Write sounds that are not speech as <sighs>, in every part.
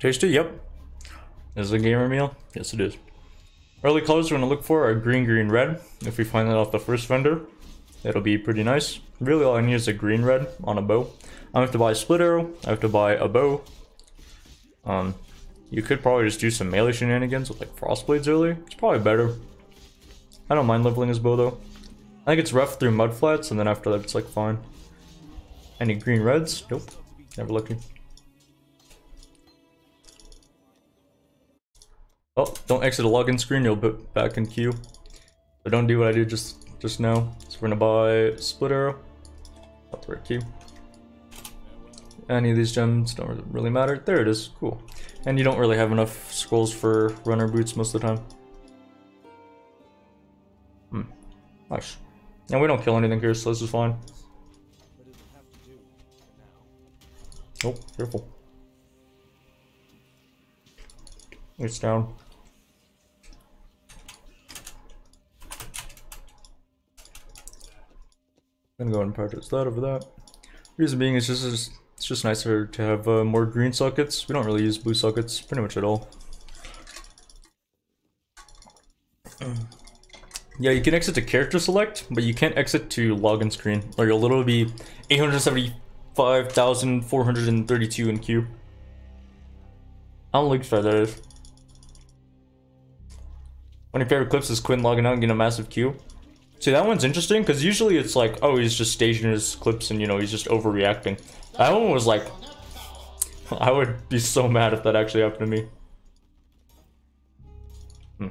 Tasty? Yep. Is it a gamer meal? Yes, it is. Early colors we're going to look for are green, green, red. If we find that off the first vendor, it'll be pretty nice. Really, all I need is a green, red on a bow. I have to buy a split arrow. I have to buy a bow. Um, you could probably just do some melee shenanigans with like frost blades early. It's probably better. I don't mind leveling his bow though. I think it's rough through mud flats, and then after that it's like fine. Any green reds? Nope. Never lucky. Oh, don't exit a login screen, you'll be back in queue. But don't do what I did just just now. So we're gonna buy split arrow. Not the right queue. Any of these gems don't really matter. There it is, cool. And you don't really have enough scrolls for runner boots most of the time. Hmm, nice. And we don't kill anything here, so this is fine. For. Oh, careful. It's down. Gonna go ahead and purchase that over that. Reason being, it's just it's just nicer to have uh, more green sockets. We don't really use blue sockets pretty much at all. <clears throat> Yeah, you can exit to character select, but you can't exit to login screen, or you'll literally be 875,432 in queue. I don't like how that is. One of your favorite clips is Quin logging out and getting a massive queue. See, that one's interesting, because usually it's like, oh, he's just staging his clips and, you know, he's just overreacting. That one was like, <laughs> I would be so mad if that actually happened to me. Hmm.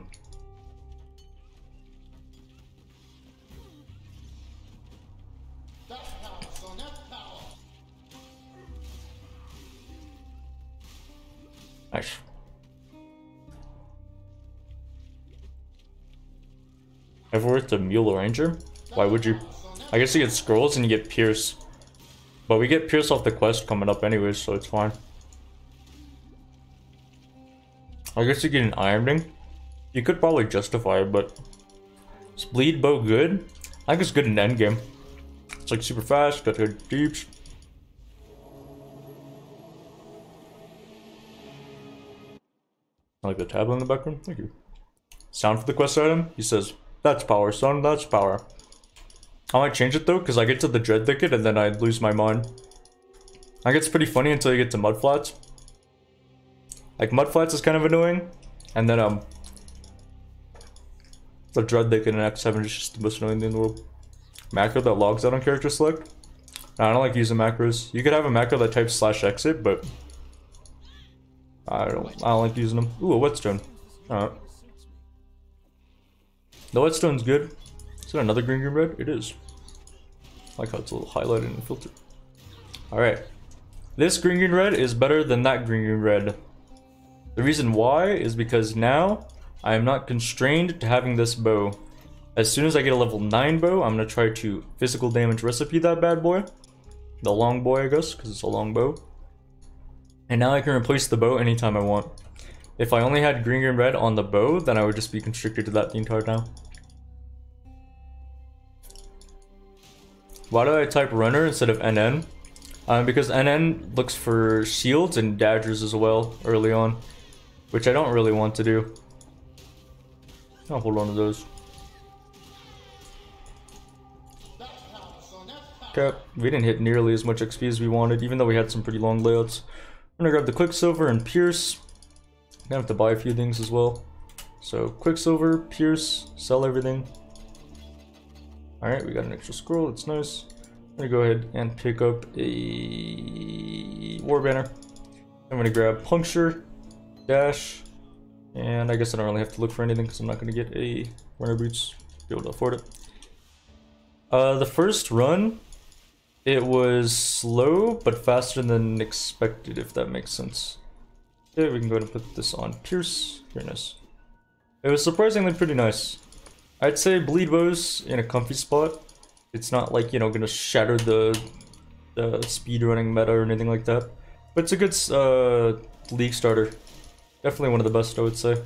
Nice. Ever worth a Mule Ranger? Why would you? I guess you get scrolls and you get Pierce. But we get Pierce off the quest coming up anyways, so it's fine. I guess you get an Iron Ring. You could probably justify it, but... Is Bleed Bow good? I think it's good in the endgame. It's like super fast, got good deeps. I like the tablet in the background. Thank you. Sound for the quest item? He says, that's power, son, that's power. I might change it though, because I get to the Dread Thicket and then I lose my mind. I gets pretty funny until you get to Mudflats. Like, Mudflats is kind of annoying, and then, um... The Dread Thicket in Act 7 is just the most annoying thing in the world. Macro that logs out on character select? No, I don't like using macros. You could have a macro that types slash exit, but... I don't, I don't like using them. Ooh, a whetstone. Alright. The whetstone's good. Is it another green green red? It is. I like how it's a little highlighted and filtered. Alright. This green green red is better than that green green red. The reason why is because now I am not constrained to having this bow. As soon as I get a level 9 bow, I'm going to try to physical damage recipe that bad boy. The long boy, I guess, because it's a long bow. And now I can replace the bow anytime I want. If I only had green, green, red on the bow, then I would just be constricted to that the entire time. Why do I type runner instead of NN? Um, because NN looks for shields and daggers as well early on, which I don't really want to do. I'll hold on to those. Okay, we didn't hit nearly as much XP as we wanted, even though we had some pretty long layouts. I'm gonna grab the Quicksilver and Pierce. Gonna have to buy a few things as well. So Quicksilver, Pierce, sell everything. Alright, we got an extra scroll, that's nice. I'm gonna go ahead and pick up a War Banner. I'm gonna grab Puncture, Dash, and I guess I don't really have to look for anything because I'm not gonna get a Runner Boots to be able to afford it. Uh, the first run, it was slow but faster than expected, if that makes sense. We can go and put this on Pierce. Very nice. It was surprisingly pretty nice. I'd say Bleed Bow's in a comfy spot. It's not like, you know, gonna shatter the, the speedrunning meta or anything like that. But it's a good uh, league starter. Definitely one of the best, I would say.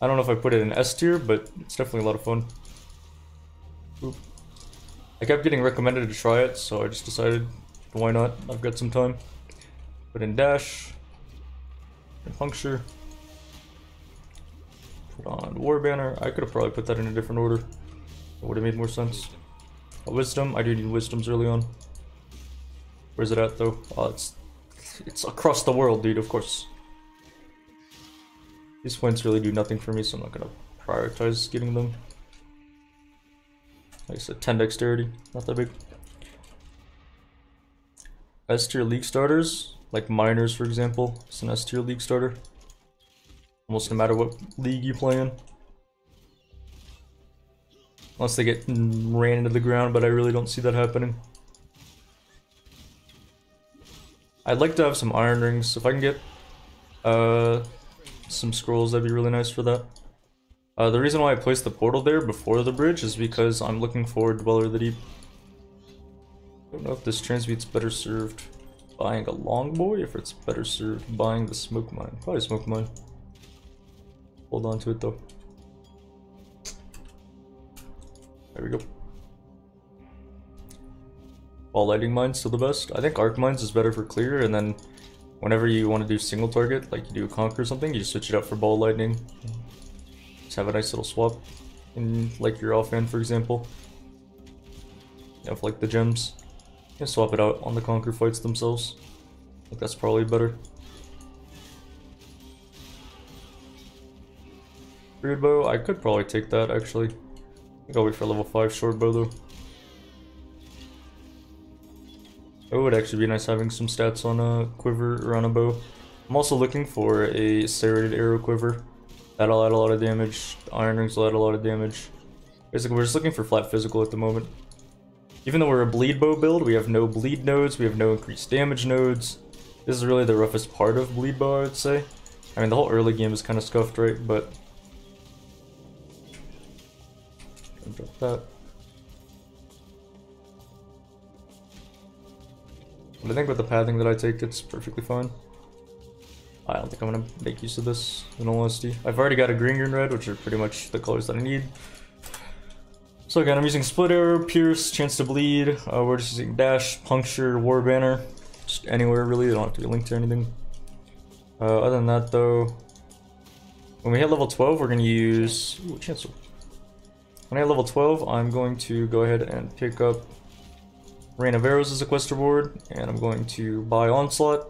I don't know if I put it in S tier, but it's definitely a lot of fun. Oop. I kept getting recommended to try it, so I just decided, why not? I've got some time. Put in dash, and puncture. Put on war banner. I could have probably put that in a different order. It would have made more sense. A wisdom. I do need wisdoms early on. Where's it at though? Oh, it's it's across the world, dude. Of course. These points really do nothing for me, so I'm not gonna prioritize getting them. Like I said, 10 dexterity, not that big. S tier league starters, like miners for example, it's an S tier league starter. Almost no matter what league you play in. Unless they get ran into the ground, but I really don't see that happening. I'd like to have some iron rings. If I can get uh, some scrolls, that'd be really nice for that. Uh, the reason why I placed the portal there before the bridge is because I'm looking for Dweller of the Deep. I don't know if this transmute's better served buying a longbow, if it's better served buying the smoke mine. Probably smoke mine. Hold on to it though. There we go. Ball lightning mine's still the best. I think arc mines is better for clear, and then whenever you want to do single target, like you do a conquer or something, you switch it up for ball lightning. Just have a nice little swap in like your offhand, for example. Have like the gems. You swap it out on the conquer fights themselves. I think that's probably better. Weird bow, I could probably take that actually. I think I'll wait for level 5 short bow though. It would actually be nice having some stats on a quiver or on a bow. I'm also looking for a serrated arrow quiver. That'll add a lot of damage. Iron rings will add a lot of damage. Basically, we're just looking for flat physical at the moment. Even though we're a bleed bow build, we have no bleed nodes, we have no increased damage nodes. This is really the roughest part of bleed bow, I would say. I mean, the whole early game is kind of scuffed, right? But... Drop that. But I think with the pathing that I take, it's perfectly fine. I don't think I'm gonna make use of this, in all honesty. I've already got a green, green, red, which are pretty much the colors that I need. So again, I'm using Split Arrow, Pierce, Chance to Bleed. Uh, we're just using Dash, Puncture, War Banner. Just anywhere, really. They don't have to be linked to anything. Uh, other than that, though, when we hit level 12, we're going to use... Ooh, Chancel. When I hit level 12, I'm going to go ahead and pick up Rain of Arrows as a quest board, and I'm going to buy Onslaught.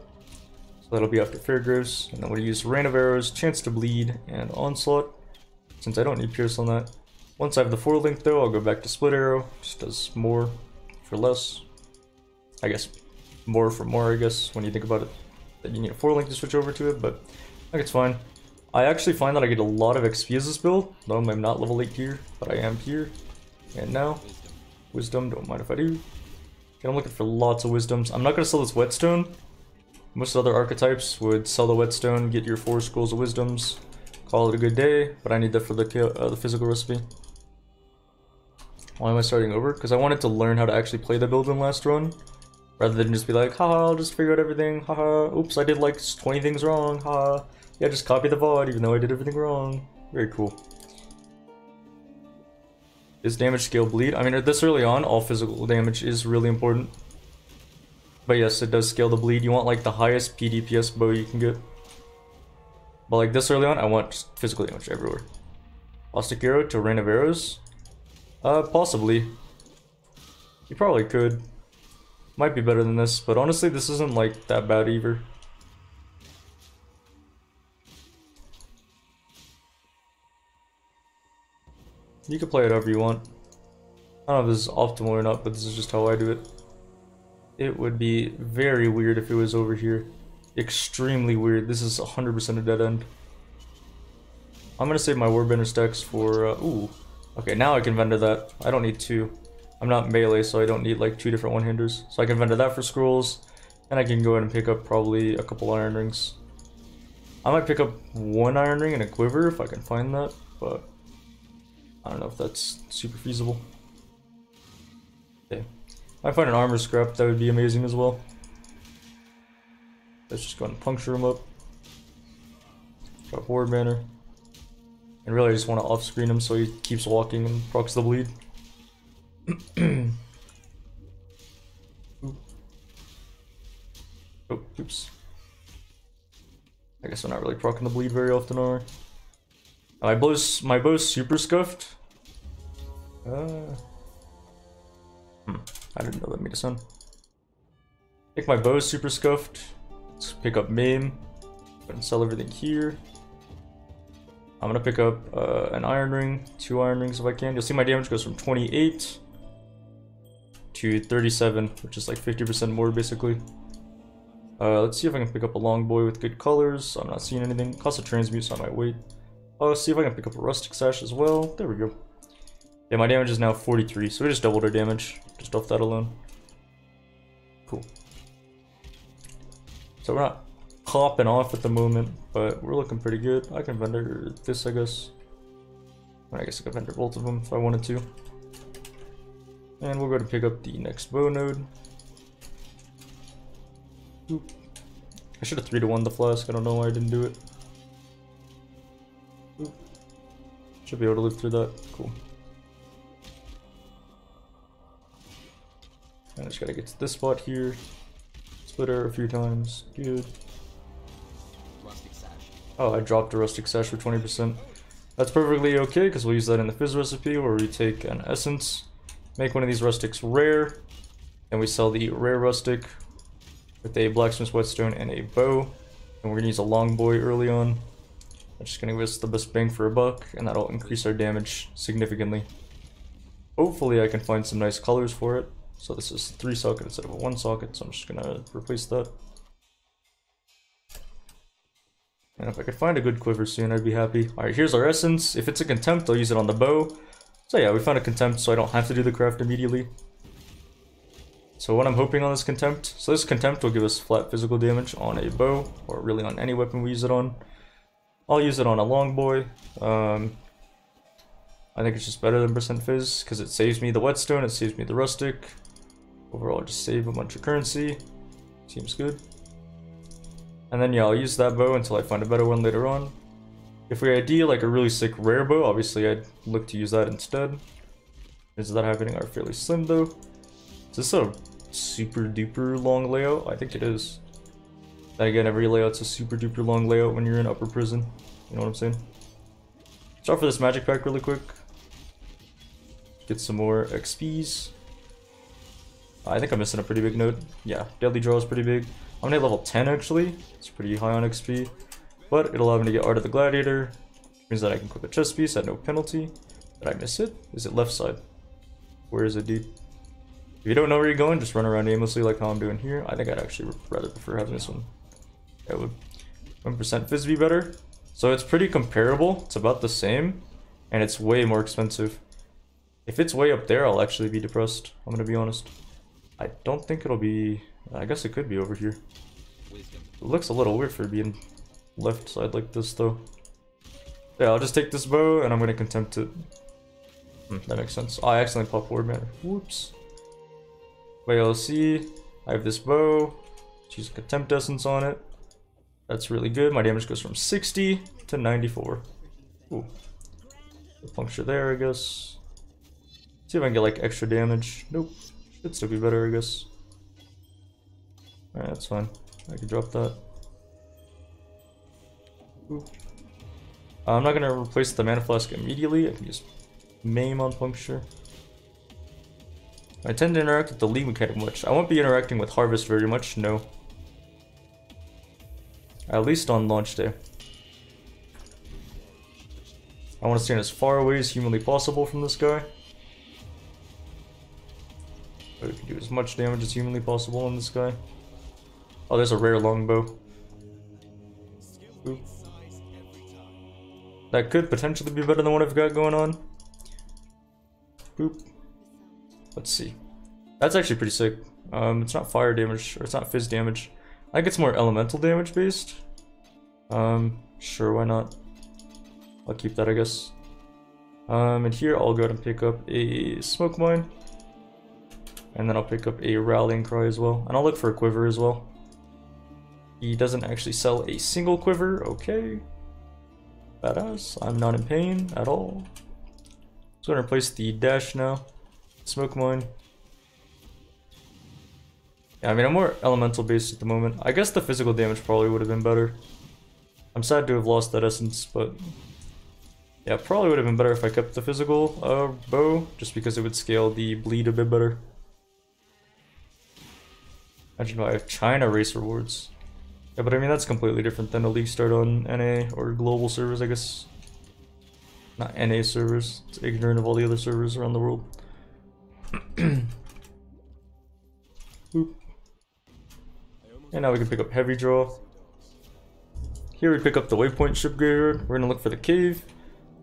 So that'll be after Fairgraves, and then we'll use Rain of Arrows, Chance to Bleed, and Onslaught, since I don't need Pierce on that. Once I have the 4 link though, I'll go back to Split Arrow, just does more for less. I guess more for more, I guess, when you think about it, that you need a 4 link to switch over to it, but I think it's fine. I actually find that I get a lot of XP as this build, though I'm not level 8 here, but I am here. And now, Wisdom, don't mind if I do. Okay, I'm looking for lots of wisdoms. I'm not going to sell this whetstone. Most other archetypes would sell the whetstone, get your four scrolls of wisdoms, call it a good day, but I need that for the, uh, the physical recipe. Why am I starting over? Because I wanted to learn how to actually play the build in last run, rather than just be like, haha, I'll just figure out everything, haha, oops, I did like 20 things wrong, haha, yeah, just copy the VOD even though I did everything wrong. Very cool. Is damage scale bleed? I mean, this early on, all physical damage is really important. But yes, it does scale the bleed. You want like the highest PDPS bow you can get. But like this early on, I want physical damage everywhere. Plastic arrow to rain of arrows? Uh, possibly. You probably could. Might be better than this, but honestly, this isn't like that bad either. You can play it however you want. I don't know if this is optimal or not, but this is just how I do it. It would be very weird if it was over here. Extremely weird. This is 100% a dead end. I'm gonna save my War Banner stacks for, uh, ooh, Okay, now I can vendor that. I don't need two. I'm not melee, so I don't need like two different one-handers. So I can vendor that for scrolls, and I can go ahead and pick up probably a couple iron rings. I might pick up one iron ring and a quiver if I can find that, but I don't know if that's super feasible. Okay. If I find an armor scrap, that would be amazing as well. Let's just go and puncture him up. Got forward banner. And really I just want to off screen him so he keeps walking and procs the bleed. <clears throat> oh, oops. I guess I'm not really procking the bleed very often, are we? My bow's, my bow's super scuffed. Uh, hmm, I didn't know that made a sound. Pick my bow super scuffed. Let's pick up maim. And sell everything here. I'm gonna pick up uh, an iron ring, two iron rings if I can. You'll see my damage goes from 28 to 37, which is like 50% more basically. Uh, let's see if I can pick up a long boy with good colors. I'm not seeing anything. Cost of transmute, so I might wait. Oh, see if I can pick up a rustic sash as well. There we go. Yeah, my damage is now 43, so we just doubled our damage just off that alone. Cool. So we're not popping off at the moment, but we're looking pretty good. I can vendor this, I guess. I guess I could vendor both of them if I wanted to. And we'll go to pick up the next bow node. Oop. I should have 3 to 1 the flask, I don't know why I didn't do it. Oop. Should be able to live through that, cool. I just gotta get to this spot here. Split her a few times, good. Oh, I dropped a rustic sash for 20%. That's perfectly okay, because we'll use that in the phys recipe, where we take an essence, make one of these rustics rare, and we sell the rare rustic with a blacksmith's whetstone and a bow. And we're gonna use a long boy early on. That's just gonna give us the best bang for a buck, and that'll increase our damage significantly. Hopefully I can find some nice colors for it. So this is three socket instead of a one socket, so I'm just gonna replace that. And if I could find a good quiver soon, I'd be happy. Alright, here's our essence. If it's a contempt, I'll use it on the bow. So yeah, we found a contempt, so I don't have to do the craft immediately. So what I'm hoping on this contempt, so this contempt will give us flat physical damage on a bow, or really on any weapon we use it on. I'll use it on a long boy. Um, I think it's just better than percent phys, because it saves me the whetstone, it saves me the rustic. Overall, just save a bunch of currency. Seems good. And then yeah, I'll use that bow until I find a better one later on. If we ID like a really sick rare bow, obviously I'd look to use that instead. Is that happening are fairly slim though. Is this a super duper long layout? I think it is. Then again, every layout's a super duper long layout when you're in upper prison. You know what I'm saying? Start for this magic pack really quick. Get some more XPs. I think I'm missing a pretty big node. Yeah, deadly draw is pretty big. I'm gonna level 10 actually. It's pretty high on XP. But it'll allow me to get Art of the Gladiator. Which means that I can equip a chest piece at no penalty. Did I miss it? Is it left side? Where is it, dude? If you don't know where you're going, just run around aimlessly like how I'm doing here. I think I'd actually rather prefer having this one. That would 1% phys be better. So it's pretty comparable. It's about the same. And it's way more expensive. If it's way up there, I'll actually be depressed. I'm gonna be honest. I don't think it'll be I guess it could be over here. It looks a little weird for being left side like this though. Yeah, I'll just take this bow and I'm gonna contempt it. Hmm, that makes sense. Oh, I accidentally popped forward man. Whoops. Wait, let's see. I have this bow. Choose contempt essence on it. That's really good. My damage goes from 60 to 94. Ooh. The puncture there, I guess. See if I can get like extra damage. Nope. Should still be better, I guess. Alright, that's fine. I can drop that. Ooh. I'm not gonna replace the mana flask immediately. I can just maim on puncture. I tend to interact with the league mechanic much. I won't be interacting with harvest very much, no. At least on launch day. I want to stand as far away as humanly possible from this guy. But we can do as much damage as humanly possible on this guy. Oh, there's a rare longbow. That could potentially be better than what I've got going on. Boop. Let's see. That's actually pretty sick. Um, it's not fire damage, or it's not phys damage. I think it's more elemental damage based. Um, sure, why not? I'll keep that, I guess. Um, and here I'll go ahead and pick up a smoke mine. And then I'll pick up a rallying cry as well. And I'll look for a quiver as well. He doesn't actually sell a single quiver, okay. Badass, I'm not in pain at all. I'm gonna replace the dash now. Smoke mine. Yeah, I mean, I'm more elemental based at the moment. I guess the physical damage probably would have been better. I'm sad to have lost that essence, but yeah, probably would have been better if I kept the physical uh, bow, just because it would scale the bleed a bit better. Imagine if I have China race rewards. Yeah, but I mean, that's completely different than a league start on NA or global servers, I guess. Not NA servers. It's ignorant of all the other servers around the world. <clears throat> And now we can pick up heavy draw. Here we pick up the waypoint ship graveyard. We're gonna look for the cave.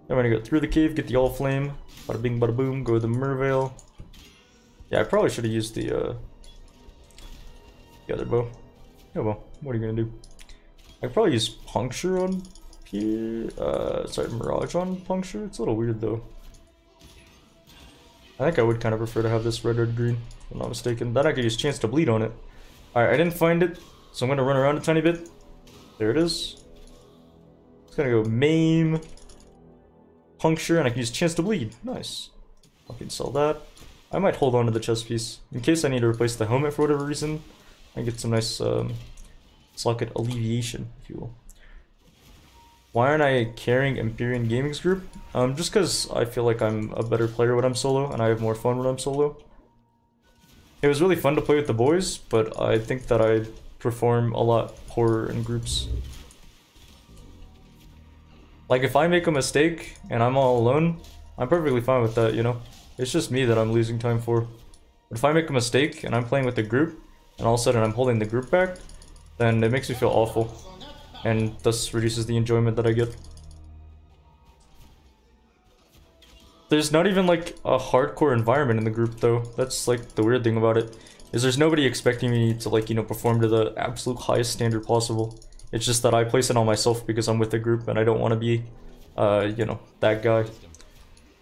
Then we're gonna go through the cave, get the all flame. Bada bing, bada boom. Go to the Merveil. Yeah, I probably should have used the uh, the other bow. Oh well, what are you gonna do? I could probably use puncture on P Uh, sorry, mirage on puncture. It's a little weird though. I think I would kind of prefer to have this red, red, green. If I'm not mistaken. Then I could use chance to bleed on it. Alright, I didn't find it, so I'm gonna run around a tiny bit. There it is. It's gonna go maim, puncture, and I can use chance to bleed. Nice. I can sell that. I might hold on to the chest piece in case I need to replace the helmet for whatever reason. I get some nice um, socket alleviation, if you will. Why aren't I carrying Empyrian Gaming's group? Um, just because I feel like I'm a better player when I'm solo, and I have more fun when I'm solo. It was really fun to play with the boys, but I think that I perform a lot poorer in groups. Like, if I make a mistake and I'm all alone, I'm perfectly fine with that, you know? It's just me that I'm losing time for. But if I make a mistake and I'm playing with a group, and all of a sudden I'm holding the group back, then it makes me feel awful. And thus reduces the enjoyment that I get. There's not even like a hardcore environment in the group though. That's like the weird thing about it. Is there's nobody expecting me to like, you know, perform to the absolute highest standard possible. It's just that I place it on myself because I'm with the group and I don't want to be, uh, you know, that guy.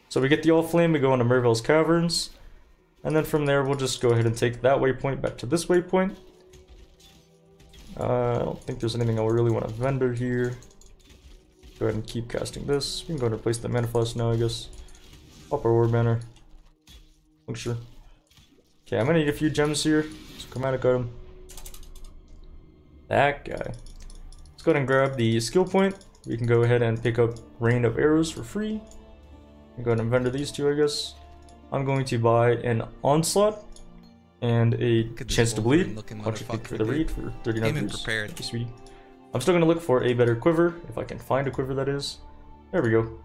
So we get the all flame, we go into Merveil's Caverns. And then from there, we'll just go ahead and take that waypoint back to this waypoint. Uh, I don't think there's anything I really want to vendor here. Go ahead and keep casting this. We can go and replace the mana flask now, I guess. Pop our War Banner. Puncture. Okay, I'm gonna need a few gems here. So chromatic item. That guy. Let's go ahead and grab the skill point. We can go ahead and pick up Rain of Arrows for free. Go ahead and vendor these two, I guess. I'm going to buy an Onslaught and a Chance to Bleed. looking I'll check motherfucker, for the read for 39 Came in prepared. Thank you, sweetie. I'm still going to look for a better quiver, if I can find a quiver that is. There we go.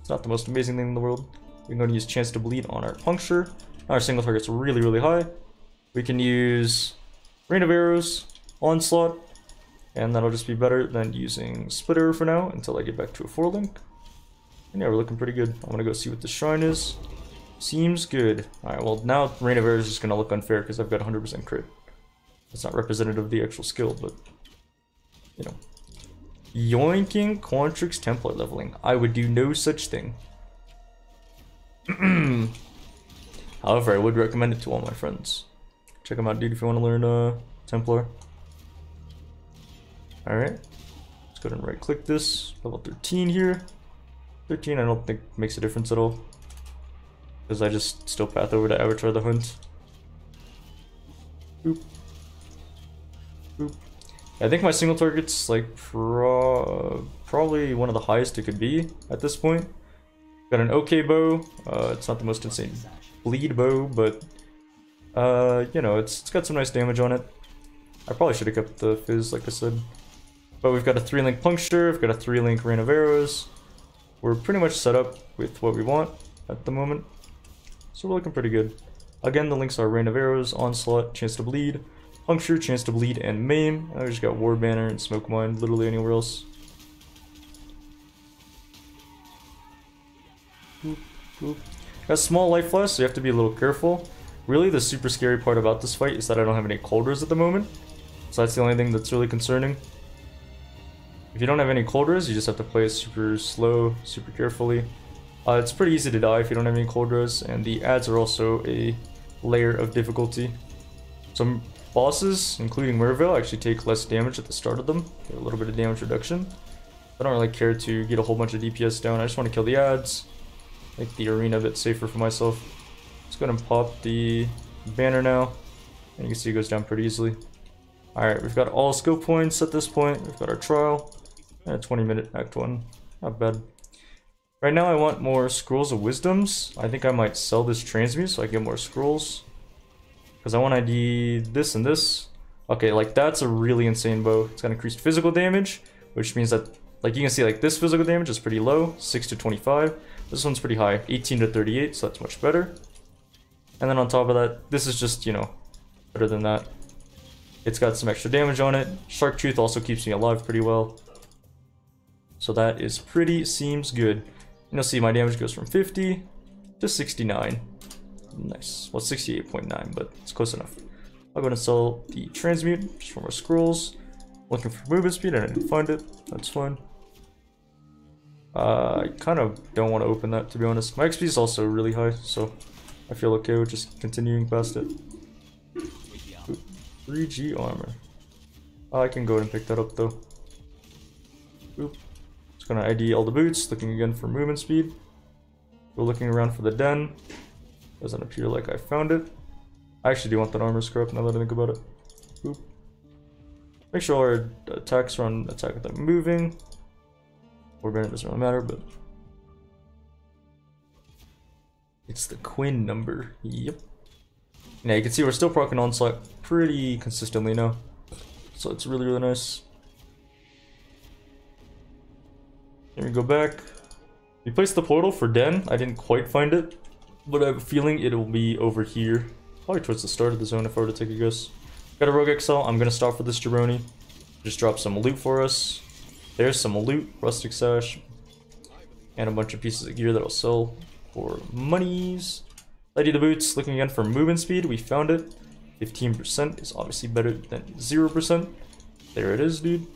It's not the most amazing thing in the world. We're going to use Chance to Bleed on our Puncture. Our single target's really, really high. We can use Rain of Arrows, Onslaught, and that'll just be better than using Splitter for now until I get back to a 4 link. And yeah, we're looking pretty good. I'm gonna go see what the shrine is. Seems good. Alright, well now Rain of Arrows is just gonna look unfair because I've got 100% crit. That's not representative of the actual skill, but you know. Yoinking Quantrix Templar leveling. I would do no such thing. <clears throat> However, I would recommend it to all my friends. Check them out, dude, if you want to learn uh, Templar. Alright. Let's go ahead and right click this. Level 13 here. 13 I don't think makes a difference at all. Because I just still path over to Avatar the Hunt. Boop. Boop. I think my single target's like pro probably one of the highest it could be at this point. Got an okay bow. Uh, it's not the most insane bleed bow, but uh, you know, it's it's got some nice damage on it. I probably should have kept the phys, like I said. But we've got a three link puncture. We've got a three link rain of arrows. We're pretty much set up with what we want at the moment. So we're looking pretty good. Again, the links are Rain of Arrows, Onslaught, Chance to Bleed, Puncture, Chance to Bleed, and Maim. I just got War Banner and Smoke Mine, literally anywhere else. Boop, boop. Got small life loss, so you have to be a little careful. Really, the super scary part about this fight is that I don't have any cold res at the moment. So that's the only thing that's really concerning. If you don't have any cold res, you just have to play it super slow, super carefully. Uh, it's pretty easy to die if you don't have any cold res, and the ads are also a layer of difficulty. Some bosses, including Merveil, actually take less damage at the start of them. Get a little bit of damage reduction. I don't really care to get a whole bunch of DPS down. I just want to kill the ads, make the arena a bit safer for myself. Let's go ahead and pop the banner now. And you can see it goes down pretty easily. Alright, we've got all skill points at this point. We've got our trial. And a 20 minute act 1. Not bad. Right now I want more scrolls of wisdoms. I think I might sell this transmute so I get more scrolls. Because I want to ID this and this. Okay, like that's a really insane bow. It's got increased physical damage, which means that like you can see like this physical damage is pretty low, 6 to 25. This one's pretty high, 18 to 38, so that's much better. And then on top of that, this is just, you know, better than that. It's got some extra damage on it. Shark Tooth also keeps me alive pretty well. So that is pretty, seems good. You'll see my damage goes from 50 to 69. Nice. Well, 68.9, but it's close enough. I'll go and sell the transmute just for more scrolls. Looking for movement speed and I didn't find it. That's fine. Uh, I kind of don't want to open that to be honest. My XP is also really high, so I feel okay with just continuing past it. 3G armor. I can go and pick that up though. Just gonna ID all the boots, looking again for movement speed. We're looking around for the den. Doesn't appear like I found it. I actually do want that armor scrap now that I think about it. Oop. Make sure our attacks run attack without moving. Or it doesn't really matter, but it's the Quinn number. Yep. Now you can see we're still proccing onslaught pretty consistently now. So it's really, really nice. Here we go back. We placed the portal for Den. I didn't quite find it, but I have a feeling it'll be over here. Probably towards the start of the zone if I were to take a guess. Got a Rogue Exile. I'm gonna stop for this Jabroni. Just drop some loot for us. There's some loot, rustic sash, and a bunch of pieces of gear that I'll sell for monies. Lady the boots, looking again for movement speed, we found it. 15% is obviously better than 0%. There it is, dude.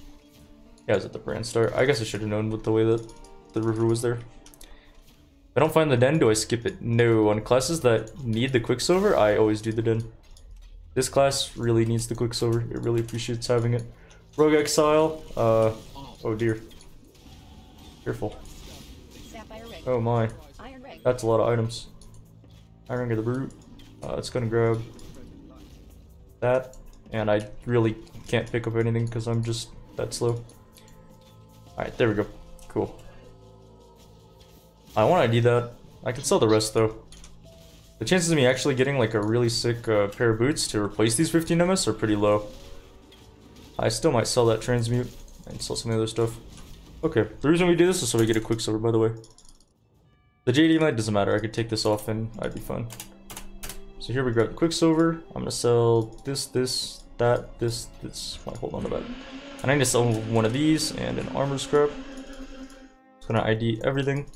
Yeah, I was at the brand start. I guess I should have known with the way that the river was there. If I don't find the den, do I skip it? No, on classes that need the Quicksilver, I always do the den. This class really needs the Quicksilver. It really appreciates having it. Rogue Exile, uh, Oh dear. Careful. Oh my. That's a lot of items. Iron of the Brute. Uh, it's gonna grab that. And I really can't pick up anything because I'm just that slow. Alright, there we go. Cool. I want to ID that. I can sell the rest though. The chances of me actually getting like a really sick uh, pair of boots to replace these 15 MS are pretty low. I still might sell that transmute and sell some other stuff. Okay, the reason we do this is so we get a quicksilver, by the way. The JD light doesn't matter, I could take this off and I'd be fine. So here we grab the quicksilver. I'm gonna sell this, this, that, this, this. Wait, hold on to that. And I need to sell one of these and an armor scrap. It's gonna ID everything.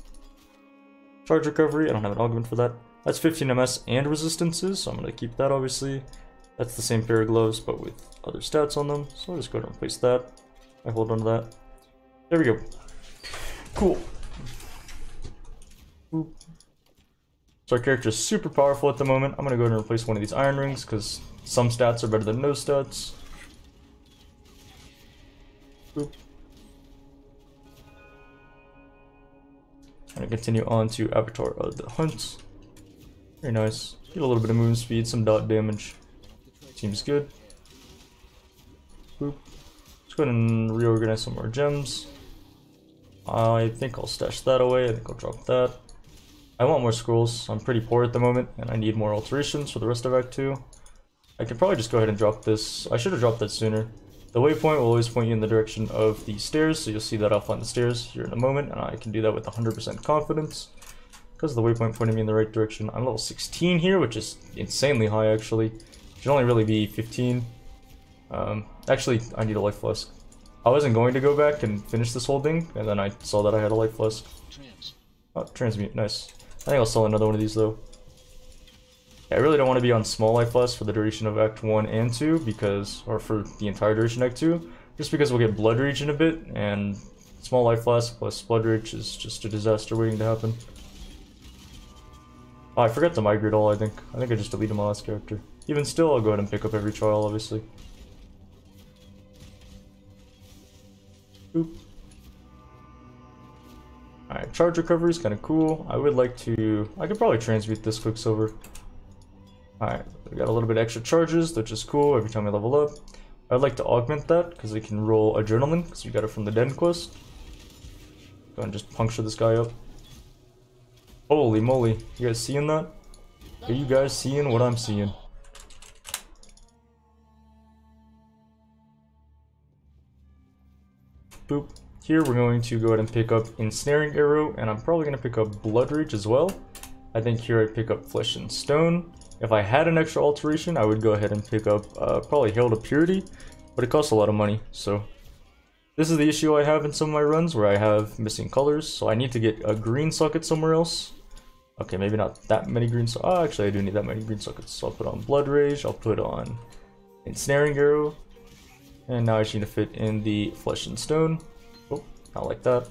Charge recovery, I don't have an augment for that. That's 15 MS and resistances, so I'm gonna keep that obviously. That's the same pair of gloves, but with other stats on them. So I'll just go ahead and replace that. I hold on to that. There we go. Cool. So our character is super powerful at the moment. I'm gonna go ahead and replace one of these iron rings because some stats are better than no stats. Boop. And continue on to Avatar of the Hunt. Very nice. Get a little bit of moon speed, some dot damage. Seems good. Boop. Let's go ahead and reorganize some more gems. I think I'll stash that away. I think I'll drop that. I want more scrolls. I'm pretty poor at the moment, and I need more alterations for the rest of Act 2. I could probably just go ahead and drop this. I should have dropped that sooner. The waypoint will always point you in the direction of the stairs, so you'll see that I'll find the stairs here in a moment, and I can do that with 100% confidence. Because the waypoint pointed me in the right direction. I'm level 16 here, which is insanely high, actually. It should only really be 15. Um, actually, I need a life flask. I wasn't going to go back and finish this whole thing, and then I saw that I had a life flask. Oh, transmute, nice. I think I'll sell another one of these though. I really don't want to be on small life less for the duration of Act 1 and 2 because, or for the entire duration of Act 2, just because we'll get Blood Rage in a bit and small life flask plus Blood Rage is just a disaster waiting to happen. Oh, I forgot to migrate all, I think. I think I just deleted my last character. Even still, I'll go ahead and pick up every trial, obviously. Boop. Alright, charge recovery is kind of cool. I would like to... I could probably transmute this Quicksilver. Alright, we got a little bit extra charges, which is cool every time we level up. I'd like to augment that, because we can roll Adrenaline, because we got it from the Den quest. Go and just puncture this guy up. Holy moly, you guys seeing that? Are you guys seeing what I'm seeing? Boop. Here we're going to go ahead and pick up Ensnaring Arrow, and I'm probably going to pick up Blood Rage as well. I think here I pick up Flesh and Stone. If I had an extra alteration, I would go ahead and pick up uh, probably Herald of Purity, but it costs a lot of money, so... This is the issue I have in some of my runs, where I have missing colors, so I need to get a green socket somewhere else. Okay, maybe not that many green sockets. Oh, actually, I do need that many green sockets. So I'll put on Blood Rage, I'll put on Ensnaring Arrow, and now I just need to fit in the Flesh and Stone. Oh, not like that.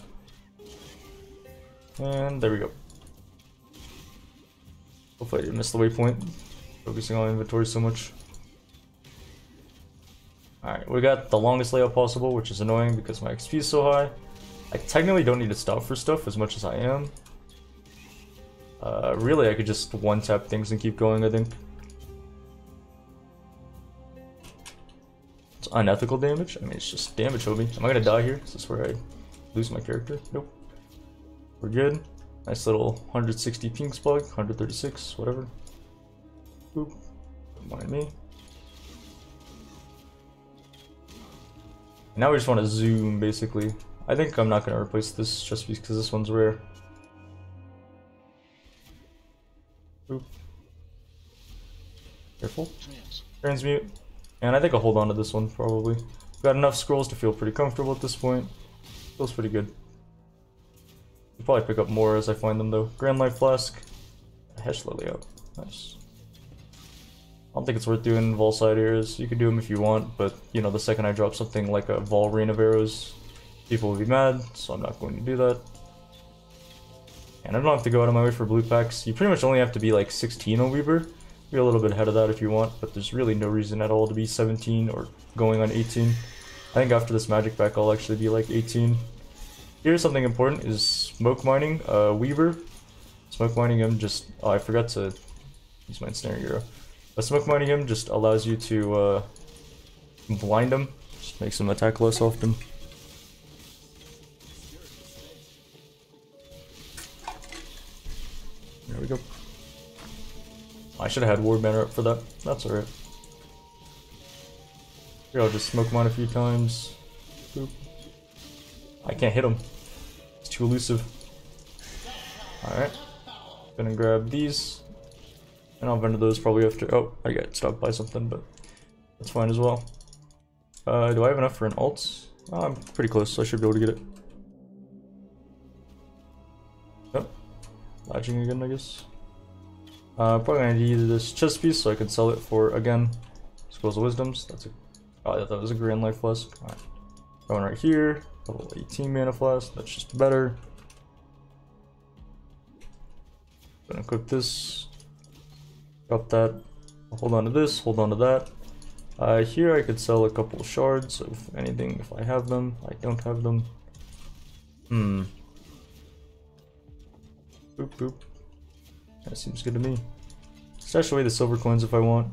And there we go. Hopefully I didn't miss the waypoint. Focusing on inventory so much. Alright, we got the longest layout possible, which is annoying because my XP is so high. I technically don't need to stop for stuff as much as I am. Uh, really, I could just one-tap things and keep going, I think. It's unethical damage? I mean, it's just damage, Hobie. Am I gonna die here? Is this where I lose my character? Nope. We're good. Nice little 160 ping spike, 136, whatever. Boop. Don't mind me. Now we just want to zoom, basically. I think I'm not going to replace this just because this one's rare. Boop. Careful. Transmute. And I think I'll hold on to this one, probably. Got enough scrolls to feel pretty comfortable at this point. Feels pretty good. I'll probably pick up more as I find them, though. Grand Life Flask. Hesh Lily out. Nice. I don't think it's worth doing Vaal side arrows. You can do them if you want, but you know, the second I drop something like a Vaal Rain of Arrows, people will be mad, so I'm not going to do that. And I don't have to go out of my way for blue packs. You pretty much only have to be like 16 on Weaver. Be a little bit ahead of that if you want, but there's really no reason at all to be 17 or going on 18. I think after this magic pack I'll actually be like 18. Here's something important is smoke mining, uh, Weaver. Smoke mining him just, oh I forgot to use my ensnaring arrow. But smoke mining him just allows you to uh, blind him, just makes him attack less often. There we go. I should have had War Banner up for that. That's alright. Here, I'll just smoke mine a few times. Boop. I can't hit him. It's too elusive. Alright. Gonna grab these. And I'll vendor those probably after. Oh, I got stopped by something, but that's fine as well. Uh, do I have enough for an alt? Oh, I'm pretty close, so I should be able to get it. Oh, latching again, I guess. Uh, probably gonna need this chest piece so I can sell it for, again, Scrolls of Wisdoms. That's a. Oh, I thought that was a Grand Life Flask. Alright. Going right here. Level 18 mana flask. That's just better. Gonna equip this. Drop that. Hold on to this. Hold on to that. Uh, here I could sell a couple shards of anything if I have them. I don't have them. Hmm. Boop boop. That seems good to me. Stash away the silver coins if I want.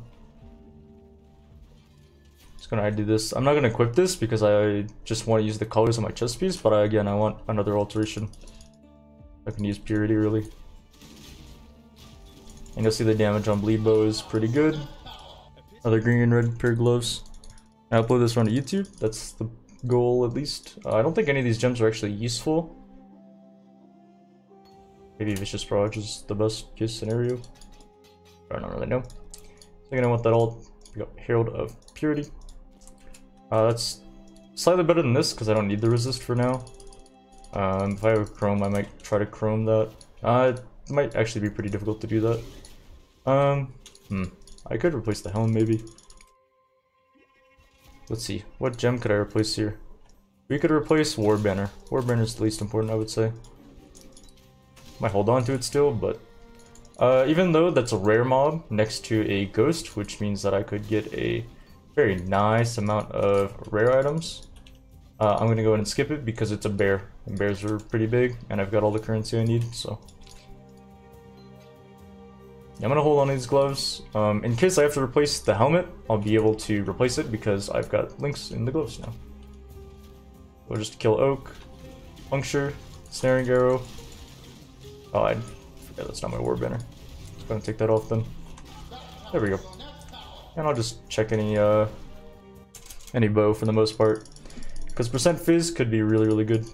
Just gonna do this. I'm not gonna equip this because I just want to use the colors on my chest piece, but I, again, I want another alteration. I can use purity really. And you'll see the damage on bleed bow is pretty good. Other green and red pair gloves. I upload this one to YouTube. That's the goal at least. Uh, I don't think any of these gems are actually useful. Maybe Vicious Barrage is the best case scenario. I don't really know. So I'm gonna want that all. Herald of Purity. Uh, that's slightly better than this because I don't need the resist for now. Um, if I have Chrome, I might try to Chrome that. Uh, might actually be pretty difficult to do that. Um, hmm. I could replace the helm maybe. Let's see. What gem could I replace here? We could replace War Banner. War Banner is the least important, I would say. Might hold on to it still, but... Uh, even though that's a rare mob next to a ghost, which means that I could get a very nice amount of rare items. Uh, I'm gonna go ahead and skip it because it's a bear, and bears are pretty big, and I've got all the currency I need, so... I'm gonna hold on to these gloves. Um, in case I have to replace the helmet, I'll be able to replace it because I've got links in the gloves now. We'll just kill Oak, Puncture, Snaring Arrow. Oh, I forget that's not my War Banner. Just gonna take that off then. There we go. And I'll just check any uh any bow for the most part. Because percent phys could be really, really good.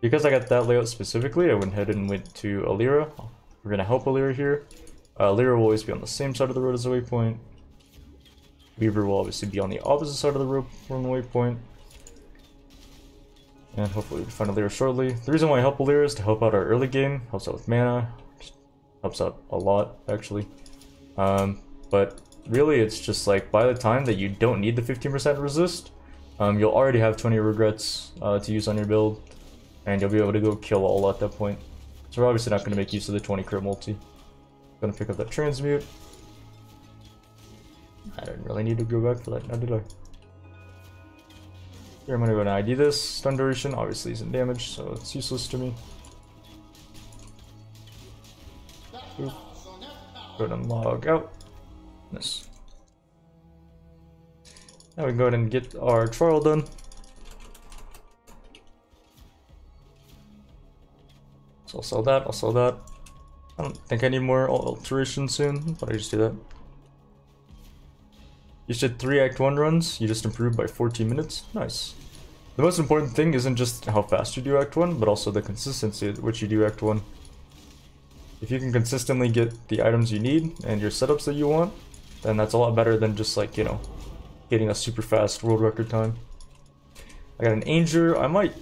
Because I got that layout specifically, I went ahead and went to Alira. We're gonna help Alira here. Uh, Alira will always be on the same side of the road as the waypoint. Weaver will obviously be on the opposite side of the road from the waypoint. And hopefully we find Alira shortly. The reason why I help Alira is to help out our early game. Helps out with mana. Helps out a lot, actually. Um, but really it's just like by the time that you don't need the 15% resist, um, you'll already have 20 regrets uh, to use on your build. And you'll be able to go kill all at that point. So we're obviously not going to make use of the 20 crit multi. Gonna pick up that transmute. I didn't really need to go back for that, now did I? Here I'm gonna go and ID this. Stun duration obviously isn't damaged, so it's useless to me. Oop. Go and log out. Yes. Now we can go ahead and get our trial done. So I'll sell that, I'll sell that. I don't think I need more alteration soon, but I just do that. You did 3 Act 1 runs, you just improved by 14 minutes. Nice. The most important thing isn't just how fast you do Act 1, but also the consistency at which you do Act 1. If you can consistently get the items you need and your setups that you want, then that's a lot better than just like, you know, getting a super fast world record time. I got an Anger. I might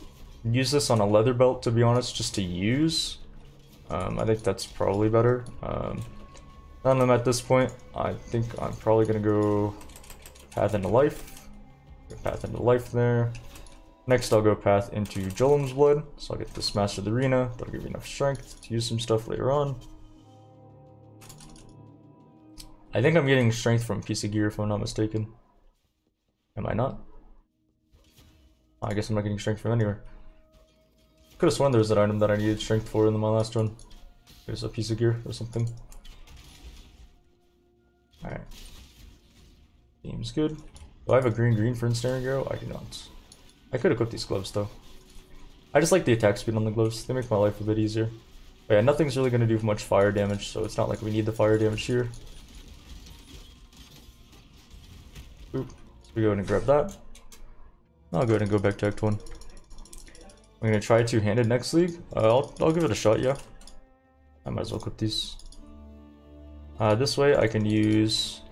use this on a leather belt, to be honest, just to use. Um, I think that's probably better. Um, of them at this point. I think I'm probably going to go Path into Life. Path into Life there. Next, I'll go Path into Golem's Blood. So I'll get this Master of the Arena. That'll give me enough strength to use some stuff later on. I think I'm getting strength from a piece of gear if I'm not mistaken. Am I not? I guess I'm not getting strength from anywhere. Could have sworn there was an item that I needed strength for in my last run. There's a piece of gear or something. Alright. Seems good. Do I have a green green for ensnaring arrow? I do not. I could equip these gloves though. I just like the attack speed on the gloves. They make my life a bit easier. But yeah, nothing's really going to do much fire damage, so it's not like we need the fire damage here. We go ahead and grab that. I'll go ahead and go back to Act 1. I'm gonna try two-handed next league. Uh, I'll, I'll give it a shot, yeah. I might as well equip these. Uh, this way I can use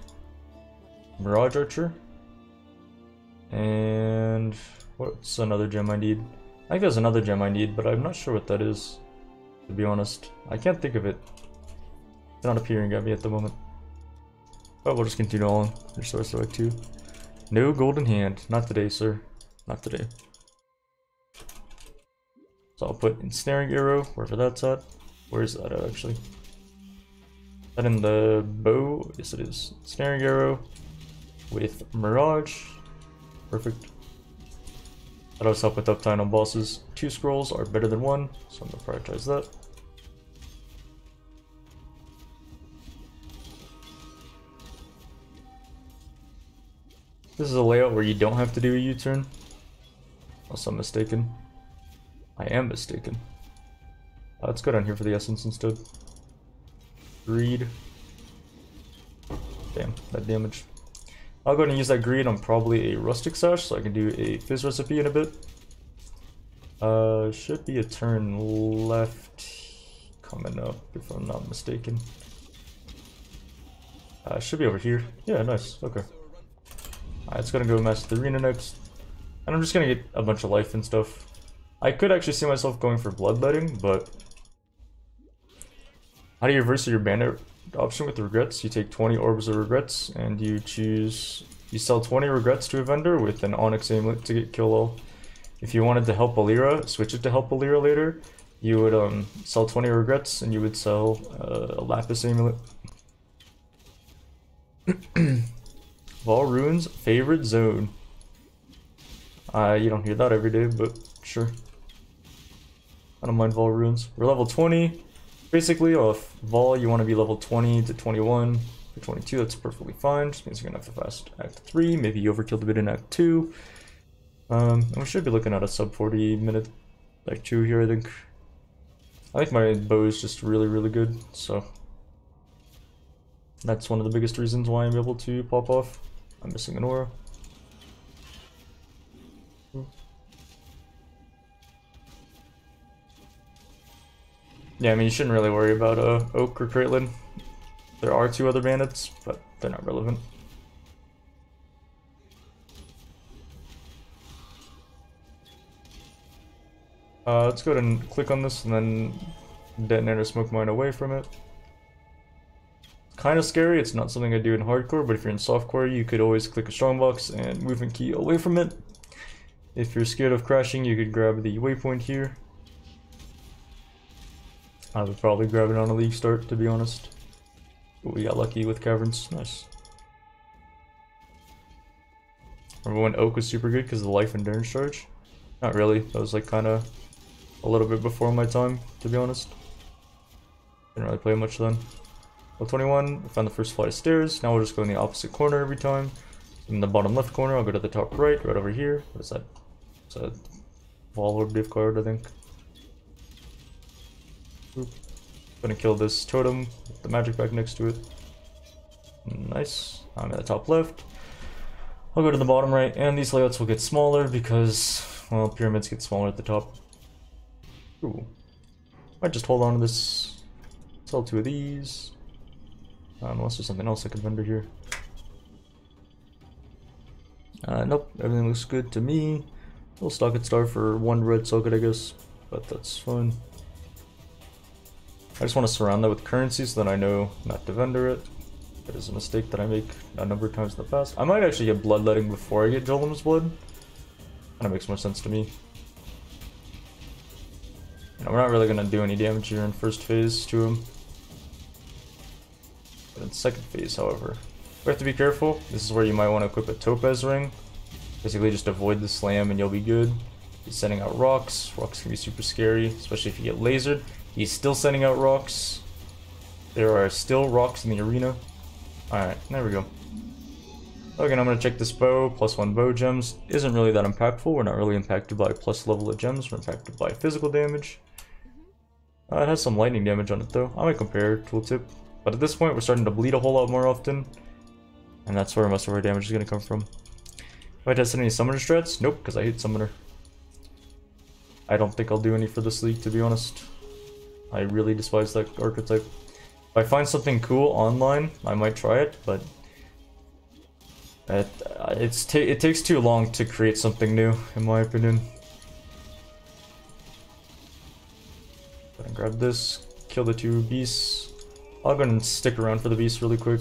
Mirage Archer. And what's another gem I need? I think there's another gem I need, but I'm not sure what that is, to be honest. I can't think of it. It's not appearing at me at the moment. But we'll just continue on. Restore Select 2. No golden hand. Not today, sir. Not today. So I'll put ensnaring arrow, wherever that's at. Where is that at, actually? That in the bow? Yes, it is. Snaring arrow with Mirage. Perfect. That does help with uptime on bosses. Two scrolls are better than one, so I'm gonna prioritize that. This is a layout where you don't have to do a U-turn. Unless I'm mistaken. I am mistaken. Uh, let's go down here for the essence instead. Greed. Damn, that damage. I'll go and use that greed on probably a rustic sash, so I can do a phys recipe in a bit. Uh, should be a turn left coming up, if I'm not mistaken. Uh, should be over here. Yeah, nice. Okay. Alright, it's gonna go Master the Arena next. And I'm just gonna get a bunch of life and stuff. I could actually see myself going for bloodletting, but How do you reverse your bandit option with regrets? You take 20 orbs of regrets and you choose you sell 20 regrets to a vendor with an onyx amulet to get kill all. If you wanted to help Alira, switch it to help Alira later, you would um sell 20 regrets and you would sell uh, a lapis amulet. <clears throat> Vaal Ruins favorite zone. Uh, you don't hear that every day, but sure. I don't mind Vaal Ruins. We're level 20. Basically, off Vaal, you want to be level 20 to 21. For 22, that's perfectly fine. Just means you're going to have to fast Act 3. Maybe you overkilled a bit in Act 2. Um, and we should be looking at a sub 40 minute Act 2 here, I think. I think my bow is just really, really good, so... That's one of the biggest reasons why I'm able to pop off. I'm missing an aura. Yeah, I mean, you shouldn't really worry about uh, Oak or Kraityn. There are two other bandits, but they're not relevant. Uh, let's go ahead and click on this and then detonate a smoke mine away from it. Kind of scary, it's not something I do in hardcore, but if you're in softcore, you could always click a strongbox and movement key away from it. If you're scared of crashing, you could grab the waypoint here. I would probably grab it on a league start, to be honest. But we got lucky with caverns. Nice. Remember when Oak was super good because of the life endurance charge? Not really. That was like kind of a little bit before my time, to be honest. Didn't really play much then. Level 21, found the first flight of stairs. Now we'll just go in the opposite corner every time. In the bottom left corner, I'll go to the top right, right over here. What is that? It's a Volorb gift card, I think. Oop. Gonna kill this totem, the magic bag next to it. Nice. I'm at the top left. I'll go to the bottom right, and these layouts will get smaller because, well, pyramids get smaller at the top. Ooh. Might just hold on to this. Sell two of these. Um, unless there's something else I can render here. Uh, nope, everything looks good to me. Stock it star for one red socket, I guess, but that's fine. I just want to surround that with currency so that I know not to vendor it. That is a mistake that I make a number of times in the past. I might actually get bloodletting before I get Golem's blood. Kinda makes more sense to me. You know, we're not really gonna do any damage here in first phase to him. In second phase, however, we have to be careful. This is where you might want to equip a Topaz ring. Basically just avoid the slam and you'll be good. He's sending out rocks. Rocks can be super scary, especially if you get lasered. He's still sending out rocks. There are still rocks in the arena. Alright, there we go. Again, I'm going to check this bow. Plus one bow gems. Isn't really that impactful. We're not really impacted by plus level of gems. We're impacted by physical damage. Uh, it has some lightning damage on it though. I might compare tooltip. But at this point, we're starting to bleed a whole lot more often. And that's where most of our damage is going to come from. Have I tested any summoner strats? Nope, because I hate summoner. I don't think I'll do any for this league, to be honest. I really despise that archetype. If I find something cool online, I might try it, but it, uh, it's ta it takes too long to create something new, in my opinion. Go and grab this, kill the two beasts. I'll go and stick around for the beast really quick.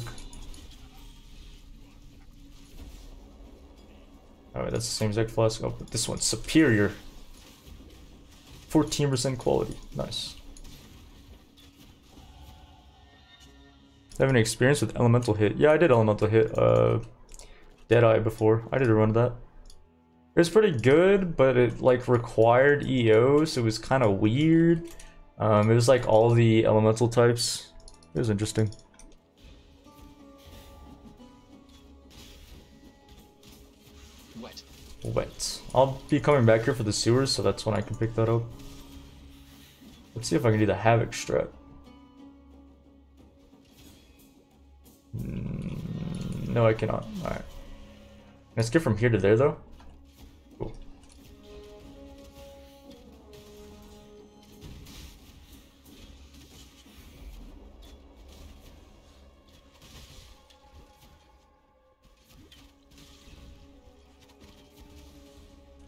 Alright, that's the same exact flask. Oh, but this one's superior. 14% quality. Nice. Have any experience with elemental hit? Yeah, I did elemental hit. Uh, Deadeye before. I did a run of that. It was pretty good, but it like required EO, so it was kind of weird. Um, it was like all the elemental types. It was interesting. Wet. Wet. I'll be coming back here for the sewers, so that's when I can pick that up. Let's see if I can do the Havoc strat. Mm, no, I cannot. Alright. Let's get from here to there, though.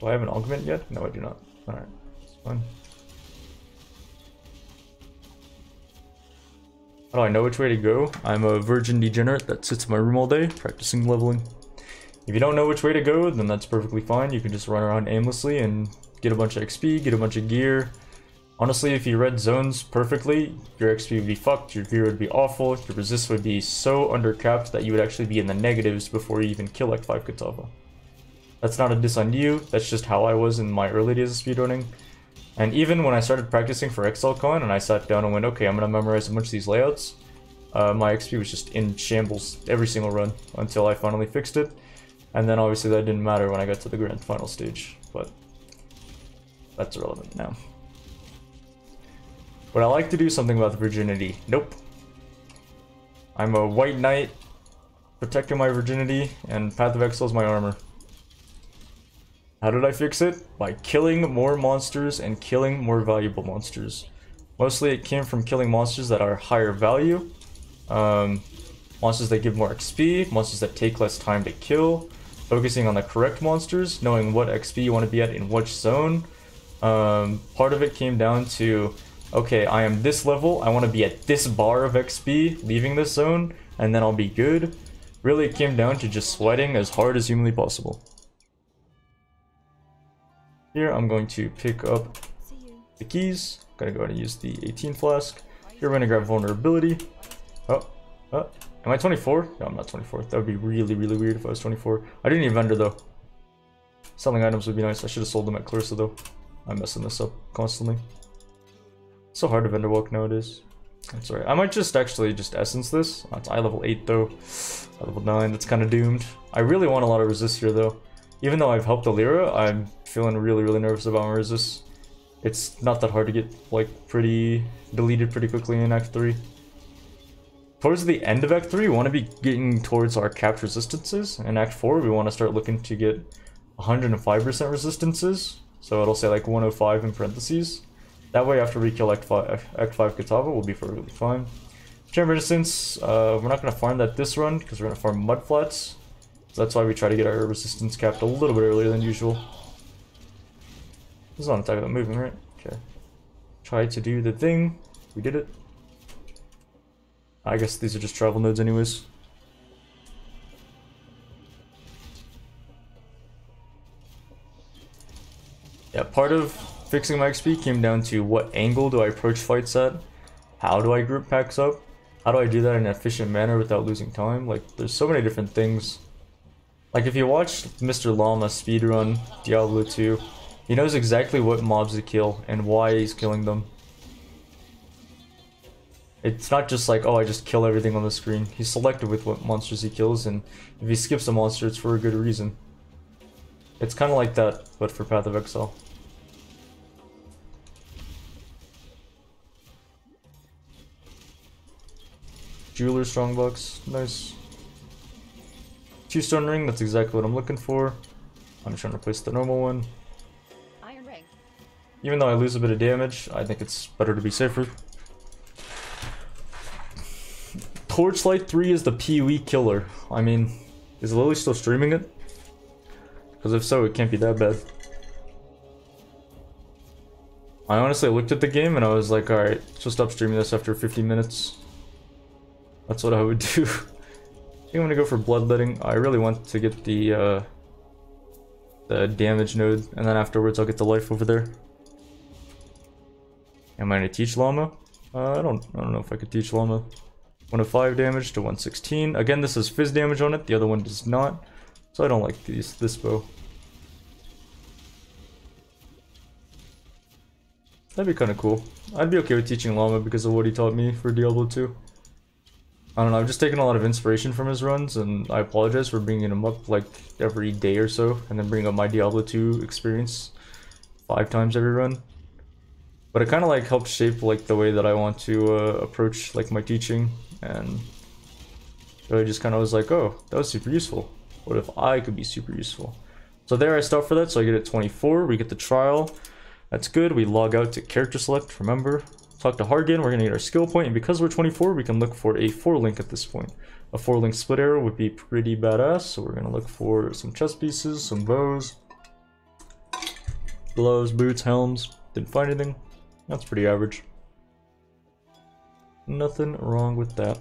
Do I have an augment yet? No, I do not. Alright, it's fine. How do I know which way to go? I'm a virgin degenerate that sits in my room all day practicing leveling. If you don't know which way to go, then that's perfectly fine. You can just run around aimlessly and get a bunch of XP, get a bunch of gear. Honestly, if you read zones perfectly, your XP would be fucked, your gear would be awful, your resist would be so undercapped that you would actually be in the negatives before you even kill like 5 Kitava. That's not a diss on you, that's just how I was in my early days of speedrunning. And even when I started practicing for ExileCon and I sat down and went, okay, I'm gonna memorize a bunch of these layouts, uh, my XP was just in shambles every single run until I finally fixed it. And then obviously that didn't matter when I got to the grand final stage, but that's irrelevant now. Would I like to do something about the virginity? Nope. I'm a white knight, protecting my virginity, and Path of Exile is my armor. How did I fix it? By killing more monsters and killing more valuable monsters. Mostly it came from killing monsters that are higher value, um, monsters that give more XP, monsters that take less time to kill, focusing on the correct monsters, knowing what XP you want to be at in which zone. Um, part of it came down to, okay, I am this level, I want to be at this bar of XP, leaving this zone, and then I'll be good. Really, it came down to just sweating as hard as humanly possible. Here I'm going to pick up the keys. Gonna go ahead and use the 18 flask. Here we're gonna grab vulnerability. Oh, oh. Am I 24? No, I'm not 24. That would be really, really weird if I was 24. I didn't need vendor though. Selling items would be nice. I should have sold them at Clarissa though. I'm messing this up constantly. It's so hard to vendor walk nowadays. That's alright. I might just actually just essence this. It's eye level 8 though. Eye level 9, that's kind of doomed. I really want a lot of resist here though. Even though I've helped Alira, I'm feeling really, really nervous about my resist. It's not that hard to get, like, pretty deleted pretty quickly in Act 3. Towards the end of Act 3, we want to be getting towards our capped resistances. In Act 4, we want to start looking to get 105% resistances. So it'll say like 105 in parentheses. That way after we kill Act 5, Act 5 Kitava, we'll be perfectly fine. Chain Resistance, uh, we're not going to farm that this run, because we're going to farm Mud Flats. So that's why we try to get our resistance capped a little bit earlier than usual. This is on attack without moving, right? Okay. Try to do the thing. We did it. I guess these are just travel nodes anyways. Yeah, part of fixing my XP came down to what angle do I approach fights at? How do I group packs up? How do I do that in an efficient manner without losing time? Like, there's so many different things like if you watch Mr. Llama speedrun Diablo 2, he knows exactly what mobs to kill and why he's killing them. It's not just like, oh, I just kill everything on the screen. He's selective with what monsters he kills, and if he skips a monster, it's for a good reason. It's kind of like that, but for Path of Exile. Jeweler Strongbox, nice. Two stone ring, that's exactly what I'm looking for. I'm just trying to replace the normal one. Iron ring. Even though I lose a bit of damage, I think it's better to be safer. Torchlight 3 is the PoE killer. I mean, is Lily still streaming it? Because if so, it can't be that bad. I honestly looked at the game and I was like, alright, just stop streaming this after 15 minutes. That's what I would do <laughs> think I'm gonna go for bloodletting. I really want to get the uh, the damage node, and then afterwards I'll get the life over there. Am I gonna teach Llama? Uh, I don't I don't know if I could teach Llama. 105 damage to 116. Again, this is phys damage on it, the other one does not. So I don't like these this bow. That'd be kind of cool. I'd be okay with teaching Llama because of what he taught me for Diablo 2. I don't know, I've just taken a lot of inspiration from his runs, and I apologize for bringing him up like every day or so, and then bringing up my Diablo 2 experience five times every run. But it kind of like helped shape like the way that I want to uh, approach like my teaching, and I just kind of was like, oh, that was super useful. What if I could be super useful? So there I stop for that, so I get it 24, we get the trial. That's good, we log out to character select, remember, Talk to Hargan, we're to get our skill point, and because we're 24, we can look for a 4-link at this point. A 4-link split arrow would be pretty badass, so we're to look for some chest pieces, some bows, gloves, boots, helms. Didn't find anything. That's pretty average. Nothing wrong with that.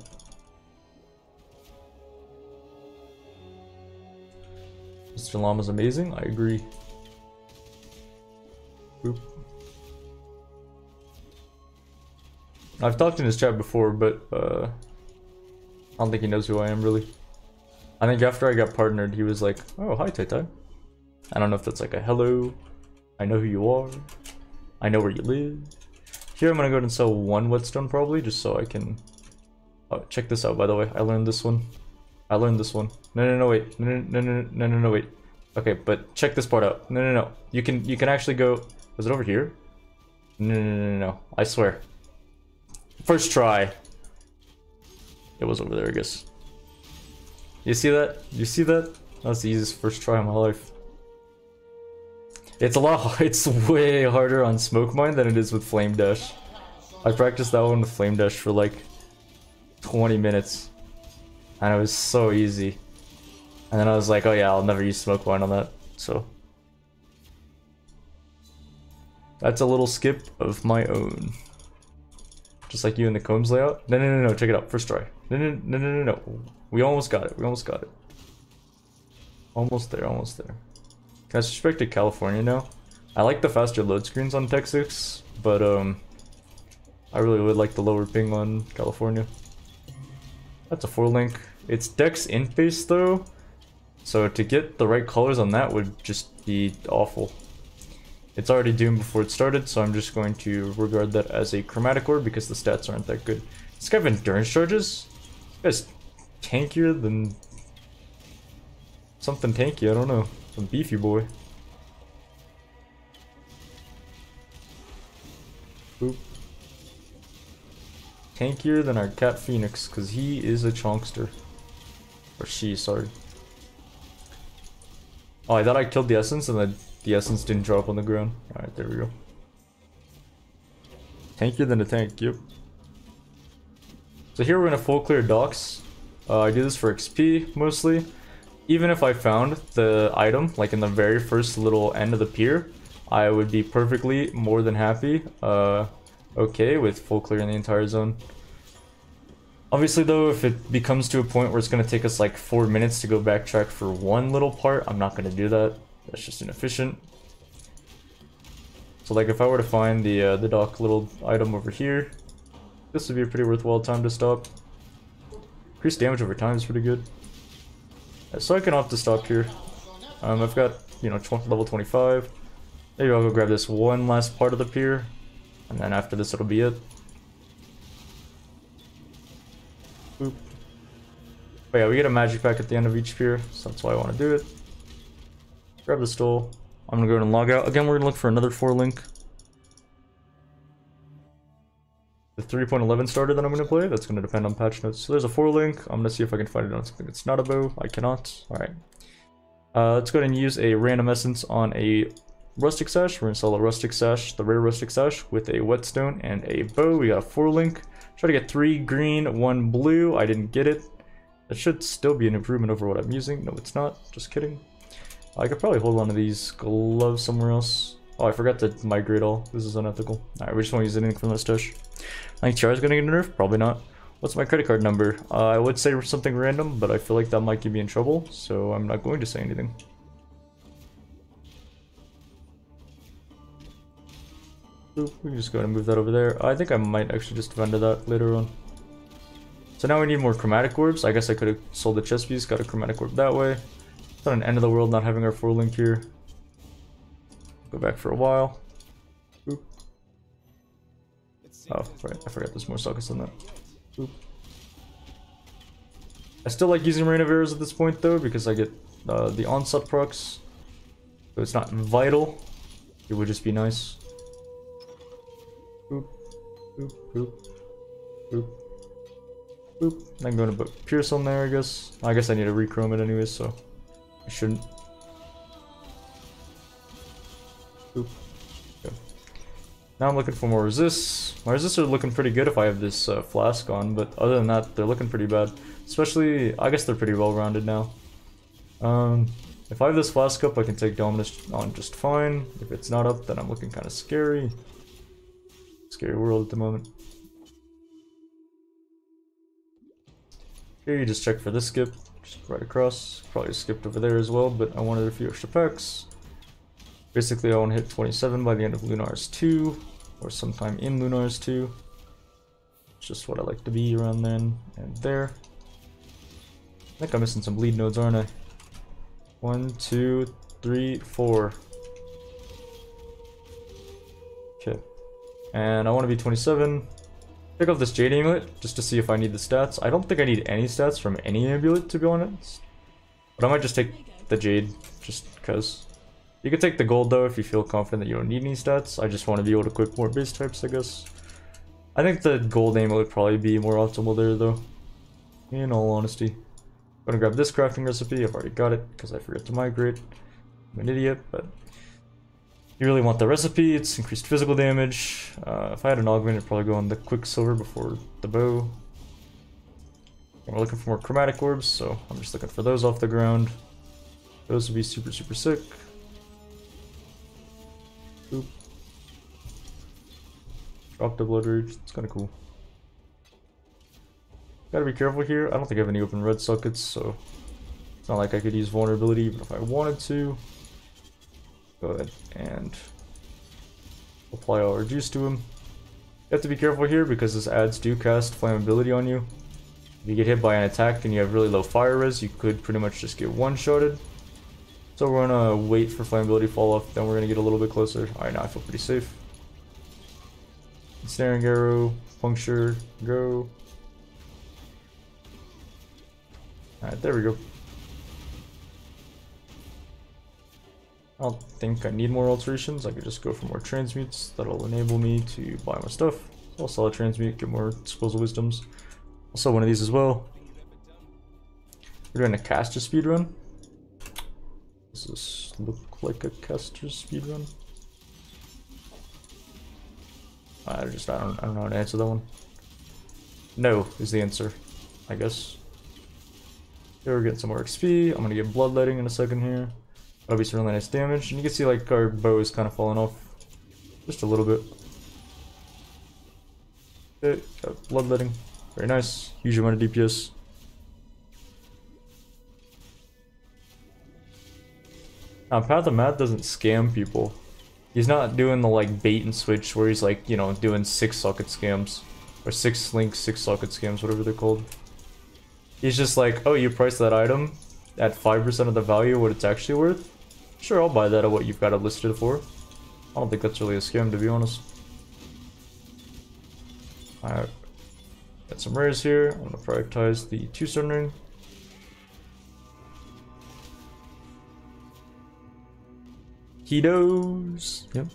Mr. Llama's amazing, I agree. Boop. I've talked in his chat before, but uh, I don't think he knows who I am really. I think after I got partnered, he was like, "Oh, hi, Tai Tai." I don't know if that's like a hello. I know who you are. I know where you live. Here, I'm gonna go ahead and sell one whetstone probably, just so I can. Oh, check this out, by the way. I learned this one. I learned this one. No, no, no, wait. No, no, no, no, no, no, wait. Okay, but check this part out. No, no, no. You can, you can actually go. Was it over here? No, no, no, no, no. I swear. First try. It was over there, I guess. You see that? You see that? That's the easiest first try in my life. It's a lot. <laughs> It's way harder on Smoke Mine than it is with Flame Dash. I practiced that one with Flame Dash for like 20 minutes, and it was so easy. And then I was like, oh yeah, I'll never use Smoke Mine on that. So that's a little skip of my own. Just like you in the Combs layout. No, no, no, no. Check it out. First try. No, no, no, no, no, no. We almost got it. We almost got it. Almost there. Almost there. I suspect to California now? I like the faster load screens on 6, but um, I really would like the lower ping on California. That's a 4 link. It's Dex in face though, so to get the right colors on that would just be awful. It's already doomed before it started, so I'm just going to regard that as a chromatic orb because the stats aren't that good. This guy have endurance charges? This tankier than something tanky, I don't know. Some beefy boy. Boop. Tankier than our cat Phoenix, because he is a chonkster. Or she, sorry. Oh, I thought I killed the essence and then the essence didn't drop on the ground. Alright, there we go. Tankier than a tank, yep. So here we're in a full clear docks. Uh, I do this for XP, mostly. Even if I found the item, like in the very first little end of the pier, I would be perfectly more than happy, uh, okay with full clearing the entire zone. Obviously though, if it becomes to a point where it's going to take us like 4 minutes to go backtrack for one little part, I'm not going to do that. That's just inefficient. So like if I were to find the uh, the dock little item over here, this would be a pretty worthwhile time to stop. Increased damage over time is pretty good. So I can opt to stop here. Um, I've got, you know, level 25. Maybe I'll go grab this one last part of the pier. And then after this, it'll be it. Boop. But yeah, we get a magic pack at the end of each pier, so that's why I want to do it. Grab the stole. I'm gonna go and log out. Again, we're gonna look for another 4 link. The 3.11 starter that I'm gonna play, that's gonna depend on patch notes. So there's a 4 link. I'm gonna see if I can find it on something that's not a bow. I cannot. Alright. Uh, let's go ahead and use a random essence on a rustic sash. We're gonna sell a rustic sash, the rare rustic sash, with a whetstone and a bow. We got a 4 link. Try to get 3 green, 1 blue. I didn't get it. That should still be an improvement over what I'm using. No, it's not. Just kidding. I could probably hold on to these gloves somewhere else. Oh, I forgot to migrate all. This is unethical. Alright, we just won't use anything from this dish. I think Char's gonna get nerfed? Probably not. What's my credit card number? Uh, I would say something random, but I feel like that might get me in trouble, so I'm not going to say anything. we can just go ahead and move that over there. I think I might actually just vendor that later on. So now we need more chromatic orbs. I guess I could have sold the chest piece, got a chromatic orb that way. It's not an end of the world not having our 4 link here. Go back for a while. Oh, right. I forgot there's more sockets than that. I still like using Rain of Arrows at this point though, because I get uh, the onslaught procs. So it's not vital. It would just be nice. Oop. Oop. Oop. Oop. Oop. I'm going to put Pierce on there, I guess. I guess I need to rechrome it anyways, so I shouldn't. Oop. Okay. Now I'm looking for more resists. My resists are looking pretty good if I have this uh, flask on, but other than that, they're looking pretty bad. Especially, I guess they're pretty well rounded now. Um, if I have this flask up, I can take Dominus on just fine. If it's not up, then I'm looking kind of scary. Scary world at the moment. Here you just check for this skip, just right across. Probably skipped over there as well, but I wanted a few extra packs. Basically, I want to hit 27 by the end of Lunars 2, or sometime in Lunars 2. It's just what I like to be around then and there. I think I'm missing some bleed nodes, aren't I? One, two, three, four. Okay. And I want to be 27. Pick up this Jade Amulet just to see if I need the stats. I don't think I need any stats from any amulet to be honest. But I might just take the Jade just because. You could take the gold though if you feel confident that you don't need any stats. I just want to be able to equip more base types I guess. I think the gold amulet would probably be more optimal there though. In all honesty. I'm gonna grab this crafting recipe. I've already got it because I forgot to migrate. I'm an idiot, but you really want the recipe, it's increased physical damage. Uh, if I had an augment, it'd probably go on the quicksilver before the bow. we're looking for more chromatic orbs, so I'm just looking for those off the ground. Those would be super, super sick. Oop. Drop the blood rage, it's kinda cool. Gotta be careful here. I don't think I have any open red sockets, so it's not like I could use vulnerability even if I wanted to go ahead and apply our juice to him. You have to be careful here because his ads do cast flammability on you. If you get hit by an attack and you have really low fire res, you could pretty much just get one-shotted. So we're gonna wait for flammability fall off, then we're gonna get a little bit closer. Alright, now I feel pretty safe. Snaring arrow, puncture, go. Alright, there we go. I don't think I need more alterations. I could just go for more transmutes. That'll enable me to buy more stuff. I'll sell a transmute, get more disposal wisdoms. I'll sell one of these as well. We're doing a caster speed run. Does this look like a caster speed run? I just I don't I don't know how to answer that one. No is the answer, I guess. Here we're getting some more XP. I'm gonna get bloodletting in a second here. Some really nice damage. And you can see like our bow is kind of falling off. Just a little bit. Okay, got uh, bloodletting. Very nice. Huge amount of DPS. Now, Path of Matth doesn't scam people. He's not doing the like bait and switch where he's like, you know, doing six socket scams. Or six link, six socket scams, whatever they're called. He's just like, oh, you priced that item at 5% of the value of what it's actually worth? Sure, I'll buy that at what you've got it listed for. I don't think that's really a scam, to be honest. Alright. Got some rares here. I'm gonna prioritize the two stun ring. Ketos. Yep.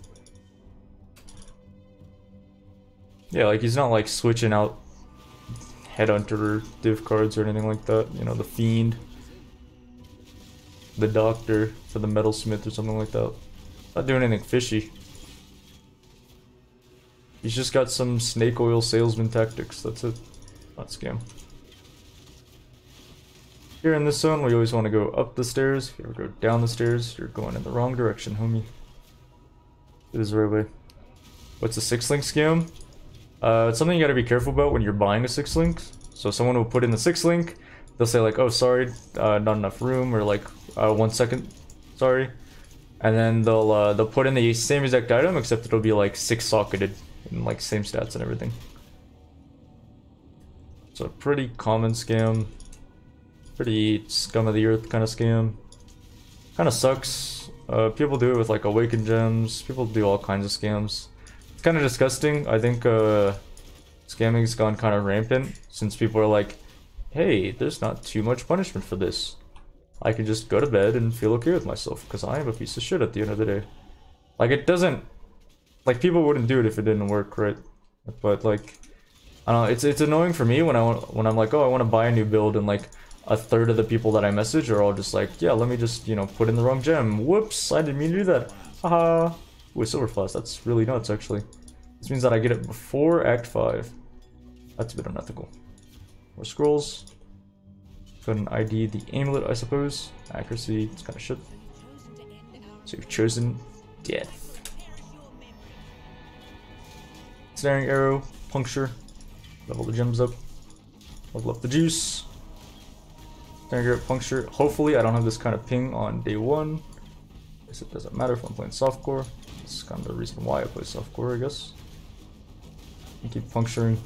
Yeah, like he's not like switching out headhunter div cards or anything like that. You know, the fiend the doctor for the metalsmith or something like that. Not doing anything fishy. He's just got some snake oil salesman tactics, that's it. Not scam. Here in this zone, we always want to go up the stairs. If you ever go down the stairs, you're going in the wrong direction, homie. It is the right way. What's a six link scam? Uh, it's something you gotta be careful about when you're buying a six link. So someone will put in the six link, they'll say like, oh sorry, uh, not enough room, or like, uh, one second, sorry. And then they'll uh, they'll put in the same exact item, except it'll be like six socketed, and like same stats and everything. It's a pretty common scam, pretty scum of the earth kind of scam. Kind of sucks. Uh, people do it with like awakened gems. People do all kinds of scams. It's kind of disgusting. I think uh, scamming's gone kind of rampant since people are like, "Hey, there's not too much punishment for this." I can just go to bed and feel okay with myself because I am a piece of shit at the end of the day. Like it doesn't, like people wouldn't do it if it didn't work, right? But like, I don't know. It's it's annoying for me when I want when I'm like, oh, I want to buy a new build and like a third of the people that I message are all just like, yeah, let me just you know put in the wrong gem. Whoops, I didn't mean to do that. Haha. With silver flask, that's really nuts actually. This means that I get it before Act Five. That's a bit unethical. More scrolls. Go ahead and ID the amulet, I suppose. Accuracy, it's kind of shit. So you've chosen death. Snaring arrow, puncture, level the gems up, level up the juice. Snaring Arrow, Puncture. Hopefully I don't have this kind of ping on day one. I guess it doesn't matter if I'm playing softcore. It's kind of the reason why I play softcore, I guess. Keep puncturing.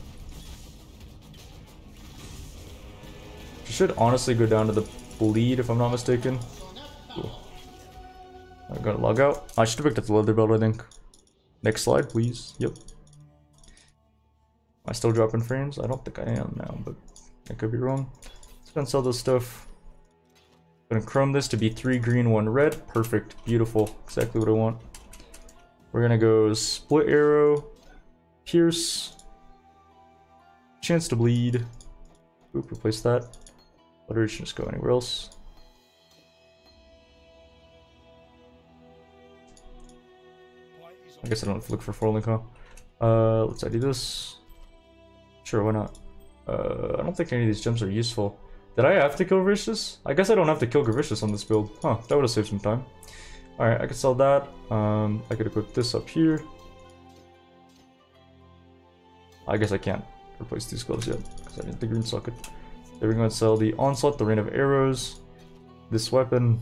Should honestly go down to the bleed if I'm not mistaken. Cool. I'm gonna log out. I should have picked up the leather belt, I think. Next slide, please. Yep. Am I still dropping frames? I don't think I am now, but I could be wrong. Let's go and sell this stuff. Gonna chrome this to be three green, one red. Perfect. Beautiful. Exactly what I want. We're gonna go split arrow, pierce, chance to bleed. Oop, replace that. Just go anywhere else. I guess I don't have to look for four huh? Uh, let's ID this. Sure, why not? Uh, I don't think any of these gems are useful. Did I have to kill Gravicious? I guess I don't have to kill Gravicious on this build. Huh, that would have saved some time. Alright, I could sell that. Um, I could equip this up here. I guess I can't replace these gloves yet, because I need the green socket. Then we're going to sell the Onslaught, the Rain of Arrows. This weapon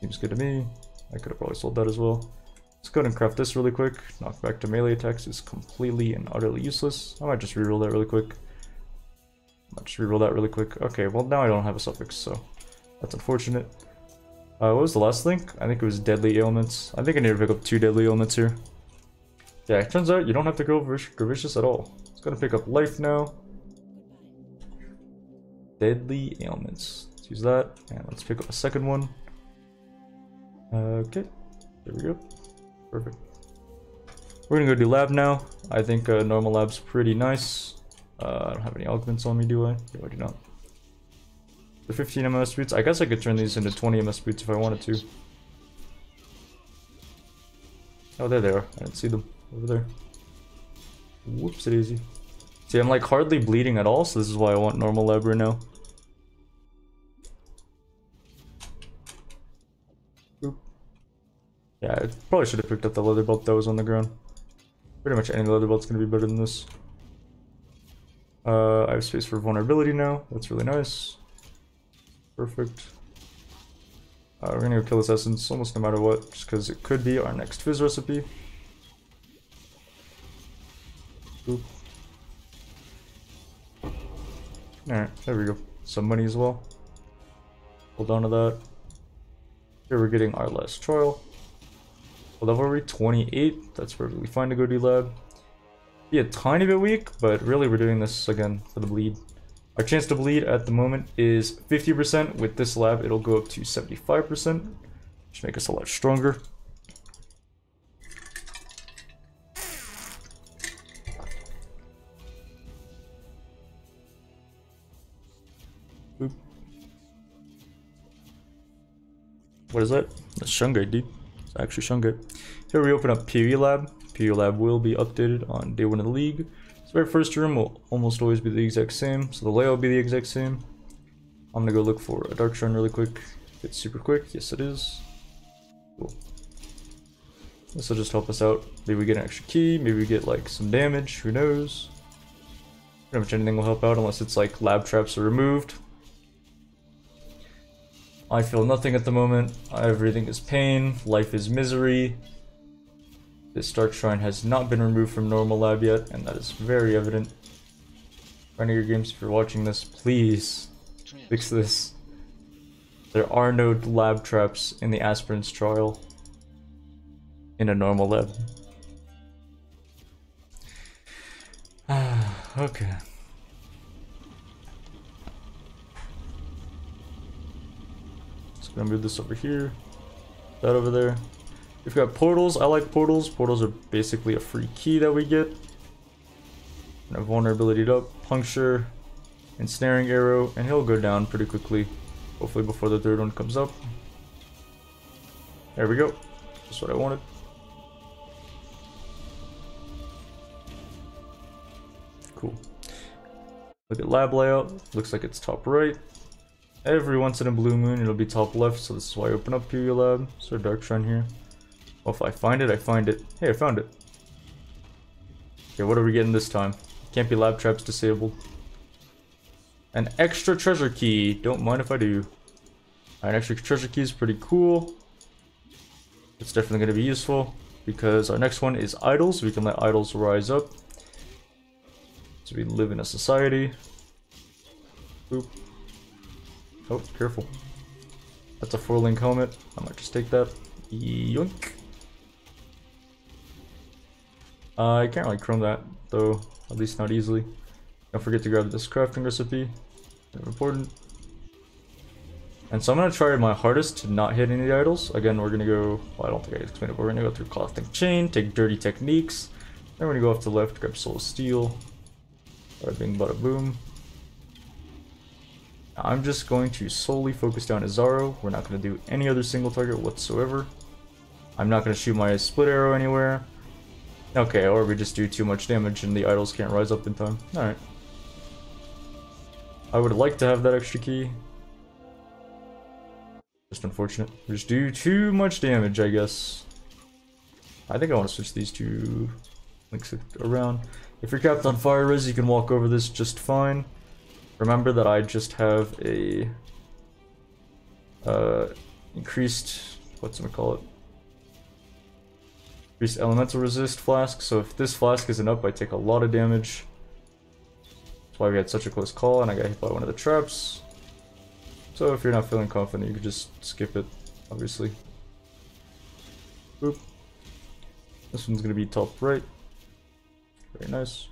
seems good to me. I could have probably sold that as well. Let's go ahead and craft this really quick. Knockback to melee attacks is completely and utterly useless. I might just reroll that really quick. I might just reroll that really quick. Okay, well now I don't have a suffix, so that's unfortunate. Uh, what was the last link? I think it was deadly ailments. I think I need to pick up two deadly ailments here. Yeah, it turns out you don't have to go Gravicious at all. It's gonna pick up life now. Deadly ailments. Let's use that, and let's pick up a second one. Okay, there we go. Perfect. We're gonna go do lab now. I think uh, normal lab's pretty nice. Uh, I don't have any augments on me, do I? No, I do not. The 15 MS boots, I guess I could turn these into 20 MS boots if I wanted to. Oh, there they are. I didn't see them. Over there. Whoops, it easy. See, I'm like hardly bleeding at all, so this is why I want normal lab right now. Yeah, I probably should have picked up the leather belt that was on the ground. Pretty much any leather belt's gonna be better than this. Uh, I have space for vulnerability now. That's really nice. Perfect. Uh, we're gonna go kill this essence almost no matter what, just because it could be our next phys recipe. Alright, there we go. Some money as well. Hold on to that. Here we're getting our last trial. Level we? 28. That's perfectly fine to go do lab. Be a tiny bit weak, but really we're doing this again for the bleed. Our chance to bleed at the moment is 50%. With this lab, it'll go up to 75%. which make us a lot stronger. What is that? That's Shungite, dude. It's actually Shungite. Here we open up PoE Lab. PoE Lab will be updated on day one of the league. So our first room will almost always be the exact same, so the layout will be the exact same. I'm gonna go look for a Dark Shrine really quick. It's super quick, yes it is. Cool. This will just help us out. Maybe we get an extra key, maybe we get like some damage, who knows. Pretty much anything will help out unless it's like lab traps are removed. I feel nothing at the moment. Everything is pain. Life is misery. This Dark Shrine has not been removed from normal lab yet, and that is very evident. Renegade Games, if you're watching this, please fix this. There are no lab traps in the aspirants trial in a normal lab. <sighs> okay. Just gonna move this over here. That over there. We've got portals. I like portals. Portals are basically a free key that we get. And a vulnerability up, puncture, ensnaring arrow, and he'll go down pretty quickly. Hopefully before the third one comes up. There we go. Just what I wanted. Cool. Look at lab layout. Looks like it's top right. Every once in a blue moon, it'll be top left, so this is why I open up PoE Lab. So Dark Shrine here. Well, if I find it, I find it. Hey, I found it. Okay, what are we getting this time? Can't be lab traps disabled. An extra treasure key. Don't mind if I do. An extra treasure key is pretty cool. It's definitely going to be useful because our next one is idols. We can let idols rise up. So we live in a society. Boop. Oh, careful. That's a four-link helmet. I might just take that. Yoink. Uh, I can't really chrome that, though. At least not easily. Don't forget to grab this crafting recipe. Important. And so I'm gonna try my hardest to not hit any idols. Again, we're gonna go, well, I don't think I explained it, but we're gonna go through Cloth and Chain, take Dirty Techniques, then we're gonna go off to the left, grab Soul Steel. Bada bing, bada boom. I'm just going to solely focus down Izaro. We're not going to do any other single target whatsoever. I'm not going to shoot my split arrow anywhere. Okay, or we just do too much damage and the idols can't rise up in time. Alright. I would like to have that extra key. Just unfortunate. We just do too much damage, I guess. I think I want to switch these two links around. If you're capped on fire res, you can walk over this just fine. Remember that I just have a uh, increased, what's it call it? Increased elemental resist flask, so if this flask isn't up, I take a lot of damage. That's why we had such a close call, and I got hit by one of the traps. So if you're not feeling confident, you can just skip it, obviously. Boop. This one's gonna be top right. Very nice.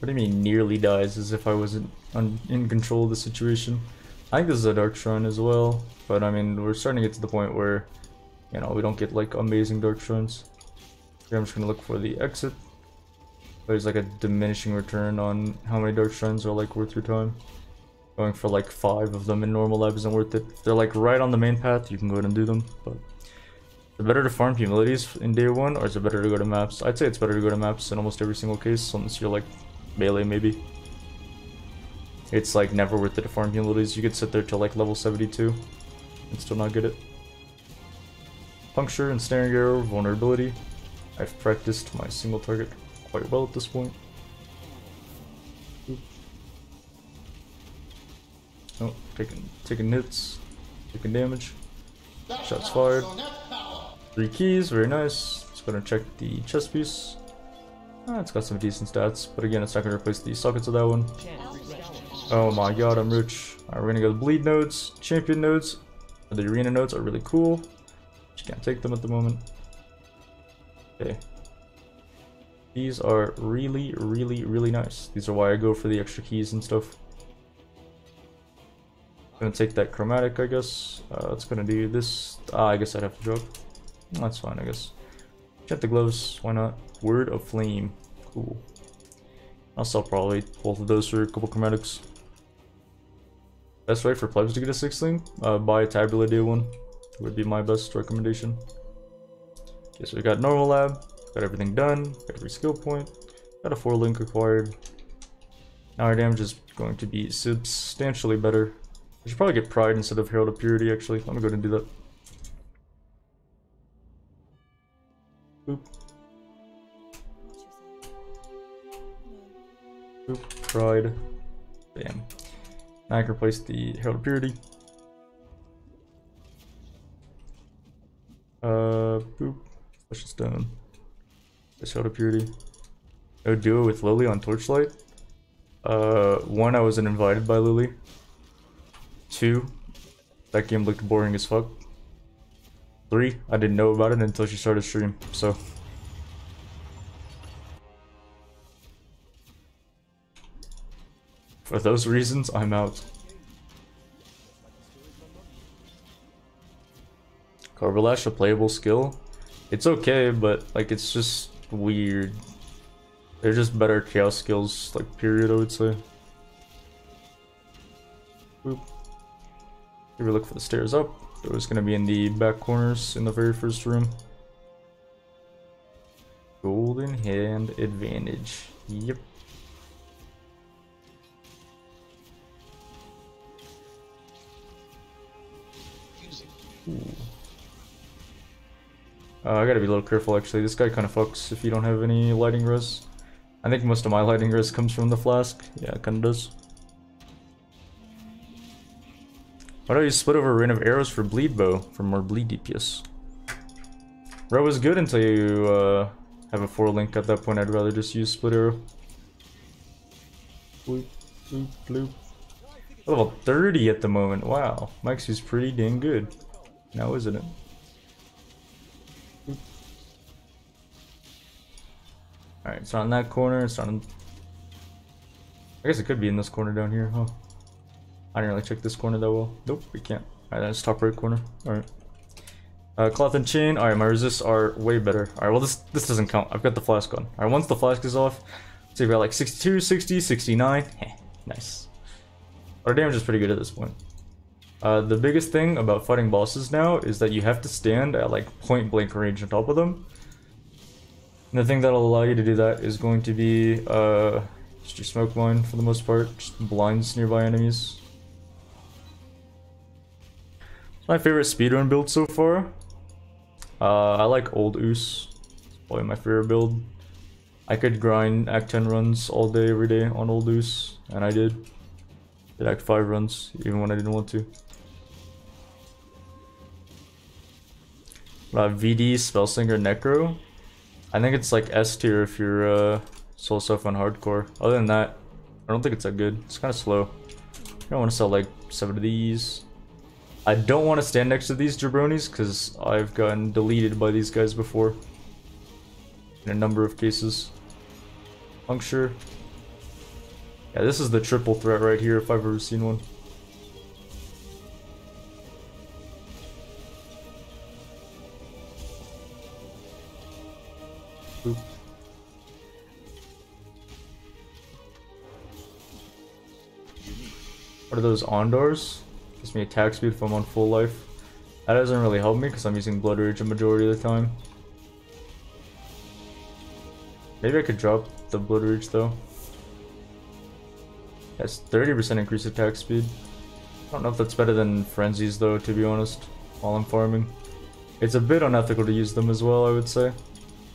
What do you mean nearly dies as if I wasn't in control of the situation? I think this is a Dark Shrine as well, but I mean, we're starting to get to the point where, you know, we don't get like amazing Dark Shrines. Here I'm just gonna look for the exit. There's like a diminishing return on how many Dark Shrines are like worth your time. Going for like five of them in normal life isn't worth it. If they're like right on the main path, you can go ahead and do them, but is it better to farm humilities in day one, or is it better to go to maps? I'd say it's better to go to maps in almost every single case, unless you're like melee maybe. It's like never worth it to farm. You could sit there till like level 72 and still not get it. Puncture, Ensnaring Arrow, Vulnerability. I've practiced my single target quite well at this point. Oh, taking taking hits, taking damage. Shots fired. Three keys, very nice. Just gonna check the chest piece. Ah, it's got some decent stats, but again, it's not gonna replace the sockets of that one. Oh my god, I'm rich. Alright, we're gonna go bleed nodes, champion nodes. The arena nodes are really cool. Just can't take them at the moment. Okay. These are really, really, really nice. These are why I go for the extra keys and stuff. Gonna take that chromatic, I guess. Uh, it's gonna do this. Ah, I guess I'd have to drop. That's fine, I guess. Get the gloves, why not? Word of Flame. Cool. I'll sell probably both of those for a couple chromatics. Best way for plebs to get a six link? Uh, buy a Tabula day one. Would be my best recommendation. Okay, so we got normal lab, got everything done, got every skill point, got a four link acquired. Now our damage is going to be substantially better. I should probably get pride instead of herald of purity actually. Let me go ahead and do that. Boop. Pride. Bam. Now I can replace the Herald of Purity. Uh, boop. Flesh Stone. This Herald of Purity. No duo with Lily on Torchlight. Uh, one, I wasn't invited by Lily. Two, that game looked boring as fuck. Three, I didn't know about it until she started stream, so. For those reasons, I'm out. Carvelash, a playable skill? It's okay, but like it's just weird. They're just better chaos skills, like period, I would say. Boop. Here we look for the stairs up. It was gonna be in the back corners in the very first room. Golden hand advantage. Yep. Uh, I gotta be a little careful actually. This guy kind of fucks if you don't have any lighting res. I think most of my lighting res comes from the flask. Yeah, it kinda does. Why don't you split over Rain of Arrows for Bleed Bow for more bleed DPS? Red was good until you uh, have a 4 link at that point. I'd rather just use Split Arrow. Bloop, bloop, bloop. Level 30 at the moment. Wow. Maxie's pretty dang good. Now, isn't it? Alright, it's not in that corner. It's not in... I guess it could be in this corner down here, huh? I didn't really check this corner that well. Nope, we can't. Alright, that's top right corner. Alright. Uh, cloth and chain. Alright, my resists are way better. Alright, well this this doesn't count. I've got the flask on. Alright, once the flask is off, so you've got like 62, 60, 69. <laughs> nice. Our damage is pretty good at this point. Uh, the biggest thing about fighting bosses now is that you have to stand at like point blank range on top of them. And the thing that'll allow you to do that is going to be uh, just your smoke mine for the most part, just blinds nearby enemies. It's my favorite speedrun build so far. Uh, I like old Oos. It's probably my favorite build. I could grind Act 10 runs all day, every day on old Oos, and I did. Did Act 5 runs, even when I didn't want to. Uh, VD, Spellslinger, Necro. I think it's like S tier if you're uh, Soul Stuff on hardcore. Other than that, I don't think it's that good. It's kind of slow. I don't want to sell like seven of these. I don't want to stand next to these jabronis because I've gotten deleted by these guys before. In a number of cases. Puncture. Yeah, this is the triple threat right here if I've ever seen one. What are those Ondar's? Gives me attack speed if I'm on full life. That doesn't really help me because I'm using Blood Rage a majority of the time. Maybe I could drop the Blood Rage though. That's 30% increased attack speed. I don't know if that's better than Frenzies though, to be honest, while I'm farming. It's a bit unethical to use them as well, I would say.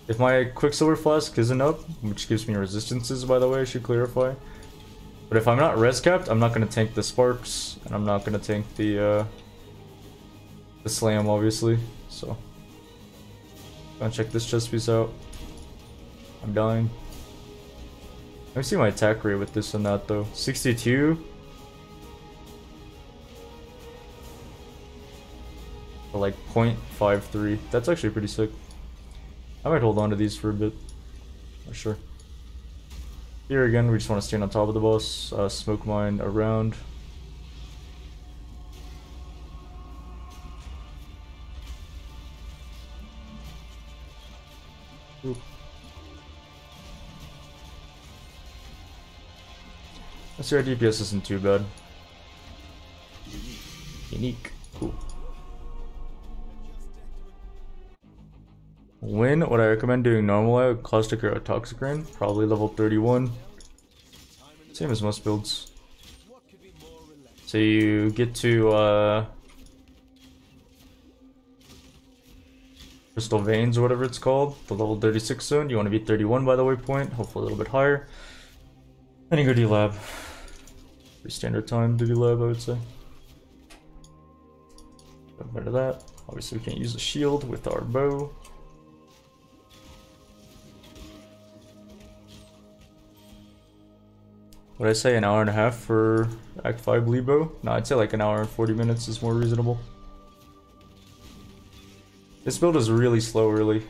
If my Quicksilver Flask isn't up, which gives me resistances by the way, I should clarify. But if I'm not res capped, I'm not to tank the Sparks, and I'm not to tank the, uh, the Slam, obviously, so. Gonna check this chest piece out. I'm dying. Let me see my attack rate with this and that though. 62. For like 0.53. That's actually pretty sick. I might hold on to these for a bit. Not sure. Here again, we just want to stand on top of the boss, uh, smoke mine around. I see our DPS isn't too bad. Unique. When would I recommend doing normal caustic or toxic rain? Probably level 31. Same as most builds. So you get to uh, Crystal Veins or whatever it's called, the level 36 zone. You want to be 31 by the waypoint, hopefully a little bit higher. Then you go to lab. Pretty standard time to do lab, I would say. Better that. Obviously, we can't use a shield with our bow. Would I say an hour and a half for Act 5 Lebo? No, I'd say like an hour and 40 minutes is more reasonable. This build is really slow, really.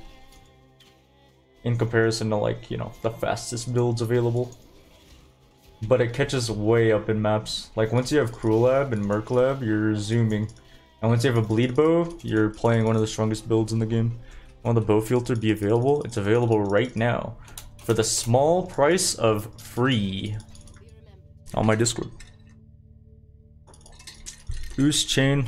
In comparison to like, you know, the fastest builds available. But it catches way up in maps. Like once you have Cruel Lab and Merc Lab, you're zooming. And once you have a Bleed Bow, you're playing one of the strongest builds in the game. Want the bow filter be available? It's available right now. For the small price of free on my Discord. Goose Chain.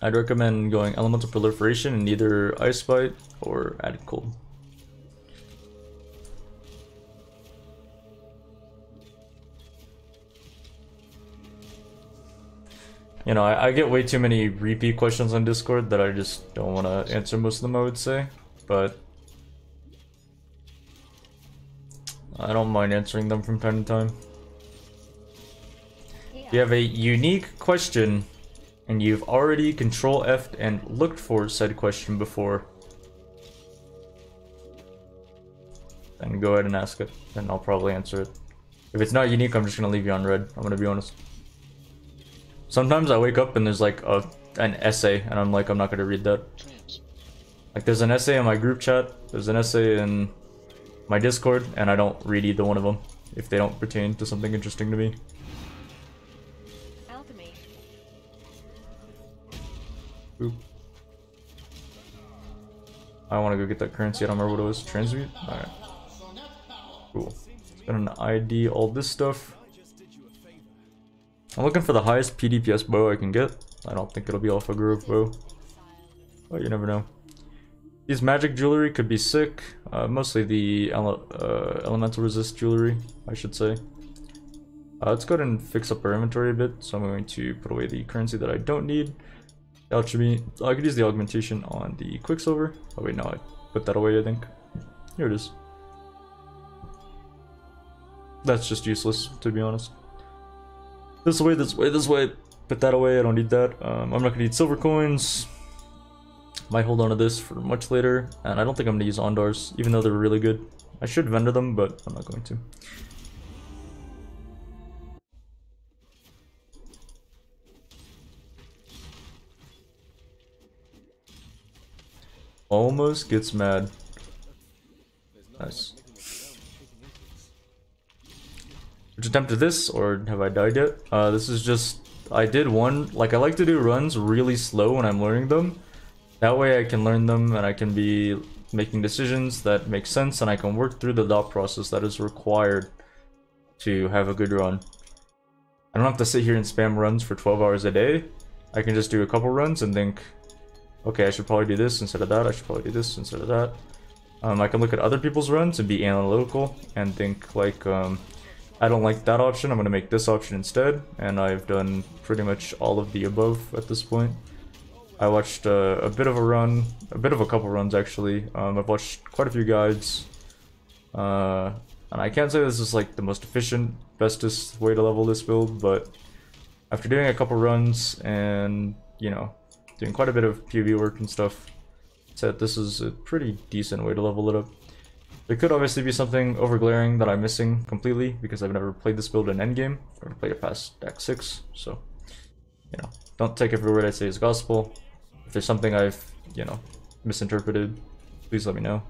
I'd recommend going Elemental Proliferation in either Ice Bite or Added Cold. You know, I, I get way too many repeat questions on Discord that I just don't want to answer most of them, I would say. But I don't mind answering them from time to time. You have a unique question and you've already control F and looked for said question before, then go ahead and ask it, and I'll probably answer it. If it's not unique, I'm just gonna leave you on red. I'm gonna be honest. Sometimes I wake up and there's like a an essay, and I'm like, I'm not gonna read that. Like there's an essay in my group chat, there's an essay in my Discord, and I don't read either one of them if they don't pertain to something interesting to me. I want to go get that currency. I don't remember what it was. Transmute? Alright. Cool. Got an ID, all this stuff. I'm looking for the highest PDPS bow I can get. I don't think it'll be Alpha Grove bow. But you never know. These magic jewelry could be sick. Uh, mostly the ele uh, elemental resist jewelry, I should say. Uh, let's go ahead and fix up our inventory a bit. So I'm going to put away the currency that I don't need. Alchemy. I could use the augmentation on the Quicksilver. Oh wait, no, I put that away, I think. Here it is. That's just useless, to be honest. This way, this way, this way. Put that away, I don't need that. Um, I'm not gonna need silver coins. Might hold on to this for much later. And I don't think I'm gonna use Ondar's, even though they're really good. I should vendor them, but I'm not going to. Almost gets mad. Nice. Which attempt is this, or have I died yet? Uh, this is just... I did one... Like, I like to do runs really slow when I'm learning them. That way I can learn them and I can be making decisions that make sense and I can work through the thought process that is required to have a good run. I don't have to sit here and spam runs for 12 hours a day. I can just do a couple runs and think, okay, I should probably do this instead of that. I should probably do this instead of that. Um, I can look at other people's runs and be analytical and think like, um, I don't like that option, I'm going to make this option instead. And I've done pretty much all of the above at this point. I watched uh, a bit of a run, a bit of a couple runs actually. Um, I've watched quite a few guides. Uh, and I can't say this is like the most efficient, bestest way to level this build, but after doing a couple runs and, you know, doing quite a bit of PvE work and stuff, said this is a pretty decent way to level it up. There could obviously be something overglaring that I'm missing completely because I've never played this build in endgame. I've never played it past Act 6, so, you know, don't take every word I say as gospel. If there's something I've, you know, misinterpreted, please let me know.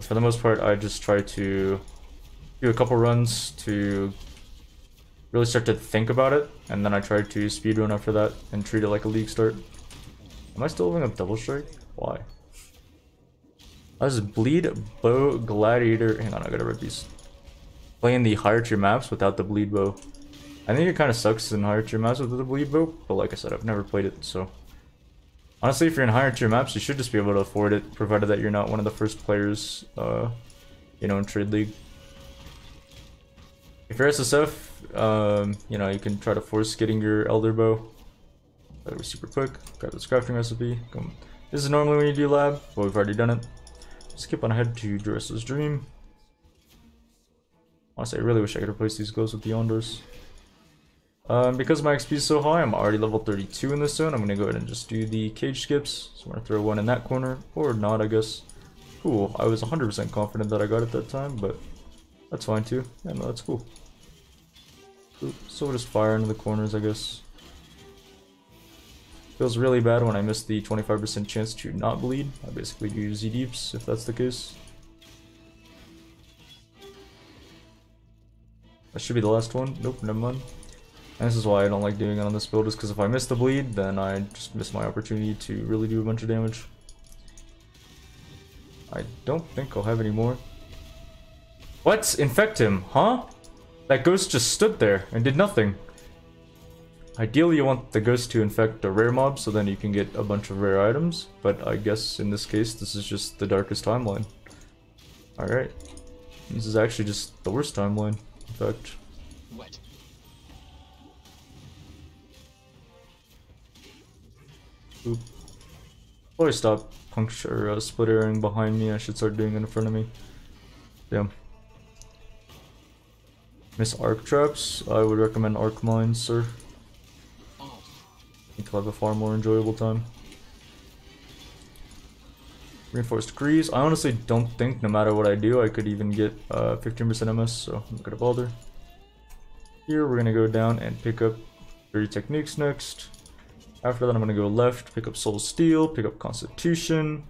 For the most part, I just try to do a couple runs to really start to think about it, and then I try to speedrun after that and treat it like a league start. Am I still having a double strike? Why? I was Bleed Bow Gladiator. Hang on, I gotta rip these. Playing the higher tier maps without the Bleed Bow. I think it kind of sucks in higher tier maps with the Bleed Bow, but like I said, I've never played it, so. Honestly, if you're in higher tier maps, you should just be able to afford it, provided that you're not one of the first players, uh, you know, in Trade League. If you're SSF, um, you know, you can try to force getting your Elder Bow. That was super quick. Grab this crafting recipe. Come. This is normally when you do lab, but we've already done it. Skip on ahead to Daresso's Dream. Honestly, I really wish I could replace these gloves with the Ondar's. Um, because my XP is so high, I'm already level 32 in this zone. I'm going to go ahead and just do the cage skips. So I'm going to throw one in that corner, or not, I guess. Cool, I was 100% confident that I got it that time, but that's fine too. Yeah, no, that's cool. So we'll just fire into the corners, I guess. Feels really bad when I miss the 25% chance to not bleed. I basically do Z deeps if that's the case. That should be the last one. Nope, never mind. And this is why I don't like doing it on this build, is because if I miss the bleed, then I just miss my opportunity to really do a bunch of damage. I don't think I'll have any more. What? Infect him, huh? That ghost just stood there and did nothing. Ideally, you want the ghost to infect a rare mob so then you can get a bunch of rare items, but I guess in this case, this is just the darkest timeline. Alright. This is actually just the worst timeline, in fact. Wet. Oop. Probably stop puncture uh, split airing behind me. I should start doing it in front of me. Damn. Miss arc traps. I would recommend arc mines, sir. I think I'll have a far more enjoyable time. Reinforced decrees. I honestly don't think, no matter what I do, I could even get 15% uh, MS, so I'm not gonna bother. Here, we're gonna go down and pick up Dirty Techniques next. After that, I'm gonna go left, pick up Soul Steel, pick up Constitution,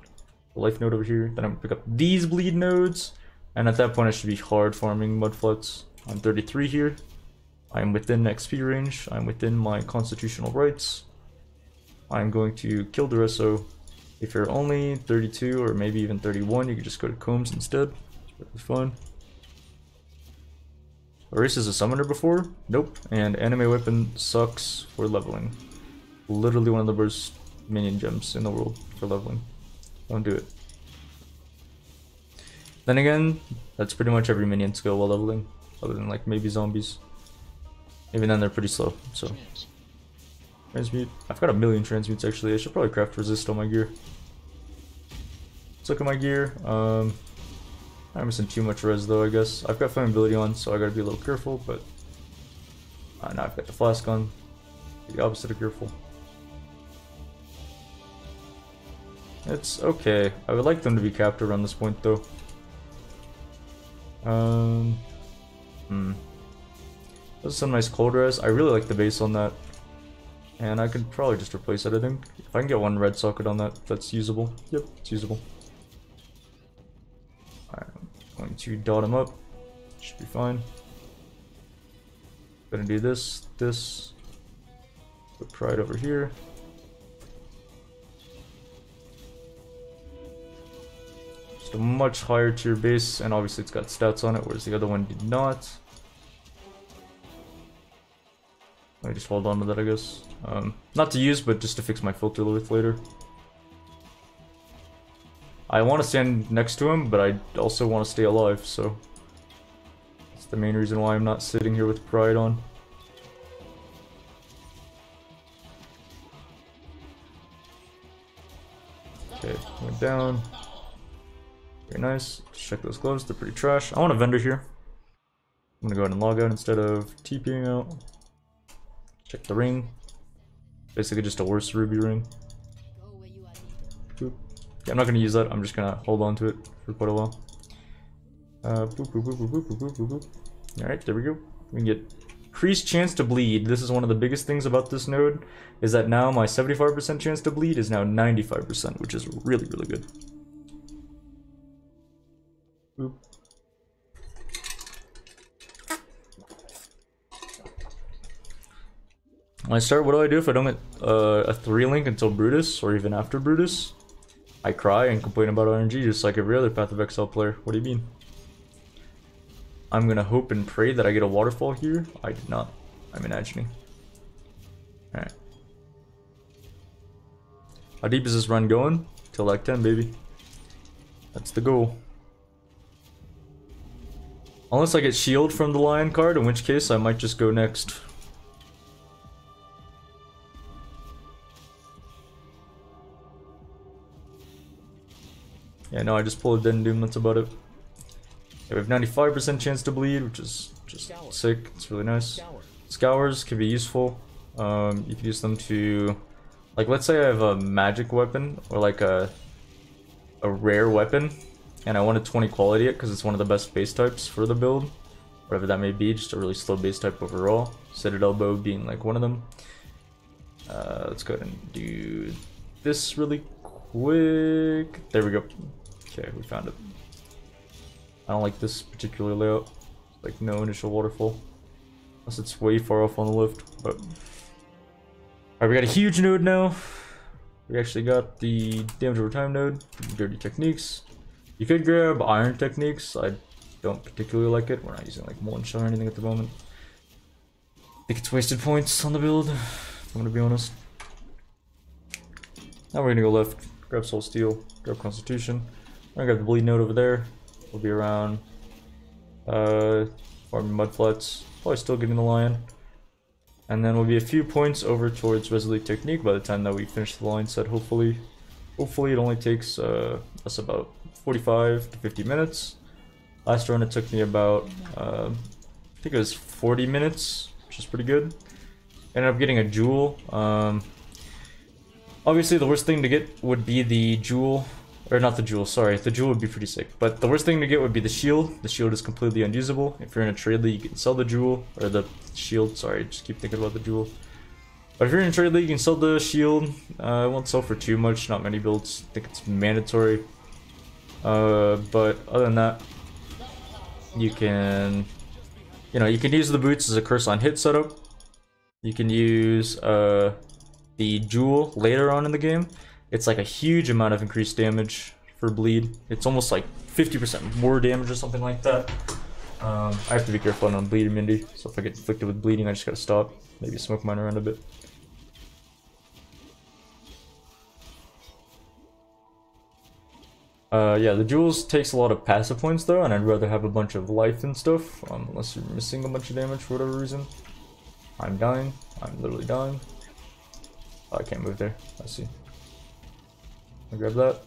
life node over here. Then I'm gonna pick up these bleed nodes, and at that point, I should be hard farming mudflats. I'm 33 here. I'm within XP range. I'm within my constitutional rights. I'm going to kill the Reso. If you're only 32 or maybe even 31, you can just go to Combs instead. It's fun. Erase is a summoner before? Nope. And Animate Weapon sucks for leveling. Literally one of the worst minion gems in the world for leveling. Don't do it. Then again, that's pretty much every minion skill while leveling. Other than like maybe zombies. Even then they're pretty slow, so. Transmute. I've got a million transmutes actually. I should probably craft resist on my gear. Let's look at my gear. Um, I'm missing too much res though, I guess. I've got flammability on, so I gotta be a little careful, but... Uh, now I've got the flask on. The opposite of careful. It's okay. I would like them to be capped around this point though. Um... Hmm. That's some nice cold res. I really like the base on that. And I could probably just replace it, I think. If I can get one red socket on that, that's usable. Yep, it's usable. I'm going to dot him up. Should be fine. Gonna do this, this. Put pride over here. Just a much higher tier base, and obviously it's got stats on it, whereas the other one did not. I just hold on to that, I guess. Um, not to use, but just to fix my filter with later. I want to stand next to him, but I also want to stay alive, so... That's the main reason why I'm not sitting here with pride on. Okay, went down. Very nice. Check those gloves, they're pretty trash. I want a vendor here. I'm gonna go ahead and log out instead of TPing out. Check the ring. Basically just a worse ruby ring. Boop. Yeah, I'm not gonna use that. I'm just gonna hold on to it for quite a while. Uh, boop, boop, boop, boop, boop, boop, boop, boop. All right, there we go. We can get increased chance to bleed. This is one of the biggest things about this node, is that now my 75% chance to bleed is now 95%, which is really, really good. Boop. When I start, what do I do if I don't get uh, a 3 link until Brutus, or even after Brutus? I cry and complain about RNG just like every other Path of Exile player. What do you mean? I'm gonna hope and pray that I get a waterfall here. I did not. I'm imagining. Alright. How deep is this run going? Till like 10, baby. That's the goal. Unless I get shield from the lion card, in which case I might just go next. Yeah, no, I just pulled a Den Doom, that's about it. Yeah, we have 95% chance to bleed, which is just Scour. sick. It's really nice. Scour. Scours can be useful. Um, you can use them to... Like, let's say I have a magic weapon, or like a, a rare weapon, and I want a 20 quality it because it's one of the best base types for the build. Whatever that may be, just a really slow base type overall. Citadel Bow being like one of them. Uh, let's go ahead and do this really quick. There we go. Okay, we found it. I don't like this particular layout. Like no initial waterfall. Unless it's way far off on the lift, but... Alright, we got a huge node now. We actually got the damage over time node, dirty techniques. You could grab iron techniques. I don't particularly like it. We're not using like molten or anything at the moment. I think it's wasted points on the build, I'm gonna be honest. Now we're gonna go left, grab soul steel, grab constitution. I got the bleed node over there. We'll be around uh farming mud flats. Probably still getting the lion. And then we'll be a few points over towards Resolute Technique by the time that we finish the line set, hopefully. Hopefully it only takes uh, us about 45 to 50 minutes. Last run it took me about, uh, I think it was 40 minutes, which is pretty good. Ended up getting a jewel. Um, obviously the worst thing to get would be the jewel or not the jewel, sorry. The jewel would be pretty sick. But the worst thing to get would be the shield. The shield is completely unusable. If you're in a trade league, you can sell the jewel. Or the shield, sorry. Just keep thinking about the jewel. But if you're in a trade league, you can sell the shield. Uh, it won't sell for too much. Not many builds. I think it's mandatory. Uh, but other than that, you can... You know, you can use the boots as a curse on hit setup. You can use uh, the jewel later on in the game. It's like a huge amount of increased damage for bleed. It's almost like 50% more damage or something like that. Um, I have to be careful on bleed immunity, so if I get inflicted with bleeding, I just gotta stop. Maybe smoke mine around a bit. Uh, yeah, the jewels takes a lot of passive points though, and I'd rather have a bunch of life and stuff, um, unless you're missing a bunch of damage for whatever reason. I'm dying. I'm literally dying. Oh, I can't move there. I see. I'll grab that.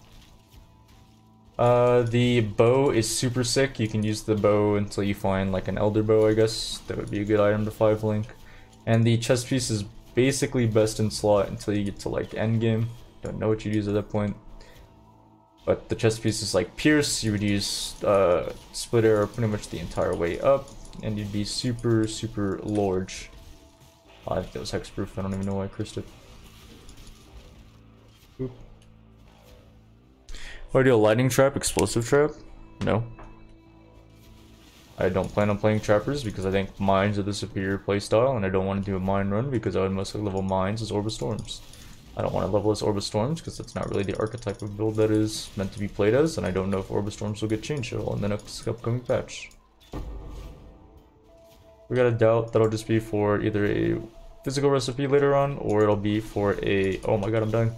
Uh, the bow is super sick. You can use the bow until you find like an elder bow, I guess. That would be a good item to 5 link. And the chest piece is basically best in slot until you get to like end game. Don't know what you'd use at that point. But the chest piece is like Pierce, you would use uh, Split Arrow pretty much the entire way up, and you'd be super, super large. I think that was hexproof, I don't even know why I cursed it. Would I do a lightning trap, explosive trap? No. I don't plan on playing trappers because I think mines are the superior playstyle and I don't want to do a mine run because I would mostly level mines as Orb of Storms. I don't want to level as Orb of Storms because that's not really the archetype of build that is meant to be played as and I don't know if Orb of Storms will get changed at all in the next upcoming patch. We got a doubt that'll just be for either a physical recipe later on or it'll be for a... Oh my god, I'm dying.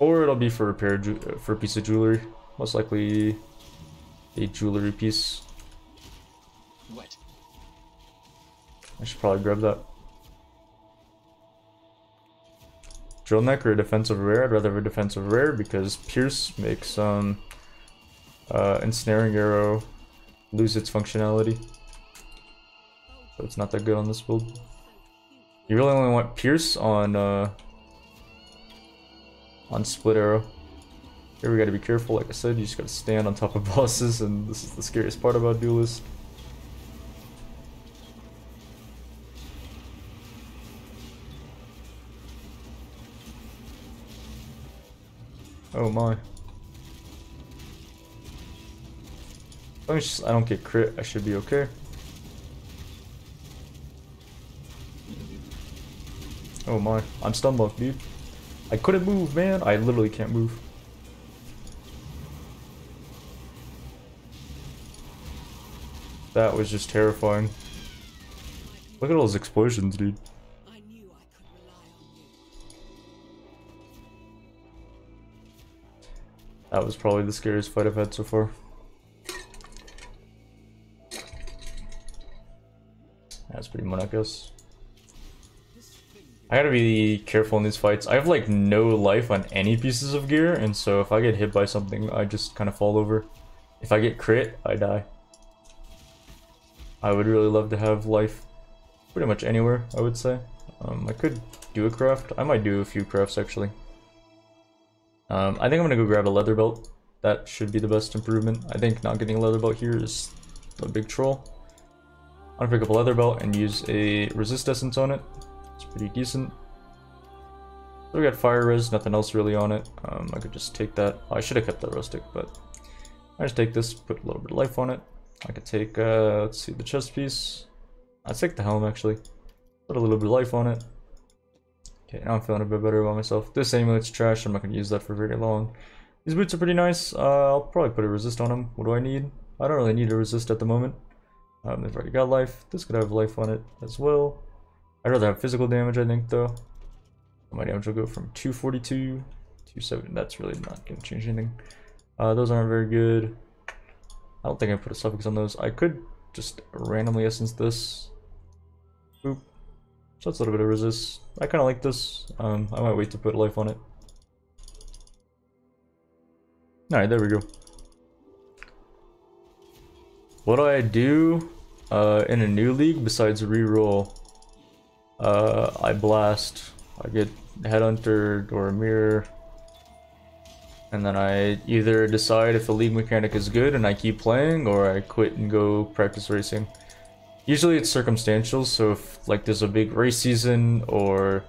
Or it'll be for a pair for a piece of jewelry. Most likely a jewelry piece. What? I should probably grab that. Drillneck or a defensive rare? I'd rather have a defensive rare because Pierce makes um uh ensnaring arrow lose its functionality. So it's not that good on this build. You really only want Pierce on uh on split arrow. Here we gotta be careful, like I said, you just gotta stand on top of <laughs> bosses, and this is the scariest part about Duelist. Oh my. I don't get crit, I should be okay. Oh my, I'm stun locked, dude. I couldn't move, man. I literally can't move. That was just terrifying. Look at all those explosions, dude. That was probably the scariest fight I've had so far. That's pretty much, I guess. I gotta be careful in these fights. I have like no life on any pieces of gear, and so if I get hit by something, I just kind of fall over. If I get crit, I die. I would really love to have life pretty much anywhere, I would say. Um, I could do a craft. I might do a few crafts, actually. Um, I think I'm gonna go grab a leather belt. That should be the best improvement. I think not getting a leather belt here is a big troll. I'm gonna pick up a leather belt and use a resist essence on it. It's pretty decent. So we got fire res, nothing else really on it. Um, I could just take that. Oh, I should have kept that rustic, but I just take this, put a little bit of life on it. I could take, uh, let's see, the chest piece. I'll take the helm actually. Put a little bit of life on it. Okay, now I'm feeling a bit better about myself. This amulet's trash, I'm not gonna use that for very long. These boots are pretty nice. Uh, I'll probably put a resist on them. What do I need? I don't really need a resist at the moment. Um, they've already got life. This could have life on it as well. I'd rather have physical damage, I think, though. My damage will go from 242 to 7. That's really not going to change anything. Uh, those aren't very good. I don't think I put a suffix on those. I could just randomly essence this. Boop. So that's a little bit of resist. I kind of like this. Um, I might wait to put life on it. Alright, there we go. What do I do uh, in a new league besides reroll? Uh, I blast. I get headhunter or a mirror. And then I either decide if the league mechanic is good and I keep playing, or I quit and go practice racing. Usually it's circumstantial, so if like there's a big race season or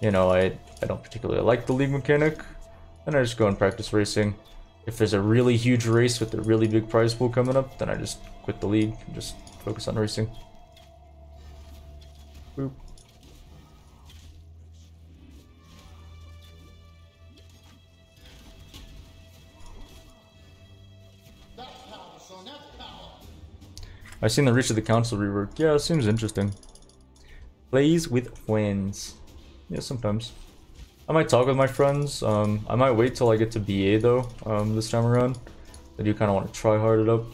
you know, I, I don't particularly like the league mechanic, then I just go and practice racing. If there's a really huge race with a really big prize pool coming up, then I just quit the league and just focus on racing. Boop. I've seen the Reach of the Council rework. Yeah, it seems interesting. Plays with friends. Yeah, sometimes. I might talk with my friends. Um, I might wait till I get to BA though, um, this time around. I do kind of want to try hard it up.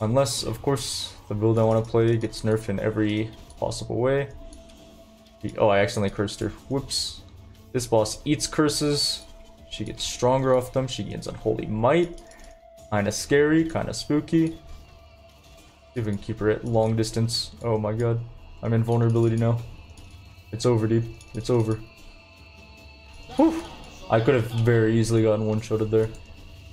Unless, of course, the build I want to play gets nerfed in every possible way. Oh, I accidentally cursed her. Whoops. This boss eats curses. She gets stronger off them. She gains Unholy Might. Kinda scary, kinda spooky. Even keep her at long distance. Oh my god. I'm in vulnerability now. It's over, dude. It's over. Whew. I could have very easily gotten one-shotted there.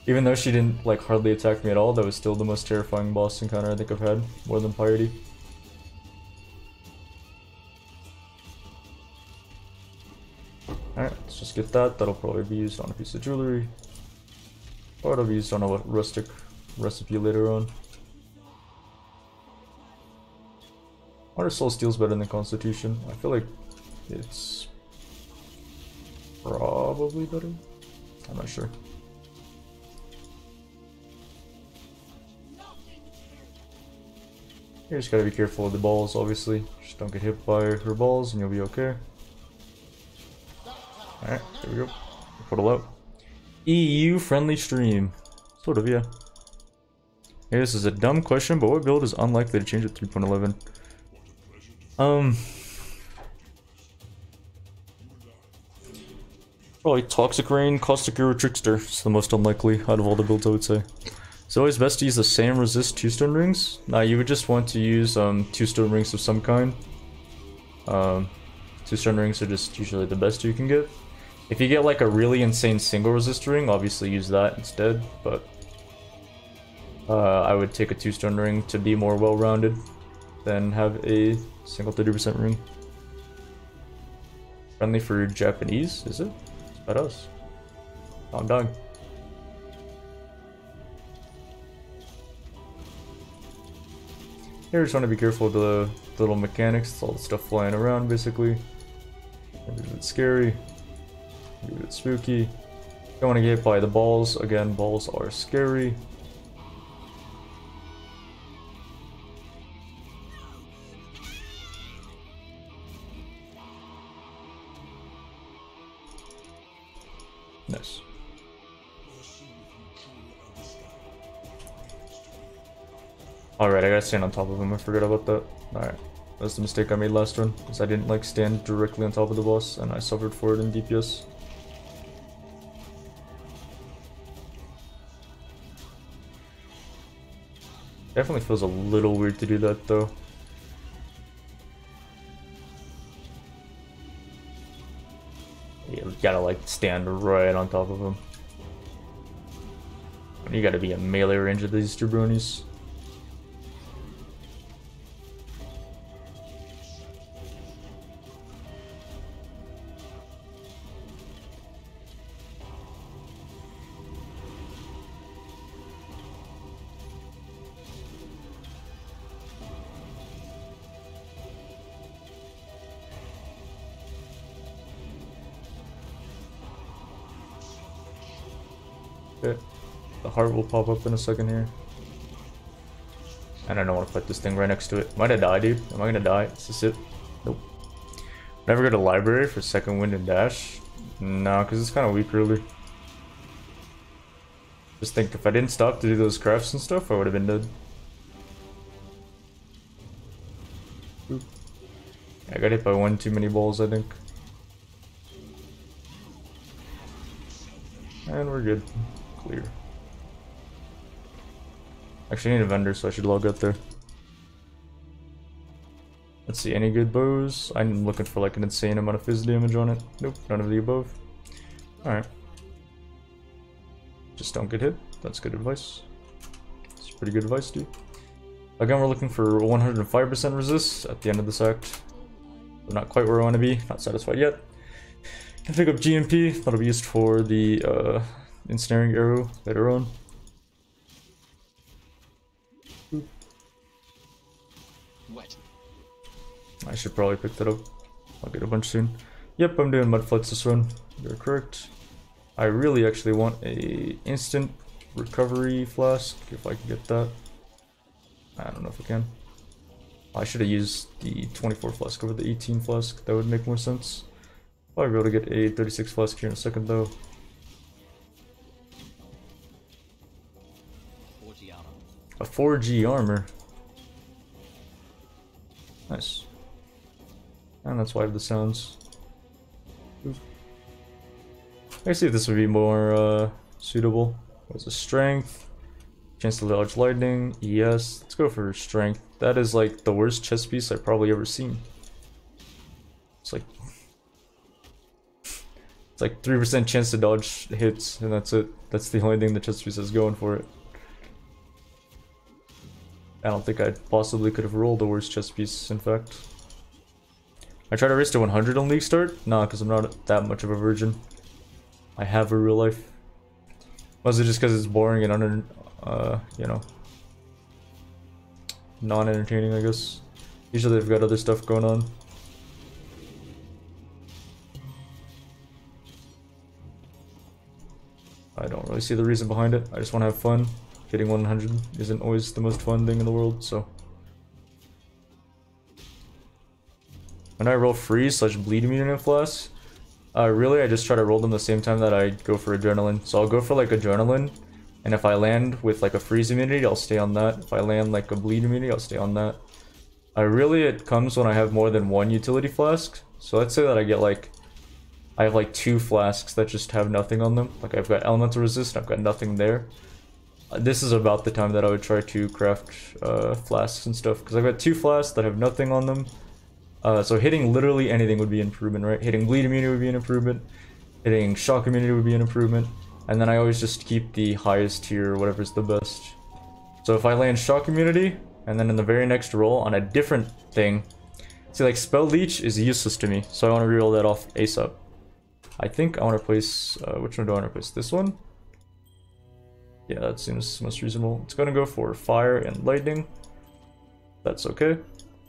Even though she didn't like hardly attack me at all, that was still the most terrifying boss encounter I think I've had, more than Piety. Alright, let's just get that. That'll probably be used on a piece of jewelry. Or it'll be used on a rustic recipe later on. Wonder Soul Steel's better than Constitution. I feel like it's probably better. I'm not sure. You just gotta be careful with the balls, obviously. Just don't get hit by her balls and you'll be okay. Alright, there we go. Put Portal out. EU friendly stream. Sort of, yeah. Hey, this is a dumb question, but what build is unlikely to change at 3.11? Um... Probably Toxic Rain, Caustic Hero, Trickster. It's the most unlikely out of all the builds, I would say. It's always best to use the same resist two stone rings. Now you would just want to use um, two stone rings of some kind. Um, two stone rings are just usually the best you can get. If you get like a really insane single resist ring, obviously use that instead, but uh, I would take a two stone ring to be more well rounded than have a single 30% room. Friendly for Japanese, is it? It's about us. I'm done. Here, just want to be careful of the little mechanics. All the stuff flying around, basically. A bit scary. A bit spooky. Don't want to get hit by the balls. Again, balls are scary. Alright, I gotta stand on top of him. I forgot about that. Alright. That's the mistake I made last run. Because I didn't like stand directly on top of the boss and I suffered for it in DPS. Definitely feels a little weird to do that though. You gotta like stand right on top of him. You gotta be a melee range of these jabronis. heart will pop up in a second here. And I don't want to put this thing right next to it. Might I die, dude? Am I gonna die? Is this it? Nope. Never go to library for second wind and dash. No, because it's kind of weak, really. Just think, if I didn't stop to do those crafts and stuff, I would have been dead. I got hit by one too many balls, I think. And we're good. Clear. Actually, I need a vendor, so I should log out there. Let's see, any good bows? I'm looking for like an insane amount of phys damage on it. Nope, none of the above. Alright. Just don't get hit. That's good advice. It's pretty good advice, dude. Again, we're looking for 105% resist at the end of this act. We're not quite where I want to be. Not satisfied yet. Can pick up GMP. That'll be used for the uh, ensnaring arrow later on. I should probably pick that up. I'll get a bunch soon. Yep, I'm doing mudflats this run. You're correct. I really actually want a instant recovery flask if I can get that. I don't know if I can. I should have used the 24 flask over the 18 flask. That would make more sense. I'll be able to get a 36 flask here in a second though. A 4G armor. Nice. And that's why I have the sounds. I see if this would be more uh, suitable. What's the strength? Chance to dodge lightning. Yes. Let's go for strength. That is like the worst chest piece I've probably ever seen. It's like it's like three percent chance to dodge hits, and that's it. That's the only thing the chest piece is going for it. I don't think I possibly could have rolled the worst chest piece, in fact. I tried to race to 100 on League Start? Nah, because I'm not that much of a virgin. I have a real life. Was it just because it's boring and under, uh, you know, non-entertaining, I guess. Usually they've got other stuff going on. I don't really see the reason behind it. I just want to have fun. Hitting 100 isn't always the most fun thing in the world, so. When I roll freeze slash bleed immunity flask, uh, really I just try to roll them the same time that I go for adrenaline. So I'll go for like adrenaline, and if I land with like a freeze immunity, I'll stay on that. If I land like a bleed immunity, I'll stay on that. I really it comes when I have more than one utility flask. So let's say that I get like I have like two flasks that just have nothing on them. Like I've got elemental resist, I've got nothing there. Uh, This is about the time that I would try to craft uh, flasks and stuff because I've got two flasks that have nothing on them. Uh, so hitting literally anything would be an improvement, right? Hitting bleed immunity would be an improvement. Hitting shock immunity would be an improvement. And then I always just keep the highest tier, whatever's the best. So if I land shock immunity, and then in the very next roll on a different thing, see like spell leech is useless to me, so I want to reroll that off ASAP. I think I want to place, uh, which one do I want to place? This one? Yeah, that seems most reasonable. It's gonna go for fire and lightning. That's okay.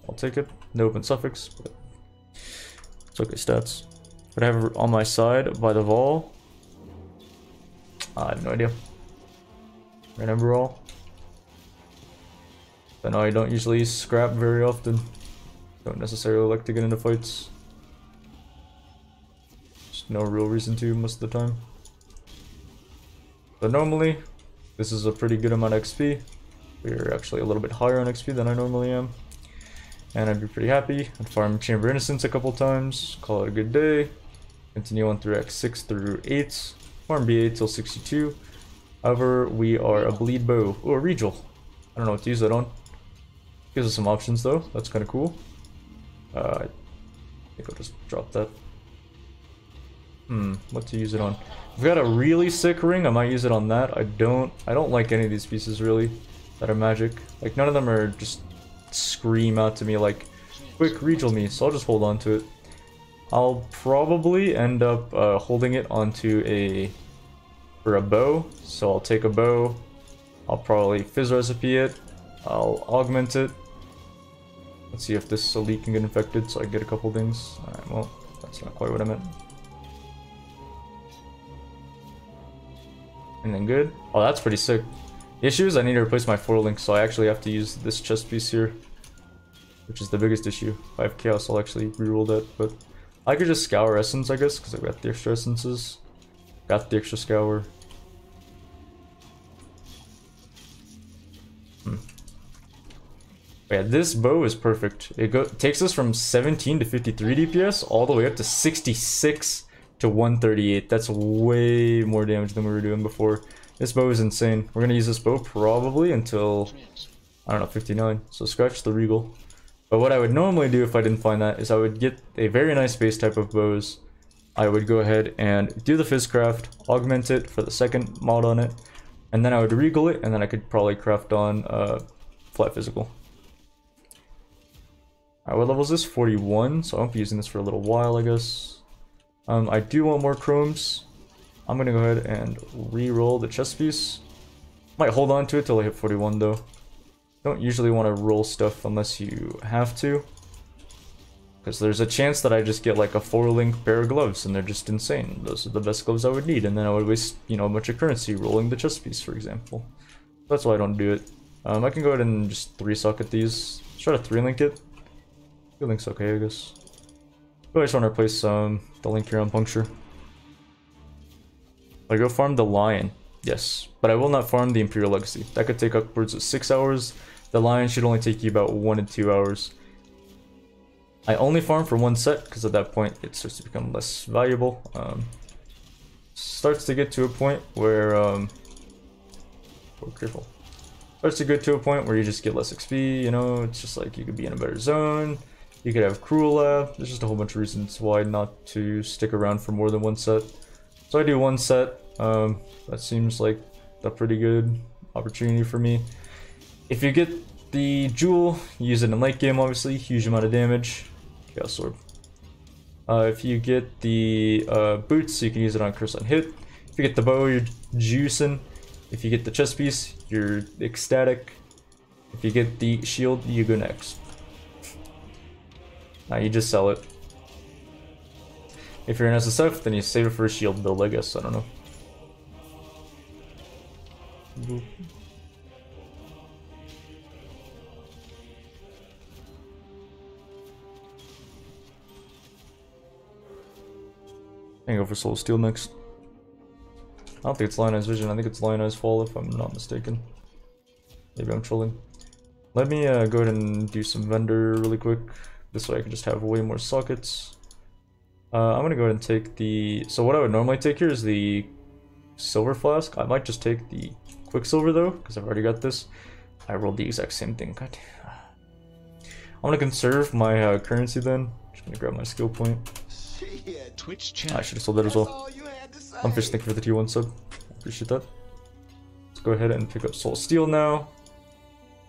I'll take it. No open suffix, but it's okay stats. But have on my side by the wall? I have no idea. Remember all? I know I don't usually scrap very often. Don't necessarily like to get into fights. Just no real reason to most of the time. But normally, this is a pretty good amount of XP. We're actually a little bit higher on XP than I normally am. And I'd be pretty happy. I'd farm Chamber Innocence a couple times, call it a good day. Continue on through X6 through 8. Farm B8 till 62. However, we are a bleed bow. Oh, a Regal. I don't know what to use that on. Gives us some options though. That's kind of cool. Uh, I think I'll just drop that. Hmm, what to use it on? I've got a really sick ring, I might use it on that. I don't I don't like any of these pieces really that are magic. Like none of them are just scream out to me like quick regal me, so I'll just hold on to it. I'll probably end up uh, holding it onto a for a bow. So I'll take a bow. I'll probably phys recipe it. I'll augment it. Let's see if this elite can get infected so I get a couple things. Alright, well, that's not quite what I meant. And then good. Oh, that's pretty sick. Issue is I need to replace my four link, so I actually have to use this chest piece here. Which is the biggest issue. If I have chaos, I'll actually reroll that, but I could just scour essence, I guess, because I've got the extra essences. Got the extra scour. Hmm. Yeah, this bow is perfect. It go takes us from 17 to 53 DPS all the way up to 66 to 138. That's way more damage than we were doing before. This bow is insane. We're gonna use this bow probably until I don't know 59. So scratch the regal. But what I would normally do if I didn't find that is I would get a very nice base type of bows. I would go ahead and do the fizzcraft, augment it for the second mod on it, and then I would regal it, and then I could probably craft on uh, flat physical. Alright, what level is this? 41, so I won't be using this for a little while, I guess. Um, I do want more chromes. I'm gonna go ahead and re-roll the chest piece. Might hold on to it till I hit 41 though. Don't usually want to roll stuff unless you have to. Because there's a chance that I just get like a four link pair of gloves and they're just insane. Those are the best gloves I would need and then I would waste, you know, a bunch of currency rolling the chest piece, for example. That's why I don't do it. Um, I can go ahead and just three socket these. Try to three link it. Three link's okay, I guess. But I just want to replace um, the link here on puncture. I go farm the lion. Yes, but I will not farm the Imperial Legacy. That could take upwards of 6 hours. The lion should only take you about 1 to 2 hours. I only farm for one set because at that point it starts to become less valuable. Um, starts to get to a point where um, oh, careful. Starts to get to a point where you just get less XP. You know, it's just like you could be in a better zone. You could have cruel lab. There's just a whole bunch of reasons why not to stick around for more than one set. So I do one set. Um, that seems like a pretty good opportunity for me. If you get the jewel, use it in late game, obviously, huge amount of damage. Chaos Orb. Uh, if you get the uh, boots, you can use it on curse on hit. If you get the bow, you're juicing. If you get the chest piece, you're ecstatic. If you get the shield, you go next. Now you just sell it. If you're an SSF, then you save it for a shield build, I guess. I don't know. Can go for Soul Steel next. I don't think it's Lioneye's Vision, I think it's Lioneye's Fall if I'm not mistaken. Maybe I'm trolling. Let me uh, go ahead and do some vendor really quick. This way I can just have way more sockets. Uh, I'm gonna go ahead and take the... So what I would normally take here is the Silver Flask. I might just take the Quicksilver though, because I've already got this. I rolled the exact same thing. God. I'm gonna conserve my uh, currency then. Just gonna grab my skill point. Shit. Twitch I should have sold that as well. all you had to say. I'm thank you for the T1 sub. Appreciate that. Let's go ahead and pick up Soul Steel now.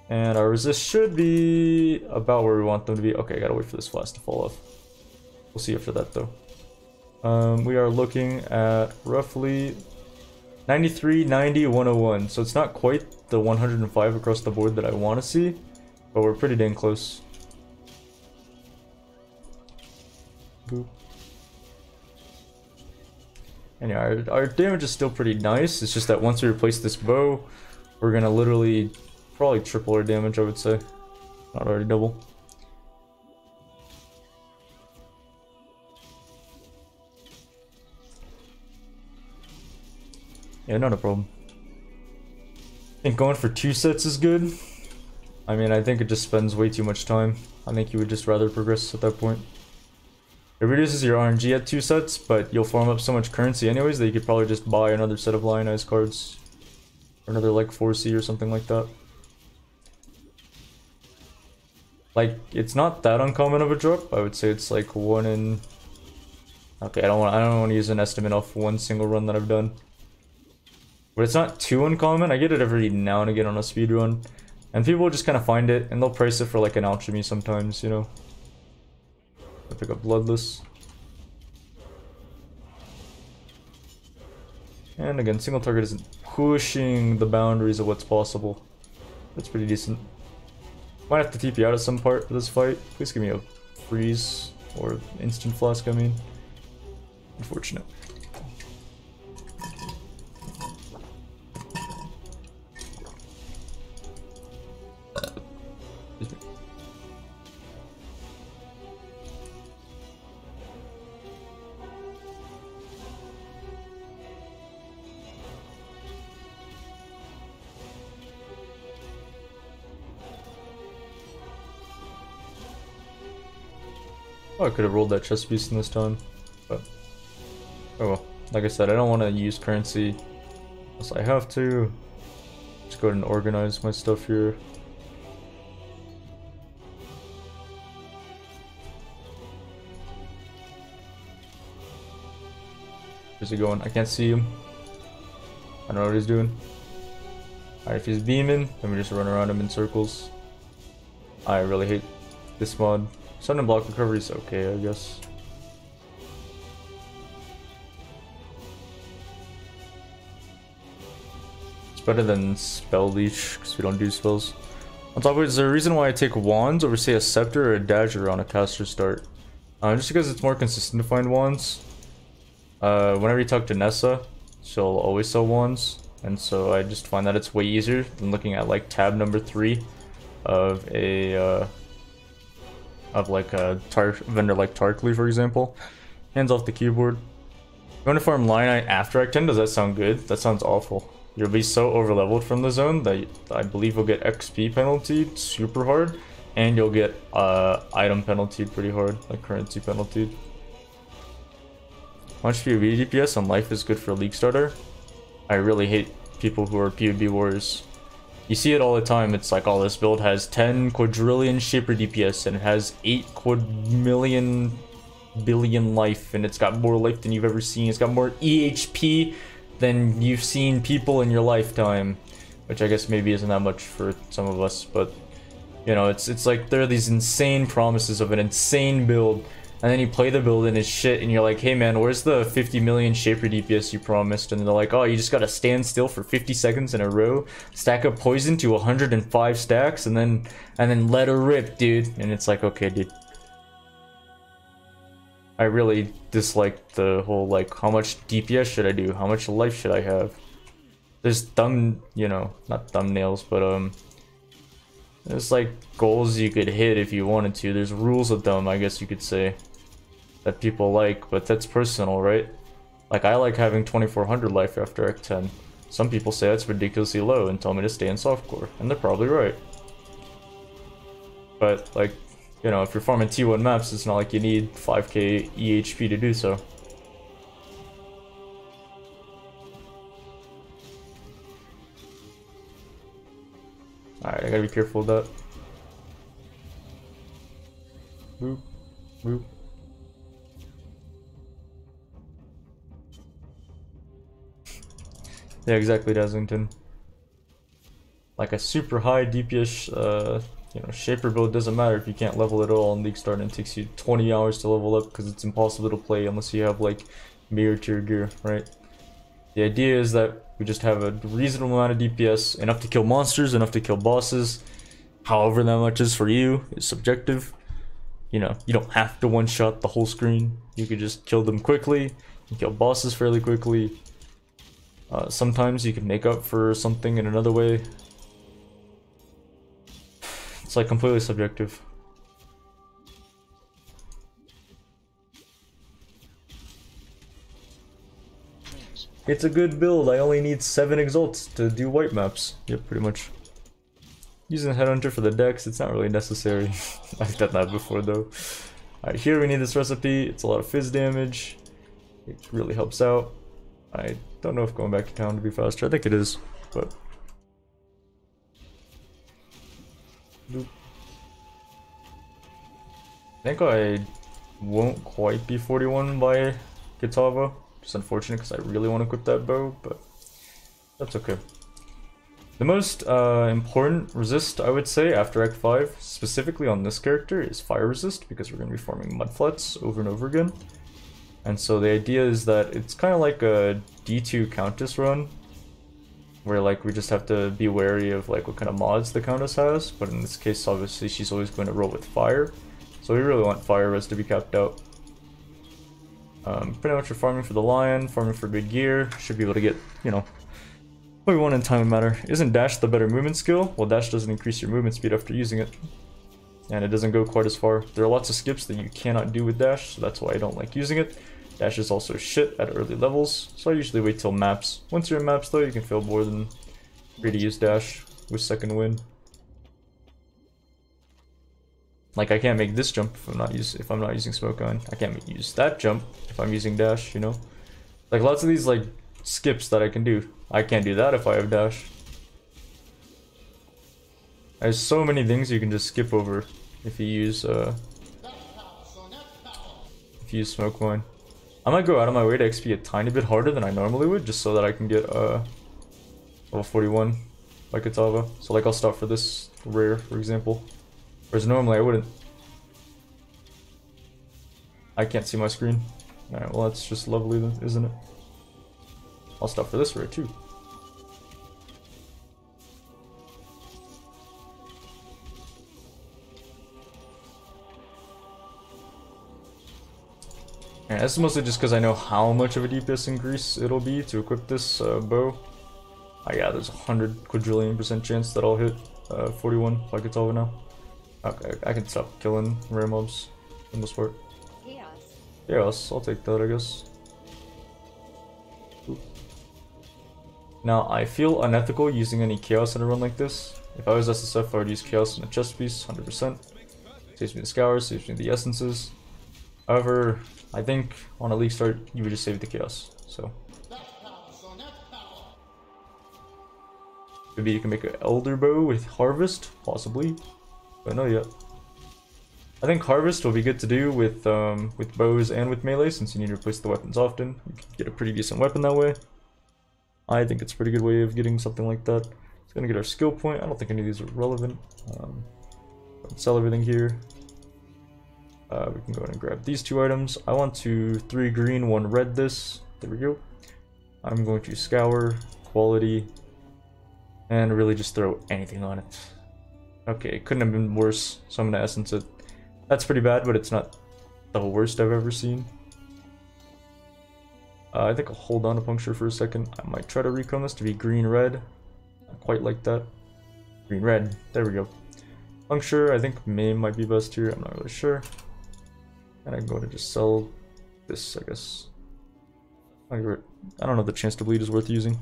And our resist should be about where we want them to be. Okay, I gotta wait for this flask to fall off. We'll see after that though. Um, we are looking at roughly 93, 90, 101. So it's not quite the 105 across the board that I want to see, but we're pretty dang close. Boop. And yeah, our, our damage is still pretty nice. It's just that once we replace this bow, we're gonna literally probably triple our damage, I would say. Not already double. Yeah, not a problem. I think going for two sets is good. I mean, I think it just spends way too much time. I think you would just rather progress at that point. It reduces your RNG at two sets, but you'll farm up so much currency anyways that you could probably just buy another set of Lioneye's cards. Or another like 4C or something like that. Like, it's not that uncommon of a drop. I would say it's like one in... Okay, I don't want I don't want to use an estimate off one single run that I've done. But it's not too uncommon. I get it every now and again on a speed run. And people just kind of find it, and they'll price it for like an alchemy sometimes, you know. I pick up Bloodless. And again, single target isn't pushing the boundaries of what's possible. That's pretty decent. Might have to TP out at some part of this fight. Please give me a freeze or instant flask, I mean. Unfortunate. I could have rolled that chest piece in this time, but oh well. Like I said, I don't want to use currency unless I have to. Let's go ahead and organize my stuff here. Where's he going? I can't see him. I don't know what he's doing. Alright, if he's beaming, then we just run around him in circles. I really hate this mod. Sudden block recovery is okay, I guess. It's better than spell leech because we don't do spells. On top of it, is there a reason why I take wands over say a scepter or a dagger on a caster start? Uh, just because it's more consistent to find wands. Uh, whenever you talk to Nessa, she'll always sell wands, and so I just find that it's way easier than looking at like tab number three of a uh, of like a tar vendor like Tarkleigh, for example. Hands off the keyboard. Want to farm Lionite after Act 10? Does that sound good? That sounds awful. You'll be so overleveled from the zone that I believe you'll get XP penalty super hard, and you'll get uh, item penalty pretty hard, like currency penalty. Much PvP DPS on life is good for League starter? I really hate people who are PvP warriors. You see it all the time, it's like, oh, this build has 10 quadrillion Shaper DPS, and it has 8 quad million billion life, and it's got more life than you've ever seen, it's got more EHP than you've seen people in your lifetime. Which I guess maybe isn't that much for some of us, but you know, it's it's like there are these insane promises of an insane build, and then you play the build and it's shit, and you're like, hey man, where's the 50 million Shaper DPS you promised? And they're like, oh, you just gotta stand still for 50 seconds in a row, stack up poison to 105 stacks, and then and then let her rip, dude. And it's like, okay, dude. I really dislike the whole like how much DPS should I do? How much life should I have? There's thumb, you know, not thumbnails, but um there's like goals you could hit if you wanted to. There's rules of them, I guess you could say, that people like, but that's personal, right? Like I like having 2400 life after Act 10. Some people say that's ridiculously low and tell me to stay in softcore, and they're probably right. But like you know, if you're farming T1 maps, it's not like you need 5k EHP to do so. Alright, I gotta be careful of that. Boop. Boop. Yeah, exactly, Deslington. Like a super high DPS uh, you know, Shaper build doesn't matter if you can't level at all in League Start and it takes you 20 hours to level up because it's impossible to play unless you have like mirror tier gear, right? The idea is that we just have a reasonable amount of DPS, enough to kill monsters, enough to kill bosses. However that much is for you is subjective. You know, you don't have to one-shot the whole screen. You could just kill them quickly, kill bosses fairly quickly. Uh, sometimes you can make up for something in another way, it's like completely subjective. It's a good build, I only need 7 exalts to do white maps. Yep, pretty much. Using Headhunter for the dex, it's not really necessary. <laughs> I've done that before though. Alright, here we need this recipe, it's a lot of phys damage. It really helps out. I don't know if going back to town to be faster, I think it is, but I think I won't quite be 41 by Kitava. Just unfortunate because I really want to equip that bow, but that's okay. The most uh, important resist, I would say, after Act 5, specifically on this character, is Fire Resist, because we're going to be forming Mudflats over and over again. And so the idea is that it's kind of like a D2 Countess run, where like we just have to be wary of like what kind of mods the Countess has, but in this case obviously she's always going to roll with fire, so we really want fire res to be capped out. Um, pretty much we're farming for the lion, farming for good gear, should be able to get, you know, what we want in time and matter. Isn't dash the better movement skill? Well dash doesn't increase your movement speed after using it. And it doesn't go quite as far. There are lots of skips that you cannot do with dash, so that's why I don't like using it. Dash is also shit at early levels, so I usually wait till maps. Once you're in maps though, you can feel more than free to use dash with second wind. Like I can't make this jump if I'm not use if I'm not using smoke gun. I can't use that jump if I'm using dash. You know, like lots of these like skips that I can do. I can't do that if I have dash. There's so many things you can just skip over if you use uh if you use smoke mine. I might go out of my way to XP a tiny bit harder than I normally would just so that I can get uh level 41 like Kitava. So like I'll stop for this rare for example. Whereas normally I wouldn't. I can't see my screen. Alright, well that's just lovely then, isn't it? I'll stop for this rare too. Is mostly just because I know how much of a DPS increase it'll be to equip this uh, bow. Oh yeah, there's a hundred quadrillion percent chance that I'll hit uh, 41 like it's over now. Okay, I can stop killing rare mobs in this part. Chaos. Yeah, I'll, take that, I guess. Now, I feel unethical using any chaos in a run like this. If I was SSF, I would use chaos in a chest piece, 100%. Saves me the scours, saves me the essences. However, I think on a league start, you would just save the chaos, so. Maybe you can make an elder bow with harvest, possibly. But no yet. I think harvest will be good to do with um, with bows and with melee since you need to replace the weapons often. You can get a pretty decent weapon that way. I think it's a pretty good way of getting something like that. It's gonna get our skill point. I don't think any of these are relevant. Um, sell everything here. Uh, we can go and grab these two items. I want to three green, one red this. There we go. I'm going to scour, quality, and really just throw anything on it. Okay, it couldn't have been worse, so I'm gonna essence it. That's pretty bad, but it's not the worst I've ever seen. Uh, I think I'll hold on to puncture for a second. I might try to recon this to be green-red. I quite like that. Green-red, there we go. Puncture, I think maim might be best here, I'm not really sure. And I'm going to just sell this, I guess. I don't know if the chance to bleed is worth using.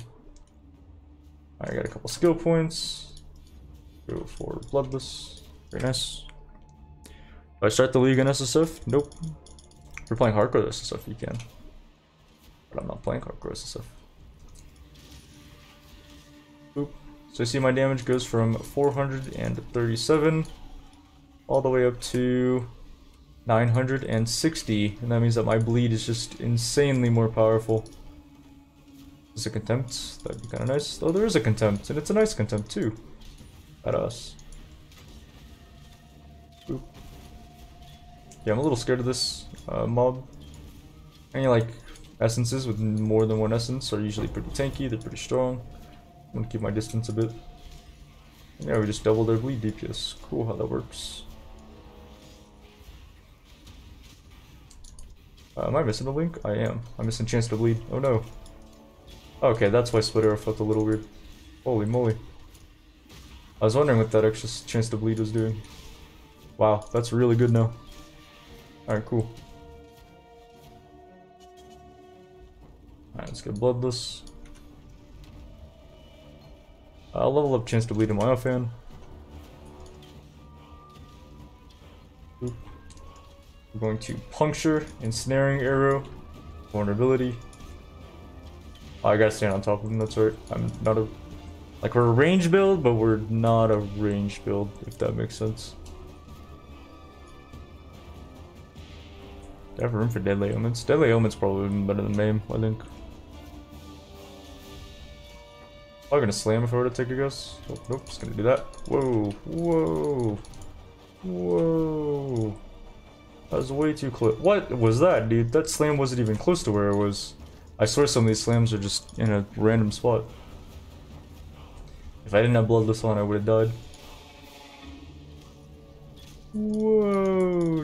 I got a couple skill points. Go for Bloodless. Very nice. Do I start the league in SSF? Nope. If you're playing hardcore SSF, you can. But I'm not playing hardcore SSF. Boop. So you see my damage goes from 437 all the way up to 960. And that means that my bleed is just insanely more powerful. Is a contempt? That'd be kind of nice. Though there is a contempt, and it's a nice contempt too. At us. Yeah, I'm a little scared of this uh, mob. Any like essences with more than one essence are usually pretty tanky. They're pretty strong. I'm gonna keep my distance a bit. Yeah, we just doubled their bleed DPS. Cool how that works. Uh, am I missing a link? I am. I'm missing chance to bleed. Oh no. Okay, that's why split arrow felt a little weird. Holy moly. I was wondering what that extra chance to bleed was doing. Wow, that's really good now. Alright, cool. Alright, let's get bloodless. I'll level up chance to bleed in my offhand. Going to puncture, ensnaring arrow, vulnerability. Oh, I gotta stand on top of him, that's right. I'm not a... Like, we're a range build, but we're not a range build, if that makes sense. Do I have room for Deadly Ailments? Deadly Ailments probably better than Maim, I think. I'm gonna slam if I were to take a guess. Oh, nope, just gonna do that. Whoa, whoa, whoa. That was way too close. What was that, dude? That slam wasn't even close to where it was. I swear some of these slams are just in a random spot. If I didn't have Bloodless on, I would have died. Whoa.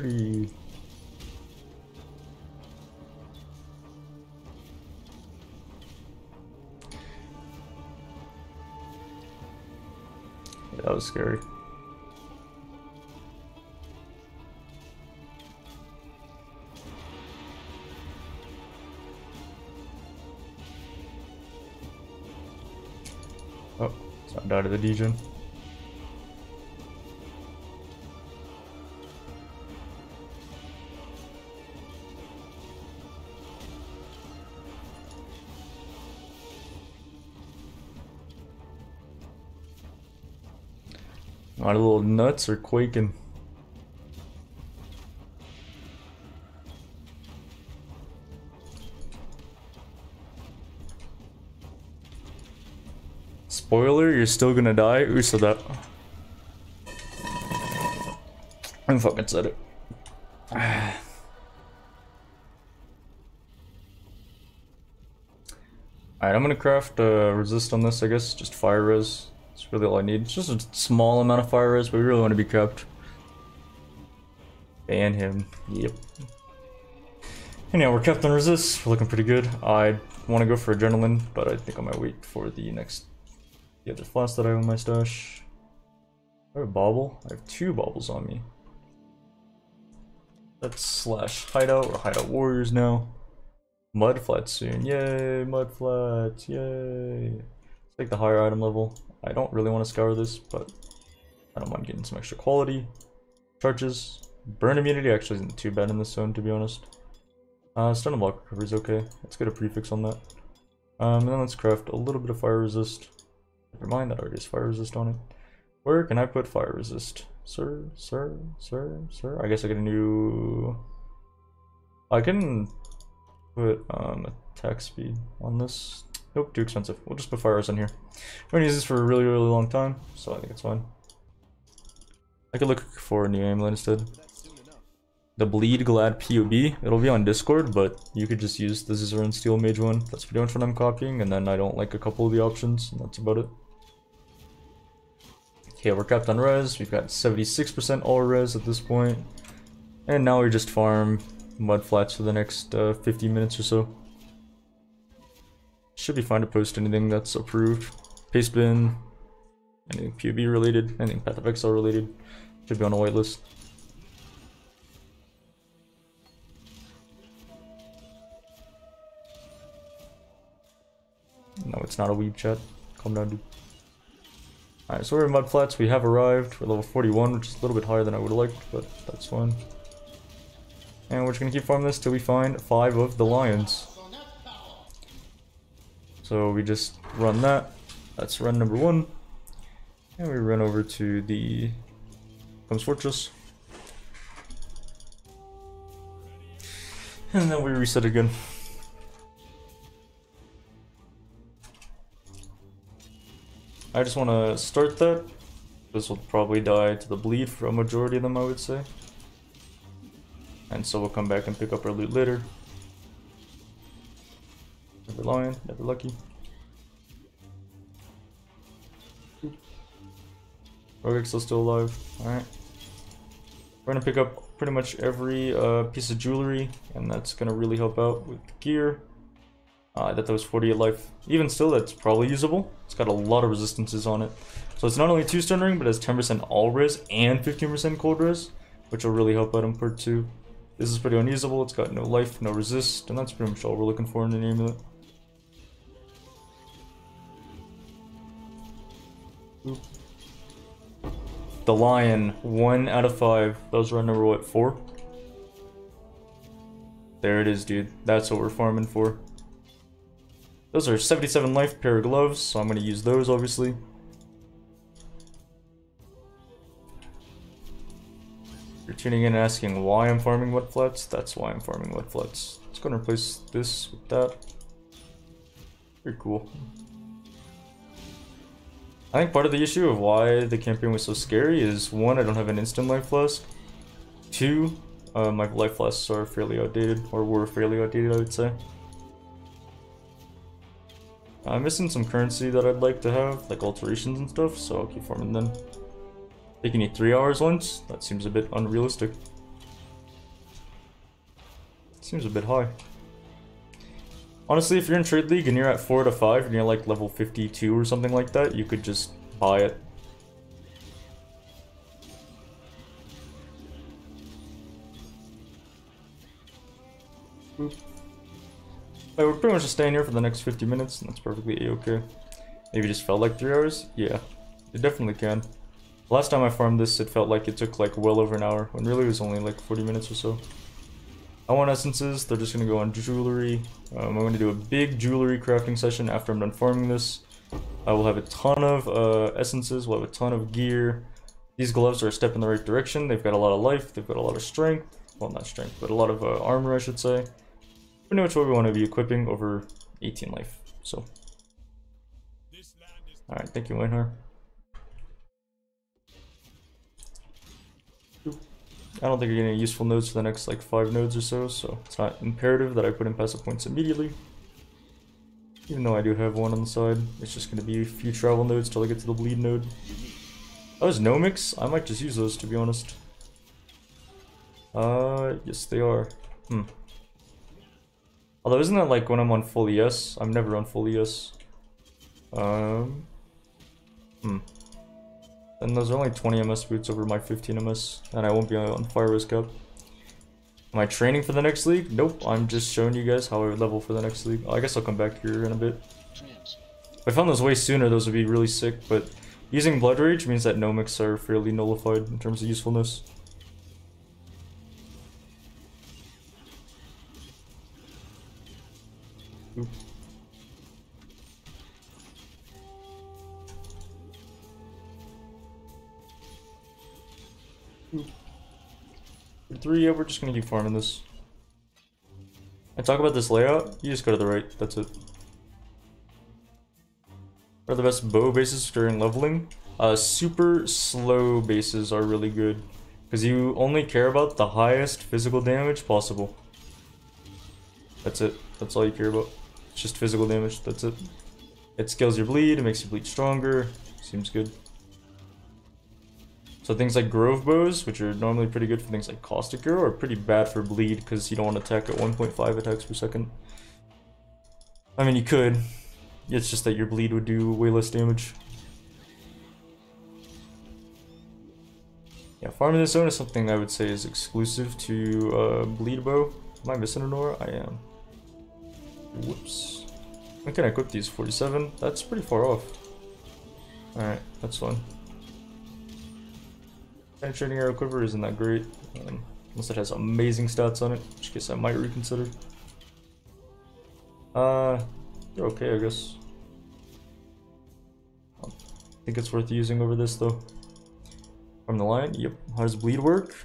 Yeah, that was scary. It's not out of the Legion. My little nuts are quaking. Spoiler, you're still gonna die? Who said that? I fucking said it. <sighs> Alright, I'm gonna craft uh, resist on this, I guess. Just fire res. That's really all I need. It's just a small amount of fire res, but we really want to be kept. Ban him. Yep. And yeah, we're kept on resist. We're looking pretty good. I want to go for adrenaline, but I think I might wait for the next the other flask that I have in my stash. I have a bauble. I have two baubles on me. Let's slash hideout or hideout warriors now. Mud flats soon. Yay, mud flats. Yay. Take the higher item level. I don't really want to scour this, but I don't mind getting some extra quality. Charges. Burn immunity actually isn't too bad in this zone, to be honest. Uh, stun and block recovery is okay. Let's get a prefix on that. Um, and then let's craft a little bit of fire resist. Never mind, that already has fire resist on it. Where can I put fire resist? Sir, sir, sir, sir. I guess I get a new... I can put um, attack speed on this. Nope, too expensive. We'll just put fire resist in here. We're gonna use this for a really, really long time, so I think it's fine. I could look for a new amulet instead. The Bleed Glad POB. It'll be on Discord, but you could just use the Zizaran Steel Mage one. That's pretty much what I'm copying, and then I don't like a couple of the options, and that's about it. Okay, we're capped on res. We've got 76% all res at this point. And now we just farm mud flats for the next uh, 50 minutes or so. Should be fine to post anything that's approved. Paste bin, anything POB related, anything Path of Exile related. Should be on a whitelist. No, it's not a weeb chat. Calm down, dude. Alright, so we're in Mud Flats. We have arrived. We're level 41, which is a little bit higher than I would have liked, but that's fine. And we're just gonna keep farming this till we find five of the lions. So we just run that. That's run number one. And we run over to the Comes Fortress. And then we reset again. I just want to start that. This will probably die to the bleed for a majority of them, I would say. And so we'll come back and pick up our loot later. Never lion, never lucky. Rogex's still alive. Alright. We're gonna pick up pretty much every uh, piece of jewelry, and that's gonna really help out with gear. Uh, I thought that was 48 life. Even still, that's probably usable. It's got a lot of resistances on it. So it's not only 2 stun ring, but has 10% all res and 15% cold res, which will really help out in part 2. This is pretty unusable. It's got no life, no resist, and that's pretty much all we're looking for in an amulet. Oop. The lion, 1 out of 5. Those run number what, 4? There it is, dude. That's what we're farming for. Those are 77 life pair of gloves, so I'm going to use those, obviously. You're tuning in and asking why I'm farming wet flats, that's why I'm farming wet flats. Let's go and replace this with that. Very cool. I think part of the issue of why the campaign was so scary is one, I don't have an instant life flask. Two, uh, my life flasks are fairly outdated, or were fairly outdated, I would say. I'm missing some currency that I'd like to have, like alterations and stuff, so I'll keep farming them. Taking me 3 hours once? That seems a bit unrealistic. Seems a bit high. Honestly, if you're in Trade League and you're at 4 to 5 and you're like level 52 or something like that, you could just buy it. But we're pretty much just staying here for the next 50 minutes, and that's perfectly a-okay. Maybe it just felt like 3 hours? Yeah, it definitely can. Last time I farmed this, it felt like it took like well over an hour, when really it was only like 40 minutes or so. I want essences, they're just gonna go on jewelry. Um, I'm gonna do a big jewelry crafting session after I'm done farming this. I will have a ton of uh, essences, we'll have a ton of gear, These gloves are a step in the right direction. They've got a lot of life. They've got a lot of strength. Well, not strength, but a lot of uh, armor, I should say. Pretty much what we want to be equipping over 18 life. So, all right, thank you, Winhar. I don't think you're getting any useful nodes for the next like five nodes or so, so it's not imperative that I put in passive points immediately. Even though I do have one on the side, it's just going to be a few travel nodes till I get to the bleed node. Those Nomic's, I might just use those to be honest. Uh, yes they are. Hmm. Although isn't that like when I'm on full ES? I'm never on full ES. Um. Hmm. Then those are only 20 MS boots over my 15 MS, and I won't be on Fire Risk Cup. Am I training for the next league? Nope, I'm just showing you guys how I level for the next league. I guess I'll come back here in a bit. If I found those way sooner, those would be really sick, but using Blood Rage means that Nomic's are fairly nullified in terms of usefulness. For three, yeah, we're just gonna keep farming this. I talk about this layout, you just go to the right, that's it. What are the best bow bases during leveling? Uh, super slow bases are really good. Because you only care about the highest physical damage possible. That's it. That's all you care about. Just physical damage, that's it. It scales your bleed, it makes your bleed stronger. Seems good. So things like Grove Bows, which are normally pretty good for things like Caustic Arrow, are pretty bad for bleed because you don't want to attack at 1.5 attacks per second. I mean, you could. It's just that your bleed would do way less damage. Yeah, farming this zone is something I would say is exclusive to uh, Bleed Bow. Am I missing an aura? I am. Whoops. When can I equip these? 47? That's pretty far off. Alright, that's fine. Penetrating arrow quiver isn't that great, um, unless it has amazing stats on it, which case I might reconsider. Uh, they're okay, I guess. I think it's worth using over this though. From the line, yep. How does bleed work?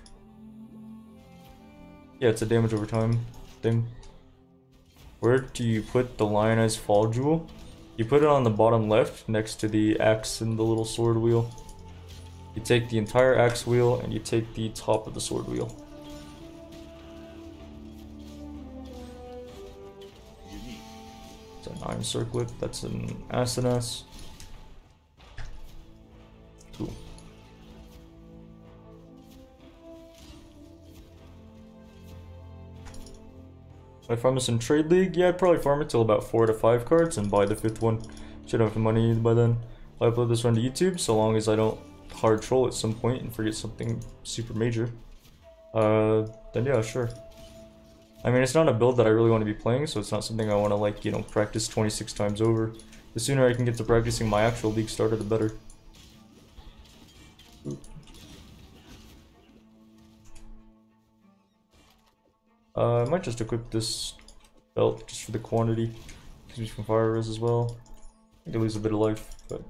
Yeah, it's a damage over time thing. Where do you put the Lioneye's Fall jewel? You put it on the bottom left next to the axe and the little sword wheel. You take the entire axe wheel and you take the top of the sword wheel. Unique. It's an iron circlet, that's an Asenath's. Cool. If I farm this in Trade League, yeah, I'd probably farm it till about 4 to 5 cards and buy the 5th one. Should have the money by then. I'll upload this one to YouTube so long as I don't hard troll at some point and forget something super major. Uh, then yeah, sure. I mean, it's not a build that I really want to be playing, so it's not something I want to, like, you know, practice 26 times over. The sooner I can get to practicing my actual league starter, the better. Uh, I might just equip this belt just for the quantity. Gives me some fire res as well. I could lose a bit of life, but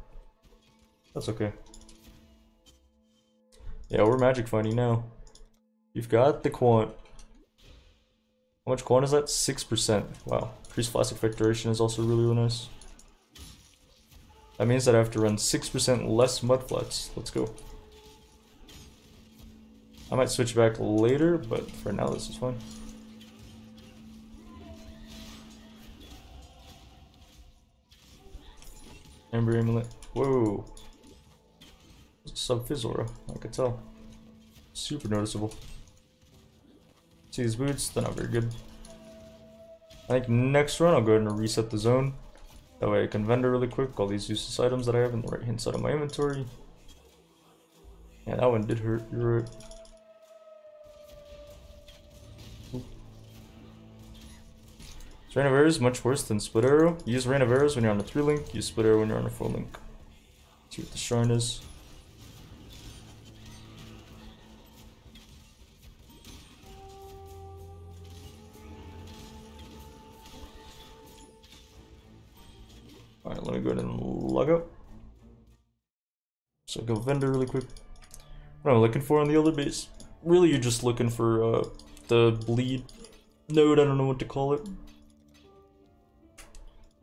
that's okay. Yeah, we're magic finding now. You've got the quant. How much quant is that? 6%. Wow. Increased plastic duration is also really, really nice. That means that I have to run 6% less mud mudflats. Let's go. I might switch back later, but for now this is fine. Amber Amulet. Whoa. Sub Fizzora, I could tell. Super noticeable. See these boots? They're not very good. I think next run I'll go ahead and reset the zone. That way I can vendor really quick all these useless items that I have in the right hand side of my inventory. Yeah, that one did hurt, you're right. Rain of Arrows is much worse than Split Arrow. Use Rain of Arrows when you're on a 3 link, use Split Arrow when you're on a 4 link. See what the shrine is. Alright, let me go ahead and log out. So go vendor really quick. What am I looking for on the other base? Really, you're just looking for uh, the bleed node. I don't know what to call it.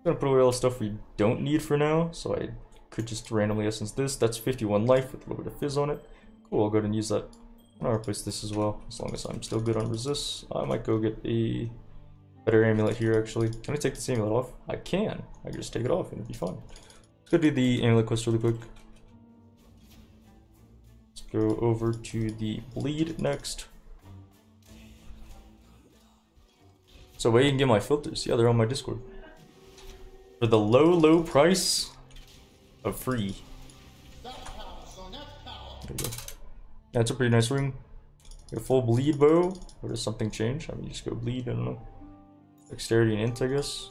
I'm gonna put away all the stuff we don't need for now, so I could just randomly essence this. That's 51 life with a little bit of phys on it. Cool, I'll go ahead and use that. I'll replace this as well, as long as I'm still good on resist. I might go get a better amulet here, actually. Can I take this amulet off? I can. I can just take it off and it'd be fun. Let's go do the amulet quest really quick. Let's go over to the bleed next. So where you can get my filters? Yeah, they're on my Discord. For the low, low price of free. That's a pretty nice ring. A full bleed bow. Or does something change? I mean, just go bleed. I don't know. Dexterity and int, I guess.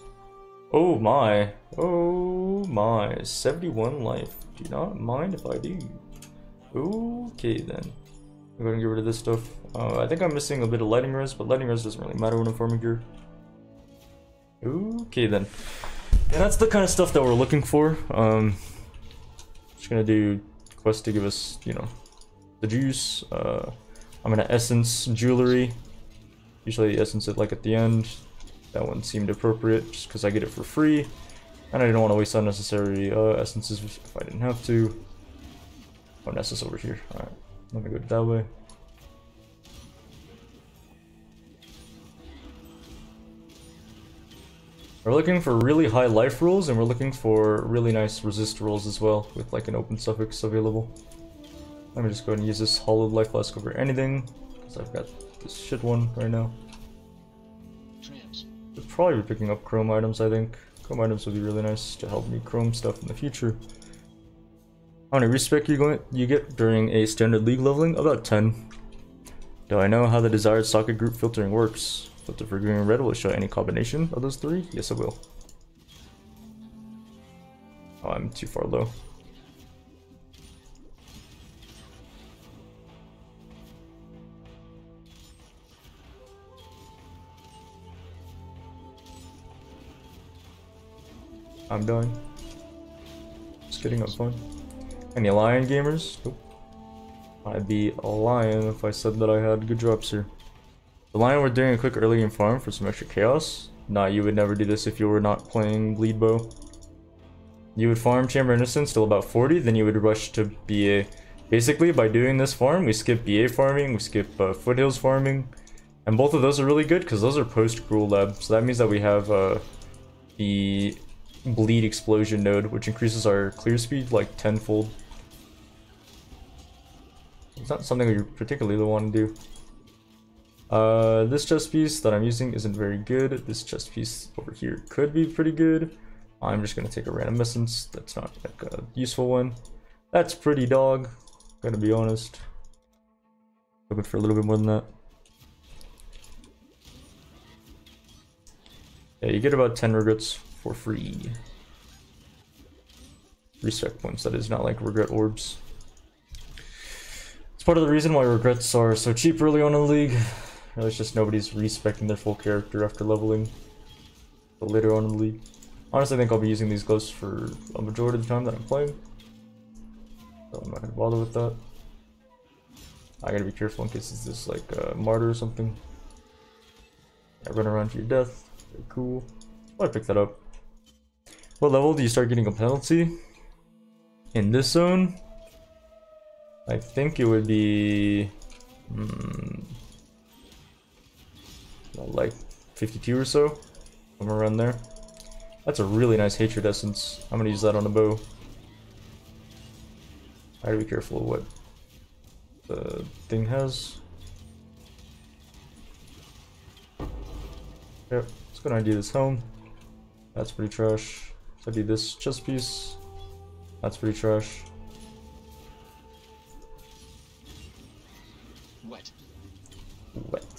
Oh my. Oh my. 71 life. Do not mind if I do. Okay then. I'm gonna get rid of this stuff. Uh, I think I'm missing a bit of lighting res, but lighting res doesn't really matter when I'm farming gear. Okay then. And that's the kind of stuff that we're looking for. Um, just gonna do quest to give us, you know, the juice. Uh, I'm gonna essence jewelry. Usually essence it like at the end. That one seemed appropriate just because I get it for free. And I didn't want to waste unnecessary uh, essences if I didn't have to. Oh, Nessa's over here. Alright, let me go that way. We're looking for really high life rolls, and we're looking for really nice resist rolls as well, with like an open suffix available. Let me just go and use this Hallowed life flask over anything, because I've got this shit one right now. We'll probably be picking up chrome items, I think. Chrome items would be really nice to help me chrome stuff in the future. How many respec you going you get during a standard league leveling? About 10. Do I know how the desired socket group filtering works? Filter the green and red will show any combination of those three? Yes, it will. Oh, I'm too far low. I'm done. Just kidding, I'm. Any lion gamers? Nope. I'd be a lion if I said that I had good drops here. The lion we're doing a quick early game farm for some extra chaos. Nah, you would never do this if you were not playing bleed bow. You would farm Chamber Innocence till about 40, then you would rush to BA. Basically, by doing this farm, we skip BA farming, we skip uh, Foothills farming, and both of those are really good because those are post-cruel lab. So that means that we have uh, the bleed explosion node, which increases our clear speed like tenfold. It's not something we particularly want to do. Uh, this chest piece that I'm using isn't very good. This chest piece over here could be pretty good. I'm just gonna take a random essence. That's not like a useful one. That's pretty dog. gonna be honest. Looking for a little bit more than that. Yeah, you get about 10 regrets for free. Respec points, that is not like regret orbs. It's part of the reason why regrets are so cheap early on in the league. It's just nobody's respecting their full character after leveling. Later on in the league. Honestly, I think I'll be using these ghosts for a majority of the time that I'm playing. So I'm not gonna bother with that. I gotta be careful in case it's just like a martyr or something. I run around to your death. Very cool. Oh, I pick that up. What level do you start getting a penalty? In this zone? I think it would be... Hmm, Uh, like 52 or so. Somewhere around there. That's a really nice hatred essence. I'm gonna use that on the bow. I gotta be careful of what the thing has. Yep, it's gonna ID this home. That's pretty trash. So I do this chest piece. That's pretty trash. Wet. Wet.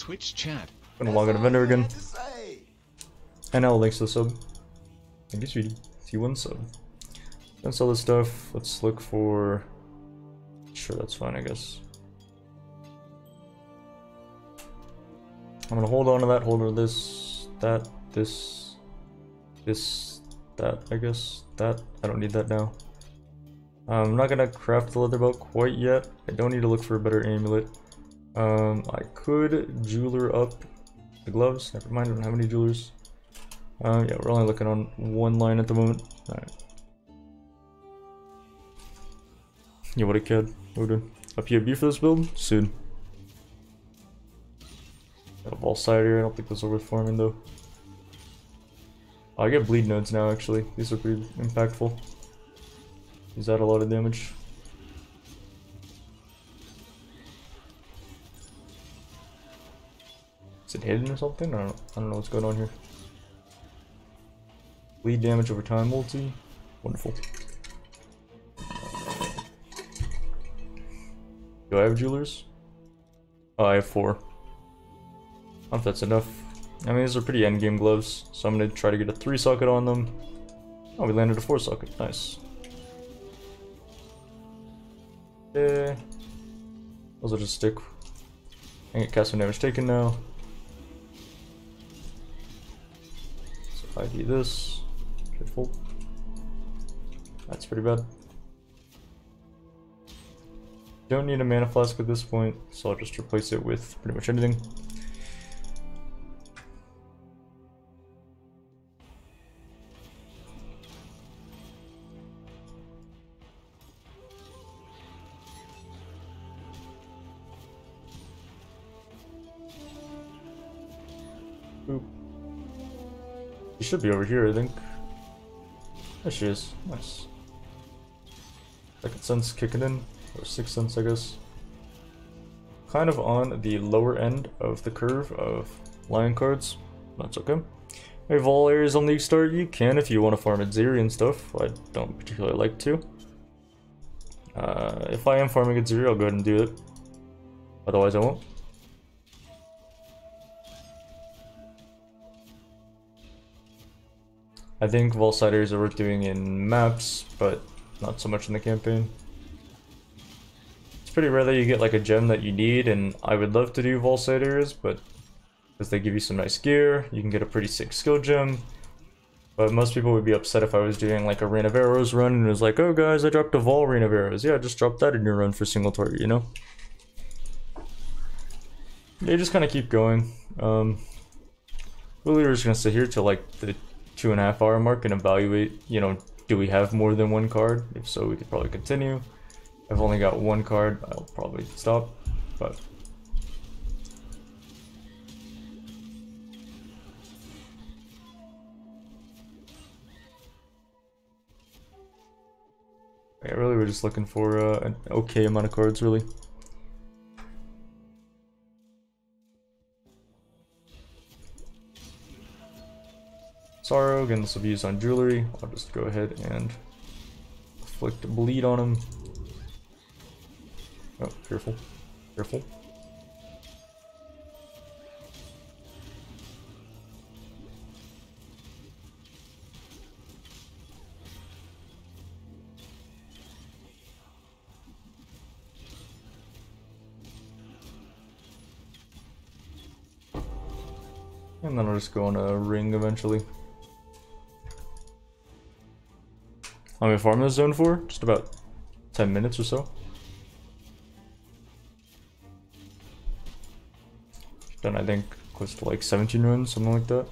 Twitch chat. Gonna log out of vendor again. And now links to the sub. Thank you, sweetie. T1 sub. Let's sell this stuff. Let's look for. Sure, that's fine, I guess. I'm gonna hold on to that, hold on to this, that, this, this, that, I guess. That, I don't need that now. I'm not gonna craft the leather belt quite yet. I don't need to look for a better amulet. Um, I could jeweler up the gloves. Never mind, I don't have any jewelers. Uh, yeah, we're only looking on one line at the moment. Alright. Yeah, what a kid. We're doing. Up here, for this build? Soon. Got a Vaal side here. I don't think those are worth farming though. I get bleed nodes now actually. These are pretty impactful. These add a lot of damage. Is it hidden or something? I don't, I don't know what's going on here. Lead damage over time multi. Wonderful. Do I have jewelers? Oh, I have four. I don't know if that's enough. I mean, these are pretty endgame gloves, so I'm gonna try to get a three socket on them. Oh, we landed a four socket. Nice. Yeah. Those are just stick. I get cast damage taken now. So ID this. Careful. That's pretty bad. Don't need a mana flask at this point, so I'll just replace it with pretty much anything. Should be over here, I think. There she is. Nice. Second sense kicking in, or sixth sense, I guess. Kind of on the lower end of the curve of lion cards. That's okay. If all areas on League Start, you can if you want to farm Aziri and stuff. I don't particularly like to. Uh, if I am farming Aziri, I'll go ahead and do it. Otherwise, I won't. I think Volsiders are worth doing in maps, but not so much in the campaign. It's pretty rare that you get like a gem that you need, and I would love to do Volsiders, but because they give you some nice gear, you can get a pretty sick skill gem. But most people would be upset if I was doing like a Rain of Arrows run and it was like, oh guys, I dropped a Vaal Rain of Arrows. Yeah, just drop that in your run for single target, you know? They just kind of keep going. Um, we're just gonna sit here till like the two and a half hour mark and evaluate, you know, do we have more than one card? If so, we could probably continue. I've only got one card, I'll probably stop, but... Yeah, really, we're just looking for uh, an okay amount of cards, really. Sorrow, again this will be used on jewelry. I'll just go ahead and inflict bleed on him. Oh, careful. Careful. And then I'll just go on a ring eventually. How many farm this zone for? Just about 10 minutes or so. Then I think close to like 17 runs, something like that.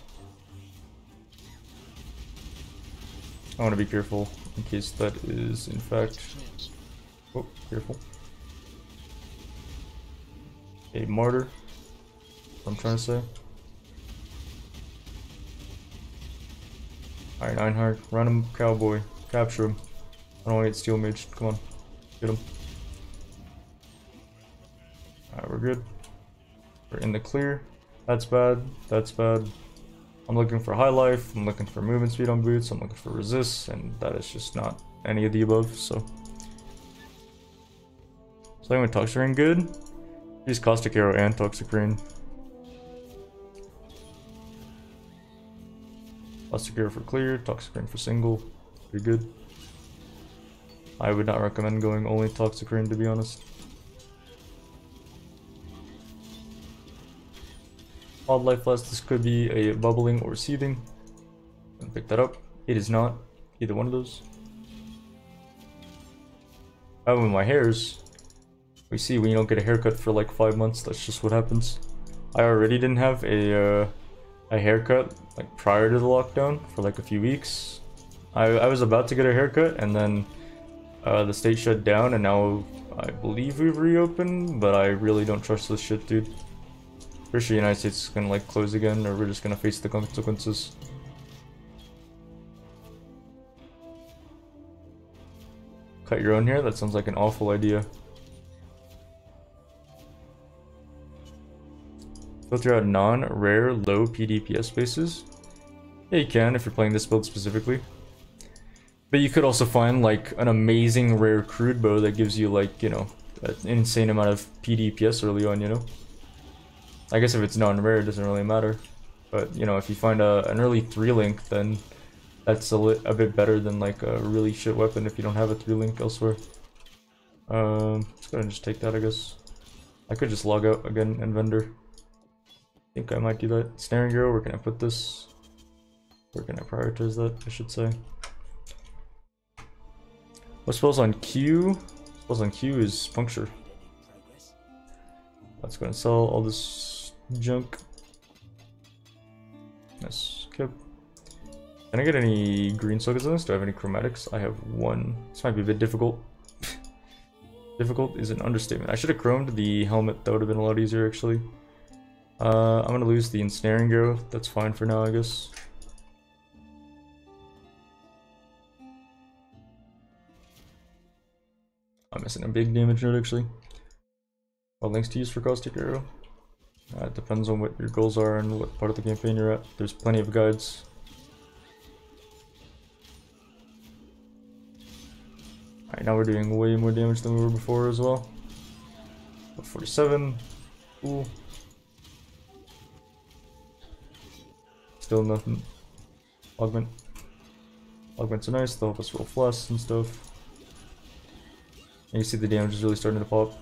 I want to be careful in case that is in fact... Oh, careful. A martyr. I'm trying to say. Alright, Einhar, run him, cowboy. Capture him. I don't want to get steel mage. Come on. Get him. Alright, we're good. We're in the clear. That's bad. That's bad. I'm looking for high life. I'm looking for movement speed on boots. I'm looking for resist. And that is just not any of the above, so. So I'm with Toxic Rain good. Use Caustic Arrow and Toxic Rain. Caustic Arrow for clear, Toxic Rain for single. Pretty good. I would not recommend going only Toxic Rain to be honest. Wildlife Flask, this could be a bubbling or seething. And pick that up. It is not either one of those. Oh, with my hairs, we see when you don't get a haircut for like five months, that's just what happens. I already didn't have a, uh, a haircut like prior to the lockdown for like a few weeks. I, I was about to get a haircut and then uh, the state shut down and now I believe we've reopened, but I really don't trust this shit, dude. Pretty sure the United States is gonna like close again or we're just gonna face the consequences. Cut your own hair? That sounds like an awful idea. Filter out non-rare low PDPS spaces. Yeah, you can if you're playing this build specifically. But you could also find like an amazing rare crude bow that gives you like, you know, an insane amount of PDPS early on, you know? I guess if it's non-rare, it doesn't really matter. But, you know, if you find a, an early 3-link, then that's a, a bit better than like a really shit weapon if you don't have a 3-link elsewhere. Um, let's go and just take that, I guess. I could just log out again and vendor. I think I might do that. Snaring arrow, where can I put this? Where can I prioritize that, I should say. What spells on Q? Spells on Q is puncture. Let's go and sell all this junk. Nice. Okay. Can I get any green sockets in this? Do I have any chromatics? I have one. This might be a bit difficult. <laughs> difficult is an understatement. I should have chromed the helmet. That would have been a lot easier, actually. Uh, I'm gonna lose the ensnaring arrow. That's fine for now, I guess. I'm missing a big damage node, actually. What links to use for caustic arrow? Uh, it depends on what your goals are and what part of the campaign you're at. There's plenty of guides. Alright, now we're doing way more damage than we were before as well. 47. Cool. Still nothing. Augment. Augments are nice, they'll help us roll flasks and stuff. And you see the damage is really starting to pop.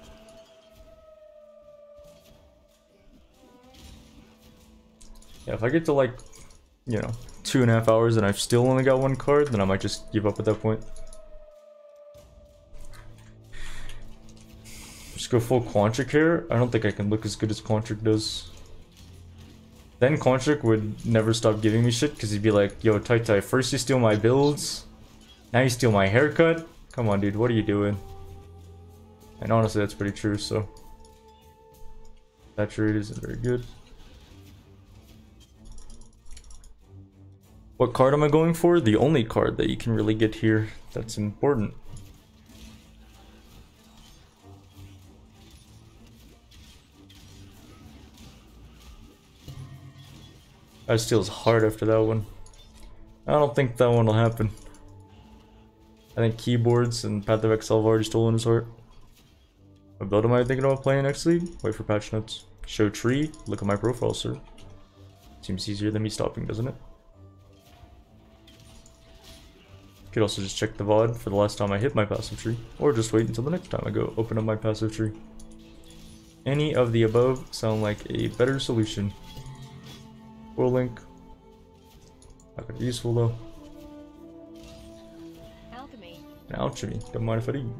Yeah, if I get to like, you know, two and a half hours and I've still only got one card, then I might just give up at that point. Just go full Quantric here. I don't think I can look as good as Quantric does. Then Quantric would never stop giving me shit because he'd be like, yo, Tai Tai, first you steal my builds, now you steal my haircut. Come on, dude, what are you doing? And honestly, that's pretty true, so. That trade isn't very good. What card am I going for? The only card that you can really get here that's important. I steals hard after that one. I don't think that one will happen. I think keyboards and Path of Exile have already stolen his heart. What build am I thinking about playing next league? Wait for patch notes. Show tree. Look at my profile, sir. Seems easier than me stopping, doesn't it? Could also just check the VOD for the last time I hit my passive tree. Or just wait until the next time I go open up my passive tree. Any of the above sound like a better solution. World link. Not gonna be useful though. Alchemy. Alchemy. Don't mind if I do.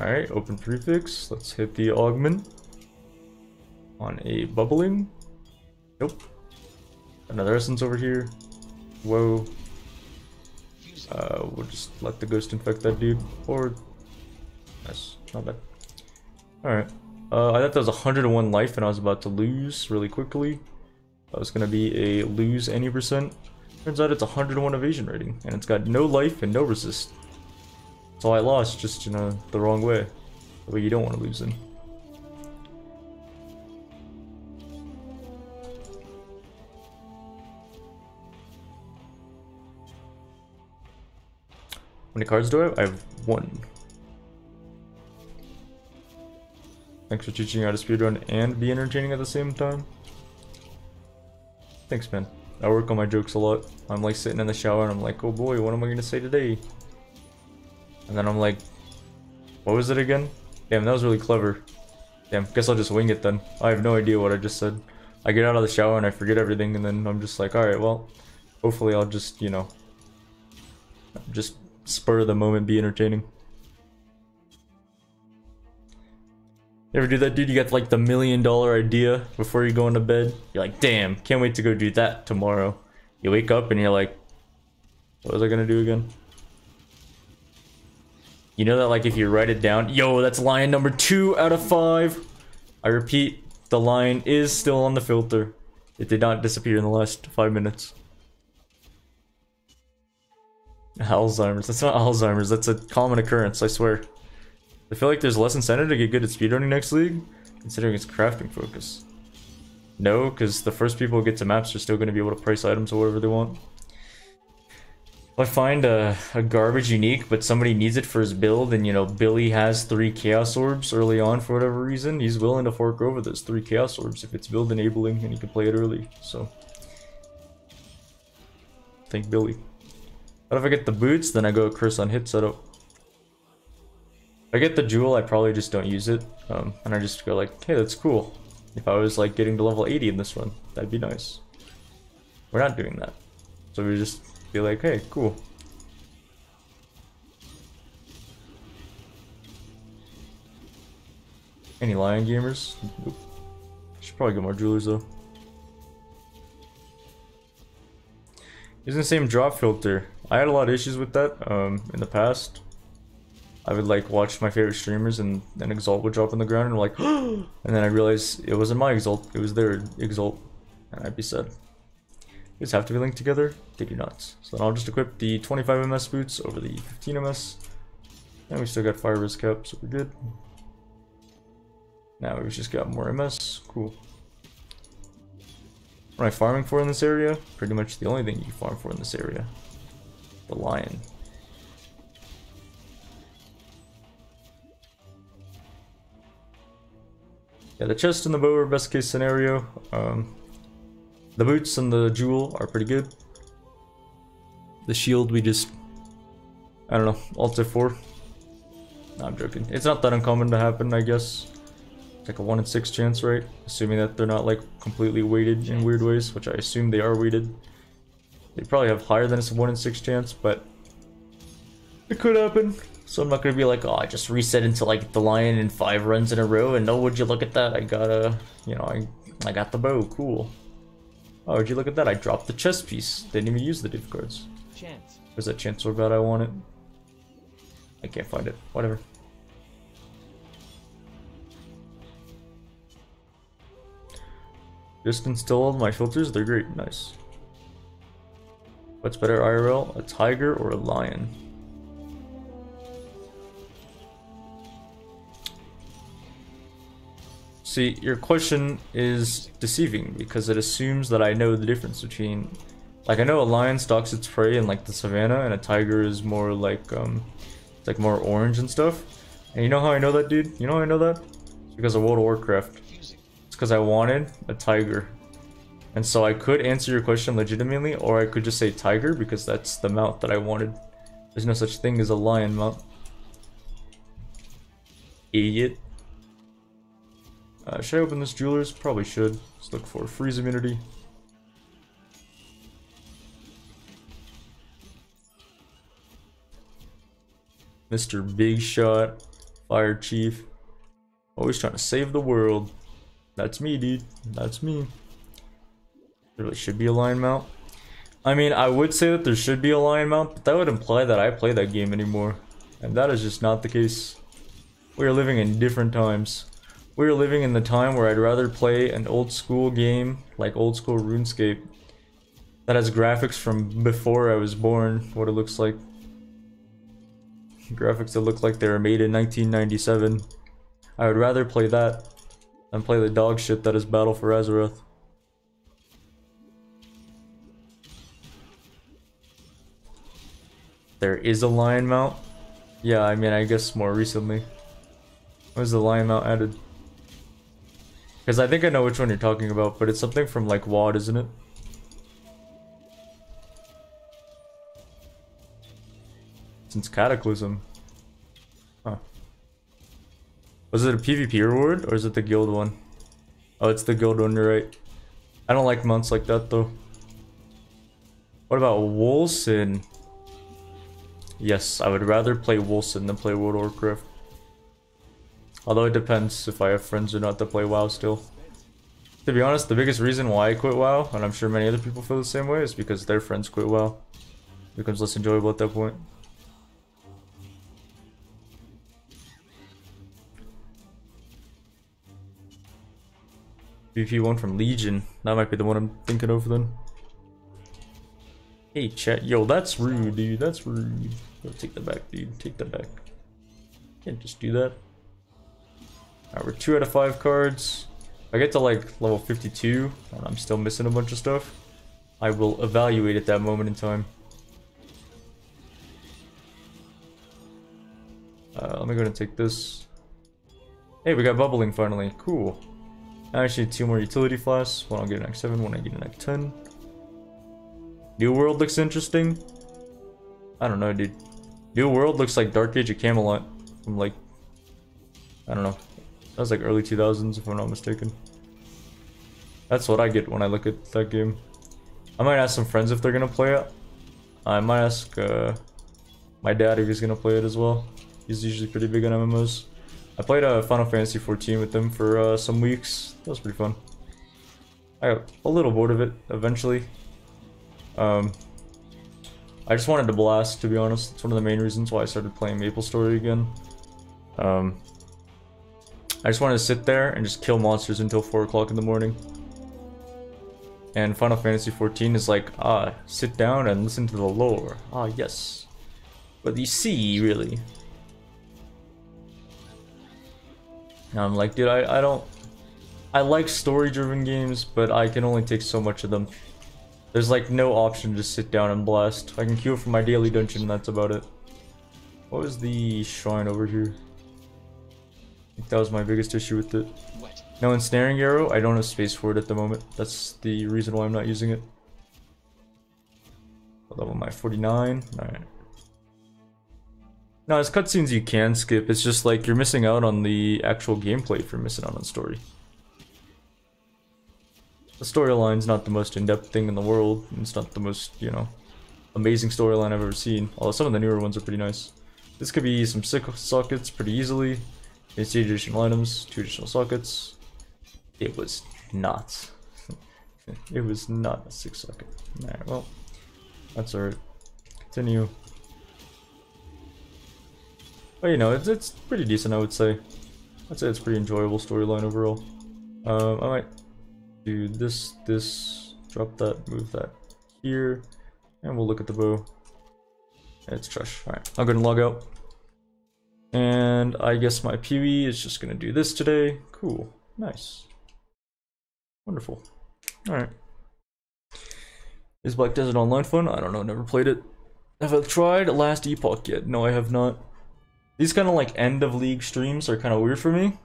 Alright, open prefix. Let's hit the augment. On a bubbling. Nope. Another essence over here. Whoa. Uh, we'll just let the ghost infect that dude. Or. Nice. Not bad. Alright. Uh, I thought that was 101 life and I was about to lose really quickly. That was gonna be a lose any percent. Turns out it's 101 evasion rating, and it's got no life and no resist. So I lost just you know, the wrong way. The way you don't want to lose in. How many cards do I have? I have one. Thanks for teaching how to speedrun and be entertaining at the same time. Thanks, man. I work on my jokes a lot. I'm like sitting in the shower and I'm like, oh boy, what am I gonna say today? And then I'm like, what was it again? Damn, that was really clever. Damn, guess I'll just wing it then. I have no idea what I just said. I get out of the shower and I forget everything, and then I'm just like, all right, well, hopefully I'll just you know, just spur of the moment, be entertaining. You ever do that, dude? You got like the million dollar idea before you go into bed. You're like, damn, can't wait to go do that tomorrow. You wake up and you're like, what was I gonna do again? You know that like if you write it down, yo, that's line number two out of five. I repeat, the line is still on the filter. It did not disappear in the last five minutes. Alzheimer's. That's not Alzheimer's. That's a common occurrence, I swear. I feel like there's less incentive to get good at speedrunning next league, considering its crafting focus. No, because the first people who get to maps are still going to be able to price items or whatever they want. I find a, a garbage unique, but somebody needs it for his build, and you know, Billy has three Chaos Orbs early on for whatever reason, he's willing to fork over those three Chaos Orbs if it's build enabling and he can play it early, so. Thank Billy. But if I get the boots, then I go curse on hit setup. I get the jewel, I probably just don't use it, um, and I just go like, hey, that's cool. If I was like getting to level 80 in this one, that'd be nice. We're not doing that. So we just be like, hey, cool. Any lion gamers? Nope. Should probably get more jewelers though. Using the same drop filter. I had a lot of issues with that um, in the past. I would like watch my favorite streamers and then Exalt would drop on the ground and I'm like, <gasps> and then I realized it wasn't my Exalt, it was their Exalt, and I'd be sad. These have to be linked together? They do not. So then I'll just equip the 25 ms boots over the 15 ms. And we still got fire risk cap, so we're good. Now we've just got more ms. Cool. What am I farming for in this area? Pretty much the only thing you farm for in this area. The lion. Yeah, the chest and the bow are best case scenario. Um, the boots and the jewel are pretty good. The shield we just, I don't know, alt F4. No, I'm joking. It's not that uncommon to happen, I guess. It's like a 1 in 6 chance, right? Assuming that they're not like completely weighted in weird ways, which I assume they are weighted. They probably have higher than a 1 in 6 chance, but it could happen. So I'm not gonna be like, oh, I just reset into like the lion in five runs in a row, and no, would you look at that? I got a, you know, I I got the bow, cool. Oh, would you look at that? I dropped the chest piece. Didn't even use the div cards. Chance. Where's that Chancellor bat I wanted? I can't find it. Whatever. Just install all my filters. They're great. Nice. What's better IRL? A tiger or a lion? See, your question is deceiving because it assumes that I know the difference between like I know a lion stalks its prey in like the savannah and a tiger is more like um it's like more orange and stuff. And you know how I know that dude? You know how I know that? It's because of World of Warcraft. It's because I wanted a tiger. And so I could answer your question legitimately, or I could just say tiger because that's the mount that I wanted. There's no such thing as a lion mount. Idiot. Uh, should I open this jeweler's? Probably should. Let's look for freeze immunity. Mr. Big Shot, Fire Chief. Always trying to save the world. That's me, dude. That's me. There really should be a lion mount. I mean, I would say that there should be a lion mount, but that would imply that I play that game anymore. And that is just not the case. We are living in different times. We are living in the time where I'd rather play an old school game, like old school RuneScape, that has graphics from before I was born, what it looks like. Graphics that look like they were made in 1997. I would rather play that than play the dog shit that is Battle for Azeroth. There is a lion mount? Yeah, I mean, I guess more recently. When was the lion mount added? Because I think I know which one you're talking about, but it's something from like WoD, isn't it? Since Cataclysm. Huh. Was it a PvP reward, or is it the guild one? Oh, it's the guild one, you're right. I don't like mounts like that though. What about Wolson? Yes, I would rather play Wolson than play World of Warcraft. Although it depends if I have friends or not that play WoW still. To be honest, the biggest reason why I quit WoW, and I'm sure many other people feel the same way, is because their friends quit WoW. It becomes less enjoyable at that point. VP1 from Legion. That might be the one I'm thinking of then. Hey chat, yo, that's rude, dude. That's rude. Yo, take that back, dude. Take that back. Can't just do that. Alright, we're two out of five cards. If I get to like level 52 and I'm still missing a bunch of stuff, I will evaluate at that moment in time. Uh, let me go and take this. Hey, we got bubbling finally. Cool. I actually two more utility flasks. One I'll get an X7, one I get an X10. New World looks interesting. I don't know, dude. New World looks like Dark Age of Camelot. From like, I don't know. That was like early 2000s if I'm not mistaken. That's what I get when I look at that game. I might ask some friends if they're gonna play it. I might ask uh, my dad if he's gonna play it as well. He's usually pretty big on MMOs. I played uh, Final Fantasy 14 with them for uh, some weeks. That was pretty fun. I got a little bored of it eventually. Um, I just wanted to blast, to be honest. It's one of the main reasons why I started playing Maple Story again. Um, I just want to sit there and just kill monsters until 4 o'clock in the morning. And Final Fantasy 14 is like, ah, sit down and listen to the lore. Ah, yes. But you see, really. And I'm like, dude, I, I don't... I like story-driven games, but I can only take so much of them. There's like no option to sit down and blast. I can queue for my daily dungeon and that's about it. What was the shrine over here? Think that was my biggest issue with it. Wet. No ensnaring arrow, I don't have space for it at the moment. That's the reason why I'm not using it. What level am I? 49? Alright. No, it's cutscenes you can skip. It's just like you're missing out on the actual gameplay if you're missing out on story. The storyline's not the most in-depth thing in the world. It's not the most, you know, amazing storyline I've ever seen. Although some of the newer ones are pretty nice. This could be some sick sockets pretty easily. It's two additional items, two additional sockets. It was not. <laughs> it was not a six socket. Alright, well, that's alright. Continue. But you know, it's, it's pretty decent, I would say. I'd say it's pretty enjoyable storyline overall. Um, I might do this, this, drop that, move that here, and we'll look at the bow. It's trash. Alright, I'm gonna log out. And I guess my PoE is just gonna do this today. Cool. Nice. Wonderful. Alright. Is Black Desert Online fun? I don't know, never played it. Have I tried Last Epoch yet? No, I have not. These kind of like end of league streams are kind of weird for me.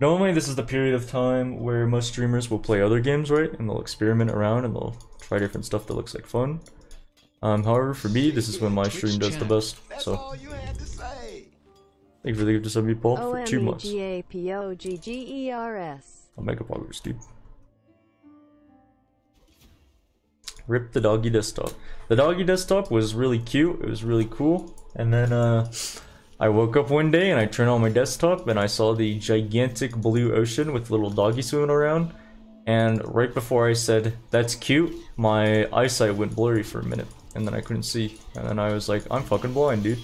Normally this is the period of time where most streamers will play other games, right? And they'll experiment around and they'll try different stuff that looks like fun. Um, however, for me, this is when my stream does the best. So, thank you for the gift of sub Paul O for two months. G A P O G G E R S. I'll make a progress, dude. Rip the doggy desktop. The doggy desktop was really cute. It was really cool. And then uh, I woke up one day and I turned on my desktop and I saw the gigantic blue ocean with little doggy swimming around. And right before I said, that's cute, my eyesight went blurry for a minute. And then I couldn't see. And then I was like, I'm fucking blind, dude.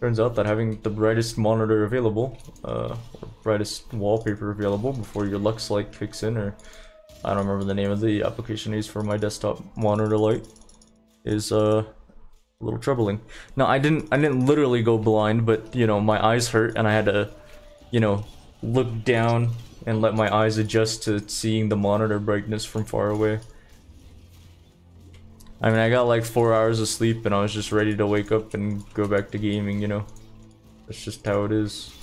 Turns out that having the brightest monitor available, uh, brightest wallpaper available before your Lux light kicks in, or I don't remember the name of the application I use for my desktop monitor light, is uh, a little troubling. Now I didn't, I didn't literally go blind, but you know my eyes hurt and I had to, you know, look down and let my eyes adjust to seeing the monitor brightness from far away. I mean, I got like four hours of sleep and I was just ready to wake up and go back to gaming, you know. That's just how it is.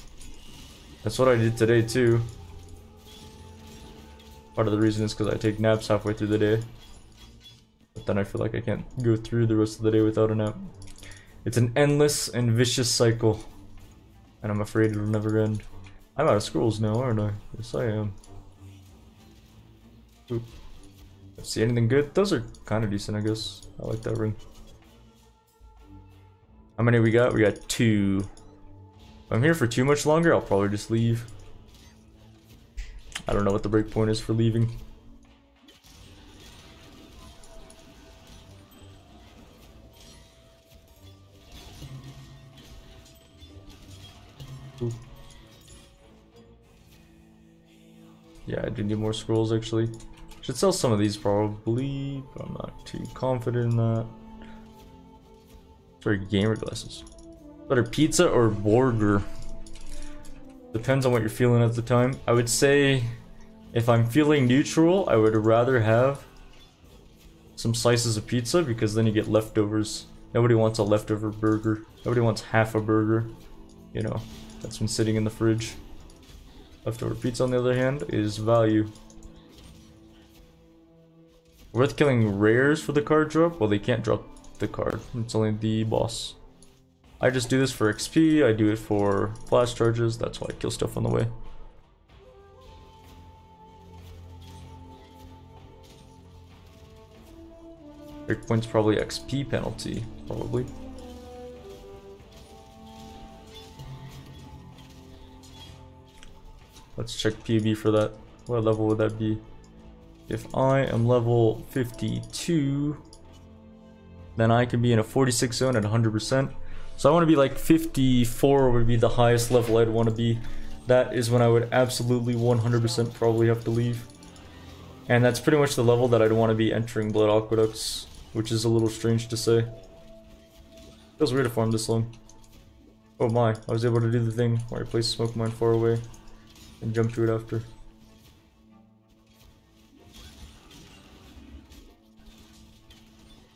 That's what I did today too. Part of the reason is because I take naps halfway through the day. But then I feel like I can't go through the rest of the day without a nap. It's an endless and vicious cycle. And I'm afraid it'll never end. I'm out of scrolls now, aren't I? Yes, I am. Ooh. See anything good? Those are kind of decent, I guess. I like that ring. How many we got? We got two. If I'm here for too much longer, I'll probably just leave. I don't know what the break point is for leaving. Yeah, I do need more scrolls actually. Should sell some of these probably, but I'm not too confident in that. Sorry, gamer glasses. Better pizza or burger? Depends on what you're feeling at the time. I would say if I'm feeling neutral, I would rather have some slices of pizza because then you get leftovers. Nobody wants a leftover burger. Nobody wants half a burger. You know, that's been sitting in the fridge. Leftover pizza, on the other hand, is value. Worth killing rares for the card drop? Well, they can't drop the card. It's only the boss. I just do this for XP, I do it for flash charges, that's why I kill stuff on the way. Breakpoint's probably XP penalty, probably. Let's check PB for that. What level would that be? If I am level 52, then I can be in a 46 zone at 100%. So I want to be like 54 would be the highest level I'd want to be. That is when I would absolutely 100% probably have to leave. And that's pretty much the level that I'd want to be entering Blood Aqueducts, which is a little strange to say. Feels weird to farm this long. Oh my, I was able to do the thing where I placed smoke mine far away and jump to it after.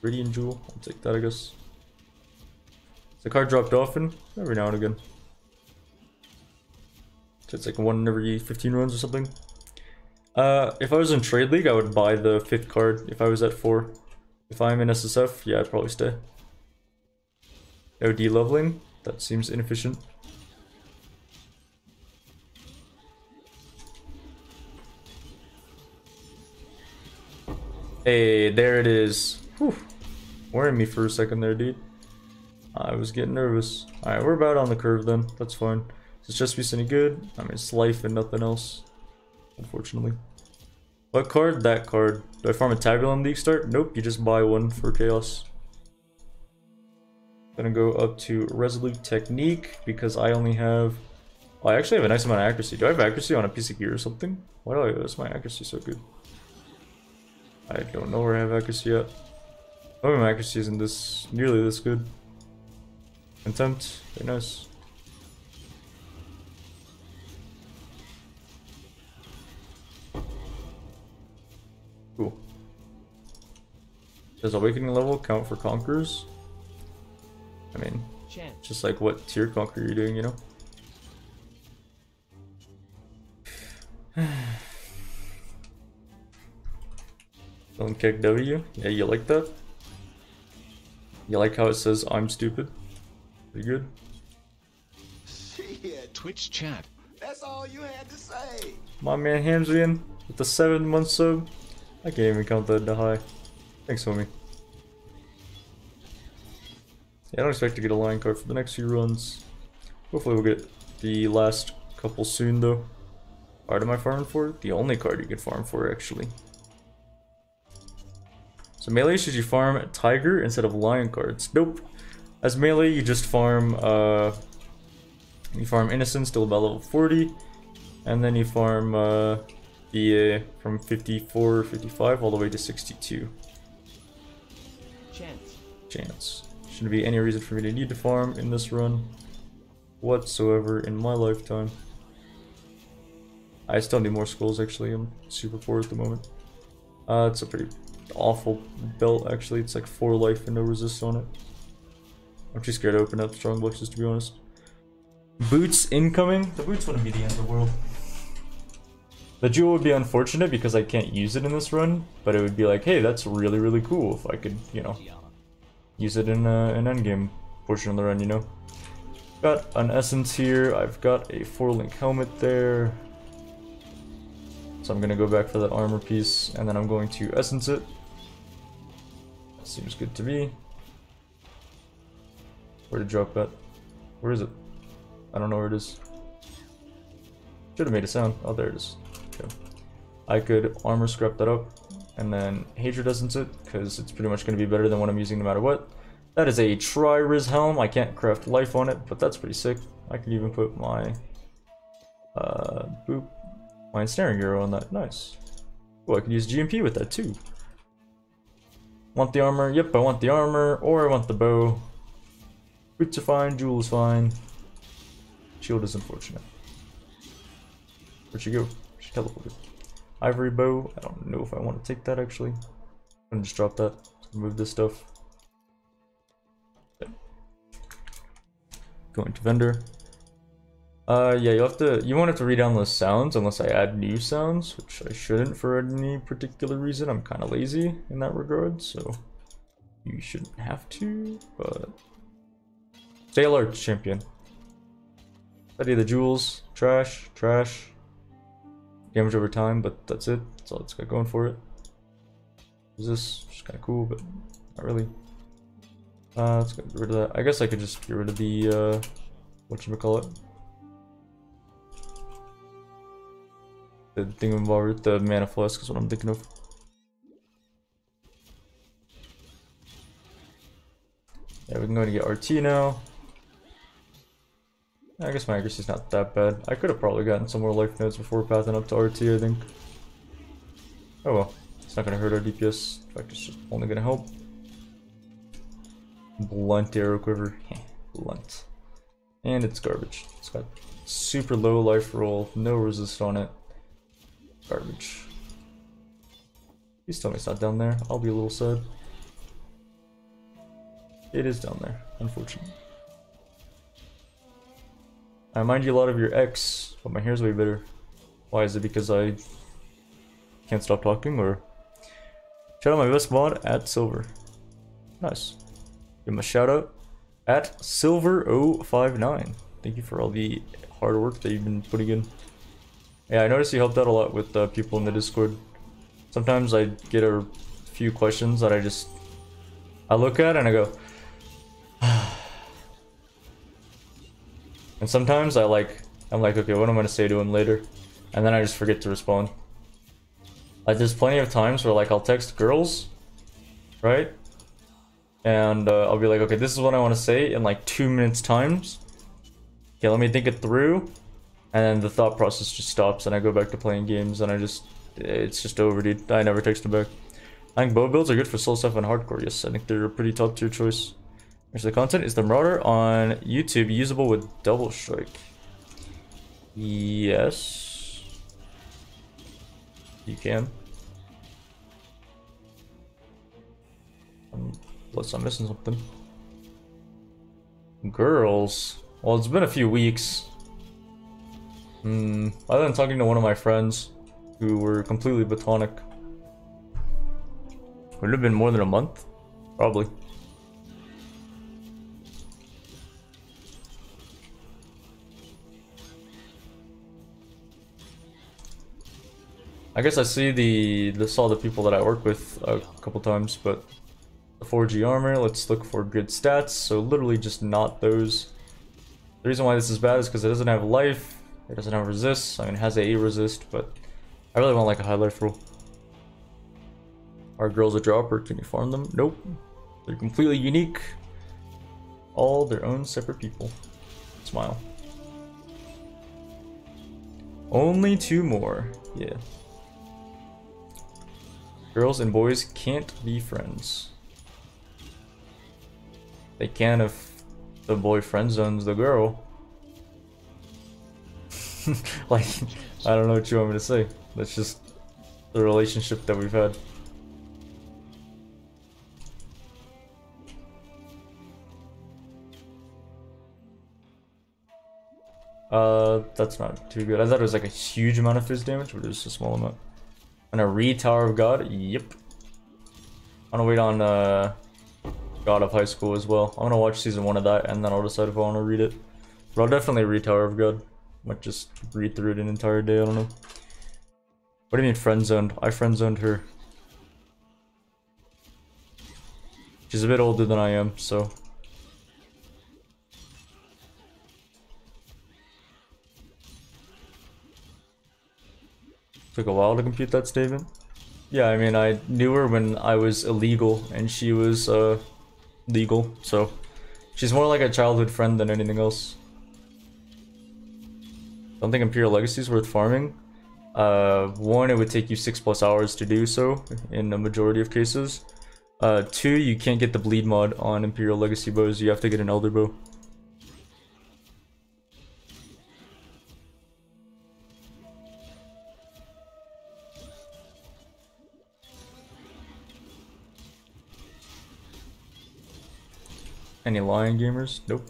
Radiant Jewel, I'll take that I guess. The card dropped often? Every now and again. So it's like one every 15 runs or something. Uh, if I was in Trade League, I would buy the fifth card if I was at 4. If I'm in SSF, yeah, I'd probably stay. OD leveling? That seems inefficient. Hey, there it is. Whew. Worrying me for a second there, dude. I was getting nervous. Alright, we're about on the curve then. That's fine. Is just be any good? I mean, it's life and nothing else. Unfortunately. What card? That card. Do I farm a Tabulum League start? Nope, you just buy one for Chaos. Gonna go up to Resolute Technique because I only have... Oh, I actually have a nice amount of accuracy. Do I have accuracy on a piece of gear or something? Why do I... That's my accuracy so good. I don't know where I have accuracy yet. Oh, my accuracy isn't this nearly this good. Contempt, very nice. Cool. Does awakening level count for conquerors? I mean, just like what tier conqueror you're doing, you know? <sighs> Don't kick W? Yeah, you like that? You like how it says I'm stupid? You good. Shit, Twitch chat. that's all you had to say. My man Hamsian with the 7 month sub. I can't even count that to high. Thanks, homie. Yeah, I don't expect to get a line card for the next few runs. Hopefully we'll get the last couple soon though. Card am I farming for? The only card you can farm for actually. So melee should you farm tiger instead of lion cards? Nope. As melee you just farm uh you farm innocence till about level 40 and then you farm uh the uh, from 54 55 all the way to 62 Chance. chance. Shouldn't be any reason for me to need to farm in this run whatsoever in my lifetime. I still need more skulls actually, I'm super poor at the moment. Uh, it's a pretty awful belt actually, it's like 4 life and no resist on it. I'm too scared to open up strong boxes, to be honest. Boots incoming? The boots wouldn't be the end of the world. The jewel would be unfortunate because I can't use it in this run, but it would be like, hey, that's really, really cool if I could, you know, use it in uh, an endgame portion of the run, you know? Got an essence here, I've got a four link helmet there. So I'm gonna go back for that armor piece, and then I'm going to essence it. Seems good to me. Where to drop that? Where is it? I don't know where it is. Should have made a sound. Oh, there it is. Okay. I could armor scrap that up, and then Hatred doesn't it, because it's pretty much going to be better than what I'm using no matter what. That is a Tri-res helm. I can't craft life on it, but that's pretty sick. I could even put my uh, boop, my ensnaring arrow on that. Nice. Oh, I could use GMP with that too. Want the armor? Yep, I want the armor, or I want the bow. Boots are fine, jewel is fine. Shield is unfortunate. Where'd she go? She teleported. Ivory bow. I don't know if I want to take that actually. I'm gonna just drop that. Remove this stuff. Okay. Going to vendor. Uh, yeah, you have to. You won't have to read down those sounds unless I add new sounds, which I shouldn't for any particular reason. I'm kind of lazy in that regard, so you shouldn't have to. But stay alert, champion. Study the jewels. Trash. Trash. Damage over time, but that's it. That's all it's got going for it. Is this just kind of cool, but not really. Uh, let's get rid of that. I guess I could just get rid of the uh, what The thing involved the mana flask is what I'm thinking of. Yeah, we can go and get RT now. I guess my accuracy's not that bad. I could have probably gotten some more life nodes before pathing up to RT, I think. Oh well. It's not gonna hurt our DPS. In fact, it's only gonna help. Blunt arrow quiver. Blunt. And it's garbage. It's got super low life roll, no resist on it. Garbage. Please tell me it's not down there. I'll be a little sad. It is down there, unfortunately. I remind you a lot of your ex, but my hair's way better. Why is it because I can't stop talking or shout out my best mod at silver. Nice. Give him a shout out at silver059. Thank you for all the hard work that you've been putting in. Yeah, I noticed you helped out a lot with uh, people in the Discord. Sometimes I get a few questions that I just I look at and I go, <sighs> And sometimes I like, I'm like, okay, what am I gonna say to him later? And then I just forget to respond. Like there's plenty of times where like I'll text girls, right? And uh, I'll be like, okay, this is what I want to say in like two minutes times. Okay, let me think it through. And then the thought process just stops and I go back to playing games and I just, it's just over, dude. I never text him back. I think bow builds are good for soul stuff and hardcore. Yes, I think they're a pretty top tier choice. Here's the content. Is the Marauder on YouTube usable with Double Strike? Yes. You can. Unless I'm missing something. Girls. Well, it's been a few weeks. Hmm. Other than talking to one of my friends who were completely platonic. Would it have been more than a month? Probably. I guess I see the, the saw the people that I work with a couple times, but the 4G armor, let's look for good stats, so literally just not those. The reason why this is bad is because it doesn't have life, it doesn't have resist, I mean it has a resist, but I really want like a high life rule. Are girls a dropper? Can you farm them? Nope. They're completely unique. All their own separate people. Smile. Only two more. Yeah. Girls and boys can't be friends. They can if the boy friend zones the girl. <laughs> like, I don't know what you want me to say. That's just the relationship that we've had. Uh, that's not too good. I thought it was like a huge amount of phys damage, but it was a small amount. And a re Tower of God? Yep. I'm gonna wait on uh, God of High School as well. I'm gonna watch season one of that and then I'll decide if I want to read it. But I'll definitely read Tower of God. Might just read through it an entire day, I don't know. What do you mean friend zoned? I friend zoned her. She's a bit older than I am, so. Took a while to compute that statement. Yeah, I mean, I knew her when I was illegal and she was uh, legal, so she's more like a childhood friend than anything else. Don't think Imperial Legacy is worth farming. Uh, one, it would take you six plus hours to do so in the majority of cases. Uh, two, you can't get the bleed mod on Imperial Legacy bows. You have to get an Elder bow. Any Lion gamers? Nope.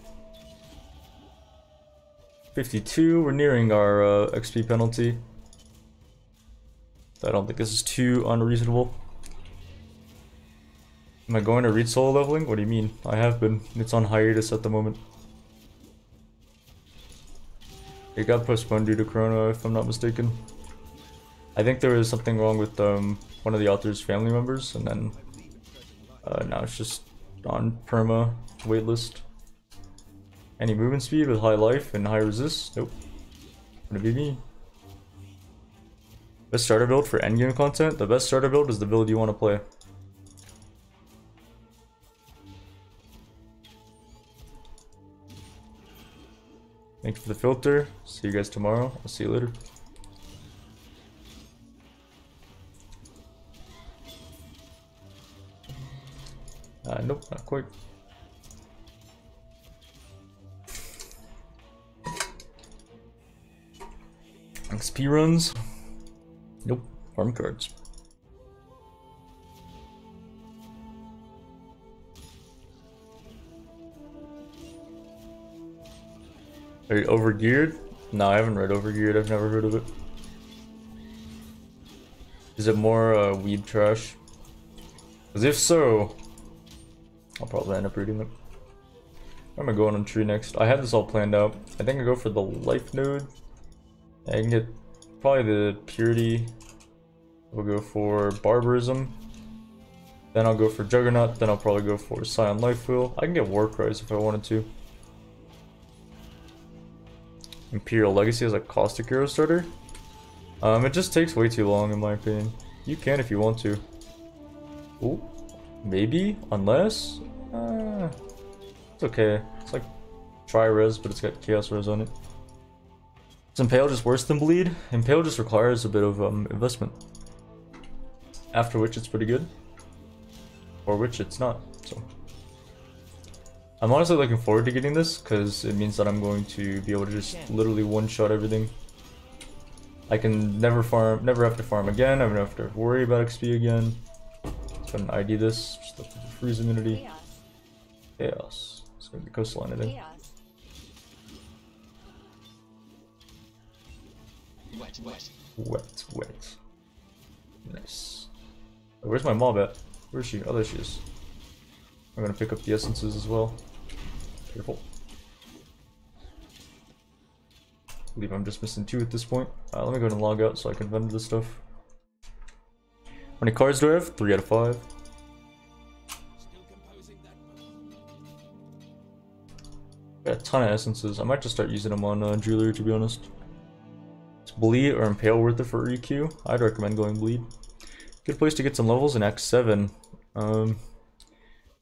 52, we're nearing our uh, XP penalty. I don't think this is too unreasonable. Am I going to read solo leveling? What do you mean? I have been. It's on hiatus at the moment. It got postponed due to Corona, if I'm not mistaken. I think there was something wrong with um, one of the author's family members, and then uh, now it's just on perma waitlist. Any movement speed with high life and high resist? Nope. Gonna be me. Best starter build for endgame content? The best starter build is the build you want to play. Thanks for the filter. See you guys tomorrow. I'll see you later. Uh, nope, not quite. XP runs? Nope, farm cards. Are you overgeared? No, I haven't read overgeared. I've never heard of it. Is it more uh, weed trash? Because if so, I'll probably end up reading it. I'm gonna go on a tree next. I had this all planned out. I think I go for the life node. I can get probably the purity. We'll go for barbarism. Then I'll go for juggernaut. Then I'll probably go for scion life wheel. I can get war cries if I wanted to. Imperial Legacy as a Caustic Arrow starter. Um, it just takes way too long in my opinion. You can if you want to. Ooh, maybe, unless. Uh, it's okay. It's like tri-res, but it's got chaos res on it. Is Impale just worse than Bleed? Impale just requires a bit of um, investment. After which it's pretty good. Or which it's not, so. I'm honestly looking forward to getting this, because it means that I'm going to be able to just literally one-shot everything. I can never farm, never have to farm again, I don't have to worry about XP again. Let's go and ID this, just look for freeze immunity. Chaos. Chaos. It's gonna be coastline, I think. Chaos. Wet, wet. Wet, wet. Nice. Where's my mob at? Where is she? Oh, there she is. I'm gonna pick up the essences as well. Careful. I believe I'm just missing two at this point. Uh, let me go and log out so I can vendor this stuff. How many cards do I have? Three out of five. Got a ton of essences. I might just start using them on uh, jewelry to be honest. Bleed or impale worth it for EQ? I'd recommend going bleed. Good place to get some levels in X7. Um,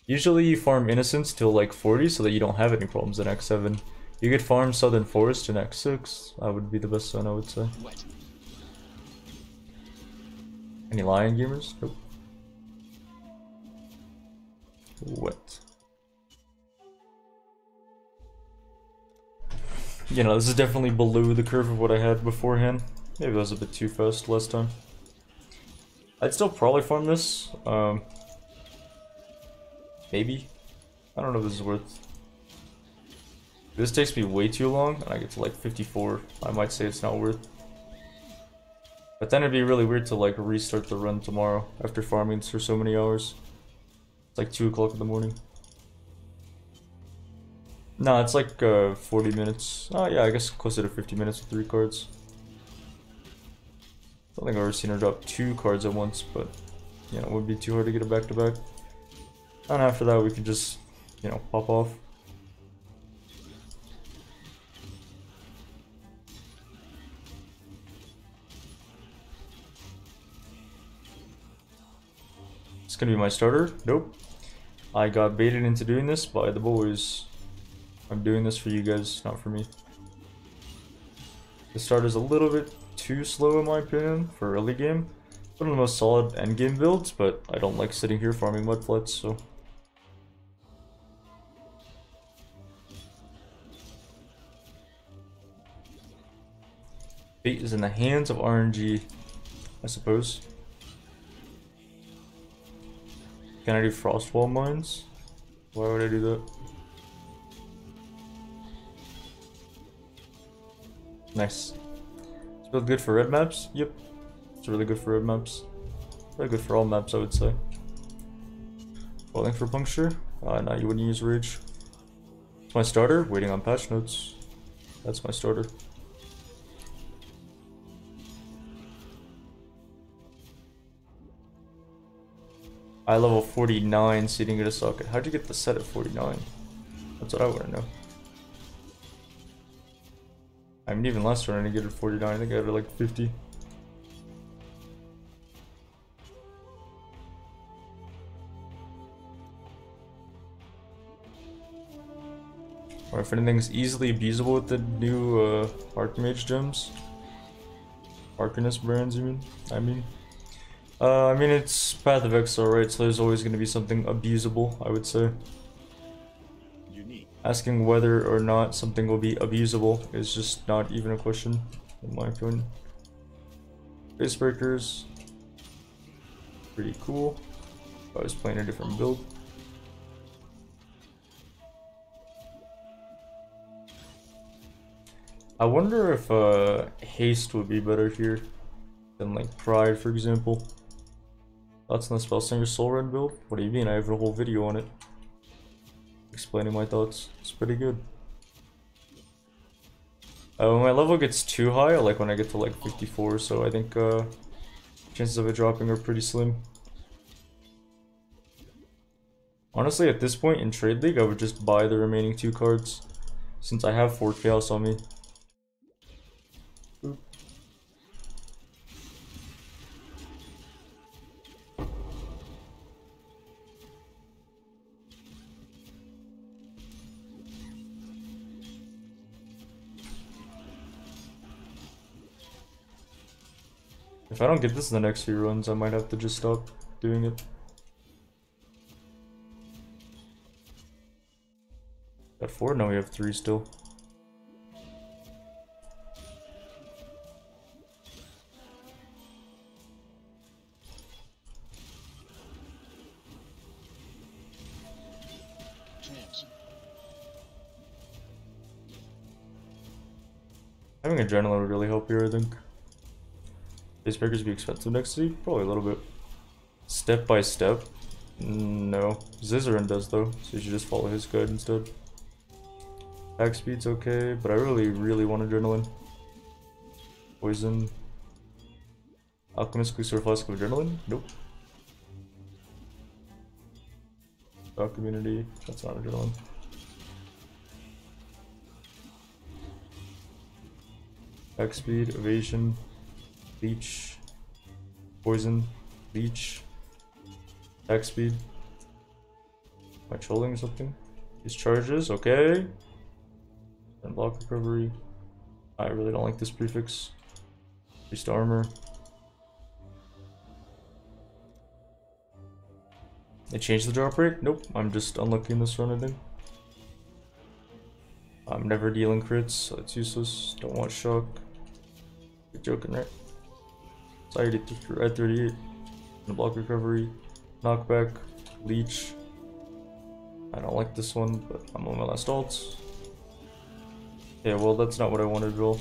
usually you farm innocence till like 40 so that you don't have any problems in X7. You could farm Southern Forest in X6. That would be the best zone I would say. Any lion gamers? Nope. What? You know, this is definitely below the curve of what I had beforehand. Maybe I was a bit too fast last time. I'd still probably farm this. Um, maybe. I don't know if this is worth. This takes me way too long, and I get to like 54. I might say it's not worth. But then it'd be really weird to like restart the run tomorrow after farming for so many hours. It's like 2 o'clock in the morning. No, it's like uh, 40 minutes. Oh yeah, I guess closer to 50 minutes with 3 cards. I don't think I've ever seen her drop two cards at once, but you know, it would be too hard to get it back to back. And after that, we can just, you know, pop off. It's gonna be my starter. Nope. I got baited into doing this by the boys. I'm doing this for you guys, not for me. The start is a little bit too slow in my opinion for early game. One of the most solid end game builds, but I don't like sitting here farming mudflats, so... Fate is in the hands of RNG, I suppose. Can I do Frostwall Mines? Why would I do that? Nice. It's really good for red maps? Yep. It's really good for red maps. Really good for all maps, I would say. Falling for puncture? Uh, no, you wouldn't use rage. It's my starter, waiting on patch notes. That's my starter. I level 49 seating at a socket. How'd you get the set at 49? That's what I want to know. I mean, even run I didn't get it 49. I think I had it like 50. Or if anything's easily abusable with the new uh, Archmage gems. Arcanist brands, you mean? I mean. Uh, I mean, it's Path of Exile, right? So there's always going to be something abusable, I would say. Asking whether or not something will be abusable is just not even a question, in my opinion. Face breakers. Pretty cool. I was playing a different build. I wonder if uh, haste would be better here than like pride, for example. That's in the Spellsinger Soul Red build? What do you mean? I have a whole video on it. Explaining my thoughts. It's pretty good. Uh, when my level gets too high, like when I get to like 54, so I think uh, chances of it dropping are pretty slim. Honestly, at this point in Trade League, I would just buy the remaining two cards, since I have 4 Chaos on me. If I don't get this in the next few runs, I might have to just stop doing it. Got four? Now we have three still. Having adrenaline would really help here, I think. Face breakers be expensive next to you? Probably a little bit. Step by step? No. Zizaran does though, so you should just follow his guide instead. Attack speed's okay, but I really, really want adrenaline. Poison. Alchemist Cruiser Flask of Adrenaline? Nope. Dark Community, that's not adrenaline. Attack speed, evasion, leech, poison, leech, attack speed. Am I trolling something? These charges, okay. And block recovery. I really don't like this prefix. Increased armor. They changed the drop rate? Nope, I'm just unlucky in this run, I think. I'm never dealing crits, so it's useless. Don't want shock. You're joking, right? Sorry, at 38. And block recovery. Knockback. Leech. I don't like this one, but I'm on my last ults. Yeah, well, that's not what I wanted, Bill.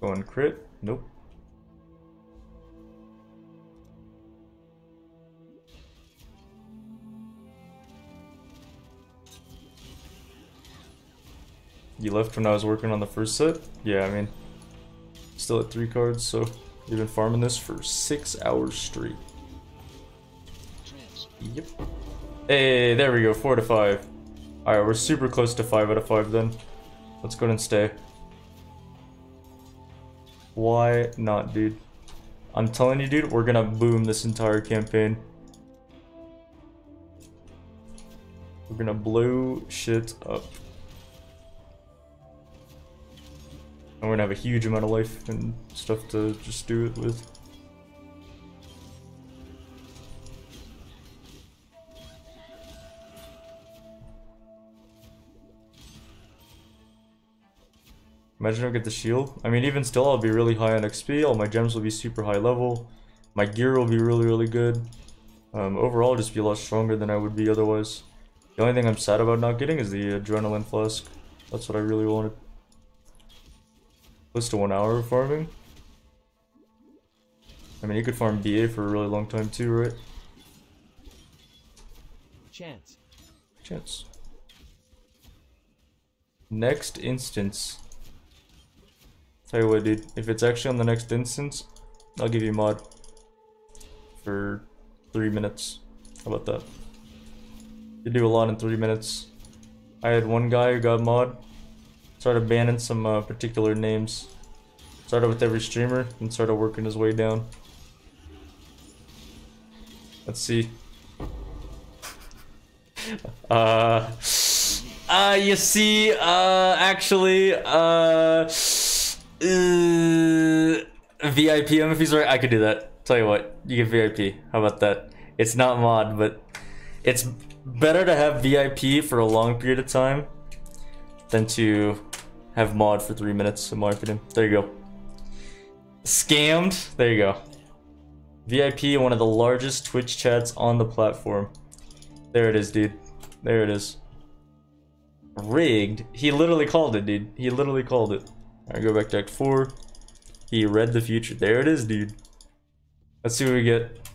Going crit? Nope. You left when I was working on the first set? Yeah, I mean, still at three cards, so you've been farming this for six hours straight. Yep. Hey, there we go, four to five. Alright, we're super close to five out of five then. Let's go ahead and stay. Why not, dude? I'm telling you, dude, we're gonna boom this entire campaign. We're gonna blow shit up. We're gonna have a huge amount of life and stuff to just do it with. Imagine I get the shield. I mean, even still, I'll be really high on XP. All my gems will be super high level. My gear will be really, really good. Um, overall, I'll just be a lot stronger than I would be otherwise. The only thing I'm sad about not getting is the adrenaline flask. That's what I really wanted. Close to one hour of farming. I mean, you could farm BA for a really long time too, right? Chance. Chance. Next instance. Tell you what, dude. If it's actually on the next instance, I'll give you mod. For three minutes. How about that? You do a lot in three minutes. I had one guy who got mod. Started banning some uh, particular names. Started with every streamer and started working his way down. Let's see. <laughs> Uh, uh, you see, uh, actually, uh, uh, VIP if he's right, I could do that. Tell you what, you get VIP. How about that? It's not mod, but it's better to have VIP for a long period of time than to have mod for three minutes, in my opinion. There you go. Scammed. There you go. VIP, one of the largest Twitch chats on the platform. There it is, dude. There it is. Rigged. He literally called it, dude. He literally called it. Alright, go back to Act 4. He read the future. There it is, dude. Let's see what we get.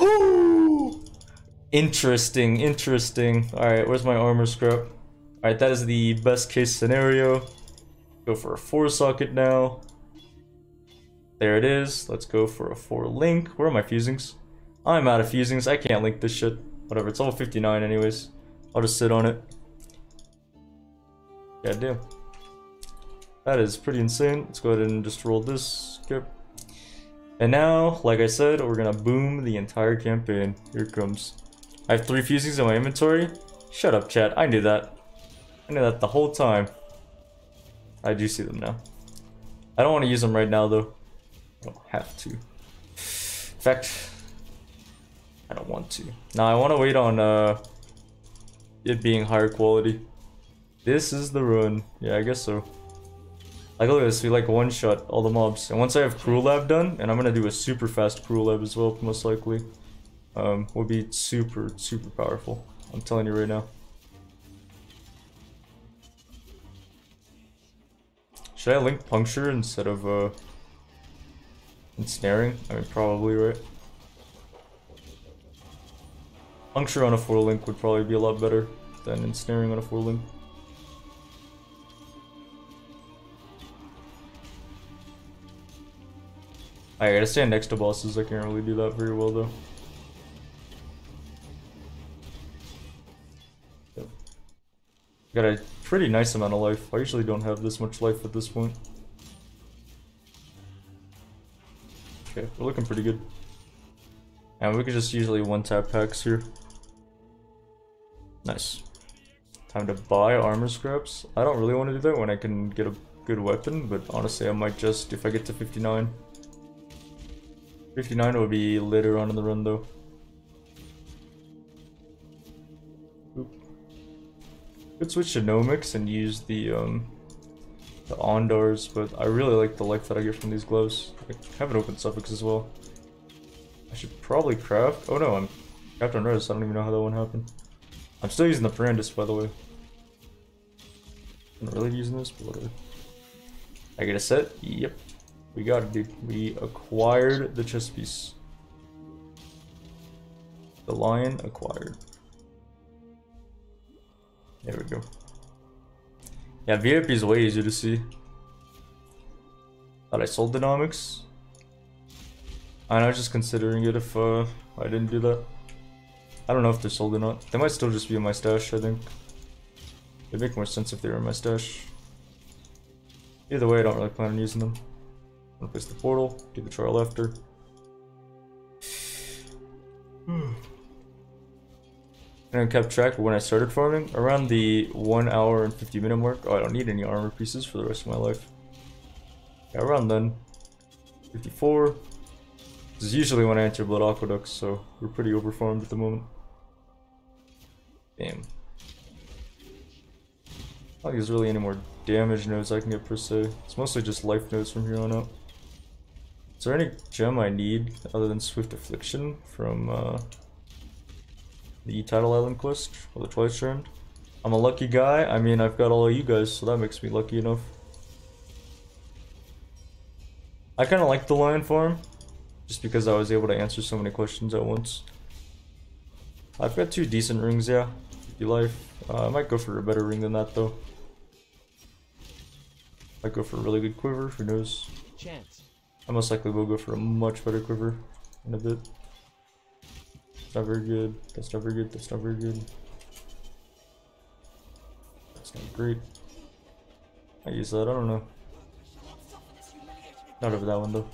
Ooh! Interesting, interesting. Alright, where's my armor scrap? Alright, that is the best case scenario. Go for a 4 socket now. There it is. Let's go for a 4 link. Where are my fusings? I'm out of fusings. I can't link this shit. Whatever, it's all 59 anyways. I'll just sit on it. Yeah, damn. That is pretty insane. Let's go ahead and just roll this. Skip. And now, like I said, we're gonna boom the entire campaign. Here it comes. I have three fusings in my inventory. Shut up, chat. I knew that. I knew that the whole time. I do see them now. I don't want to use them right now, though. I don't have to. In fact, I don't want to. Now I want to wait on uh, it being higher quality. This is the run. Yeah, I guess so. Like look at this, we like one shot all the mobs. And once I have cruel Lab done, and I'm gonna do a super fast cruel Lab as well, most likely. Um, will be super, super powerful. I'm telling you right now. Should I link puncture instead of uh ensnaring? I mean probably right. Puncture on a 4 link would probably be a lot better than ensnaring on a 4 link. I gotta stand next to bosses, I can't really do that very well though. Got a pretty nice amount of life. I usually don't have this much life at this point. Okay, we're looking pretty good. And we could just usually one tap packs here. Nice. Time to buy armor scraps. I don't really want to do that when I can get a good weapon, but honestly I might just if I get to 59. 59 will be later on in the run though. Could switch to Nomic's and use the um the Ondar's, but I really like the life that I get from these gloves. I haven't opened suffix as well. I should probably craft. Oh no, I'm craft on res. I don't even know how that one happened. I'm still using the Perandus, by the way. I'm not really using this, but whatever. I get a set? Yep. We got it, dude. We acquired the chest piece. The lion acquired. There we go. Yeah, VIP is way easier to see. Thought I sold dynamics. And I was just considering it if uh, I didn't do that. I don't know if they're sold or not. They might still just be in my stash, I think. They make more sense if they're in my stash. Either way, I don't really plan on using them. Place the portal, do the trial after. And I kept track when I started farming. Around the 1 hour and 50 minute mark. Oh, I don't need any armor pieces for the rest of my life. Yeah, around then. 54. This is usually when I enter Blood Aqueducts, so we're pretty overfarmed at the moment. Damn. I don't think there's really any more damage nodes I can get per se. It's mostly just life nodes from here on out. Is there any gem I need other than Swift Affliction from uh, the Tidal Island quest or the Twilight Strand? I'm a lucky guy. I mean, I've got all of you guys, so that makes me lucky enough. I kind of like the lion farm, just because I was able to answer so many questions at once. I've got two decent rings, yeah. 50 life. Uh, I might go for a better ring than that, though. I go for a really good quiver, who knows. Chance. I most likely will go for a much better quiver in a bit. That's not very good. That's not very good. That's not very good. That's not great. I use that. I don't know. Not over that one though.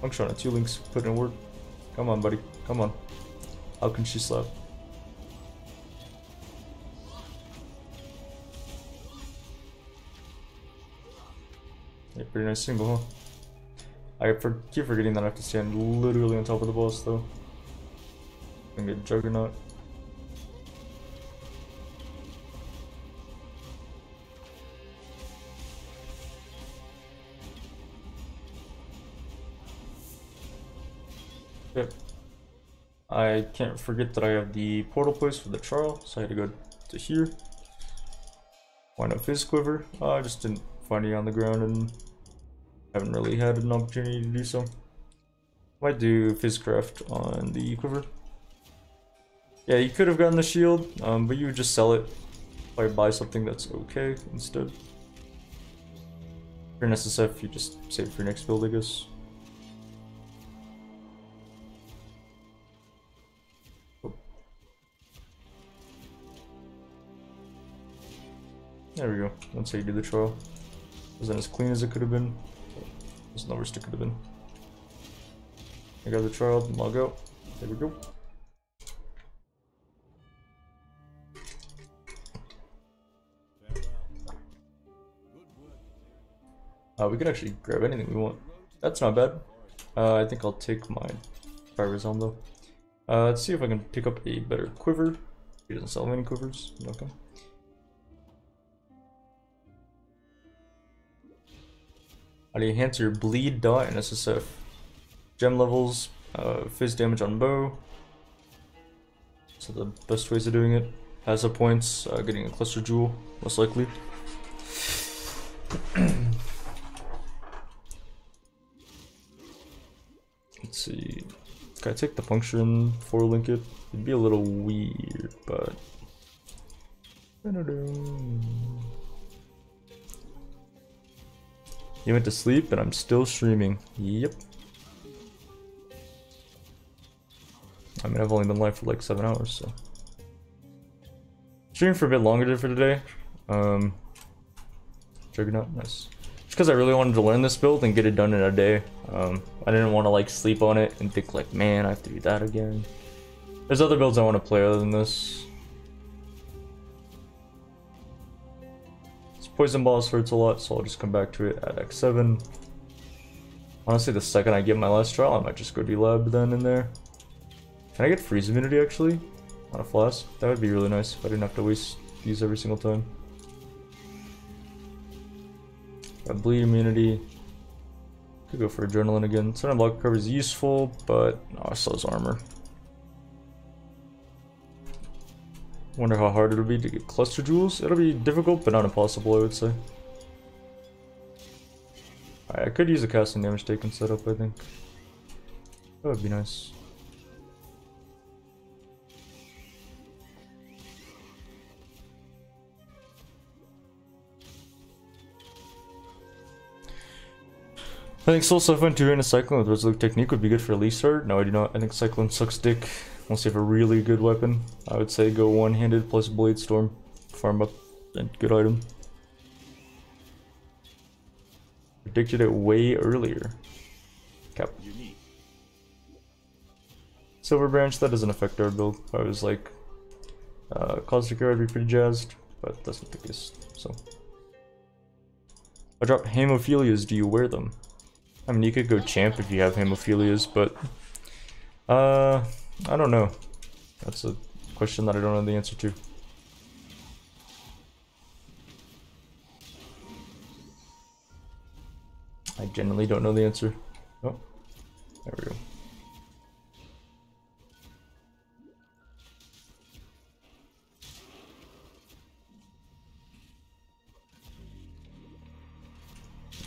Function on two links. Put in work. Come on, buddy. Come on. How can she slap? Yeah, pretty nice single, huh? I for keep forgetting that I have to stand literally on top of the boss, though. And get Juggernaut. Yep. I can't forget that I have the portal place for the trial, so I had to go to here. Why not Phys Quiver? Uh, I just didn't find it on the ground and haven't really had an opportunity to do so. Might do Fizzcraft on the Quiver. Yeah, you could have gotten the shield, um, but you would just sell it. Or buy something that's okay instead. For an SSF, you just save for your next build, I guess. There we go. Let's say you do the trial. Wasn't as clean as it could have been. There's no it could have been. I got the log out. There we go. Uh, we can actually grab anything we want. That's not bad. Uh, I think I'll take my Helm though. Uh, let's see if I can pick up a better quiver. He doesn't sell many quivers. Okay. How do you enhance your bleed dot and SSF? Gem levels, uh, phys damage on bow. So the best ways of doing it. Hazard points, uh, getting a cluster jewel, most likely. <clears throat> Let's see. Can I take the function for link it? It'd be a little weird, but. You went to sleep and I'm still streaming. Yep. I mean, I've only been live for like seven hours, so. Streaming for a bit longer for today. Um, Juggernaut, nice. Just because I really wanted to learn this build and get it done in a day. Um, I didn't want to like sleep on it and think like, man, I have to do that again. There's other builds I want to play other than this. Poison boss hurts a lot, so I'll just come back to it at X7. Honestly, the second I get my last trial, I might just go delab then in there. Can I get freeze immunity actually? On a flask? That would be really nice if I didn't have to waste these every single time. Got bleed immunity. Could go for adrenaline again. Certain block cover is useful, but oh, it still has armor. Wonder how hard it'll be to get cluster jewels. It'll be difficult, but not impossible, I would say. Right, I could use a casting damage taken setup, I think. That would be nice. I think Soul Siphon 2 in a Cyclone with Resolute Technique would be good for Leesard. No, I do not. I think Cyclone sucks dick. Unless you have a really good weapon. I would say go one-handed plus Blade Storm. Farm up and good item. Predicted it way earlier. Cap. Silver Branch, that doesn't affect our build. I was like, uh, Caustic Arrow, I'd be pretty jazzed, but that's not the case, so. I dropped Hemophilias, do you wear them? I mean, you could go champ if you have Hemophilias, but, uh, I don't know. That's a question that I don't know the answer to. I generally don't know the answer. Oh, there we go.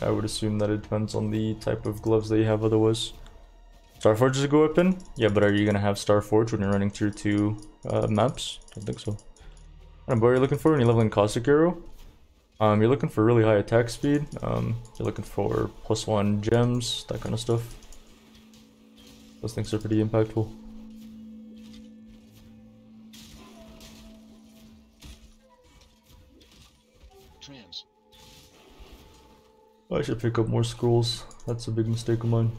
I would assume that it depends on the type of gloves that you have otherwise. Starforge is a good weapon? Yeah, but are you gonna have Starforge when you're running tier 2 uh, maps? I don't think so. I don't you're looking for when you're leveling Caustic Arrow. Um, you're looking for really high attack speed. Um, you're looking for plus one gems, that kind of stuff. Those things are pretty impactful. Trans. I should pick up more scrolls. That's a big mistake of mine.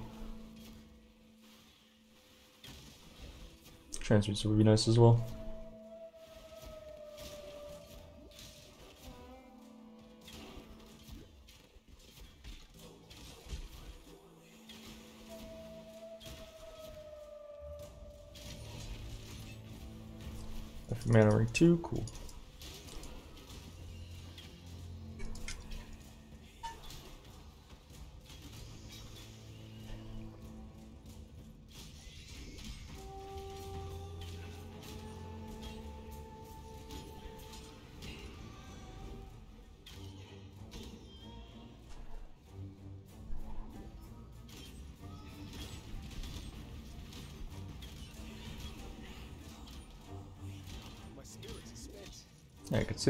Transmutes would be nice as well. Mana ring 2, cool.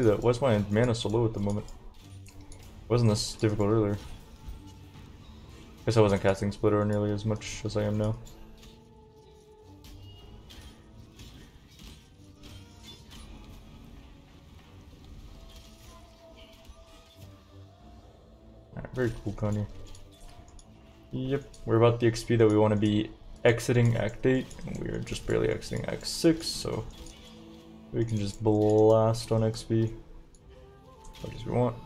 See that. Why's my mana so low at the moment? Wasn't this difficult earlier? Guess I wasn't casting Splitter nearly as much as I am now. Very cool, Kanye. Yep, we're about the XP that we want to be exiting Act 8, and we are just barely exiting Act 6, so we can just blast on XP as much as we want.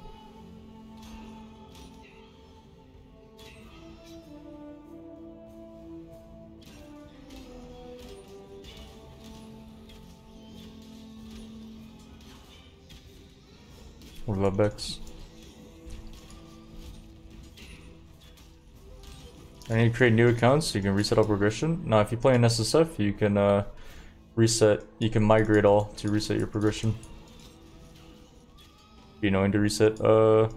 What about Bex? I need to create new accounts so you can reset up progression. Now, if you play in SSF, you can uh, reset, you can migrate all to reset your progression. Be annoying to reset uh,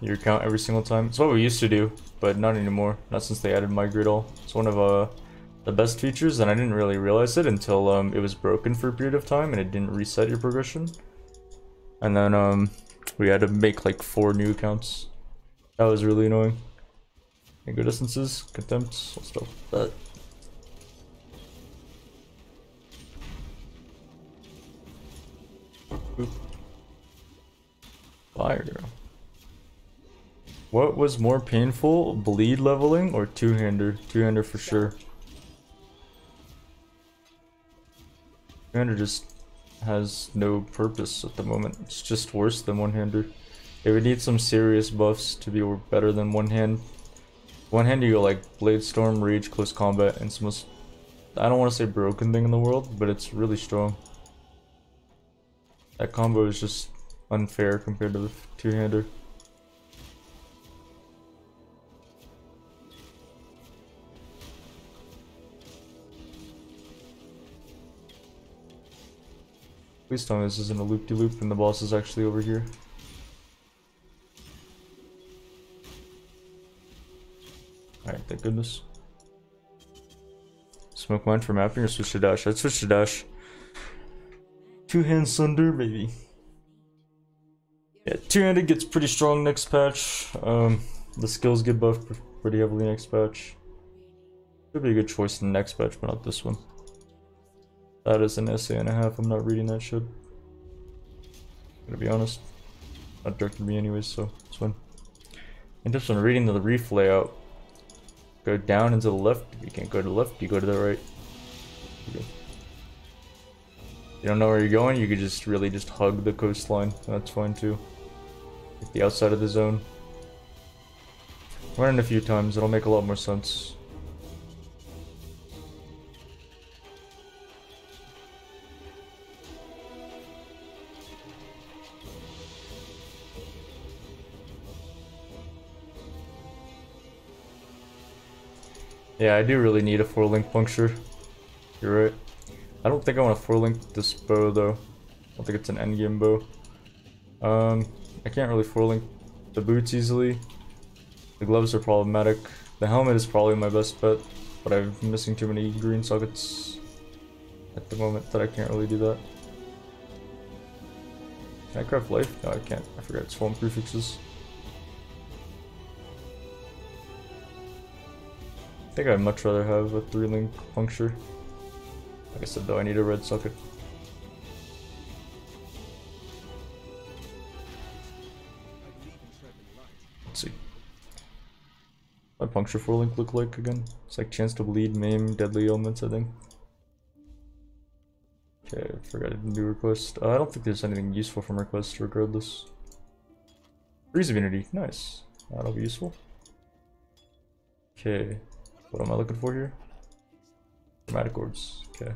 your account every single time. It's what we used to do, but not anymore. Not since they added migrate all. It's one of uh, the best features, and I didn't really realize it until um, it was broken for a period of time and it didn't reset your progression. And then um, we had to make like four new accounts. That was really annoying. Go distances, like that. Fire. What was more painful, bleed leveling or two-hander? Two-hander for sure. Two-hander just has no purpose at the moment. It's just worse than one-hander. It would need some serious buffs to be better than one-hand. One-hand you go like Blade Storm, Rage, Close Combat, and most... I don't want to say broken thing in the world, but it's really strong. That combo is just unfair compared to the two-hander. Please tell me this isn't a loop-de-loop and the boss is actually over here. Alright, thank goodness. Smoke mine for mapping or switch to dash? I'd switch to dash. Two hand sunder, maybe. Yeah, two handed gets pretty strong next patch. Um, The skills get buffed pretty heavily next patch. Could be a good choice in the next patch, but not this one. That is an essay and a half. I'm not reading that shit. Gonna be honest. Not directed to me anyways, so it's fine. And just of reading the reef layout, go down and to the left. If you can't go to the left, you go to the right. Okay. You don't know where you're going, you could just really just hug the coastline. That's fine too. Get the outside of the zone. Run it a few times, it'll make a lot more sense. Yeah, I do really need a four link puncture. You're right. I don't think I want to four link this bow though. I don't think it's an endgame bow. Um, I can't really four link the boots easily. The gloves are problematic. The helmet is probably my best bet, but I'm missing too many green sockets at the moment that I can't really do that. Can I craft life? No, I can't. I forgot swamp prefixes. I think I'd much rather have a three link puncture. Like I said though, I need a red socket. Let's see. My puncture four link look like again? It's like chance to bleed, maim, deadly ailments, I think. Okay, I forgot I didn't do request. Uh, I don't think there's anything useful from request regardless. Freeze immunity, nice. That'll be useful. Okay, what am I looking for here? Chromatic orbs, okay.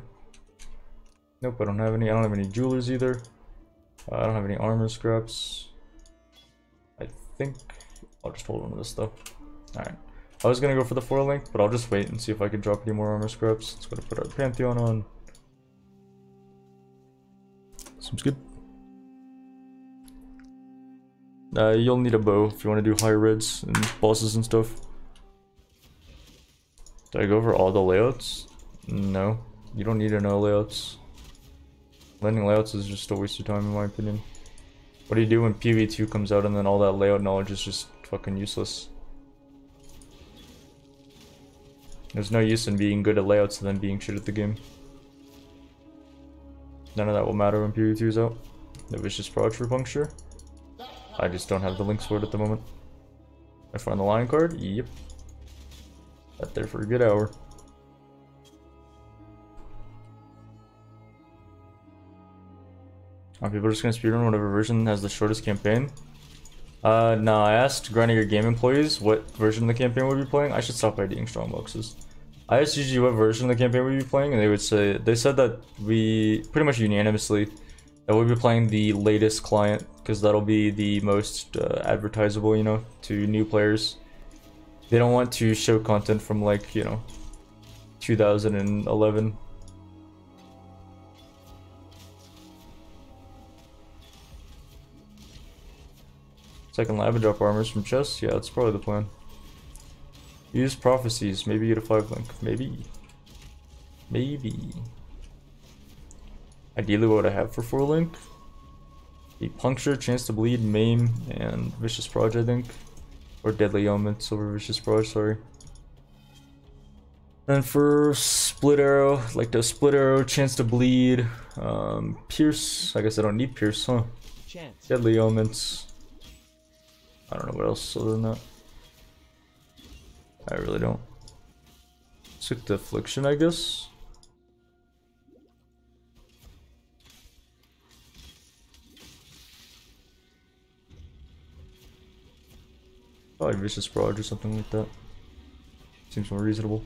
Nope, I don't have any. I don't have any jewelers either. Uh, I don't have any armor scraps. I think I'll just hold on to this though. Alright. I was gonna go for the four link, but I'll just wait and see if I can drop any more armor scraps. Let's go to put our Pantheon on. Seems good. Uh, you'll need a bow if you want to do high reds and bosses and stuff. Did I go over all the layouts? No. You don't need to know layouts. Learning layouts is just a waste of time in my opinion. What do you do when PV2 comes out and then all that layout knowledge is just fucking useless? There's no use in being good at layouts and then being shit at the game. None of that will matter when PV2 is out. The Vicious Proj for Puncture. I just don't have the links for it at the moment. I find the lion card? Yep. Sat there for a good hour. Are people just gonna speedrun whatever version has the shortest campaign? Uh, no, I asked Grinding Gear Games employees what version of the campaign we'd be playing. I should stop IDing strongboxes. I asked usually what version of the campaign we'd be playing, and they would say, they said that we, pretty much unanimously, that we'd be playing the latest client, because that'll be the most uh, advertisable, you know, to new players. They don't want to show content from like, you know, 2011. Second and drop armors from chests? Yeah, that's probably the plan. Use prophecies, maybe get a 5 link. Maybe. Maybe. Ideally what I have for 4 link? The puncture, chance to bleed, maim, and vicious proj I think. Or deadly elements over vicious proj, sorry. Then for split arrow, like the split arrow, chance to bleed, um, pierce. I guess I don't need pierce, huh? Chance. Deadly elements. I don't know what else other than that. I really don't. Took the affliction, I guess. Probably vicious proj or something like that. Seems more reasonable.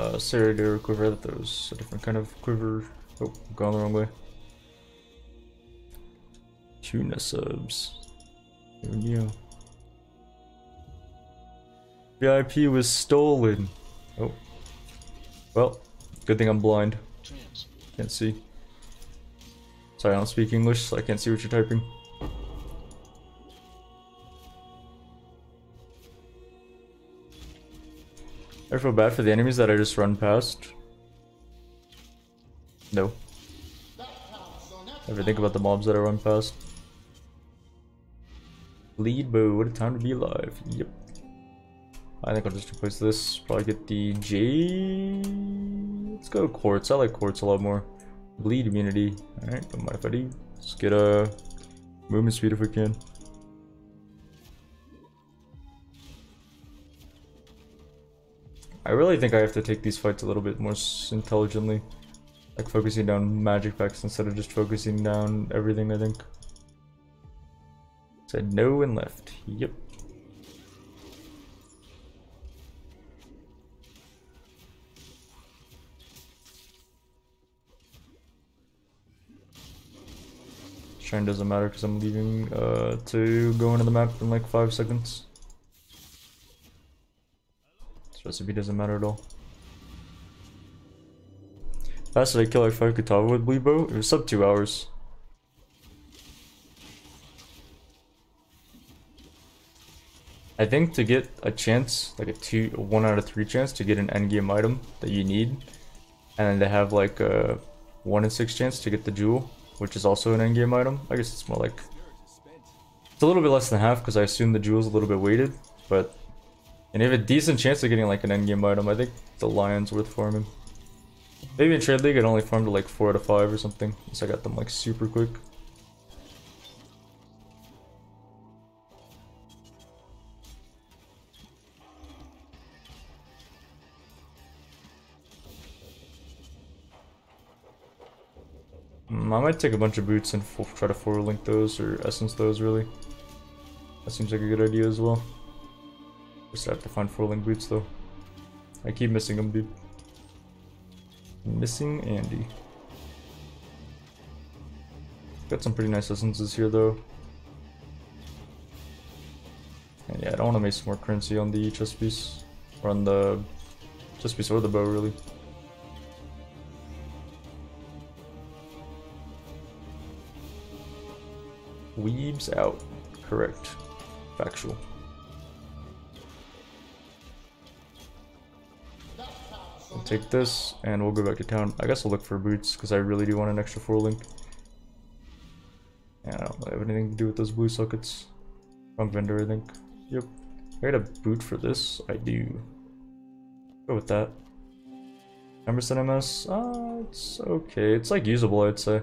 Uh, quiver, I thought that was a different kind of quiver. Oh, gone the wrong way. Tuna subs. Knew? VIP was stolen. Oh. Well, good thing I'm blind. Can't see. Sorry, I don't speak English, so I can't see what you're typing. I feel bad for the enemies that I just run past. No. Ever think about the mobs that I run past? Lead bow, what a time to be alive. Yep. I think I'll just replace this. Probably get the J. Let's go quartz. I like quartz a lot more. Bleed immunity. Alright, don't mind if I do. Let's get a movement speed if we can. I really think I have to take these fights a little bit more intelligently. Like focusing down magic packs instead of just focusing down everything, I think. Said no and left. Yep. Shrine doesn't matter because I'm leaving uh, to go into the map in like 5 seconds. Recipe doesn't matter at all. Kill like 5 Kitava with Bleed Bow? It was sub 2 hours. I think to get a chance, like a two, one out of three chance to get an endgame item that you need, and they have like a one in six chance to get the jewel, which is also an endgame item. I guess it's more like it's a little bit less than half because I assume the jewel's a little bit weighted, but and if a decent chance of getting like an endgame item, I think the lion's worth farming. Maybe in trade league I'd only farm to like four out of five or something, so I got them like super quick. Mm, I might take a bunch of boots and try to forward link those or essence those really. That seems like a good idea as well. Just have to find four link boots though. I keep missing them, dude. Missing Andy. Got some pretty nice essences here though. And yeah, I don't want to make some more currency on the chest piece. Or on the chest piece or the bow really. Weebs out. Correct. Factual. I'll take this and we'll go back to town. I guess I'll look for boots because I really do want an extra four link. Yeah, I don't have anything to do with those blue sockets. Wrong vendor, I think. Yep. I got a boot for this. I do. Go with that. Emerson MS. Uh, it's okay. It's like usable, I'd say.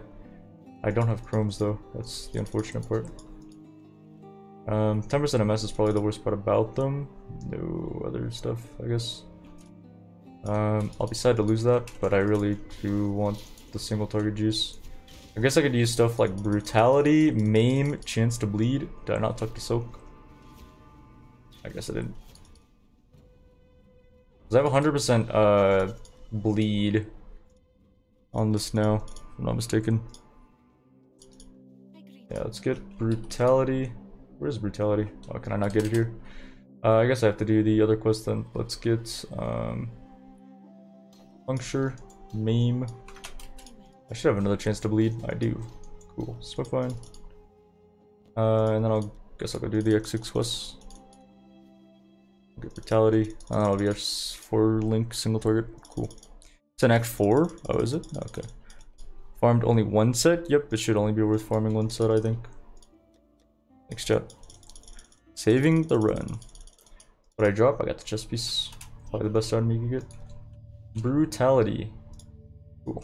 I don't have chromes though. That's the unfortunate part. Um, 10% MS is probably the worst part about them. No other stuff, I guess. Um, I'll be sad to lose that, but I really do want the single target juice. I guess I could use stuff like Brutality, Maim, Chance to Bleed. Did I not tuck the Soak? I guess I didn't. Because I have 100% uh, Bleed on this now, if I'm not mistaken. Yeah, let's get Brutality. Where's Brutality? Oh, can I not get it here? Uh, I guess I have to do the other quest then. Let's get um, Puncture, Maim. I should have another chance to bleed. I do. Cool. Smoke mine. Uh, and then I'll guess I'll go do the X6 quest. Get Brutality. And that'll be a s- four link single target. Cool. It's an Act 4? Oh, is it? Okay. Farmed only one set? Yep, it should only be worth farming one set, I think. Next chat. Saving the run. What I drop? I got the chest piece. Probably the best item you can get. Brutality. Cool.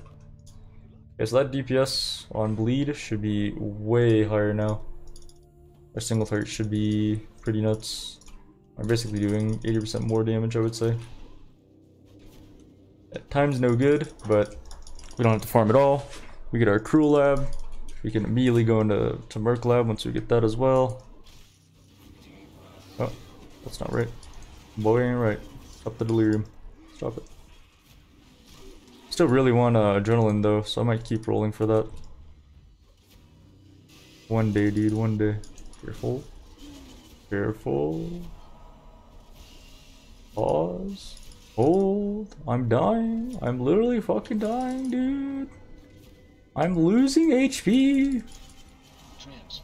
Okay, so that DPS on bleed should be way higher now. Our single target should be pretty nuts. I'm basically doing 80% more damage, I would say. At times no good, but we don't have to farm at all. We get our cruel lab. We can immediately go into to Merc lab once we get that as well. Oh, that's not right. Boy ain't right. Stop the delirium. Stop it. Still really want uh, adrenaline though, so I might keep rolling for that. One day, dude, one day. Careful. Careful. Pause. Hold. I'm dying. I'm literally fucking dying, dude. I'm losing HP. Trans.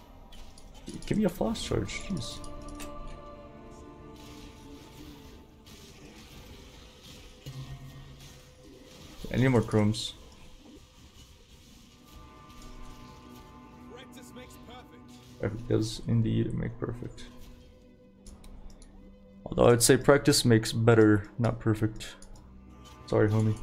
Give me a flash charge, jeez. Any more crumbs? Perfect does indeed make perfect. Although I'd say practice makes better, not perfect. Sorry, homie.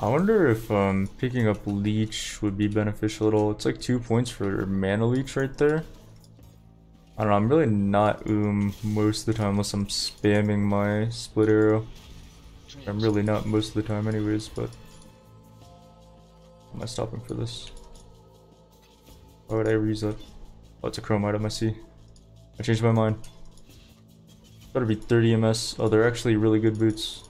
I wonder if um, picking up Leech would be beneficial at all. It's like two points for Mana Leech right there. I don't know, I'm really not Oom most of the time unless I'm spamming my split arrow. I'm really not most of the time anyways, but... Am I stopping for this? Why would I ever use that? Oh, it's a chrome item, I see. I changed my mind. Gotta be 30 MS. Oh, they're actually really good boots.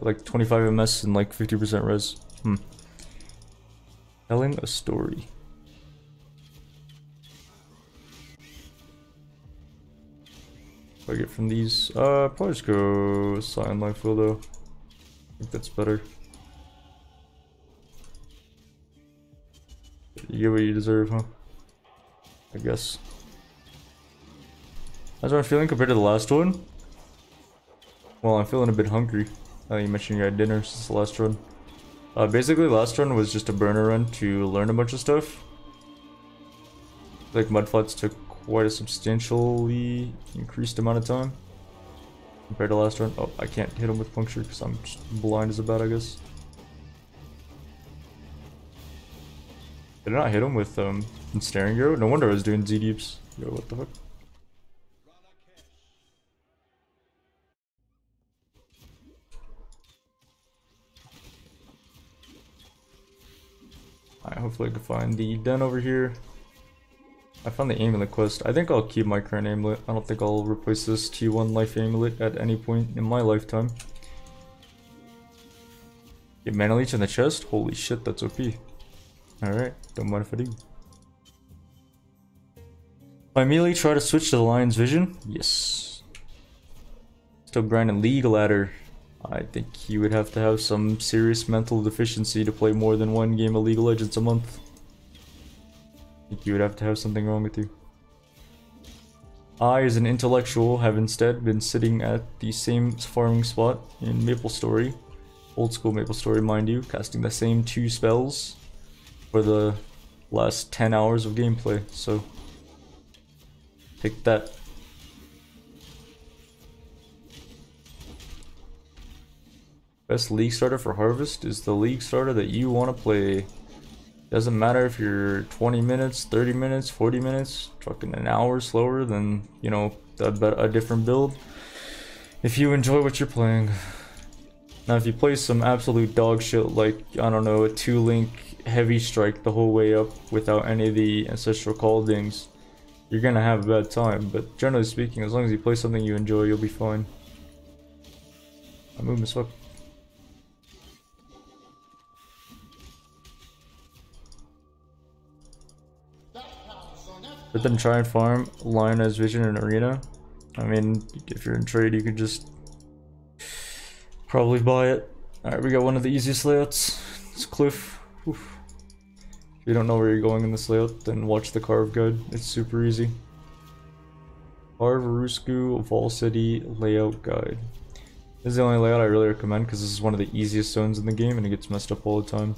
Like 25 MS and like 50% res. Hmm. Telling a story. What I get from these? Uh, probably just go Sign Life though. I think that's better. You get what you deserve, huh? I guess. How's my feeling compared to the last one? Well, I'm feeling a bit hungry. Oh, you mentioned you had dinner since the last run. Uh, basically, last run was just a burner run to learn a bunch of stuff. Like Mudflats took quite a substantially increased amount of time compared to last run. Oh, I can't hit him with puncture because I'm blind as a bat, I guess. Did I not hit him with um staring arrow? No wonder I was doing Z deeps. Yo, what the fuck? Alright, hopefully I can find the den over here. I found the amulet quest. I think I'll keep my current amulet. I don't think I'll replace this T1 life amulet at any point in my lifetime. Get mana leech in the chest? Holy shit, that's OP. Alright, don't mind if I do. I immediately try to switch to the Lioneye's Vision? Yes. Still grinding League Ladder. I think you would have to have some serious mental deficiency to play more than one game of League of Legends a month. I think you would have to have something wrong with you. I, as an intellectual, have instead been sitting at the same farming spot in Maple Story, old school Maple Story, mind you, casting the same two spells for the last 10 hours of gameplay, so take that. Best league starter for Harvest is the league starter that you want to play. Doesn't matter if you're 20 minutes, 30 minutes, 40 minutes, fucking an hour slower than, you know, a, a different build. If you enjoy what you're playing. Now if you play some absolute dog shit like, I don't know, a 2-link heavy strike the whole way up without any of the ancestral call dings, you're gonna have a bad time. But generally speaking, as long as you play something you enjoy, you'll be fine. I move as fuck. But then try and farm Lioneye's Vision and Arena. I mean, if you're in trade, you can just probably buy it. Alright, we got one of the easiest layouts. It's Cliff. Oof. If you don't know where you're going in this layout, then watch the Carve Guide. It's super easy. Carve Rusku Vaal City Layout Guide. This is the only layout I really recommend because this is one of the easiest zones in the game and it gets messed up all the time.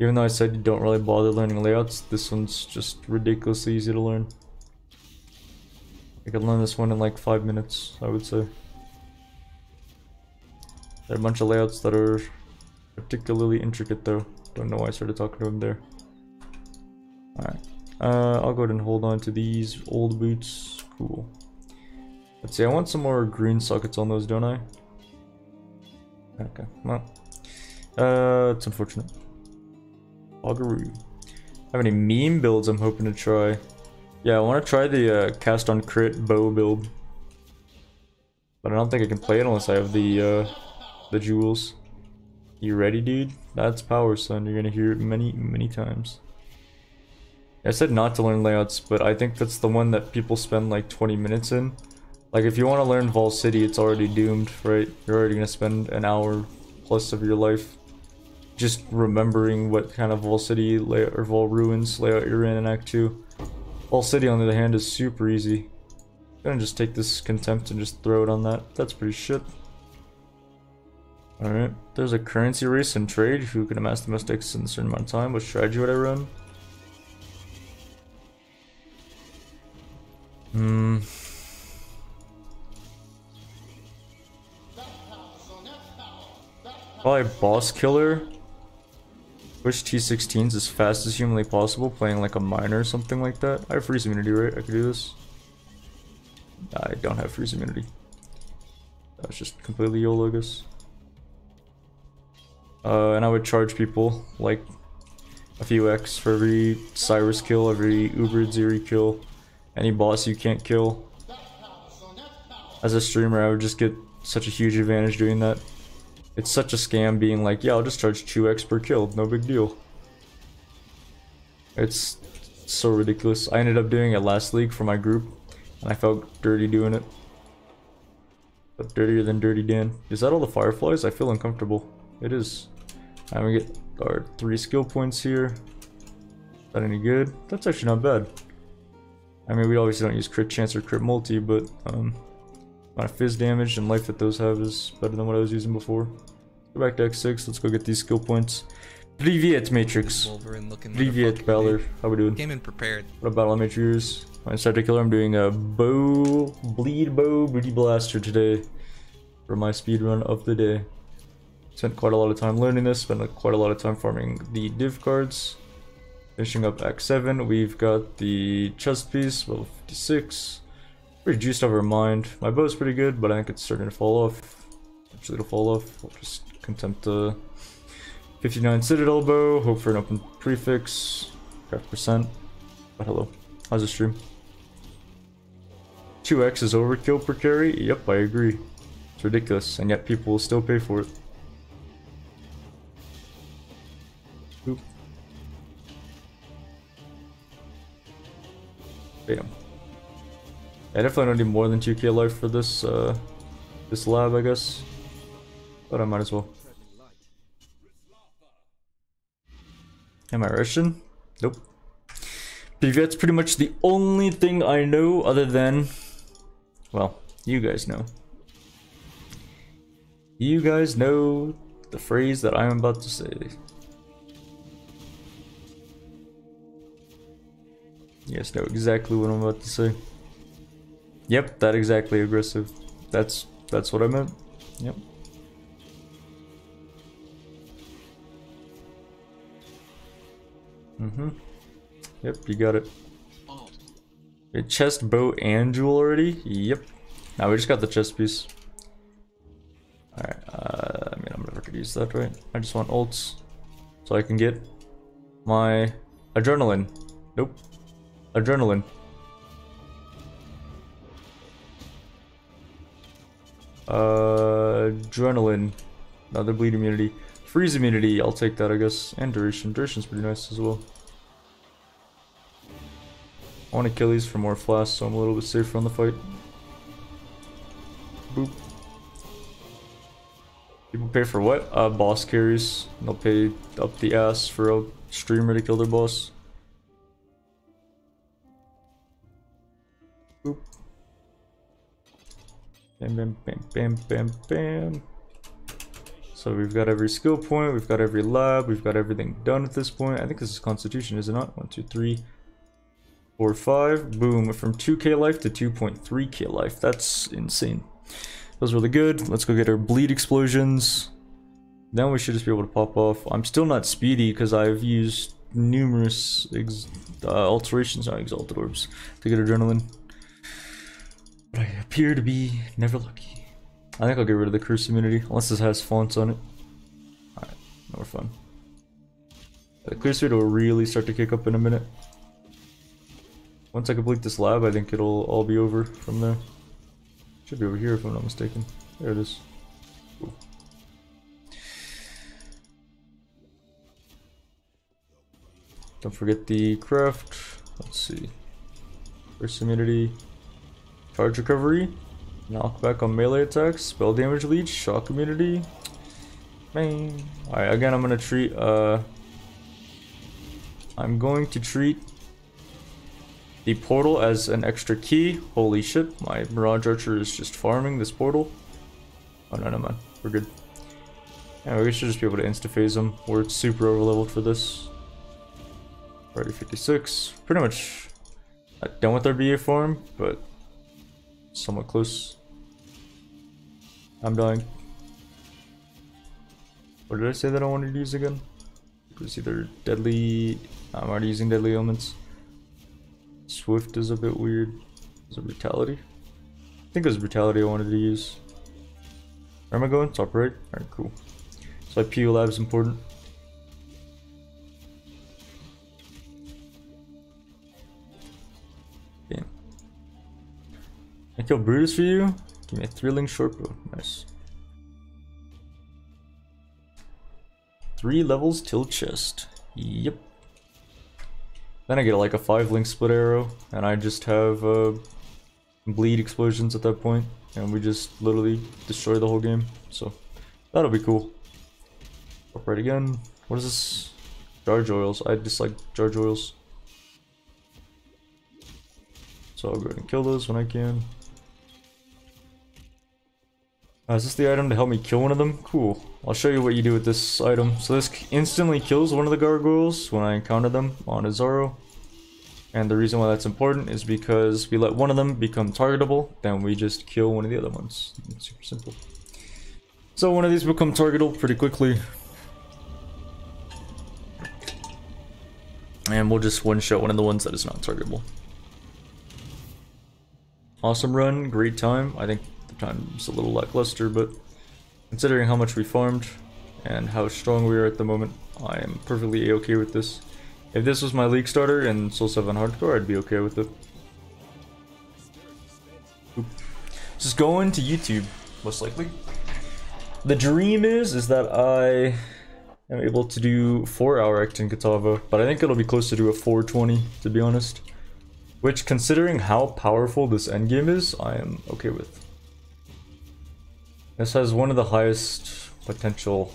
Even though I said you don't really bother learning layouts, this one's just ridiculously easy to learn. I could learn this one in like 5 minutes, I would say. There are a bunch of layouts that are particularly intricate though. Don't know why I started talking to him there. Alright. Uh, I'll go ahead and hold on to these old boots. Cool. Let's see, I want some more green sockets on those, don't I? Okay, well. Uh, it's unfortunate. Augaroo. Have any meme builds I'm hoping to try? Yeah, I want to try the uh, cast on crit bow build. But I don't think I can play it unless I have the uh, the jewels. You ready, dude? That's power, son. You're gonna hear it many, many times. I said not to learn layouts, but I think that's the one that people spend like 20 minutes in. Like if you want to learn Vaal City, it's already doomed, right? You're already gonna spend an hour plus of your life just remembering what kind of Vaal City layout or Vaal Ruins layout you're in in Act 2. Vaal City on the other hand is super easy. I'm gonna just take this contempt and just throw it on that. That's pretty shit. Alright, there's a currency race and trade. Who can amass the most X in a certain amount of time? What strategy would I run? Hmm. Probably boss killer. Push T16s as fast as humanly possible, playing like a miner or something like that. I have freeze immunity, right? I could do this. I don't have freeze immunity. That's just completely YOLO. Uh, and I would charge people like a few X for every Sirus kill, every Uber Ziri kill, any boss you can't kill. As a streamer, I would just get such a huge advantage doing that. It's such a scam being like, yeah, I'll just charge 2x per kill, no big deal. It's so ridiculous. I ended up doing it last league for my group, and I felt dirty doing it. But dirtier than Dirty Dan. Is that all the fireflies? I feel uncomfortable. It is. I'm gonna get our three skill points here. Is that any good? That's actually not bad. I mean, we obviously don't use crit chance or crit multi, but um, of phys damage and life that those have is better than what I was using before. Go back to X6, let's go get these skill points. Privyet Matrix. Wolverine looking Privyet motherfucker, Valor. dude. How we doing? Came in prepared. What about battle yours? My starter killer, I'm doing a bow, bleed bow, booty blaster today for my speed run of the day. Spent quite a lot of time learning this, spent quite a lot of time farming the div cards. Finishing up Act 7, we've got the chest piece, level 56. Pretty juiced over mind. My bow's pretty good, but I think it's starting to fall off. Actually, it'll fall off. I'll just contempt the 59 Citadel bow, hope for an open prefix, craft percent. But hello, how's the stream? 2x is overkill per carry? Yep, I agree. It's ridiculous, and yet people will still pay for it. Oop. Bam. I definitely don't need more than 2k life for this, uh, this lab, I guess. But I might as well. Am I Russian? Nope. Privyet's pretty much the only thing I know other than... Well, you guys know. You guys know the phrase that I'm about to say. You guys know exactly what I'm about to say. Yep, that exactly aggressive. That's that's what I meant. Yep. Mm-hmm. Yep, you got it. A chest, bow, and jewel already? Yep. Now we just got the chest piece. Alright, uh, I mean, I'm never gonna use that, right? I just want ults. So I can get my adrenaline. Nope. Adrenaline. Uh, adrenaline. Another bleed immunity. Freeze immunity, I'll take that, I guess. And duration. Duration's pretty nice as well. I want these for more flasks, so I'm a little bit safer on the fight. Boop. People pay for what? Uh, boss carries. They'll pay up the ass for a streamer to kill their boss. Bam, bam, bam, bam, bam, bam. So we've got every skill point, we've got every lab, we've got everything done at this point. I think this is Constitution, is it not? One, two, three, four, five. Boom, from 2k life to 2.3k life. That's insane. Those really good. Let's go get our bleed explosions. Then we should just be able to pop off. I'm still not speedy because I've used numerous uh, alterations, not exalted orbs, to get adrenaline. But I appear to be never lucky. I think I'll get rid of the curse immunity, unless this has fonts on it. Alright, more fun. The clear will really start to kick up in a minute. Once I complete this lab, I think it'll all be over from there. Should be over here if I'm not mistaken. There it is. Don't forget the craft. Let's see. First immunity. Charge recovery. Knockback on melee attacks, spell damage leech, shock immunity. Man. Alright, again I'm gonna treat uh I'm going to treat the portal as an extra key. Holy shit, my Mirage Archer is just farming this portal. Oh no no man, we're good. Yeah, we should just be able to insta-phase them. We're super over-leveled for this. Already 56. Pretty much not done with our BA farm, but somewhat close. I'm dying. What did I say that I wanted to use again? It was either deadly... I'm already using deadly elements. Swift is a bit weird. Is it brutality? I think it was brutality I wanted to use. Where am I going? Top right? Alright, cool. So like PU lab's important. I kill Brutus for you? Give me a thrilling short bow. Nice. Three levels till chest. Yep. Then I get like a five link split arrow, and I just have uh, bleed explosions at that point, and we just literally destroy the whole game. So that'll be cool. Upright again. What is this? Charge oils. I dislike charge oils. So I'll go ahead and kill those when I can. Uh, is this the item to help me kill one of them? Cool. I'll show you what you do with this item. So this instantly kills one of the gargoyles when I encounter them on Izaro. And the reason why that's important is because we let one of them become targetable, then we just kill one of the other ones. It's super simple. So one of these become targetable pretty quickly. And we'll just one-shot one of the ones that is not targetable. Awesome run, great time. I think time's a little lackluster, but considering how much we farmed and how strong we are at the moment, I am perfectly okay with this. If this was my league starter in Soul 7 Hardcore, I'd be okay with it. Oop. Just going to YouTube, most likely. The dream is, is that I am able to do 4 hour Ekton Kitava, but I think it'll be close to a 420, to be honest. Which, considering how powerful this endgame is, I am okay with. This has one of the highest potential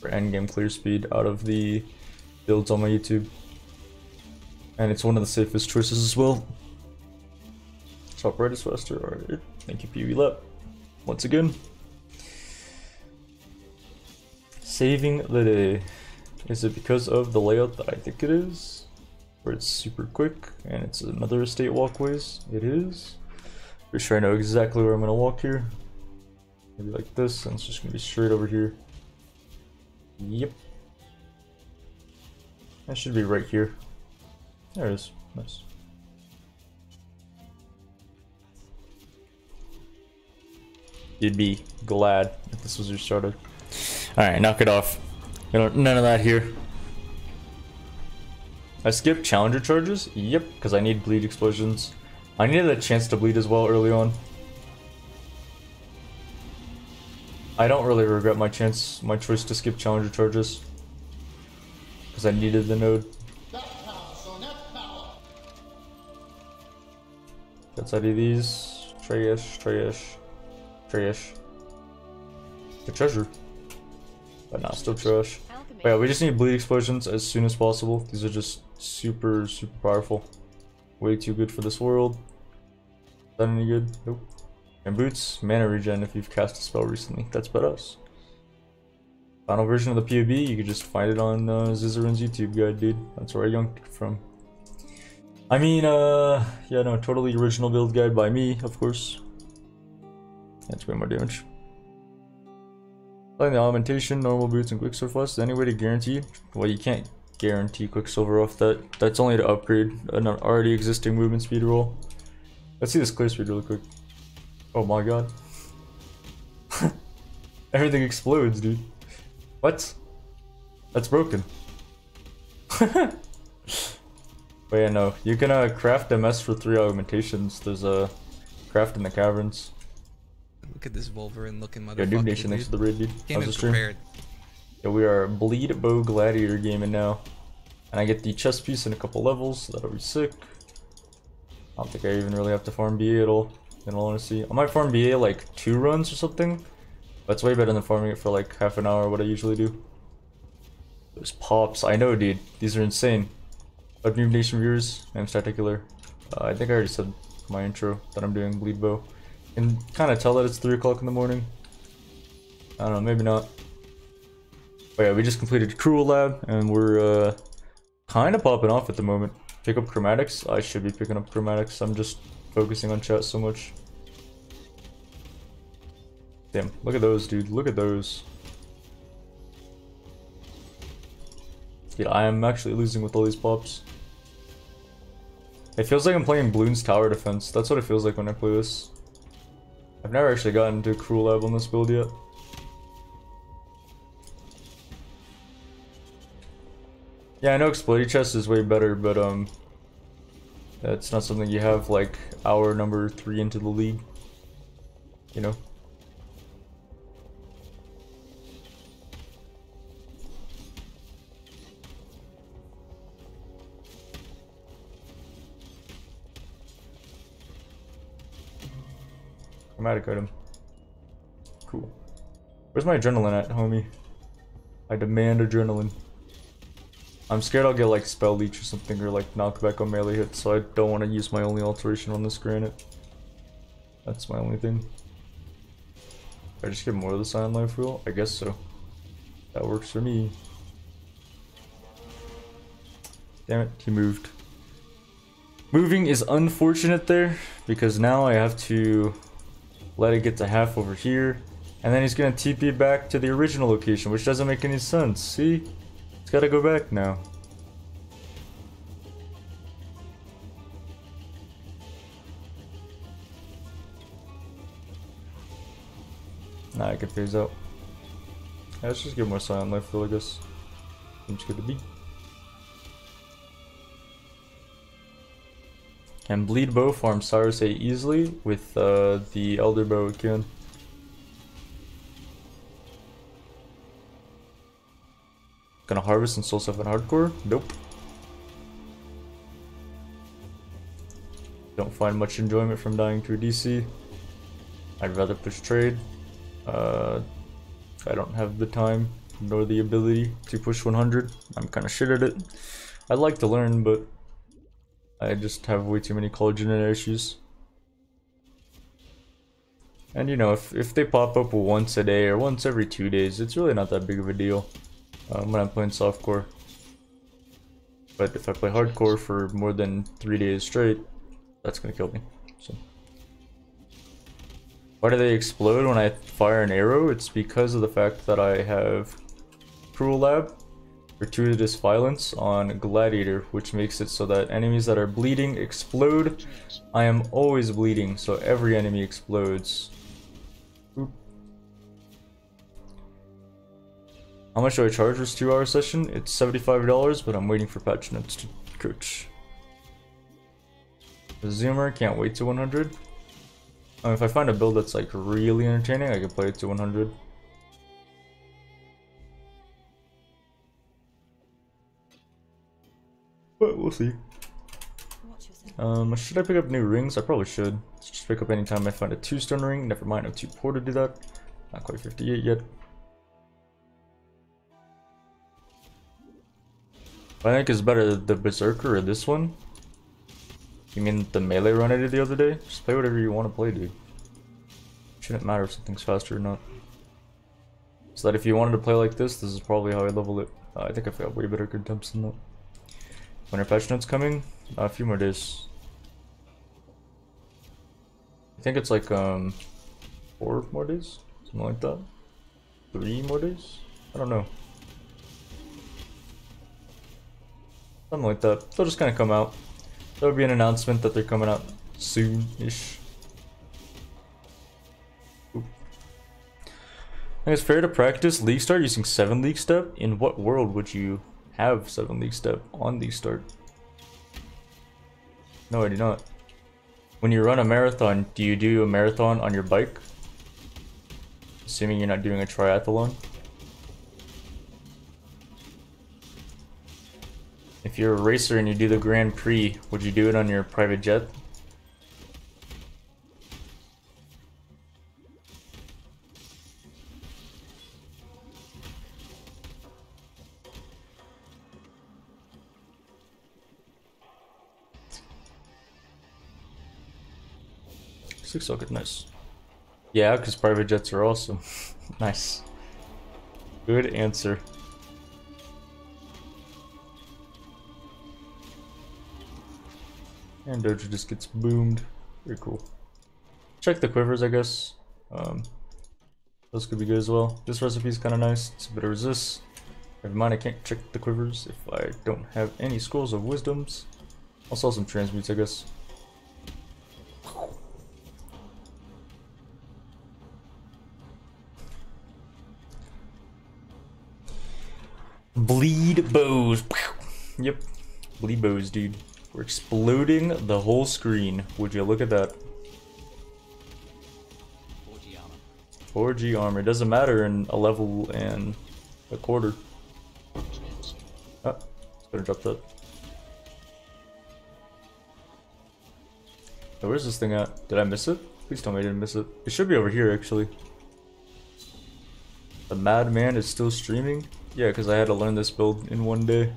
for endgame clear speed out of the builds on my YouTube. And it's one of the safest choices as well. Top right is faster, alright. Thank you PV Lap. Once again. Saving the day. Is it because of the layout that I think it is? Where it's super quick and it's another estate walkways? It is. Pretty sure I know exactly where I'm gonna walk here. Maybe like this, and it's just gonna be straight over here. Yep. That should be right here. There it is. Nice. You'd be glad if this was your starter. Alright, knock it off. none of that here. I skipped challenger charges? Yep, because I need bleed explosions. I needed a chance to bleed as well early on. I don't really regret my chance, my choice to skip challenger charges. Because I needed the node. Outside of these, trash, trash, trash. The treasure. But not still trash. But yeah, we just need bleed explosions as soon as possible. These are just super, super powerful. Way too good for this world. Is that any good? Nope. And boots, mana regen if you've cast a spell recently. That's badass. Final version of the POB, you can just find it on uh, YouTube guide, dude. That's where I yonked it from. I mean, uh, yeah, no, totally original build guide by me, of course. That's way more damage. Playing the Augmentation, normal boots, and Quicksilver Flask. Any way to guarantee? Well, you can't guarantee Quicksilver off that. That's only to upgrade an already existing movement speed roll. Let's see this clear speed really quick. Oh my god. <laughs> Everything explodes, dude. What? That's broken. <laughs> but yeah, no. You can uh, craft MS for three augmentations. There's a craft in the caverns. Look at this Wolverine looking motherfucker. Yeah, Dude Nation, thanks for the raid, dude. How's in prepared. Yeah, we are Bleed Bow Gladiator gaming now. And I get the chest piece in a couple levels, so that'll be sick. I don't think I even really have to farm BA at all. All honesty. I might farm BA like two runs or something. That's way better than farming it for like half an hour, what I usually do. Those pops, I know dude, these are insane. Noob Nation viewers, I'm Staticular. Uh, I think I already said my intro that I'm doing Bleed Bow. Can kind of tell that it's 3 o'clock in the morning. I don't know, maybe not. But yeah, we just completed Cruel Lab, and we're uh, kind of popping off at the moment. Pick up chromatics? I should be picking up chromatics. I'm just focusing on chat so much. Damn, look at those, dude. Look at those. Yeah, I am actually losing with all these pops. It feels like I'm playing Bloons Tower Defense. That's what it feels like when I play this. I've never actually gotten to Cruel Lab on this build yet. Yeah, I know Explodey Chest is way better, but um, that's not something you have like hour number three into the league. You know. Chromatic item. Cool. Where's my adrenaline at, homie? I demand adrenaline. I'm scared I'll get like spell leech or something or like knockback on melee hits, so I don't want to use my only alteration on this granite. That's my only thing. I just get more of the silent life wheel? I guess so. That works for me. Damn it, he moved. Moving is unfortunate there, because now I have to let it get to half over here, and then he's gonna TP back to the original location, which doesn't make any sense, see? Gotta go back now. Nah, I can phase out. Yeah, let's just get more silent life though, I guess. Seems good to be. Can bleed bow farm Sirus A easily with uh, the elder bow again. Gonna harvest and soul stuff in hardcore? Nope. Don't find much enjoyment from dying to a DC. I'd rather push trade. Uh, I don't have the time nor the ability to push 100. I'm kind of shit at it. I'd like to learn, but I just have way too many collagen issues. And you know, if, if they pop up once a day or once every two days, it's really not that big of a deal um, when I'm playing softcore. But if I play hardcore for more than three days straight, that's gonna kill me. So. Why do they explode when I fire an arrow? It's because of the fact that I have Cruel Lab, Gratuitous Violence on Gladiator, which makes it so that enemies that are bleeding explode. I am always bleeding, so every enemy explodes. How much do I charge this two hour session? It's $75, but I'm waiting for patch notes to coach. The Zoomer, can't wait to 100. Um, if I find a build that's like really entertaining, I can play it to 100. But we'll see. Um, should I pick up new rings? I probably should. Let's just pick up anytime I find a two stone ring. Never mind, I'm too poor to do that. Not quite 58 yet. I think it's better the Berserker or this one. You mean the melee run I did the other day? Just play whatever you want to play, dude. Shouldn't matter if something's faster or not. So that if you wanted to play like this, this is probably how I level it. Uh, I think I've got way better contempts than that. When are patch notes coming? Uh, a few more days. I think it's like um four more days, something like that. Three more days? I don't know. Something like that. They'll just kind of come out. There will be an announcement that they're coming out soon-ish. I think it's fair to practice League Start using 7 League Step. In what world would you have 7 League Step on League Start? No, I do not. When you run a marathon, do you do a marathon on your bike? Assuming you're not doing a triathlon. If you're a racer and you do the Grand Prix, would you do it on your private jet? Looks so good, nice. Yeah, because private jets are awesome. <laughs> nice. Good answer. And just gets boomed. Very cool. Check the quivers, I guess. Um, those could be good as well. This recipe is kind of nice. It's a bit of resist. Never mind, I can't check the quivers if I don't have any scrolls of wisdoms. I'll sell some transmutes, I guess. Bleed bows. Yep. Bleed bows, dude. We're exploding the whole screen. Would you look at that? 40 armor. 4G armor. It doesn't matter in a level and a quarter. Oh, better drop that. Oh, where's this thing at? Did I miss it? Please tell me I didn't miss it. It should be over here, actually. The madman is still streaming? Yeah, because I had to learn this build in one day.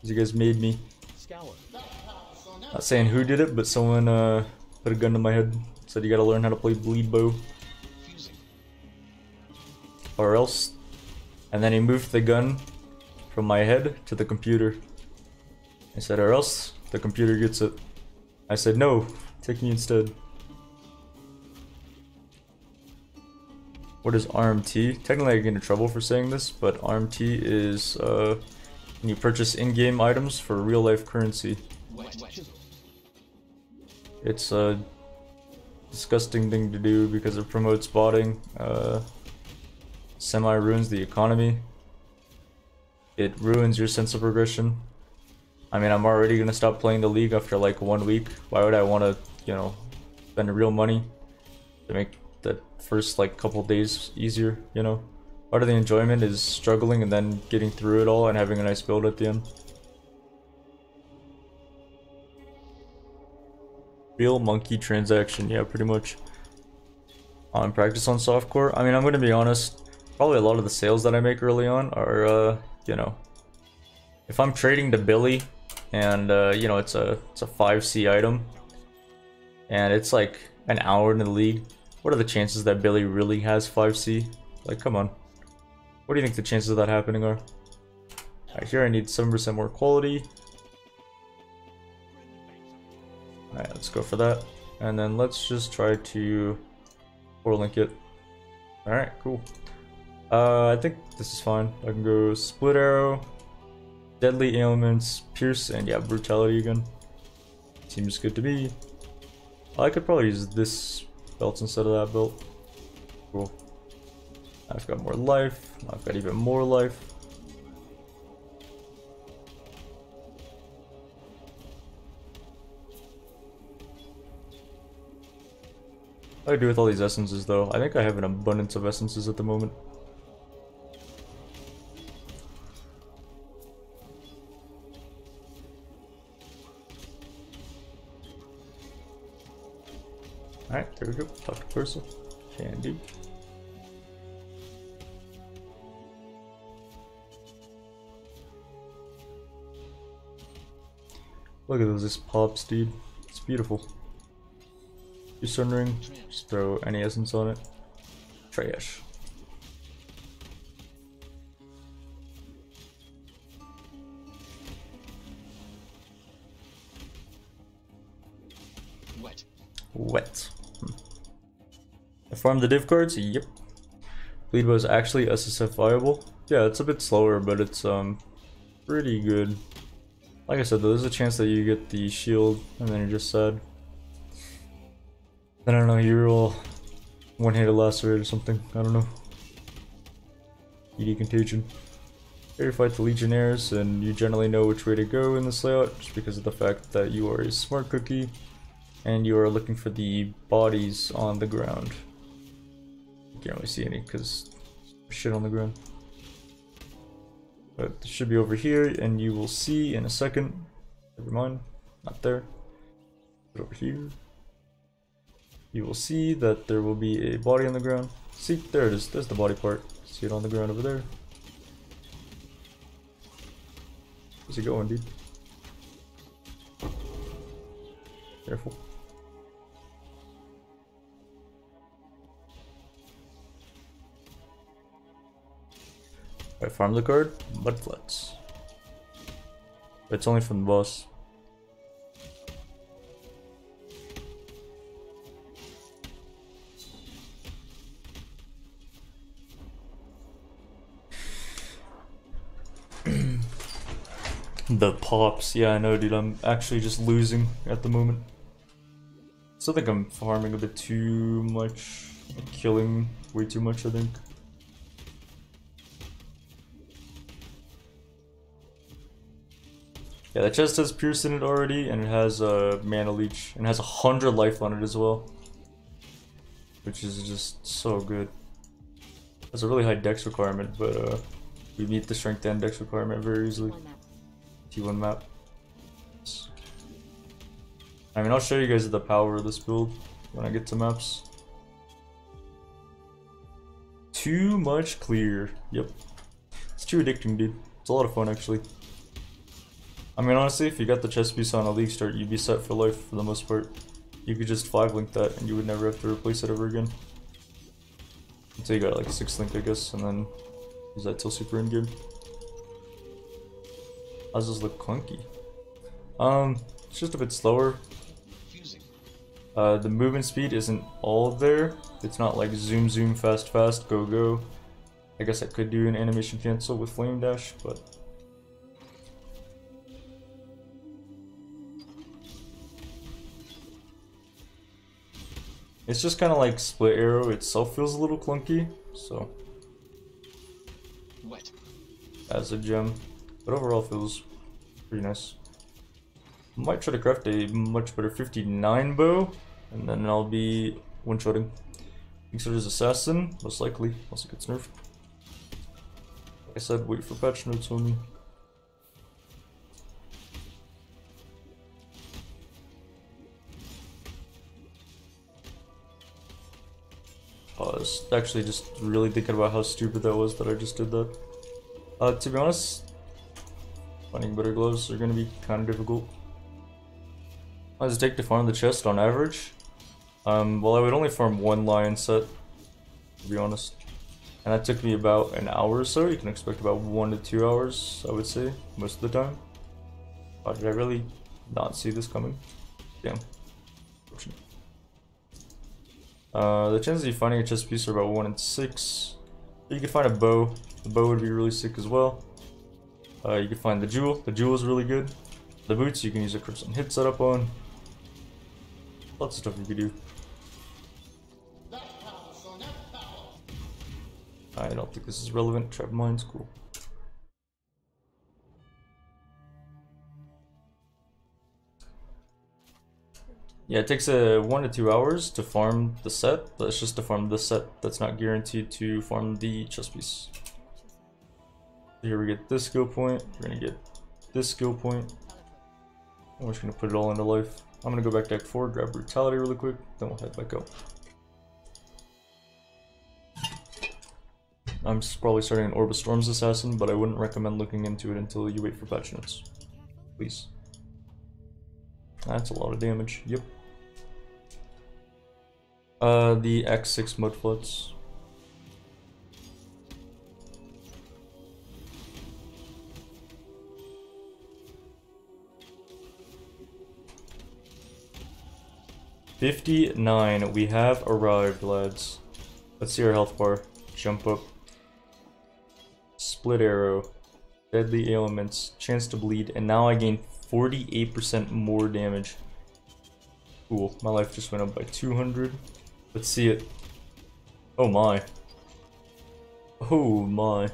'Cause you guys made me. Scour. Not saying who did it, but someone uh, put a gun to my head. Said you gotta learn how to play bleed bow. Or else. And then he moved the gun from my head to the computer. I said, or else the computer gets it. I said, no, take me instead. What is RMT? Technically I get into trouble for saying this, but RMT is uh, when you purchase in-game items for real life currency. It's a disgusting thing to do because it promotes botting, uh, semi ruins the economy. It ruins your sense of progression. I mean, I'm already gonna stop playing the league after like one week. Why would I want to, you know, spend real money to make the first like couple days easier? You know, part of the enjoyment is struggling and then getting through it all and having a nice build at the end. Real monkey transaction, yeah, pretty much. On practice on softcore. I mean, I'm gonna be honest. Probably a lot of the sales that I make early on are, uh, you know, if I'm trading to Billy, and uh, you know, it's a it's a five C item, and it's like an hour in the league. What are the chances that Billy really has five C? Like, come on. What do you think the chances of that happening are? Alright, here I need 7% more quality. Alright, let's go for that. And then let's just try to core link it. Alright, cool. Uh, I think this is fine. I can go split arrow, deadly ailments, pierce, and yeah, brutality again. Seems good to me. I could probably use this belt instead of that belt. Cool. I've got more life. I've got even more life. What do I do with all these essences though? I think I have an abundance of essences at the moment. Alright, there we go. Talk to do. Look at those just pops, dude. It's beautiful. Your sun ring, just throw any essence on it. Trash. Wet. Wet. Hmm. I farmed the div cards? Yep. Bleed was actually SSF viable. Yeah, it's a bit slower, but it's um pretty good. Like I said, though, there's a chance that you get the shield and then you're just sad. I don't know, you roll one-handed lacerate or something. I don't know. ED contagion. Here you fight the legionnaires, and you generally know which way to go in this layout, just because of the fact that you are a smart cookie, and you are looking for the bodies on the ground. You can't really see any because shit on the ground. But it should be over here, and you will see in a second. Never mind, not there. But over here you will see that there will be a body on the ground. See, there it is. There's the body part. See it on the ground over there. Where's it going, dude? Careful. I farm the card, but. It's only from the boss. The pops, yeah, I know, dude. I'm actually just losing at the moment. Still think I'm farming a bit too much, killing way too much. I think. Yeah, the chest has Pierce in it already, and it has a uh, Mana Leech, and has a hundred life on it as well. Which is just so good. That's a really high dex requirement, but uh, we meet the strength and dex requirement very easily. One map. T1 map. I mean, I'll show you guys the power of this build when I get to maps. Too much clear. Yep. It's too addicting, dude. It's a lot of fun, actually. I mean, honestly, if you got the chest piece on a league start, you'd be set for life for the most part. You could just 5 link that and you would never have to replace it ever again. Until you got like 6 link, I guess, and then use that till super in How's this look clunky? Um, it's just a bit slower. Uh, the movement speed isn't all there. It's not like zoom zoom fast fast go go. I guess I could do an animation cancel with flame dash, but it's just kind of like split arrow itself feels a little clunky, so Wet. as a gem, but overall feels pretty nice. Might try to craft a much better 59 bow, and then I'll be one-shotting. Exoder's Assassin, most likely, once it gets nerfed. Like I said, wait for patch notes only. I was actually just really thinking about how stupid that was that I just did that. Uh, to be honest, finding better gloves are gonna be kind of difficult. How does it take to farm the chest on average? Um, well, I would only farm one lion set, to be honest. And that took me about an hour or so. You can expect about one to two hours, I would say, most of the time. Wow, did I really not see this coming? Damn. Uh, the chances of you finding a chest piece are about 1 in 6. You could find a bow. The bow would be really sick as well. Uh, you can find the jewel. The jewel is really good. The boots you can use a crimson hit setup on. Lots of stuff you can do. I don't think this is relevant. Trap mine's cool. Yeah, it takes uh, one to two hours to farm the set. That's just to farm the set. That's not guaranteed to farm the chest piece. Here we get this skill point. We're gonna get this skill point. We're just gonna put it all into life. I'm gonna go back to Act 4, grab Brutality really quick, then we'll head back out. I'm probably starting an Orb of Storms Assassin, but I wouldn't recommend looking into it until you wait for patch notes. Please. That's a lot of damage, yep. Uh, the X6 Mudflats. Fifty-nine. We have arrived, lads. Let's see our health bar. Jump up. Split arrow. Deadly ailments. Chance to bleed. And now I gain 48% more damage. Cool. My life just went up by 200. Let's see it. Oh my. Oh my.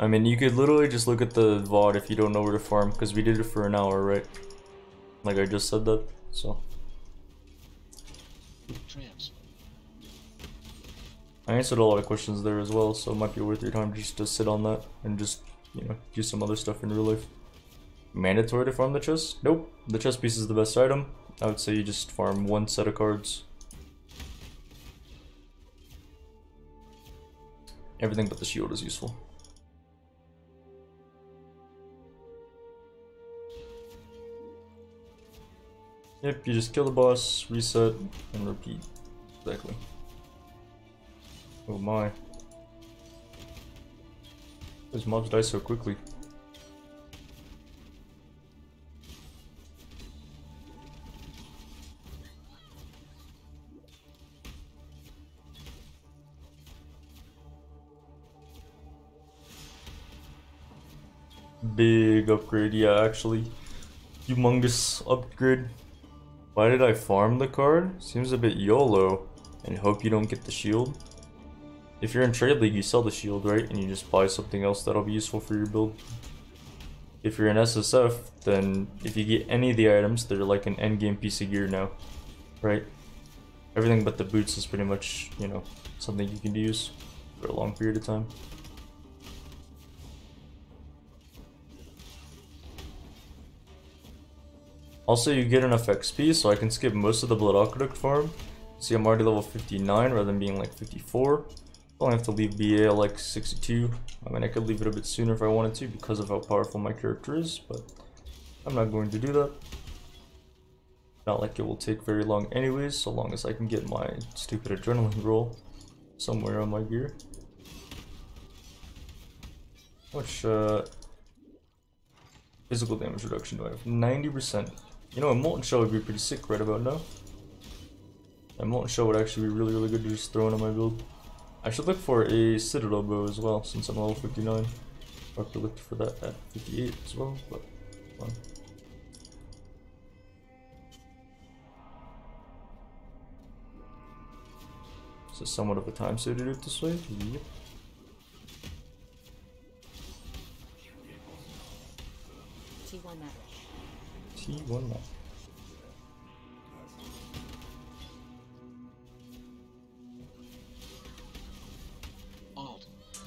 I mean, you could literally just look at the VOD if you don't know where to farm, because we did it for an hour, right? Like I just said that, so. Trans. I answered a lot of questions there as well, so it might be worth your time just to sit on that and just, you know, do some other stuff in real life. Mandatory to farm the chest? Nope. The chest piece is the best item. I would say you just farm one set of cards. Everything but the shield is useful. Yep, you just kill the boss, reset, and repeat. Exactly. Oh my. These mobs die so quickly. Big upgrade, yeah, actually. Humongous upgrade. Why did I farm the card? Seems a bit YOLO. And hope you don't get the shield. If you're in Trade League, you sell the shield, right? And you just buy something else that'll be useful for your build. If you're in SSF, then if you get any of the items, they're like an endgame piece of gear now, right? Everything but the boots is pretty much, you know, something you can use for a long period of time. Also, you get enough XP, so I can skip most of the Blood Aqueduct farm. See, I'm already level 59 rather than being like 54. I only have to leave BA like 62. I mean, I could leave it a bit sooner if I wanted to because of how powerful my character is, but I'm not going to do that. Not like it will take very long anyways, so long as I can get my stupid adrenaline roll somewhere on my gear. Which, uh, physical damage reduction do I have? 90%. You know, a Molten Shell would be pretty sick right about now. A Molten Shell would actually be really, really good to just throw in on my build. I should look for a Citadel bow as well, since I'm level 59. I have to look for that at 58 as well, but fine. So somewhat of a time do it this way? Yep. T1 now.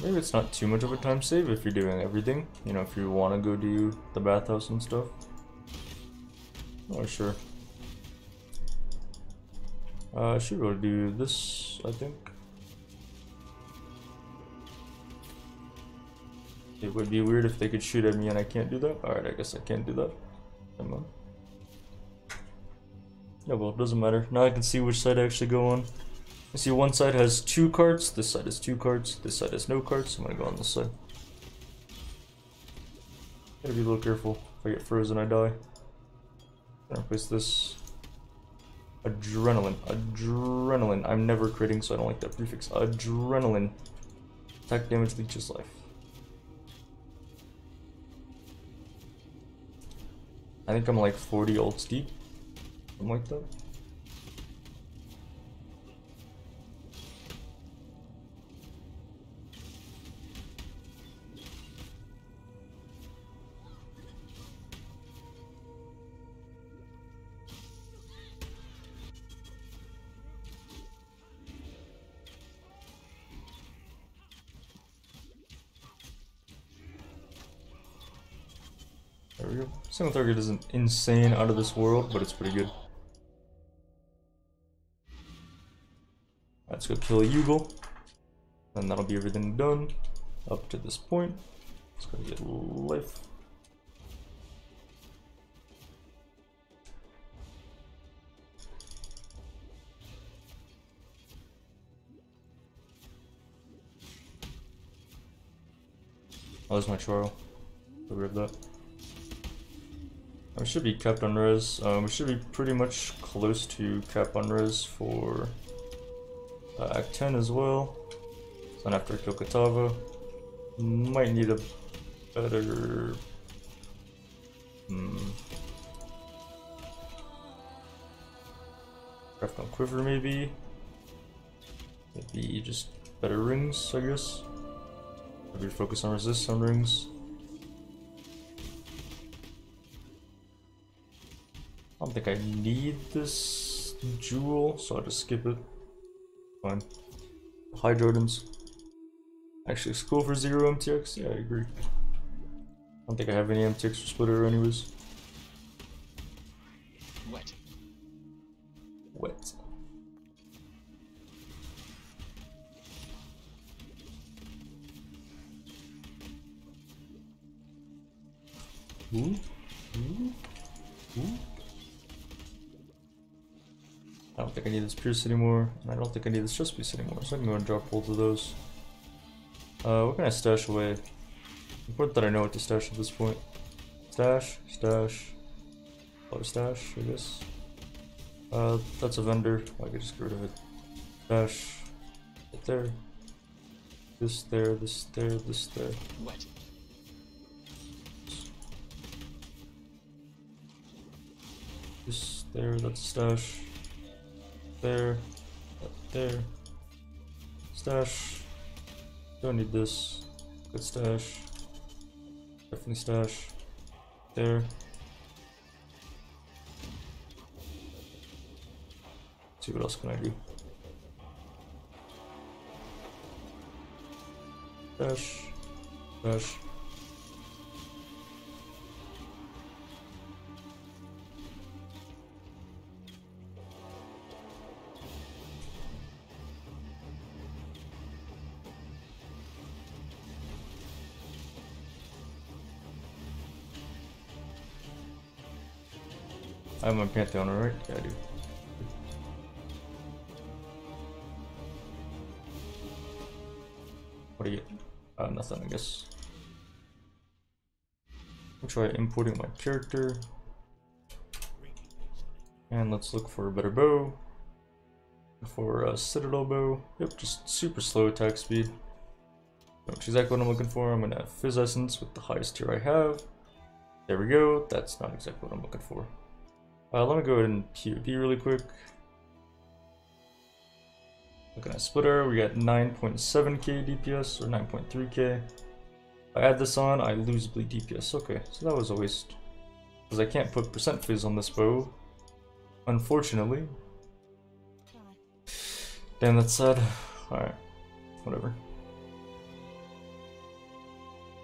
Maybe it's not too much of a time save if you're doing everything. You know, if you want to go do the bathhouse and stuff. Oh, sure. Uh, should go do this, I think. It would be weird if they could shoot at me and I can't do that. Alright, I guess I can't do that. Never. Yeah, well, it doesn't matter. Now I can see which side I actually go on. I see one side has two carts, this side has two carts, this side has no carts. I'm gonna go on this side. Gotta be a little careful. If I get frozen, I die. Gonna replace this. Adrenaline. Adrenaline. I'm never critting, so I don't like that prefix. Adrenaline. Attack damage leeches life. I think I'm like 40 ults deep. Something like that. Single target isn't insane out of this world, but it's pretty good. Let's go kill Yugul. And that'll be everything done up to this point. Let's go get life. Oh, there's my Choro. Get rid of that. We should be capped on res. Um, we should be pretty much close to cap on res for uh, Act 10 as well. Then after kill might need a better. Hmm. Craft on Quiver maybe. Maybe just better rings, I guess. Maybe focus on resist on rings. I don't think I need this jewel, so I'll just skip it. Fine. Hi Jordans. Actually, it's cool for zero MTX. Yeah, I agree. I don't think I have any MTX for splitter anyways. Wet. Wet. Ooh. Ooh. Ooh. Think I need this Pierce anymore, and I don't think I need this Chest Piece anymore, so I'm going to drop both of those. Uh, what can I stash away? Important that I know what to stash at this point. Stash, stash, or stash, I guess. Uh, that's a vendor. I could just get rid of it. Stash, right there. This there, this there, this there. Wet. This there, that's stash. There, that there. Stash. Don't need this. Good stash. Definitely stash. There. see what else can I do. Stash. Stash. I have my Pantheon, right? Yeah, I do. What do you get? Uh, nothing, I guess. I'll try importing my character. And let's look for a better bow. For a Citadel bow. Yep, just super slow attack speed. That's exactly what I'm looking for. I'm gonna have Phys Essence with the highest tier I have. There we go. That's not exactly what I'm looking for. Uh, let me go ahead and PvP really quick. Looking at splitter, we got 9.7k DPS or 9.3k. I add this on, I lose bleed DPS. Okay, so that was a waste. Because I can't put percent phys on this bow. Unfortunately. Damn, that's sad. Alright, whatever.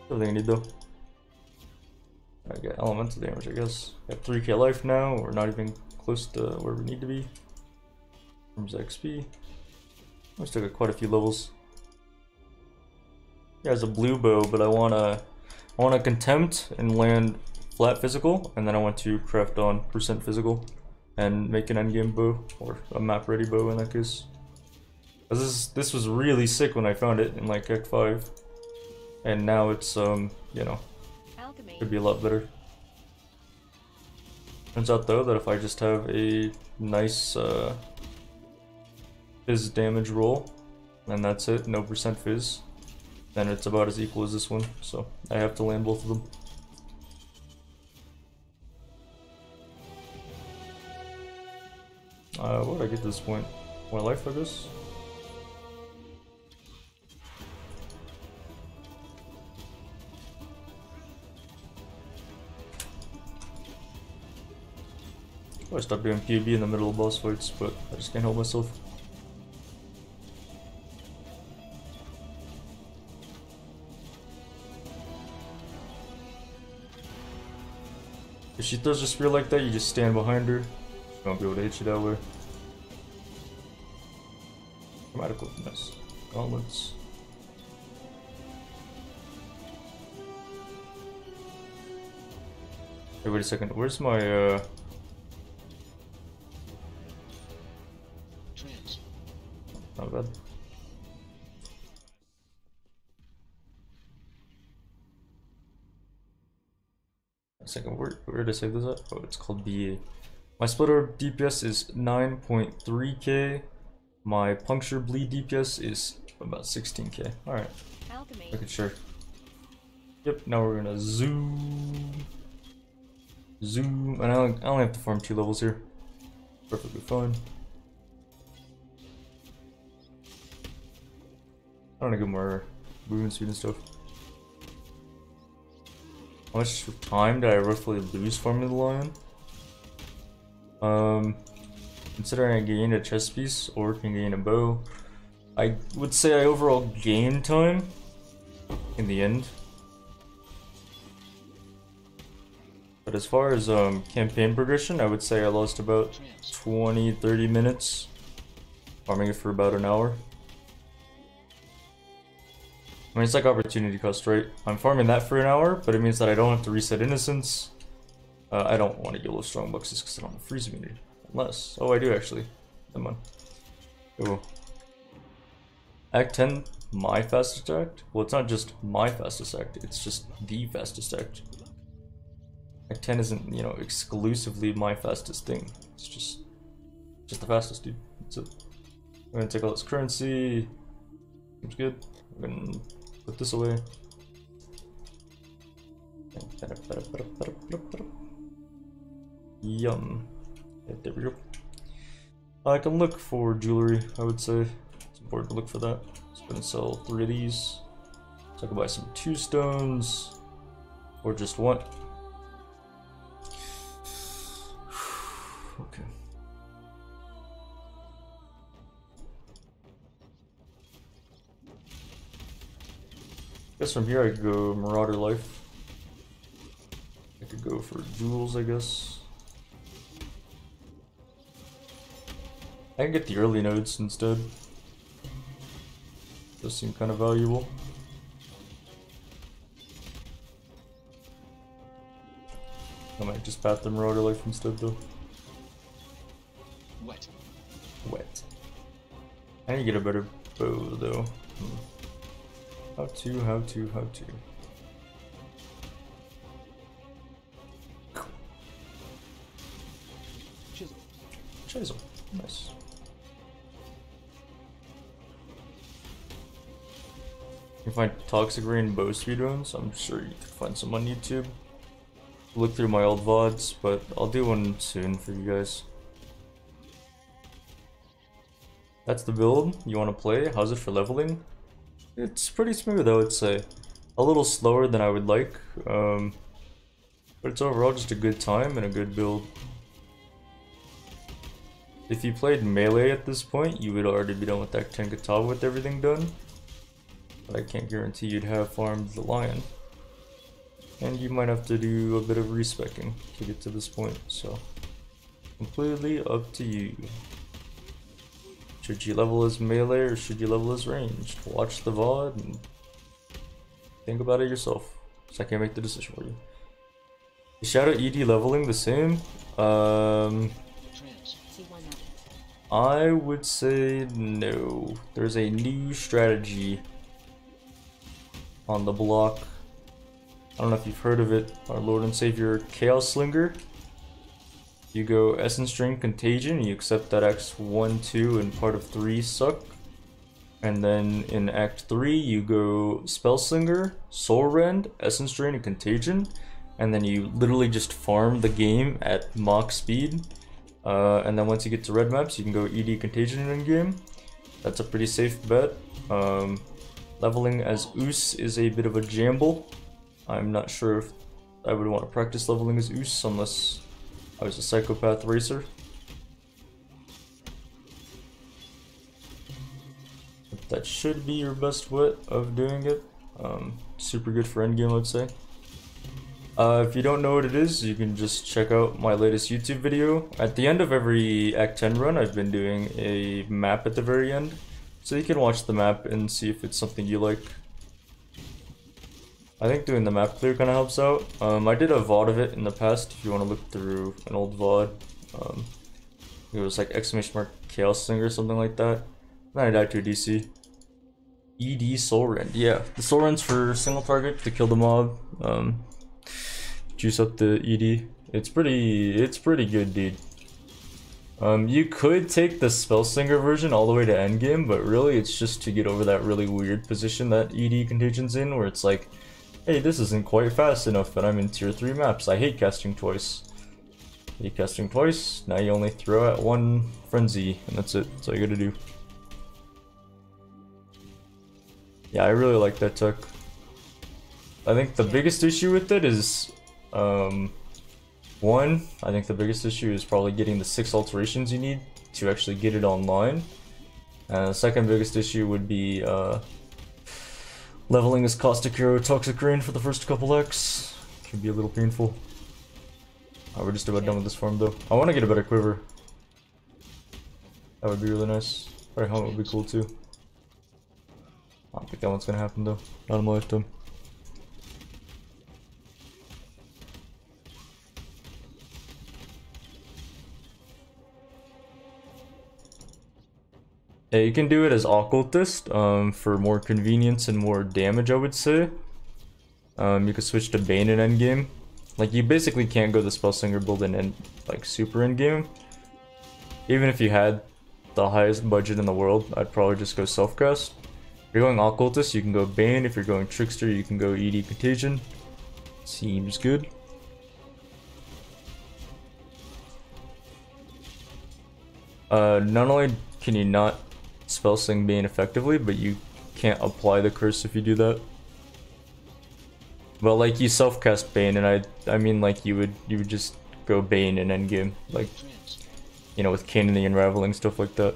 Everything I need though. I get elemental damage, I guess. Got 3k life now, we're not even close to where we need to be. Terms XP. I still got quite a few levels. Yeah, it's a blue bow, but I wanna I wanna contempt and land flat physical, and then I want to craft on percent physical and make an endgame bow, or a map ready bow in that case. this this was really sick when I found it in like Act 5. And now it's um, you know, Alchemy. could be a lot better. Turns out though that if I just have a nice uh, phys damage roll, and that's it, no percent phys, then it's about as equal as this one. So I have to land both of them. Uh, what did I get this point? More life, I guess? I stop doing PvP in the middle of boss fights, but I just can't help myself. If she does a spear like that, you just stand behind her. She won't be able to hit you that way. Chromatic weapons. Gauntlets. Hey, wait a second. Where's my, uh... Not bad. A second, where, where did I save this at? Oh, it's called BA. My splitter DPS is 9.3k. My puncture bleed DPS is about 16k. Alright, making sure. Yep, now we're gonna zoom. Zoom. And I only, I only have to farm two levels here. Perfectly fine. I want to get more movement speed and stuff. How much time did I roughly lose farming the lion? Um, considering I gained a chest piece or can gain a bow, I would say I overall gained time in the end. But as far as um, campaign progression, I would say I lost about Trans. 20 30 minutes farming it for about an hour. I mean, it's like opportunity cost, right? I'm farming that for an hour, but it means that I don't have to reset innocence. Uh, I don't want to yellow strong boxes because I don't have freeze immunity. Unless, oh, I do actually. Never mind. Oh. Act 10, my fastest act? Well, it's not just my fastest act, it's just the fastest act. Act 10 isn't, you know, exclusively my fastest thing. It's just, just the fastest, dude. That's it. We're gonna take all this currency. Seems good. We're gonna put this away. Yum. Yeah, there we go. I can look for jewelry, I would say. It's important to look for that. So I'm gonna sell three of these. So I can buy some two stones. Or just one. <sighs> okay. Guess from here I could go Marauder Life. I could go for jewels, I guess. I can get the early nodes instead. Does seem kind of valuable. I might just path the Marauder Life instead though. Wet. Wet. I need to get a better bow though. Hmm. How to, how to, how to. Chisel. Chisel. Nice. You can find Toxic Rain bow speedruns. I'm sure you can find some on YouTube. Look through my old VODs, but I'll do one soon for you guys. That's the build you want to play. How's it for leveling? It's pretty smooth, I would say. A little slower than I would like, um, but it's overall just a good time and a good build. If you played Melee at this point, you would already be done with Act 10 Kitava with everything done. But I can't guarantee you'd have farmed the Lion. And you might have to do a bit of respecking to get to this point, so... Completely up to you. Should you level as melee or should you level as ranged? Watch the VOD and think about it yourself. So I can't make the decision for you. Is Shadow ED leveling the same? Um, Trans. T1 that. I would say no. There's a new strategy on the block. I don't know if you've heard of it. Our Lord and Savior Chaos Slinger. You go Essence Drain Contagion, you accept that Acts 1, 2, and part of 3 suck. And then in Act 3, you go Spell Slinger, Soul Rend, Essence Drain, and Contagion. And then you literally just farm the game at Mach speed. Uh, and then once you get to red maps, you can go ED Contagion in game. That's a pretty safe bet. Um, leveling as Oos is a bit of a jamble. I'm not sure if I would want to practice leveling as Oos unless I was a psychopath racer. That should be your best bet of doing it. Um, super good for endgame, I'd say. Uh, if you don't know what it is, you can just check out my latest YouTube video. At the end of every Act 10 run, I've been doing a map at the very end. So you can watch the map and see if it's something you like. I think doing the map clear kind of helps out. Um, I did a VOD of it in the past if you want to look through an old VOD. Um, it was like exclamation mark chaos Singer or something like that. Then I died to a DC. ED Soul Rend. Yeah, the Soul Rend's for single target to kill the mob. Um, juice up the ED. It's pretty, it's pretty good, dude. Um, you could take the Spellslinger version all the way to endgame, but really it's just to get over that really weird position that ED Contagions in, where it's like, hey, this isn't quite fast enough, and I'm in tier 3 maps. I hate casting twice. hate casting twice, now you only throw out one Frenzy, and that's it. That's all you gotta do. Yeah, I really like that tech. I think the biggest issue with it is, um, one, I think the biggest issue is probably getting the six alterations you need to actually get it online. And the second biggest issue would be, uh, leveling as Caustic Arrow Toxic Rain for the first couple X. Can be a little painful. Oh, we're just about done with this farm though. I want to get a better quiver. That would be really nice. Or helmet would be cool too. I don't think that one's gonna happen though. Not in my lifetime. Yeah, you can do it as occultist um, for more convenience and more damage, I would say. Um, you could switch to Bane in endgame. Like, you basically can't go the Spellslinger build in, end, like, super endgame. Even if you had the highest budget in the world, I'd probably just go self-cast. If you're going occultist, you can go Bane. If you're going Trickster, you can go ED Contagion. Seems good. Uh, not only can you not spell sling Bane effectively, but you can't apply the curse if you do that. Well, like you self-cast Bane, and I, I mean, like you would, you would just go Bane in endgame, like you know, with Kane and the Unraveling stuff like that.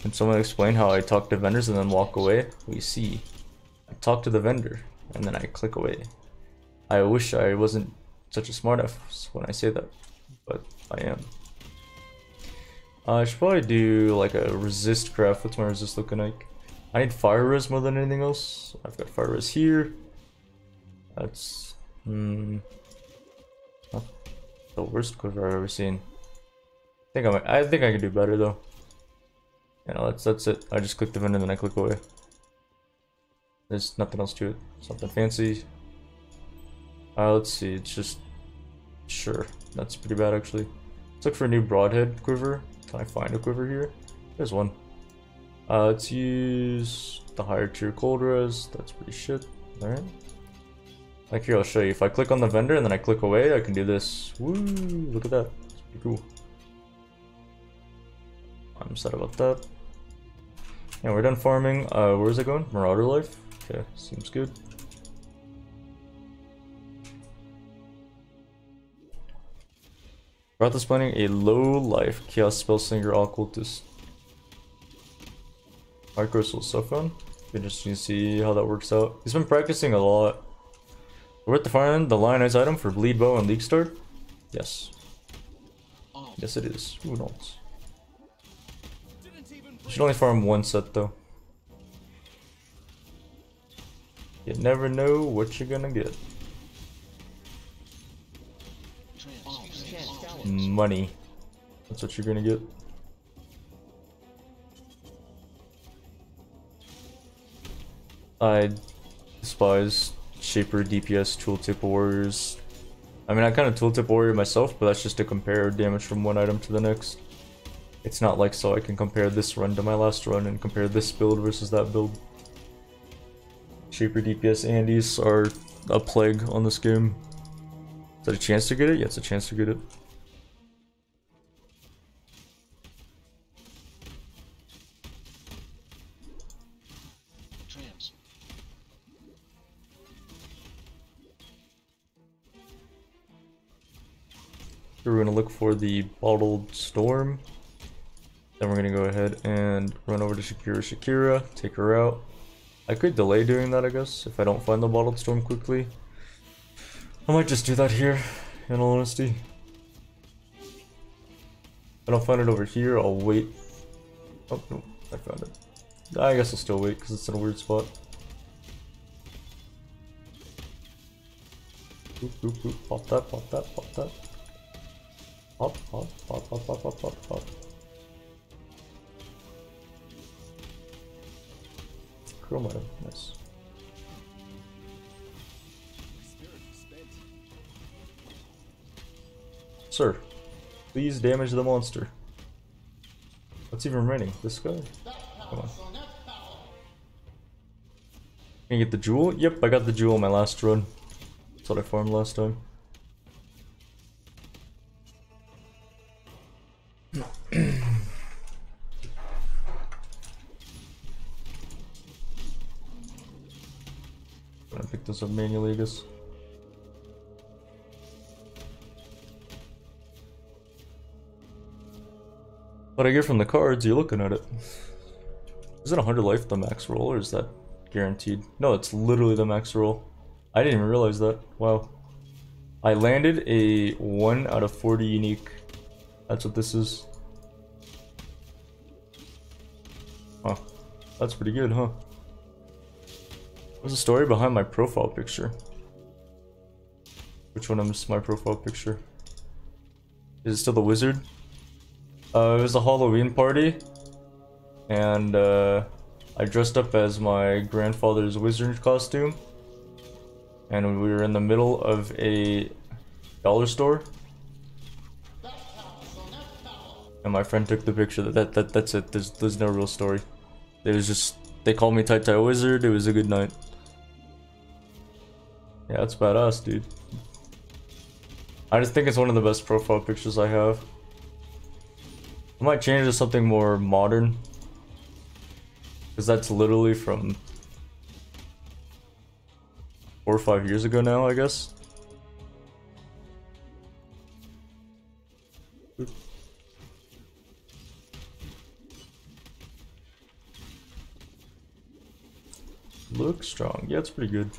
Can someone explain how I talk to vendors and then walk away? We see. I talk to the vendor and then I click away. I wish I wasn't such a smartass when I say that, but I am. Uh, I should probably do like a resist craft. What's my resist looking like? I need fire res more than anything else. I've got fire res here. That's hmm, not the worst quiver I've ever seen. I think I might, I think I can do better though. You know, that's that's it. I just click the vendor and then I click away. There's nothing else to it. Something fancy. Uh, let's see. It's just sure. That's pretty bad actually. Let's look for a new broadhead quiver. Can I find a quiver here? There's one. Uh, let's use the higher tier cold res. That's pretty shit. Alright. Like here, I'll show you. If I click on the vendor and then I click away, I can do this. Woo! Look at that. It's pretty cool. I'm sad about that. Yeah, we're done farming. Uh, where's it going? Marauder life? Okay, seems good. Wrath is planning a low life chaos spellslinger occultist. Micro Soul Suffon. Interesting to see how that works out. He's been practicing a lot. Worth to find the Lioneye's item for Bleed Bow and League Start? Yes. Yes it is. Who knows? Should only farm one set though. You never know what you're gonna get. Money. That's what you're gonna get. I despise Shaper DPS tooltip warriors. I mean, I kind of tooltip warrior myself, but that's just to compare damage from one item to the next. It's not like so I can compare this run to my last run and compare this build versus that build. Shaper DPS Andes are a plague on this game. Is that a chance to get it? Yeah, it's a chance to get it. We're gonna look for the bottled storm. Then we're gonna go ahead and run over to Shakira Shakira, take her out. I could delay doing that, I guess, if I don't find the bottled storm quickly. I might just do that here, in all honesty. If I don't find it over here, I'll wait. Oh, no, I found it. I guess I'll still wait, because it's in a weird spot. Pop that, pop that, pop that. Pop, pop, pop, pop, pop, pop, pop, pop. Chrome nice. Sir, please damage the monster. What's even remaining? This guy? Come on. Can you get the jewel? Yep, I got the jewel my last run. That's what I farmed last time. Gonna pick this up manually, I guess. What I get from the cards, you're looking at it. Is it 100 life the max roll, or is that guaranteed? No, it's literally the max roll. I didn't even realize that. Wow. I landed a 1 out of 40 unique. That's what this is. That's pretty good, huh? What's the story behind my profile picture? Which one is my profile picture? Is it still the wizard? Uh, it was a Halloween party, and uh, I dressed up as my grandfather's wizard costume, and we were in the middle of a dollar store. And my friend took the picture. That that that's it. There's there's no real story. It was just they called me Tyty Wizard. It was a good night. Yeah, that's badass, dude. I just think it's one of the best profile pictures I have. I might change it to something more modern. Because that's literally from four or five years ago now, I guess. Look strong. Yeah, it's pretty good.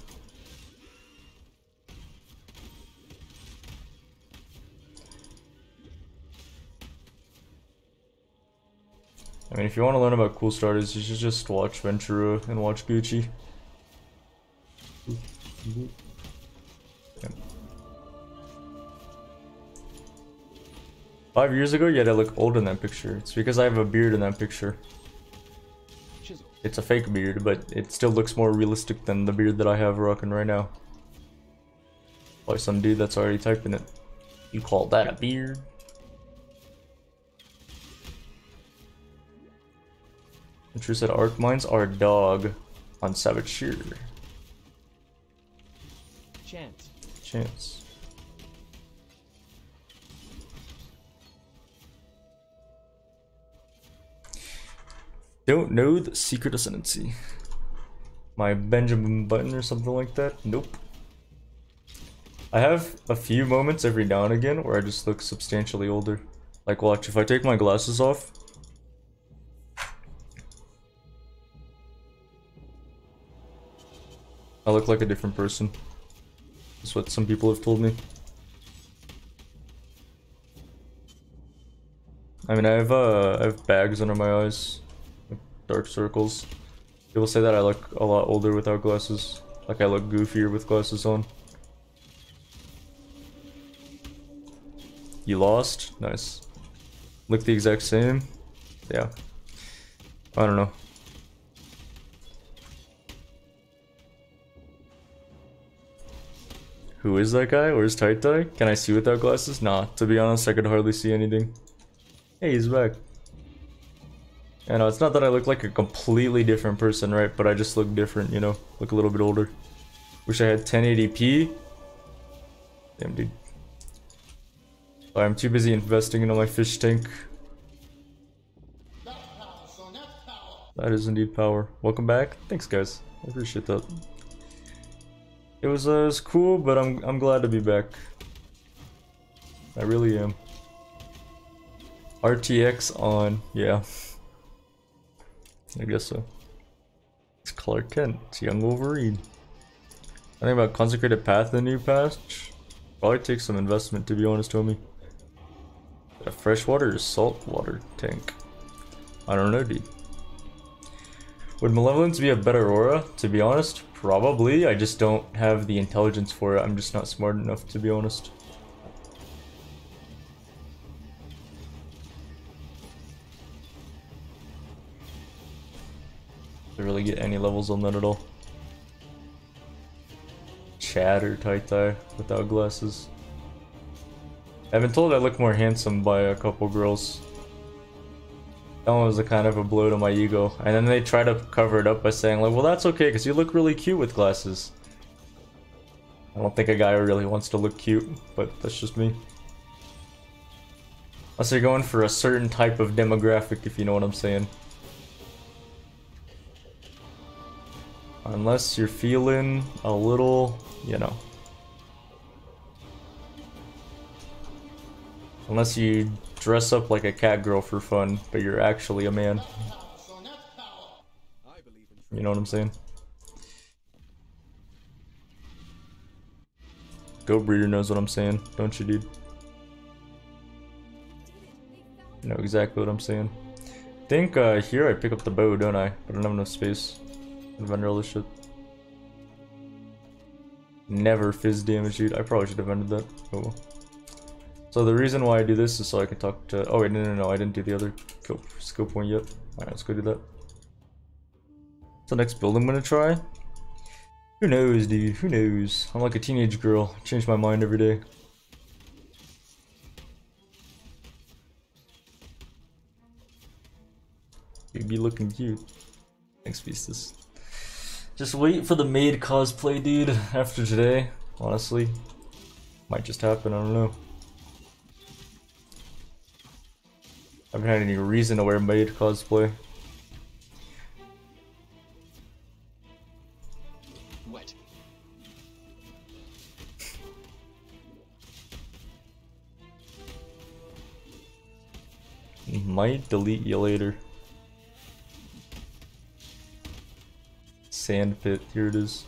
I mean, if you want to learn about cool starters, you should just watch Ventura and watch Gucci. Five years ago, yeah, I look old in that picture. It's because I have a beard in that picture. It's a fake beard, but it still looks more realistic than the beard that I have rocking right now. By some dude that's already typing it. You call that a beard? Intrusive arc mines are dog on Savage Shear. Chance. Chance. Don't know the secret ascendancy. My Benjamin Button or something like that? Nope. I have a few moments every now and again where I just look substantially older. Like watch, if I take my glasses off, I look like a different person. That's what some people have told me. I mean, I have uh, I have bags under my eyes, dark circles. People say that I look a lot older without glasses. Like I look goofier with glasses on. You lost? Nice. Look the exact same? Yeah. I don't know. Who is that guy? Where's Tyty? Can I see without glasses? Nah, to be honest, I could hardly see anything. Hey, he's back. Know, it's not that I look like a completely different person, right? But I just look different, you know? Look a little bit older. Wish I had 1080p. Damn, dude. I'm too busy investing into my fish tank. That is indeed power. Welcome back. Thanks, guys. I appreciate that. It was, uh, it was cool, but I'm I'm glad to be back. I really am. RTX on, yeah. I guess so. It's Clark Kent. It's young Wolverine. I think about consecrated path in the new patch. Probably takes some investment to be honest, homie. A freshwater or saltwater tank? I don't know, dude. Would Malevolence be a better aura? To be honest, probably. I just don't have the intelligence for it. I'm just not smart enough, to be honest. To really get any levels on that at all. Or Tyty without glasses. I've been told I look more handsome by a couple girls. That one was a kind of a blow to my ego. And then they try to cover it up by saying like, well that's okay because you look really cute with glasses. I don't think a guy really wants to look cute, but that's just me. Unless you're going for a certain type of demographic, if you know what I'm saying. Unless you're feeling a little, you know. Unless you dress up like a cat girl for fun, but you're actually a man. You know what I'm saying? Go breeder knows what I'm saying, don't you, dude? You know exactly what I'm saying. think uh, here I pick up the bow, don't I? But I don't have enough space. To vendor all this shit. Never phys damage, dude. I probably should have ended that. Oh. So the reason why I do this is so I can talk to. Oh wait, no, no, no! I didn't do the other skill, skill point yet. All right, let's go do that. What's the next build I'm gonna try? Who knows, dude? Who knows? I'm like a teenage girl. Change my mind every day. You'd be looking cute. Thanks, Beastus. Just wait for the maid cosplay, dude. <laughs> After today, honestly, might just happen. I don't know. I haven't had any reason to wear maid cosplay. Wet. <laughs> Might delete you later. Sand pit, here it is.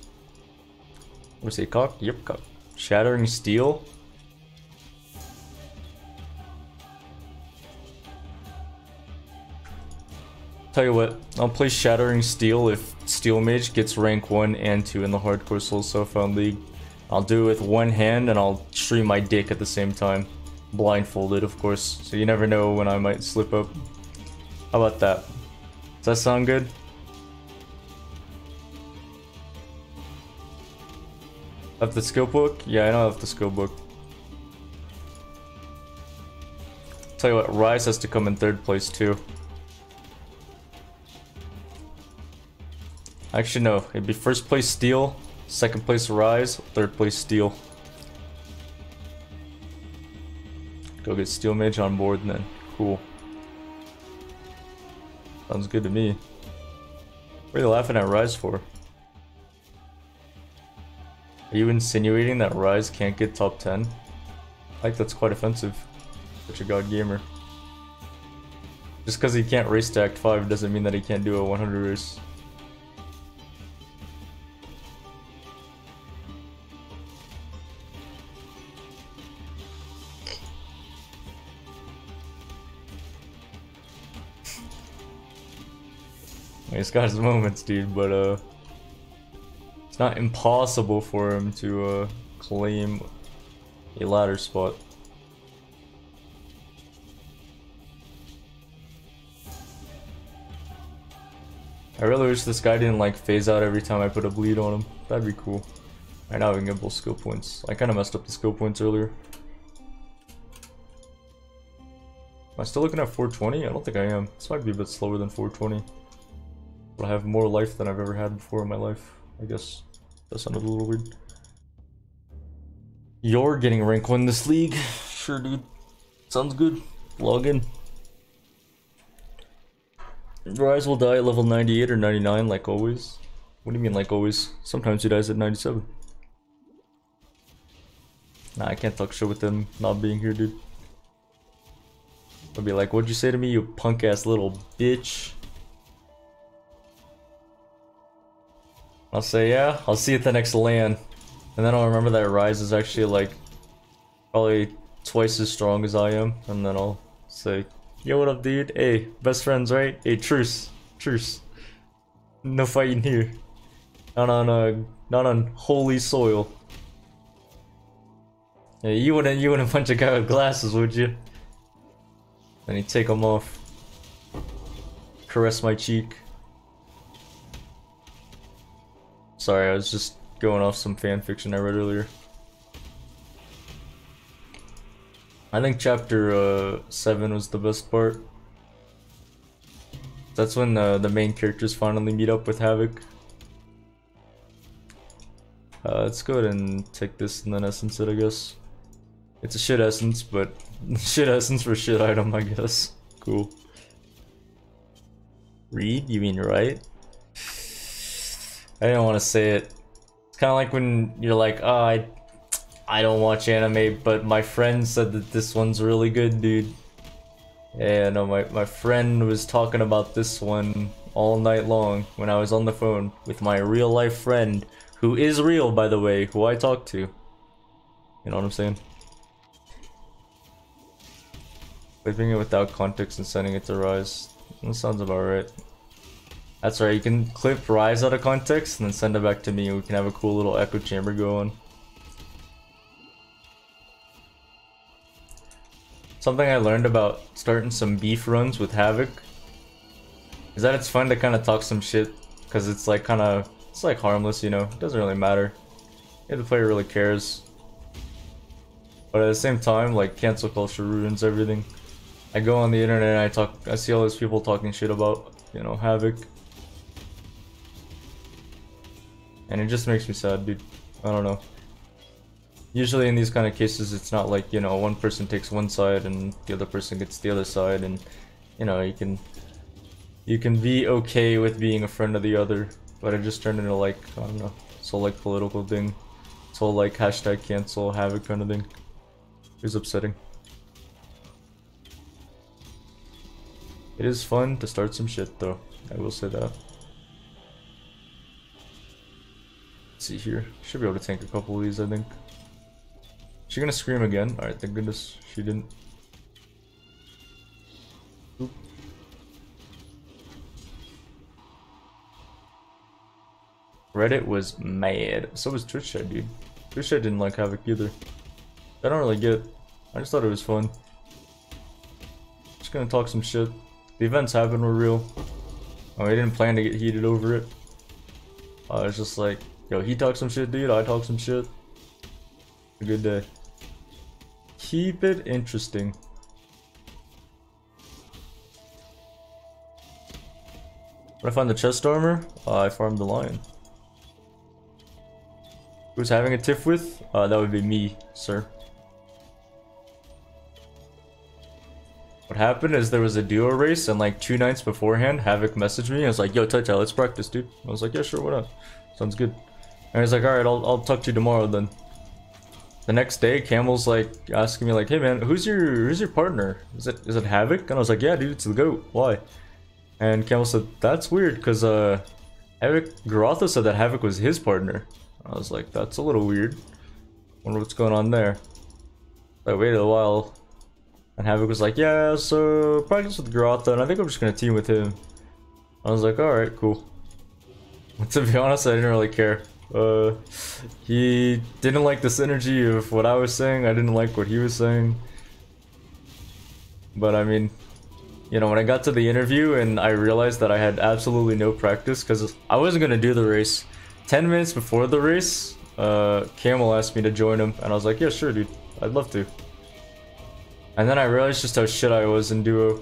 What say, cock? Yep, cock. Shattering steel? Tell you what, I'll play Shattering Steel if Steel Mage gets rank 1 and 2 in the Hardcore Solo Self-Found League. I'll do it with one hand and I'll stream my dick at the same time. Blindfolded, of course, so you never know when I might slip up. How about that? Does that sound good? Have the skill book? Yeah, I I have the skill book. Tell you what, Rise has to come in third place too. Actually, no. It'd be first place Steel, second place Rise, third place Steel. Go get Steel Mage on board then. Cool. Sounds good to me. What are you laughing at Rise for? Are you insinuating that Rise can't get top 10? I think that's quite offensive. Such a god gamer. Just because he can't race to Act 5 doesn't mean that he can't do a 100 race. He's got his moments, dude, but uh, it's not impossible for him to uh, claim a ladder spot. I really wish this guy didn't like phase out every time I put a bleed on him. That'd be cool. Right now we can get both skill points. I kind of messed up the skill points earlier. Am I still looking at 420? I don't think I am. This might be a bit slower than 420. But I have more life than I've ever had before in my life. I guess that sounded a little weird. You're getting rank 1 in this league? Sure, dude. Sounds good. Log in. Rise will die at level 98 or 99 like always. What do you mean like always? Sometimes he dies at 97. Nah, I can't talk shit with him not being here, dude. I'll be like, what'd you say to me, you punk ass little bitch? I'll say, yeah, I'll see you at the next LAN. And then I'll remember that Rise is actually like probably twice as strong as I am. And then I'll say, yo, what up, dude? Hey, best friends, right? Hey, truce. Truce. No fighting here. Not on, uh, not on holy soil. Yeah, you wouldn't, you wouldn't <laughs> punch a guy with glasses, would you? Then you take them off. Caress my cheek. Sorry, I was just going off some fan fiction I read earlier. I think chapter uh, 7 was the best part. That's when uh, the main characters finally meet up with Havoc. Uh, let's go ahead and take this and then essence it, I guess. It's a shit essence, but <laughs> shit essence for shit item, I guess. Cool. Read? You mean right? I didn't want to say it. It's kind of like when you're like, oh, I, I don't watch anime, but my friend said that this one's really good, dude. Yeah, no, my, my friend was talking about this one all night long when I was on the phone with my real life friend, who is real, by the way, who I talk to. You know what I'm saying? Clipping it without context and sending it to Rise. That sounds about right. That's right, you can clip Rise out of context and then send it back to me we can have a cool little echo chamber going. something I learned about starting some beef runs with Havoc is that it's fun to kind of talk some shit because it's like kind of it's like harmless, you know. It doesn't really matter if the player really cares. But at the same time, like cancel culture ruins everything. I go on the internet and I talk, I see all these people talking shit about, you know, Havoc. And it just makes me sad, dude. I don't know. Usually in these kind of cases, it's not like, you know, one person takes one side and the other person gets the other side and, you know, you can, you can be okay with being a friend of the other. But it just turned into like, I don't know, whole like political thing. This whole like hashtag cancel Havoc kind of thing. It was upsetting. It is fun to start some shit though, I will say that. Let's see here. Should be able to tank a couple of these, I think. She gonna scream again? Alright, thank goodness she didn't. Oop. Reddit was mad. So was Twitch chat, dude. Twitch chat didn't like Havoc either. I don't really get it. I just thought it was fun. Just gonna talk some shit. The events happened were real. Oh, I didn't plan to get heated over it. I was just like, yo, he talked some shit, dude. I talk some shit. A good day. Keep it interesting. When I find the chest armor, uh, I farmed the lion. Who's having a tiff with? Uh, that would be me, sir. What happened is there was a duo race and like two nights beforehand, Havoc messaged me. and was like, yo, Tata, let's practice, dude. I was like, yeah, sure, why not? Sounds good. And he's like, alright, I'll, I'll talk to you tomorrow then. The next day, Camel's like asking me like, hey man, who's your who's your partner? Is it is it Havoc? And I was like, yeah, dude, it's the goat. Why? And Camel said, that's weird, because uh, Havoc, Goratha said that Havoc was his partner. I was like, that's a little weird. Wonder what's going on there. I waited a while, and Havoc was like, yeah, so practice with Goratha, and I think I'm just gonna team with him. I was like, alright, cool. But <laughs> to be honest, I didn't really care. Uh, he didn't like the synergy of what I was saying, I didn't like what he was saying. But I mean, you know, when I got to the interview and I realized that I had absolutely no practice, because I wasn't gonna do the race. 10 minutes before the race, uh, Camel asked me to join him, and I was like, yeah, sure, dude, I'd love to. And then I realized just how shit I was in duo.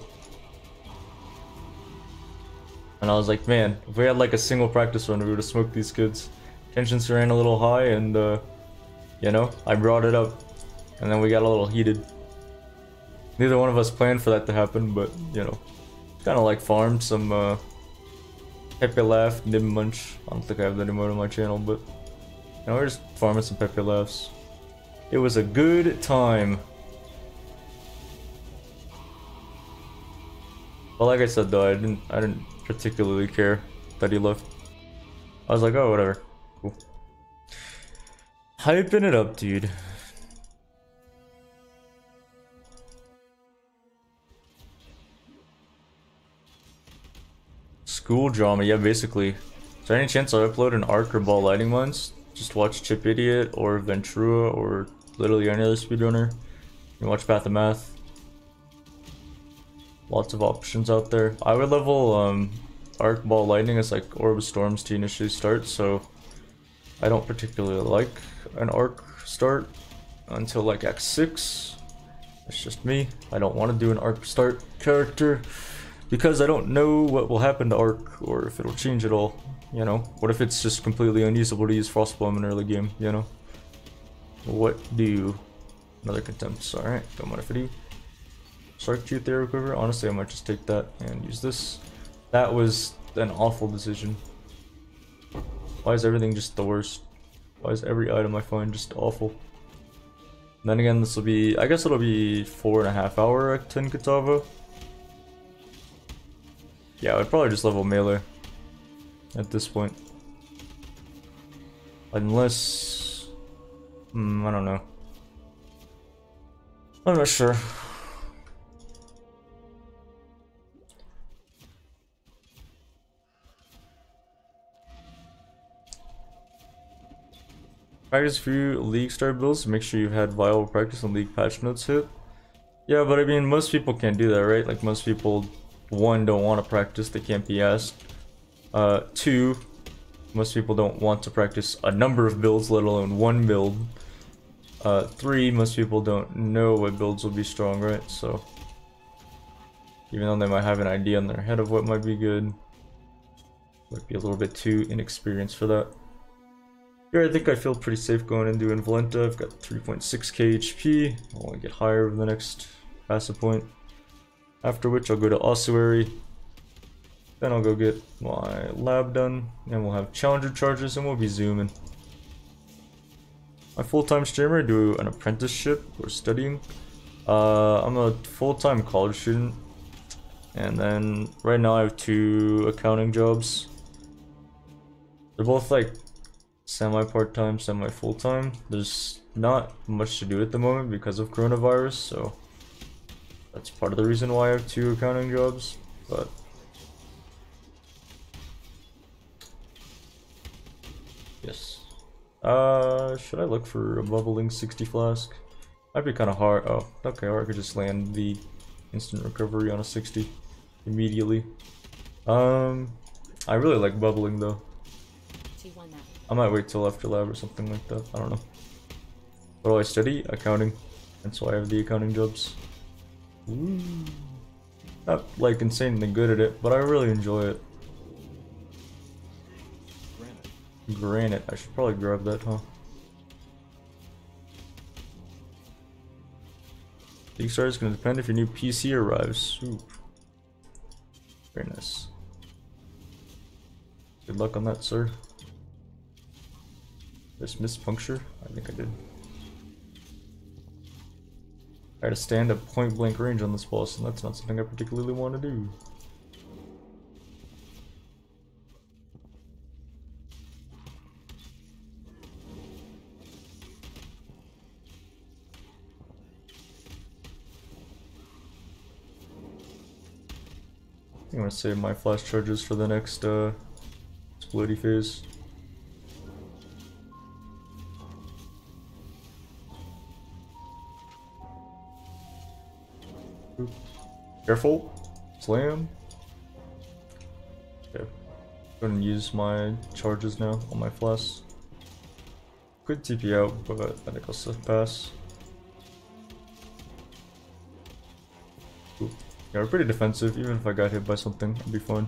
And I was like, man, if we had like a single practice run, we would have smoked these kids. Tensions ran a little high and, uh, you know, I brought it up. And then we got a little heated. Neither one of us planned for that to happen, but, you know, kind of like farmed some, uh, Pepe Laugh, Nib Munch. I don't think I have that emote on my channel, but, you know, we're just farming some Pepe Laughs. It was a good time. But like I said though, I didn't I didn't particularly care that he left. I was like, oh whatever. Hyping it up, dude. School drama, yeah, basically. Is there any chance I'll upload an arc or ball lightning ones? Just watch Chip Idiot or Ventura or literally any other speedrunner. You watch Path of Matth. Lots of options out there. I would level um, Arc Ball Lightning as like Orb of Storms to initially start, so I don't particularly like an Arc start until like X6. It's just me. I don't want to do an Arc start character because I don't know what will happen to Arc or if it'll change at all. You know, what if it's just completely unusable to use Frostbomb in early game, you know? What do you... Another contempt. Alright, don't mind if I do. Shark Tooth Arrow Quiver. Honestly, I might just take that and use this. That was an awful decision. Why is everything just the worst? Why is every item I find just awful? And then again, this will be, I guess it'll be four and a half hour at 10 Kitava. Yeah, I would probably just level melee at this point. Unless, hmm, I don't know. I'm not sure. Practice few League Start builds. Make sure you've had viable practice and League patch notes hit. Yeah, but I mean, most people can't do that, right? Like, most people, one, don't want to practice, they can't be asked. Uh, two, most people don't want to practice a number of builds, let alone one build. Uh, three, most people don't know what builds will be strong, right? So, even though they might have an idea in their head of what might be good, might be a little bit too inexperienced for that. Here, I think I feel pretty safe going into Invalenta. I've got 3.6k HP. I'll only get higher over the next passive point. After which, I'll go to Ossuary. Then I'll go get my lab done, and we'll have challenger charges, and we'll be zooming. My full-time streamer, I do an apprenticeship or studying. Uh, I'm a full-time college student, and then right now I have two accounting jobs. They're both like semi part-time, semi full-time. There's not much to do at the moment because of coronavirus, so that's part of the reason why I have two accounting jobs, but yes. Uh, should I look for a bubbling 60 flask? That'd be kind of hard. Oh, okay, or I could just land the instant recovery on a 60 immediately. Um, I really like bubbling though. T1 that. I might wait till after lab or something like that. I don't know. What do I study? Accounting. That's why I have the accounting jobs. Ooh. Not like insanely good at it, but I really enjoy it. Granite. Granite. I should probably grab that, huh? Kickstarter is going to depend if your new PC arrives. Ooh. Very nice. Good luck on that, sir. Just miss puncture? I think I did. I had to stand at point blank range on this boss, and that's not something I particularly want to do. I'm gonna save my flash charges for the next uh, splitty phase. Careful. Slam. Okay. Go and use my charges now on my flask. Could TP out, but I think I'll still pass. Oop. Yeah, we're pretty defensive. Even if I got hit by something, it'd be fine.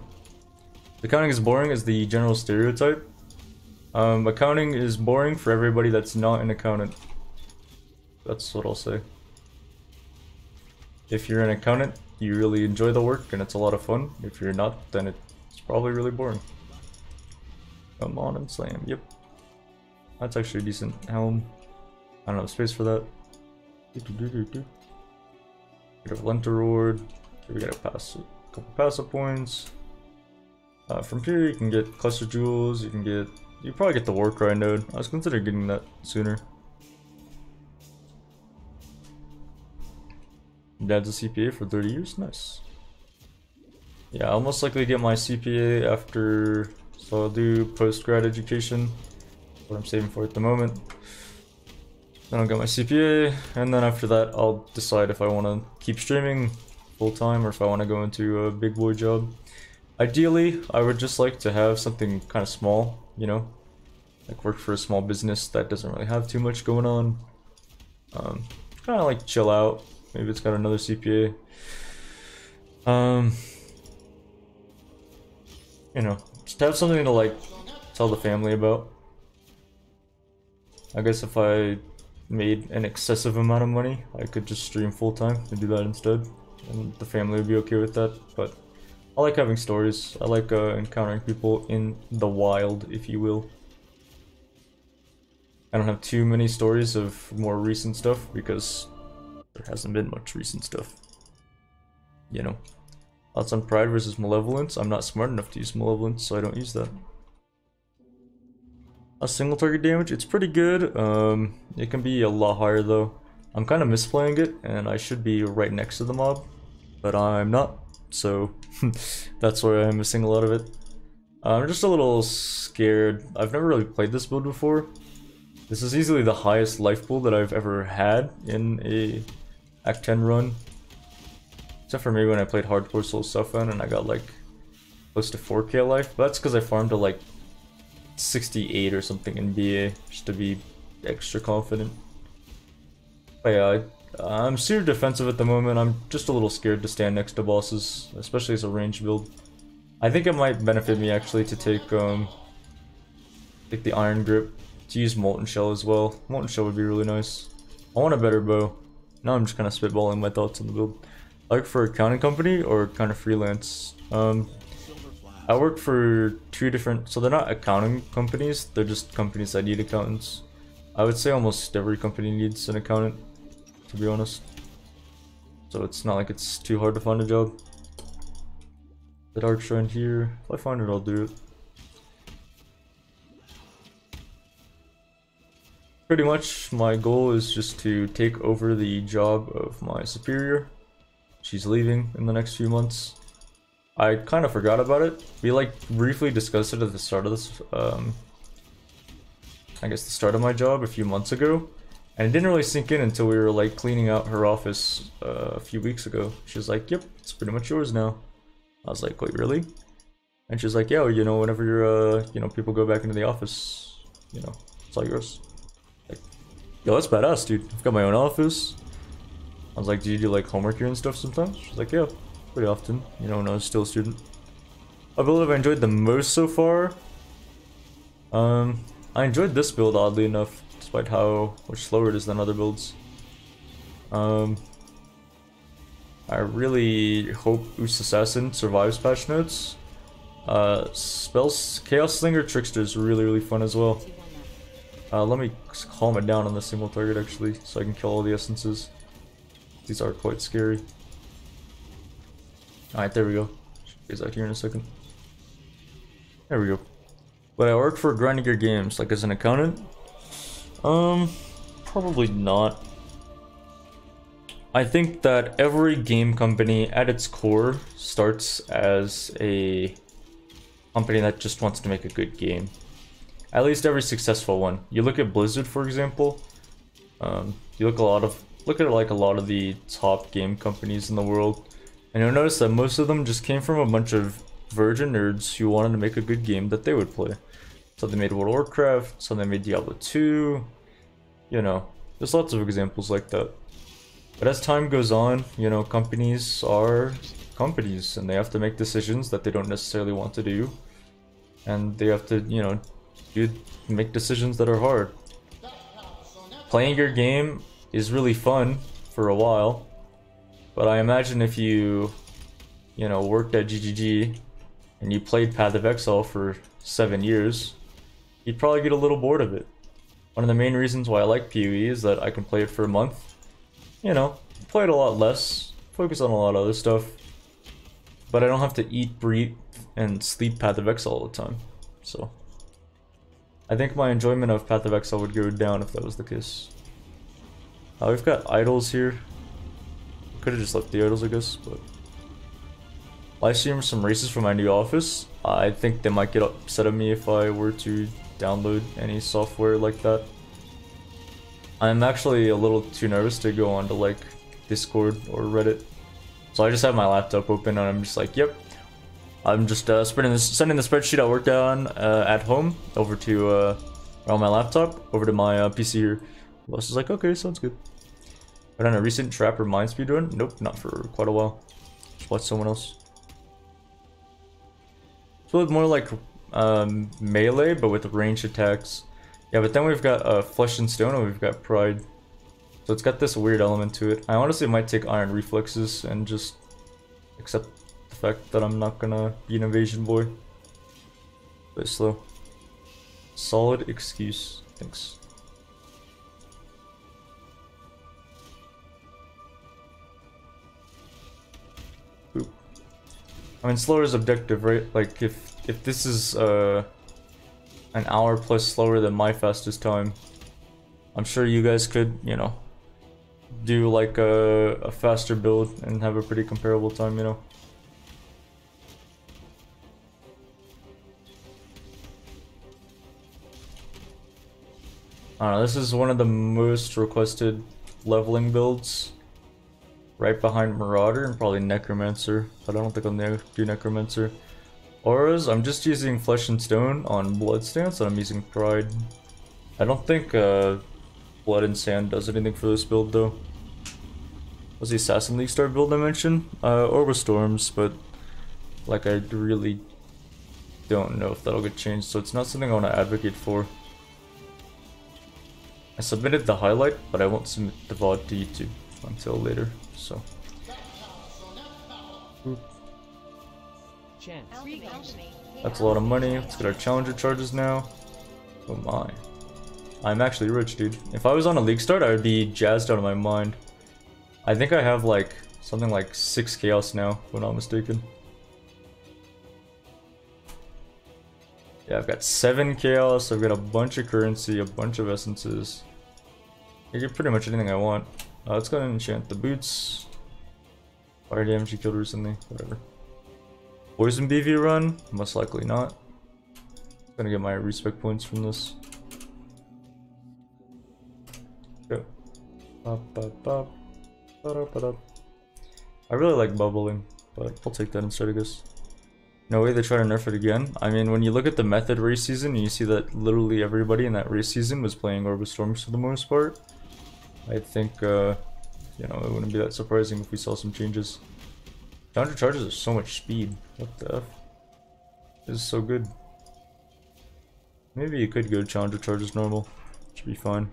Accounting is boring is the general stereotype. Um, accounting is boring for everybody that's not an accountant. That's what I'll say. If you're an accountant, you really enjoy the work and it's a lot of fun. If you're not, then it's probably really boring. Come on and slam. Yep. That's actually a decent helm. I don't have space for that. Get a. Okay, we gotta pass a couple passive points. Uh, from here you can get cluster jewels, you can get you probably get the Warcry node. I was considering getting that sooner. Dad's a CPA for 30 years, nice. Yeah, I'll most likely get my CPA after, so I'll do post-grad education, what I'm saving for at the moment. Then I'll get my CPA, and then after that I'll decide if I want to keep streaming full-time or if I want to go into a big boy job. Ideally, I would just like to have something kind of small, you know? Like work for a small business that doesn't really have too much going on. Um, kind of like chill out. Maybe it's got another CPA. Um, you know, just have something to like tell the family about. I guess if I made an excessive amount of money, I could just stream full time and do that instead. And the family would be okay with that, but I like having stories. I like uh, encountering people in the wild, if you will. I don't have too many stories of more recent stuff because there hasn't been much recent stuff. You know. Thoughts on Pride versus Malevolence? I'm not smart enough to use Malevolence, so I don't use that. A single target damage, it's pretty good. Um, it can be a lot higher though. I'm kind of misplaying it, and I should be right next to the mob, but I'm not, so <laughs> that's why I'm missing a lot of it. I'm just a little scared. I've never really played this build before. This is easily the highest life pool that I've ever had in a Act 10 run. Except for maybe when I played Hardcore Solo Self-Found and I got like close to 4k life. But that's because I farmed to like 68 or something in BA just to be extra confident. But yeah, I, I'm super defensive at the moment. I'm just a little scared to stand next to bosses, especially as a range build. I think it might benefit me actually to take um take the iron grip to use molten shell as well. Molten shell would be really nice. I want a better bow. Now I'm just kind of spitballing my thoughts on the build. Like for accounting company or kind of freelance. Um, I work for two different, so they're not accounting companies. They're just companies that need accountants. I would say almost every company needs an accountant, to be honest. So it's not like it's too hard to find a job. The dark shrine here. If I find it, I'll do it. Pretty much my goal is just to take over the job of my superior. She's leaving in the next few months. I kind of forgot about it. We like briefly discussed it at the start of this, um, I guess the start of my job a few months ago. And it didn't really sink in until we were like cleaning out her office uh, a few weeks ago. She was like, yep, it's pretty much yours now. I was like, wait, really? And she's like, yeah, well, you know, whenever you're, uh, you know, people go back into the office, you know, it's all yours. Yo, that's badass, dude. I've got my own office. I was like, do you do like homework here and stuff sometimes? She's like, yeah, pretty often, you know, when I was still a student. I believe I enjoyed the most so far. Um, I enjoyed this build oddly enough, despite how much slower it is than other builds. Um, I really hope Oost Assassin survives patch notes. Uh, spells Chaos Slinger Trickster is really really fun as well. T1 left. Uh, let me calm it down on the single target actually, so I can kill all the essences. These are quite scary. Alright, there we go. Is that here in a second? There we go. But I work for Grinding Gear Games, like as an accountant? Um, probably not. I think that every game company at its core starts as a company that just wants to make a good game. At least every successful one. You look at Blizzard, for example. Um, you look a lot of look at like a lot of the top game companies in the world, and you'll notice that most of them just came from a bunch of virgin nerds who wanted to make a good game that they would play. So they made World of Warcraft, so they made Diablo 2. You know, there's lots of examples like that. But as time goes on, you know, companies are companies and they have to make decisions that they don't necessarily want to do. And they have to, you know, do make decisions that are hard. Playing your game is really fun for a while, but I imagine if you, you know, worked at GGG and you played Path of Exile for seven years, you'd probably get a little bored of it. One of the main reasons why I like PoE is that I can play it for a month. You know, play it a lot less, focus on a lot of other stuff, but I don't have to eat, breathe, and sleep Path of Exile all the time. So, I think my enjoyment of Path of Exile would go down if that was the case. Uh, we've got idols here. Could have just left the idols, I guess, but. Live stream some races from my new office. I think they might get upset at me if I were to download any software like that. I'm actually a little too nervous to go onto like Discord or Reddit. So I just have my laptop open and I'm just like, yep. I'm just uh, this, sending the spreadsheet I worked on uh, at home over to uh, on my laptop over to my uh, PC here. Boss is like, okay, sounds good. But on a recent trap or mine speed run? Nope, not for quite a while. Just watch someone else. So it's more like um, melee, but with ranged attacks. Yeah, but then we've got uh, Flesh and Stone and we've got Pride. So it's got this weird element to it. I honestly might take Iron Reflexes and just accept fact that I'm not gonna be an Invasion Boy. Bit slow. Solid excuse. Thanks. Oop. I mean, slower is objective, right? Like, if if this is uh, an hour plus slower than my fastest time, I'm sure you guys could, you know, do like a, a faster build and have a pretty comparable time, you know. Know, this is one of the most requested leveling builds right behind Marauder and probably Necromancer, but I don't think I'll ne do Necromancer. Auras, I'm just using Flesh and Stone on Blood Stance and I'm using Pride. I don't think uh, Blood and Sand does anything for this build though. Was the Assassin League Start build I mentioned? Uh, Orb of Storms, but like I really don't know if that'll get changed, so it's not something I want to advocate for. I submitted the highlight, but I won't submit the VOD to YouTube until later, so. That's a lot of money. Let's get our challenger charges now. Oh my. I'm actually rich, dude. If I was on a league start, I would be jazzed out of my mind. I think I have like something like 6 chaos now, if I'm not mistaken. Yeah, I've got 7 chaos, I've got a bunch of currency, a bunch of essences. I get pretty much anything I want. Uh, let's go ahead and enchant the boots. Fire damage you killed recently, whatever. Poison BV run? Most likely not. Gonna get my respec points from this. Go. Bop, bop, bop. Ba-da, ba-da. I really like bubbling, but I'll take that instead, I guess. No way they try to nerf it again. I mean, when you look at the method race season, you see that literally everybody in that race season was playing Orb Storms for the most part. I think, uh, you know, it wouldn't be that surprising if we saw some changes. Counter charges are so much speed. What the F? This is so good. Maybe you could go challenger charges normal. Should be fine.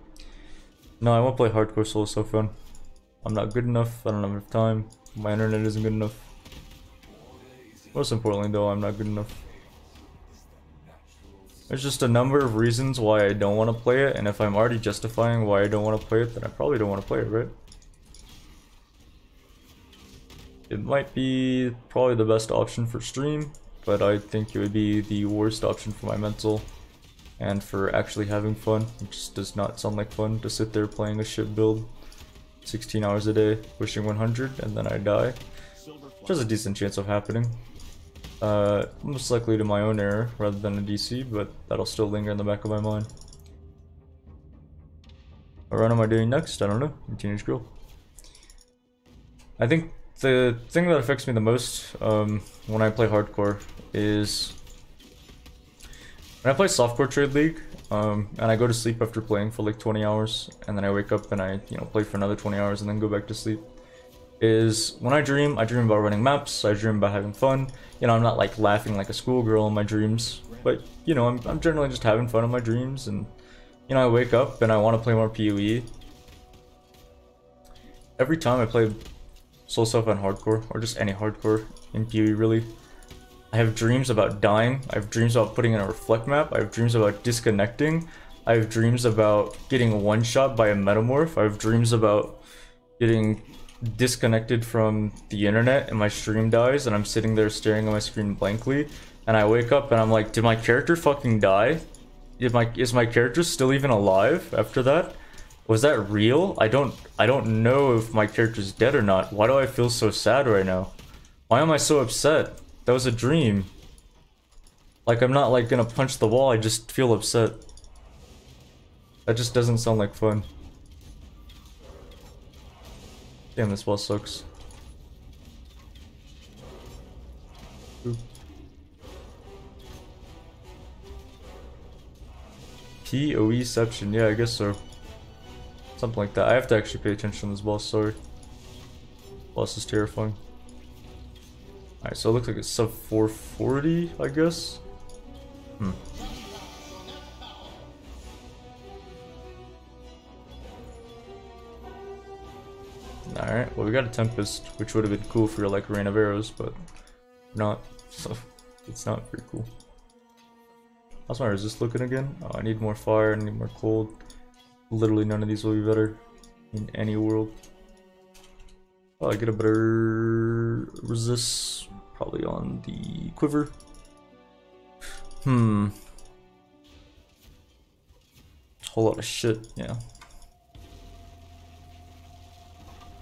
No, I won't play hardcore solo self-found. I'm not good enough. I don't have enough time. My internet isn't good enough. Most importantly though, I'm not good enough. There's just a number of reasons why I don't want to play it, and if I'm already justifying why I don't want to play it, then I probably don't want to play it, right? It might be probably the best option for stream, but I think it would be the worst option for my mental and for actually having fun. It just does not sound like fun to sit there playing a ship build 16 hours a day, pushing 100, and then I die. Which has a decent chance of happening. Uh, most likely to my own error rather than a DC, but that'll still linger in the back of my mind. What run am I doing next? I don't know. Teenage Girl. I think the thing that affects me the most um, when I play hardcore is when I play softcore trade league um, and I go to sleep after playing for like 20 hours and then I wake up and I you know play for another 20 hours and then go back to sleep is when I dream I dream about running maps I dream about having fun you know I'm not like laughing like a schoolgirl in my dreams but you know I'm, I'm generally just having fun in my dreams and you know I wake up and I want to play more PoE every time I play Solo Self-Found hardcore, or just any hardcore in PoE really. I have dreams about dying, I have dreams about putting in a reflect map, I have dreams about disconnecting, I have dreams about getting one shot by a metamorph, I have dreams about getting disconnected from the internet and my stream dies and I'm sitting there staring at my screen blankly and I wake up and I'm like, did my character fucking die? Did my is my character still even alive after that? Was that real? I don't I don't know if my character's dead or not. Why do I feel so sad right now? Why am I so upset? That was a dream. Like I'm not like gonna punch the wall, I just feel upset. That just doesn't sound like fun. Damn, this boss sucks. Oop. POEception, yeah, I guess so. Something like that. I have to actually pay attention to this boss, sorry. Boss is terrifying. Alright, so it looks like it's sub 440, I guess. Hmm. Alright, well we got a Tempest, which would have been cool for like Rain of Arrows, but not, so it's not very cool. How's my resist looking again? Oh, I need more fire, I need more cold. Literally none of these will be better in any world. Oh, I get a better resist, probably on the quiver. Hmm. Whole lot of shit, yeah.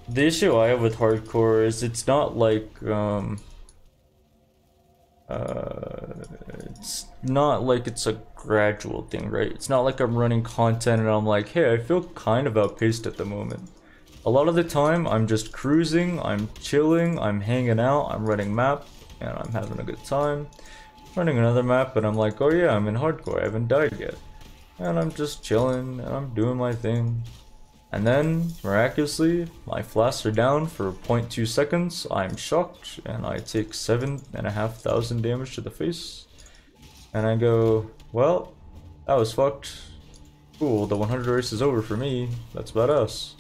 The issue I have with hardcore is it's not like, um, uh, it's not like it's a gradual thing, right? It's not like I'm running content and I'm like, hey, I feel kind of outpaced at the moment. A lot of the time, I'm just cruising, I'm chilling, I'm hanging out, I'm running map, and I'm having a good time. Running another map, and I'm like, oh yeah, I'm in hardcore, I haven't died yet. And I'm just chilling, and I'm doing my thing. And then, miraculously, my flasks are down for 0.2 seconds, I'm shocked, and I take 7,500 damage to the face. And I go, well, that was fucked. Cool, the 100 race is over for me, that's badass.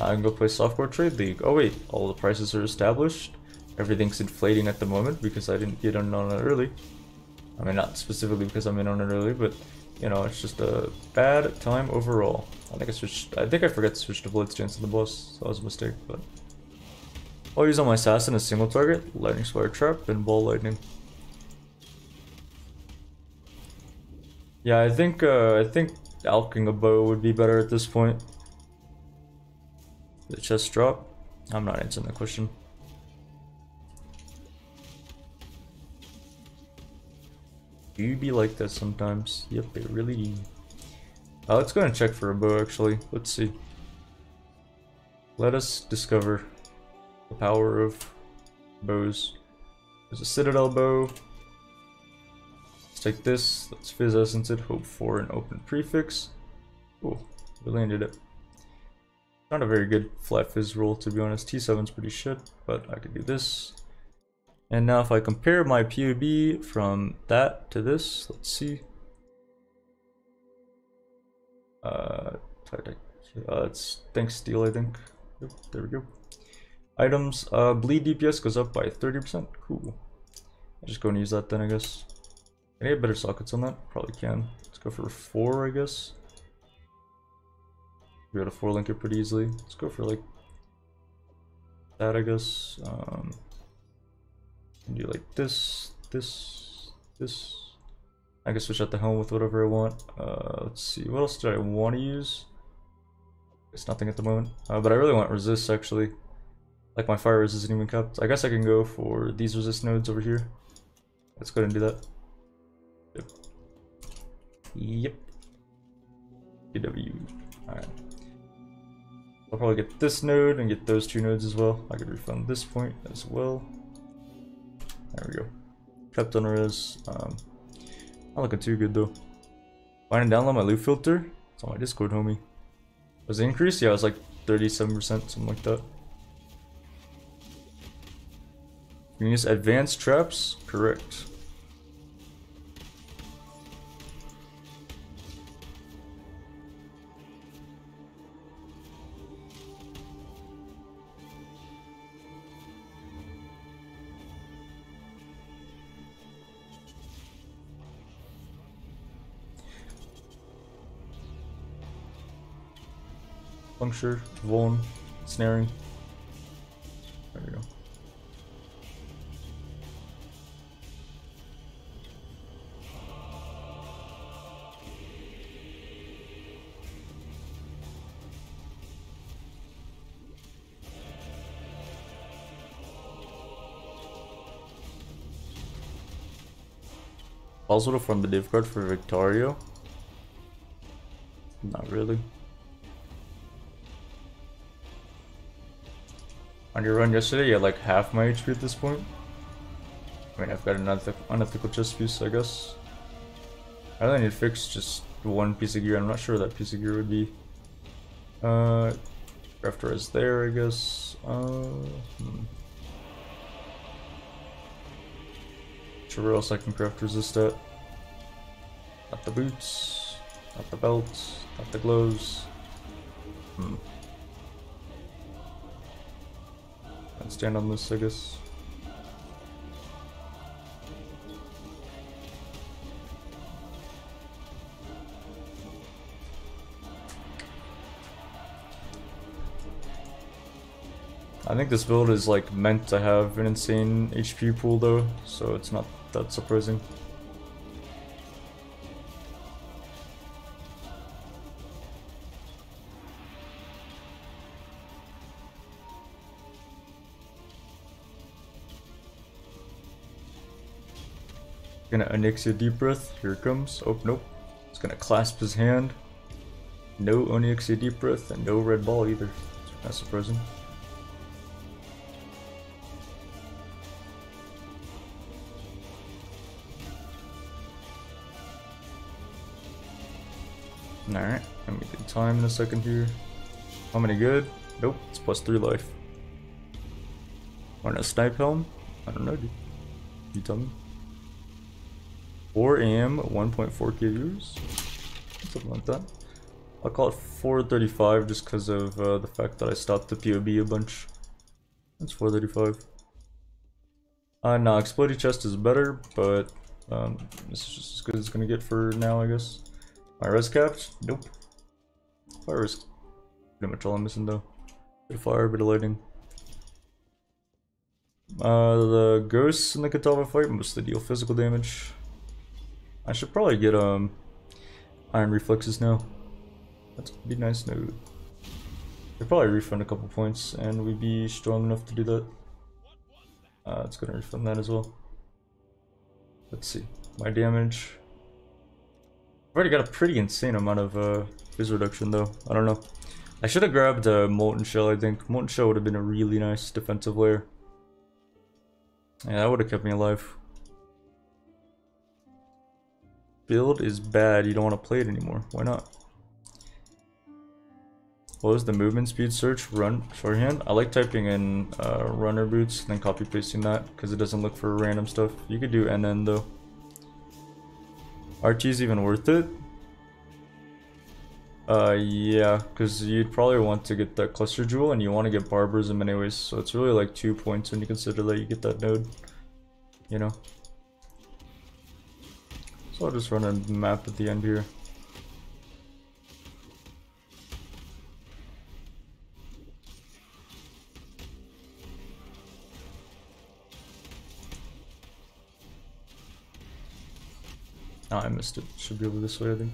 I can go play Softcore Trade League. Oh wait, all the prices are established. Everything's inflating at the moment because I didn't get in on it early. I mean, not specifically because I'm in on it early, but you know, it's just a bad time overall. I think I switched. I think I forgot to switch to Blitz Dance on the boss. That was a mistake, but I'll use on my assassin a single target, lightning spire trap, and ball lightning. Yeah, I think uh, I think alking a bow would be better at this point. The chest drop? I'm not answering the question. Do you be like that sometimes? Yep, it really do. Uh, let's go and check for a bow actually. Let's see. Let us discover the power of bows. There's a citadel bow. Let's take this. Let's phys essence it. Hope for an open prefix. Cool. We landed it. Not a very good flat phys roll to be honest. T7's pretty shit, but I could do this. And now if I compare my POB from that to this, let's see. Uh, uh it's thanks steel I think. Yep, there we go. Items, uh, bleed DPS goes up by 30%. Cool. I'll just go and use that then I guess. Can I get better sockets on that? Probably can. Let's go for four I guess. Be able to four link it pretty easily. Let's go for like that, I guess. Um, do like this, this, this. I can switch out the helm with whatever I want. Uh, let's see, what else do I want to use? It's nothing at the moment, uh, but I really want resist actually. Like my fire resist isn't even kept. I guess I can go for these resist nodes over here. Let's go ahead and do that. Yep. Yep. PW. Alright. I'll probably get this node and get those two nodes as well. I could refund this point as well. There we go. Kept on res. Um, not looking too good though. Find and download my loot filter. It's on my Discord, homie. Was it increased? Yeah, it was like 37%, something like that. You can use advanced traps? Correct. Puncture, Vuln, Snaring. There we go. Also from the div card for Victorio? Not really. On your run yesterday, you had like half my HP at this point. I mean, I've got an unethical chest piece, I guess. I really need to fix just one piece of gear. I'm not sure that piece of gear would be. Uh, crafter is there, I guess. Uh, hmm. Sure, where else I can craft resist at? Not the boots, not the belt, not the gloves. Hmm. Stand on this, I guess. I think this build is like meant to have an insane HP pool though, so it's not that surprising. Gonna Deep Breath. Here it comes. Oh, nope. It's gonna clasp his hand. No Onyxia Deep Breath and no red ball either. That's surprising. Alright, let me get time in a second here. How many good? Nope, it's plus three life. On a snipe helm? I don't know, dude. You tell me. 4 AM, 1.4k? Something like that. I'll call it 435 just because of uh, the fact that I stopped the POB a bunch. That's 435. Uh, no, exploding chest is better, but um, this is just as good as it's gonna get for now, I guess. My res capped? Nope. Fire is pretty much all I'm missing though. Bit of fire, bit of lightning. Uh, the ghosts in the Kitava fight mostly deal physical damage. I should probably get um iron reflexes now. That'd be nice node. They'll probably refund a couple points, and we'd be strong enough to do that. Uh, it's gonna refund that as well. Let's see. My damage. I've already got a pretty insane amount of uh, phys reduction though. I don't know. I should have grabbed a uh, Molten Shell, I think. Molten Shell would have been a really nice defensive layer. Yeah, that would have kept me alive. Build is bad, you don't want to play it anymore. Why not? What was the movement speed search run shorthand? I like typing in uh, runner boots and then copy pasting that because it doesn't look for random stuff. You could do NN though. RT is even worth it? Uh, yeah, because you'd probably want to get that cluster jewel and you want to get barbarism anyways, so it's really like two points when you consider that you get that node, you know? So I'll just run a map at the end here. Oh, I missed it. Should be over this way, I think.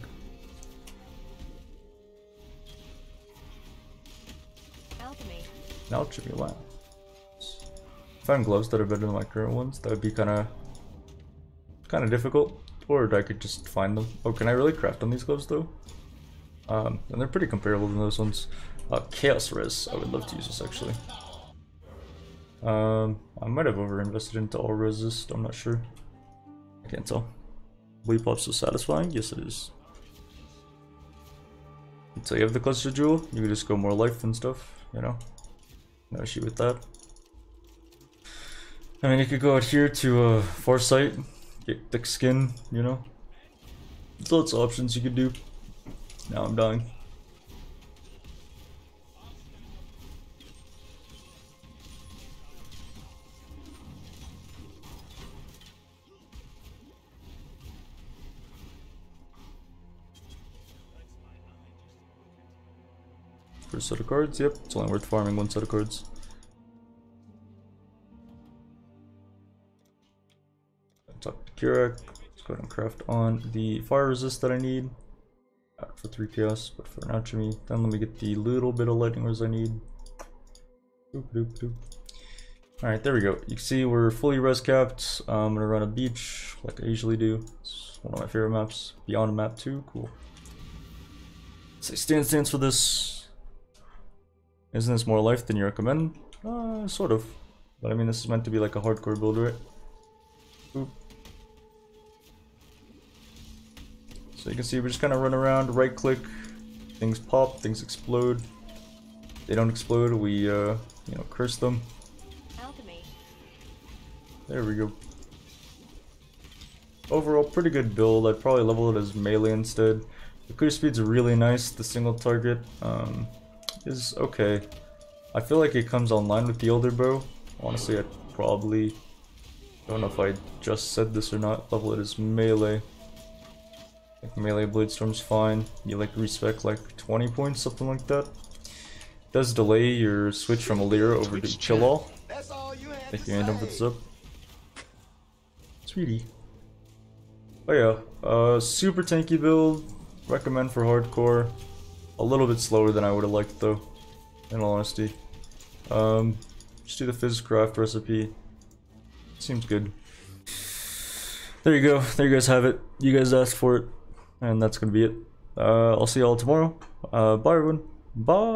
Alchemy. Alchemy lab. Find gloves that are better than my current ones. That would be kind of, kind of difficult. Or I could just find them. Oh, can I really craft on these gloves though? Um, and they're pretty comparable to those ones. Uh, Chaos Res. I would love to use this actually. Um, I might have over-invested into all resist. I'm not sure. I can't tell. Bleep up so satisfying? Yes, it is. Until you have the cluster jewel, you can just go more life and stuff, you know? No issue with that. I mean, you could go out here to uh, Foresight, get thick skin, you know? There's lots of options you could do. Now I'm dying. First set of cards, yep. It's only worth farming one set of cards. To Let's go ahead and craft on the fire resist that I need. Not for 3 chaos, but for an alchemy. Then let me get the little bit of lightning res I need. Alright, there we go. You can see we're fully res capped. I'm gonna run a beach like I usually do. It's one of my favorite maps. Beyond map 2, cool. Say stand stands for this. Isn't this more life than you recommend? Uh, sort of. But I mean, this is meant to be like a hardcore build, right? So you can see we just kind of run around, right click, things pop, things explode. They don't explode, we, uh, you know, curse them. Alchemy. There we go. Overall, pretty good build. I'd probably level it as melee instead. The clear speed's really nice. The single target, um, is okay. I feel like it comes online with the Elder Bow. Honestly, I probably don't know if I just said this or not. Level it as melee. Like melee Bladestorm's fine. You like respec like 20 points, something like that. Does delay your switch from Alira over to Chillall. That's all you had Thank you, Andom, for this up. Sweetie. Oh yeah, uh, super tanky build. Recommend for hardcore. A little bit slower than I would have liked though, in all honesty. Um, just do the Fizzcraft recipe. Seems good. There you go. There you guys have it. You guys asked for it. And that's gonna be it. Uh, I'll see y'all tomorrow. Uh, bye everyone. Bye.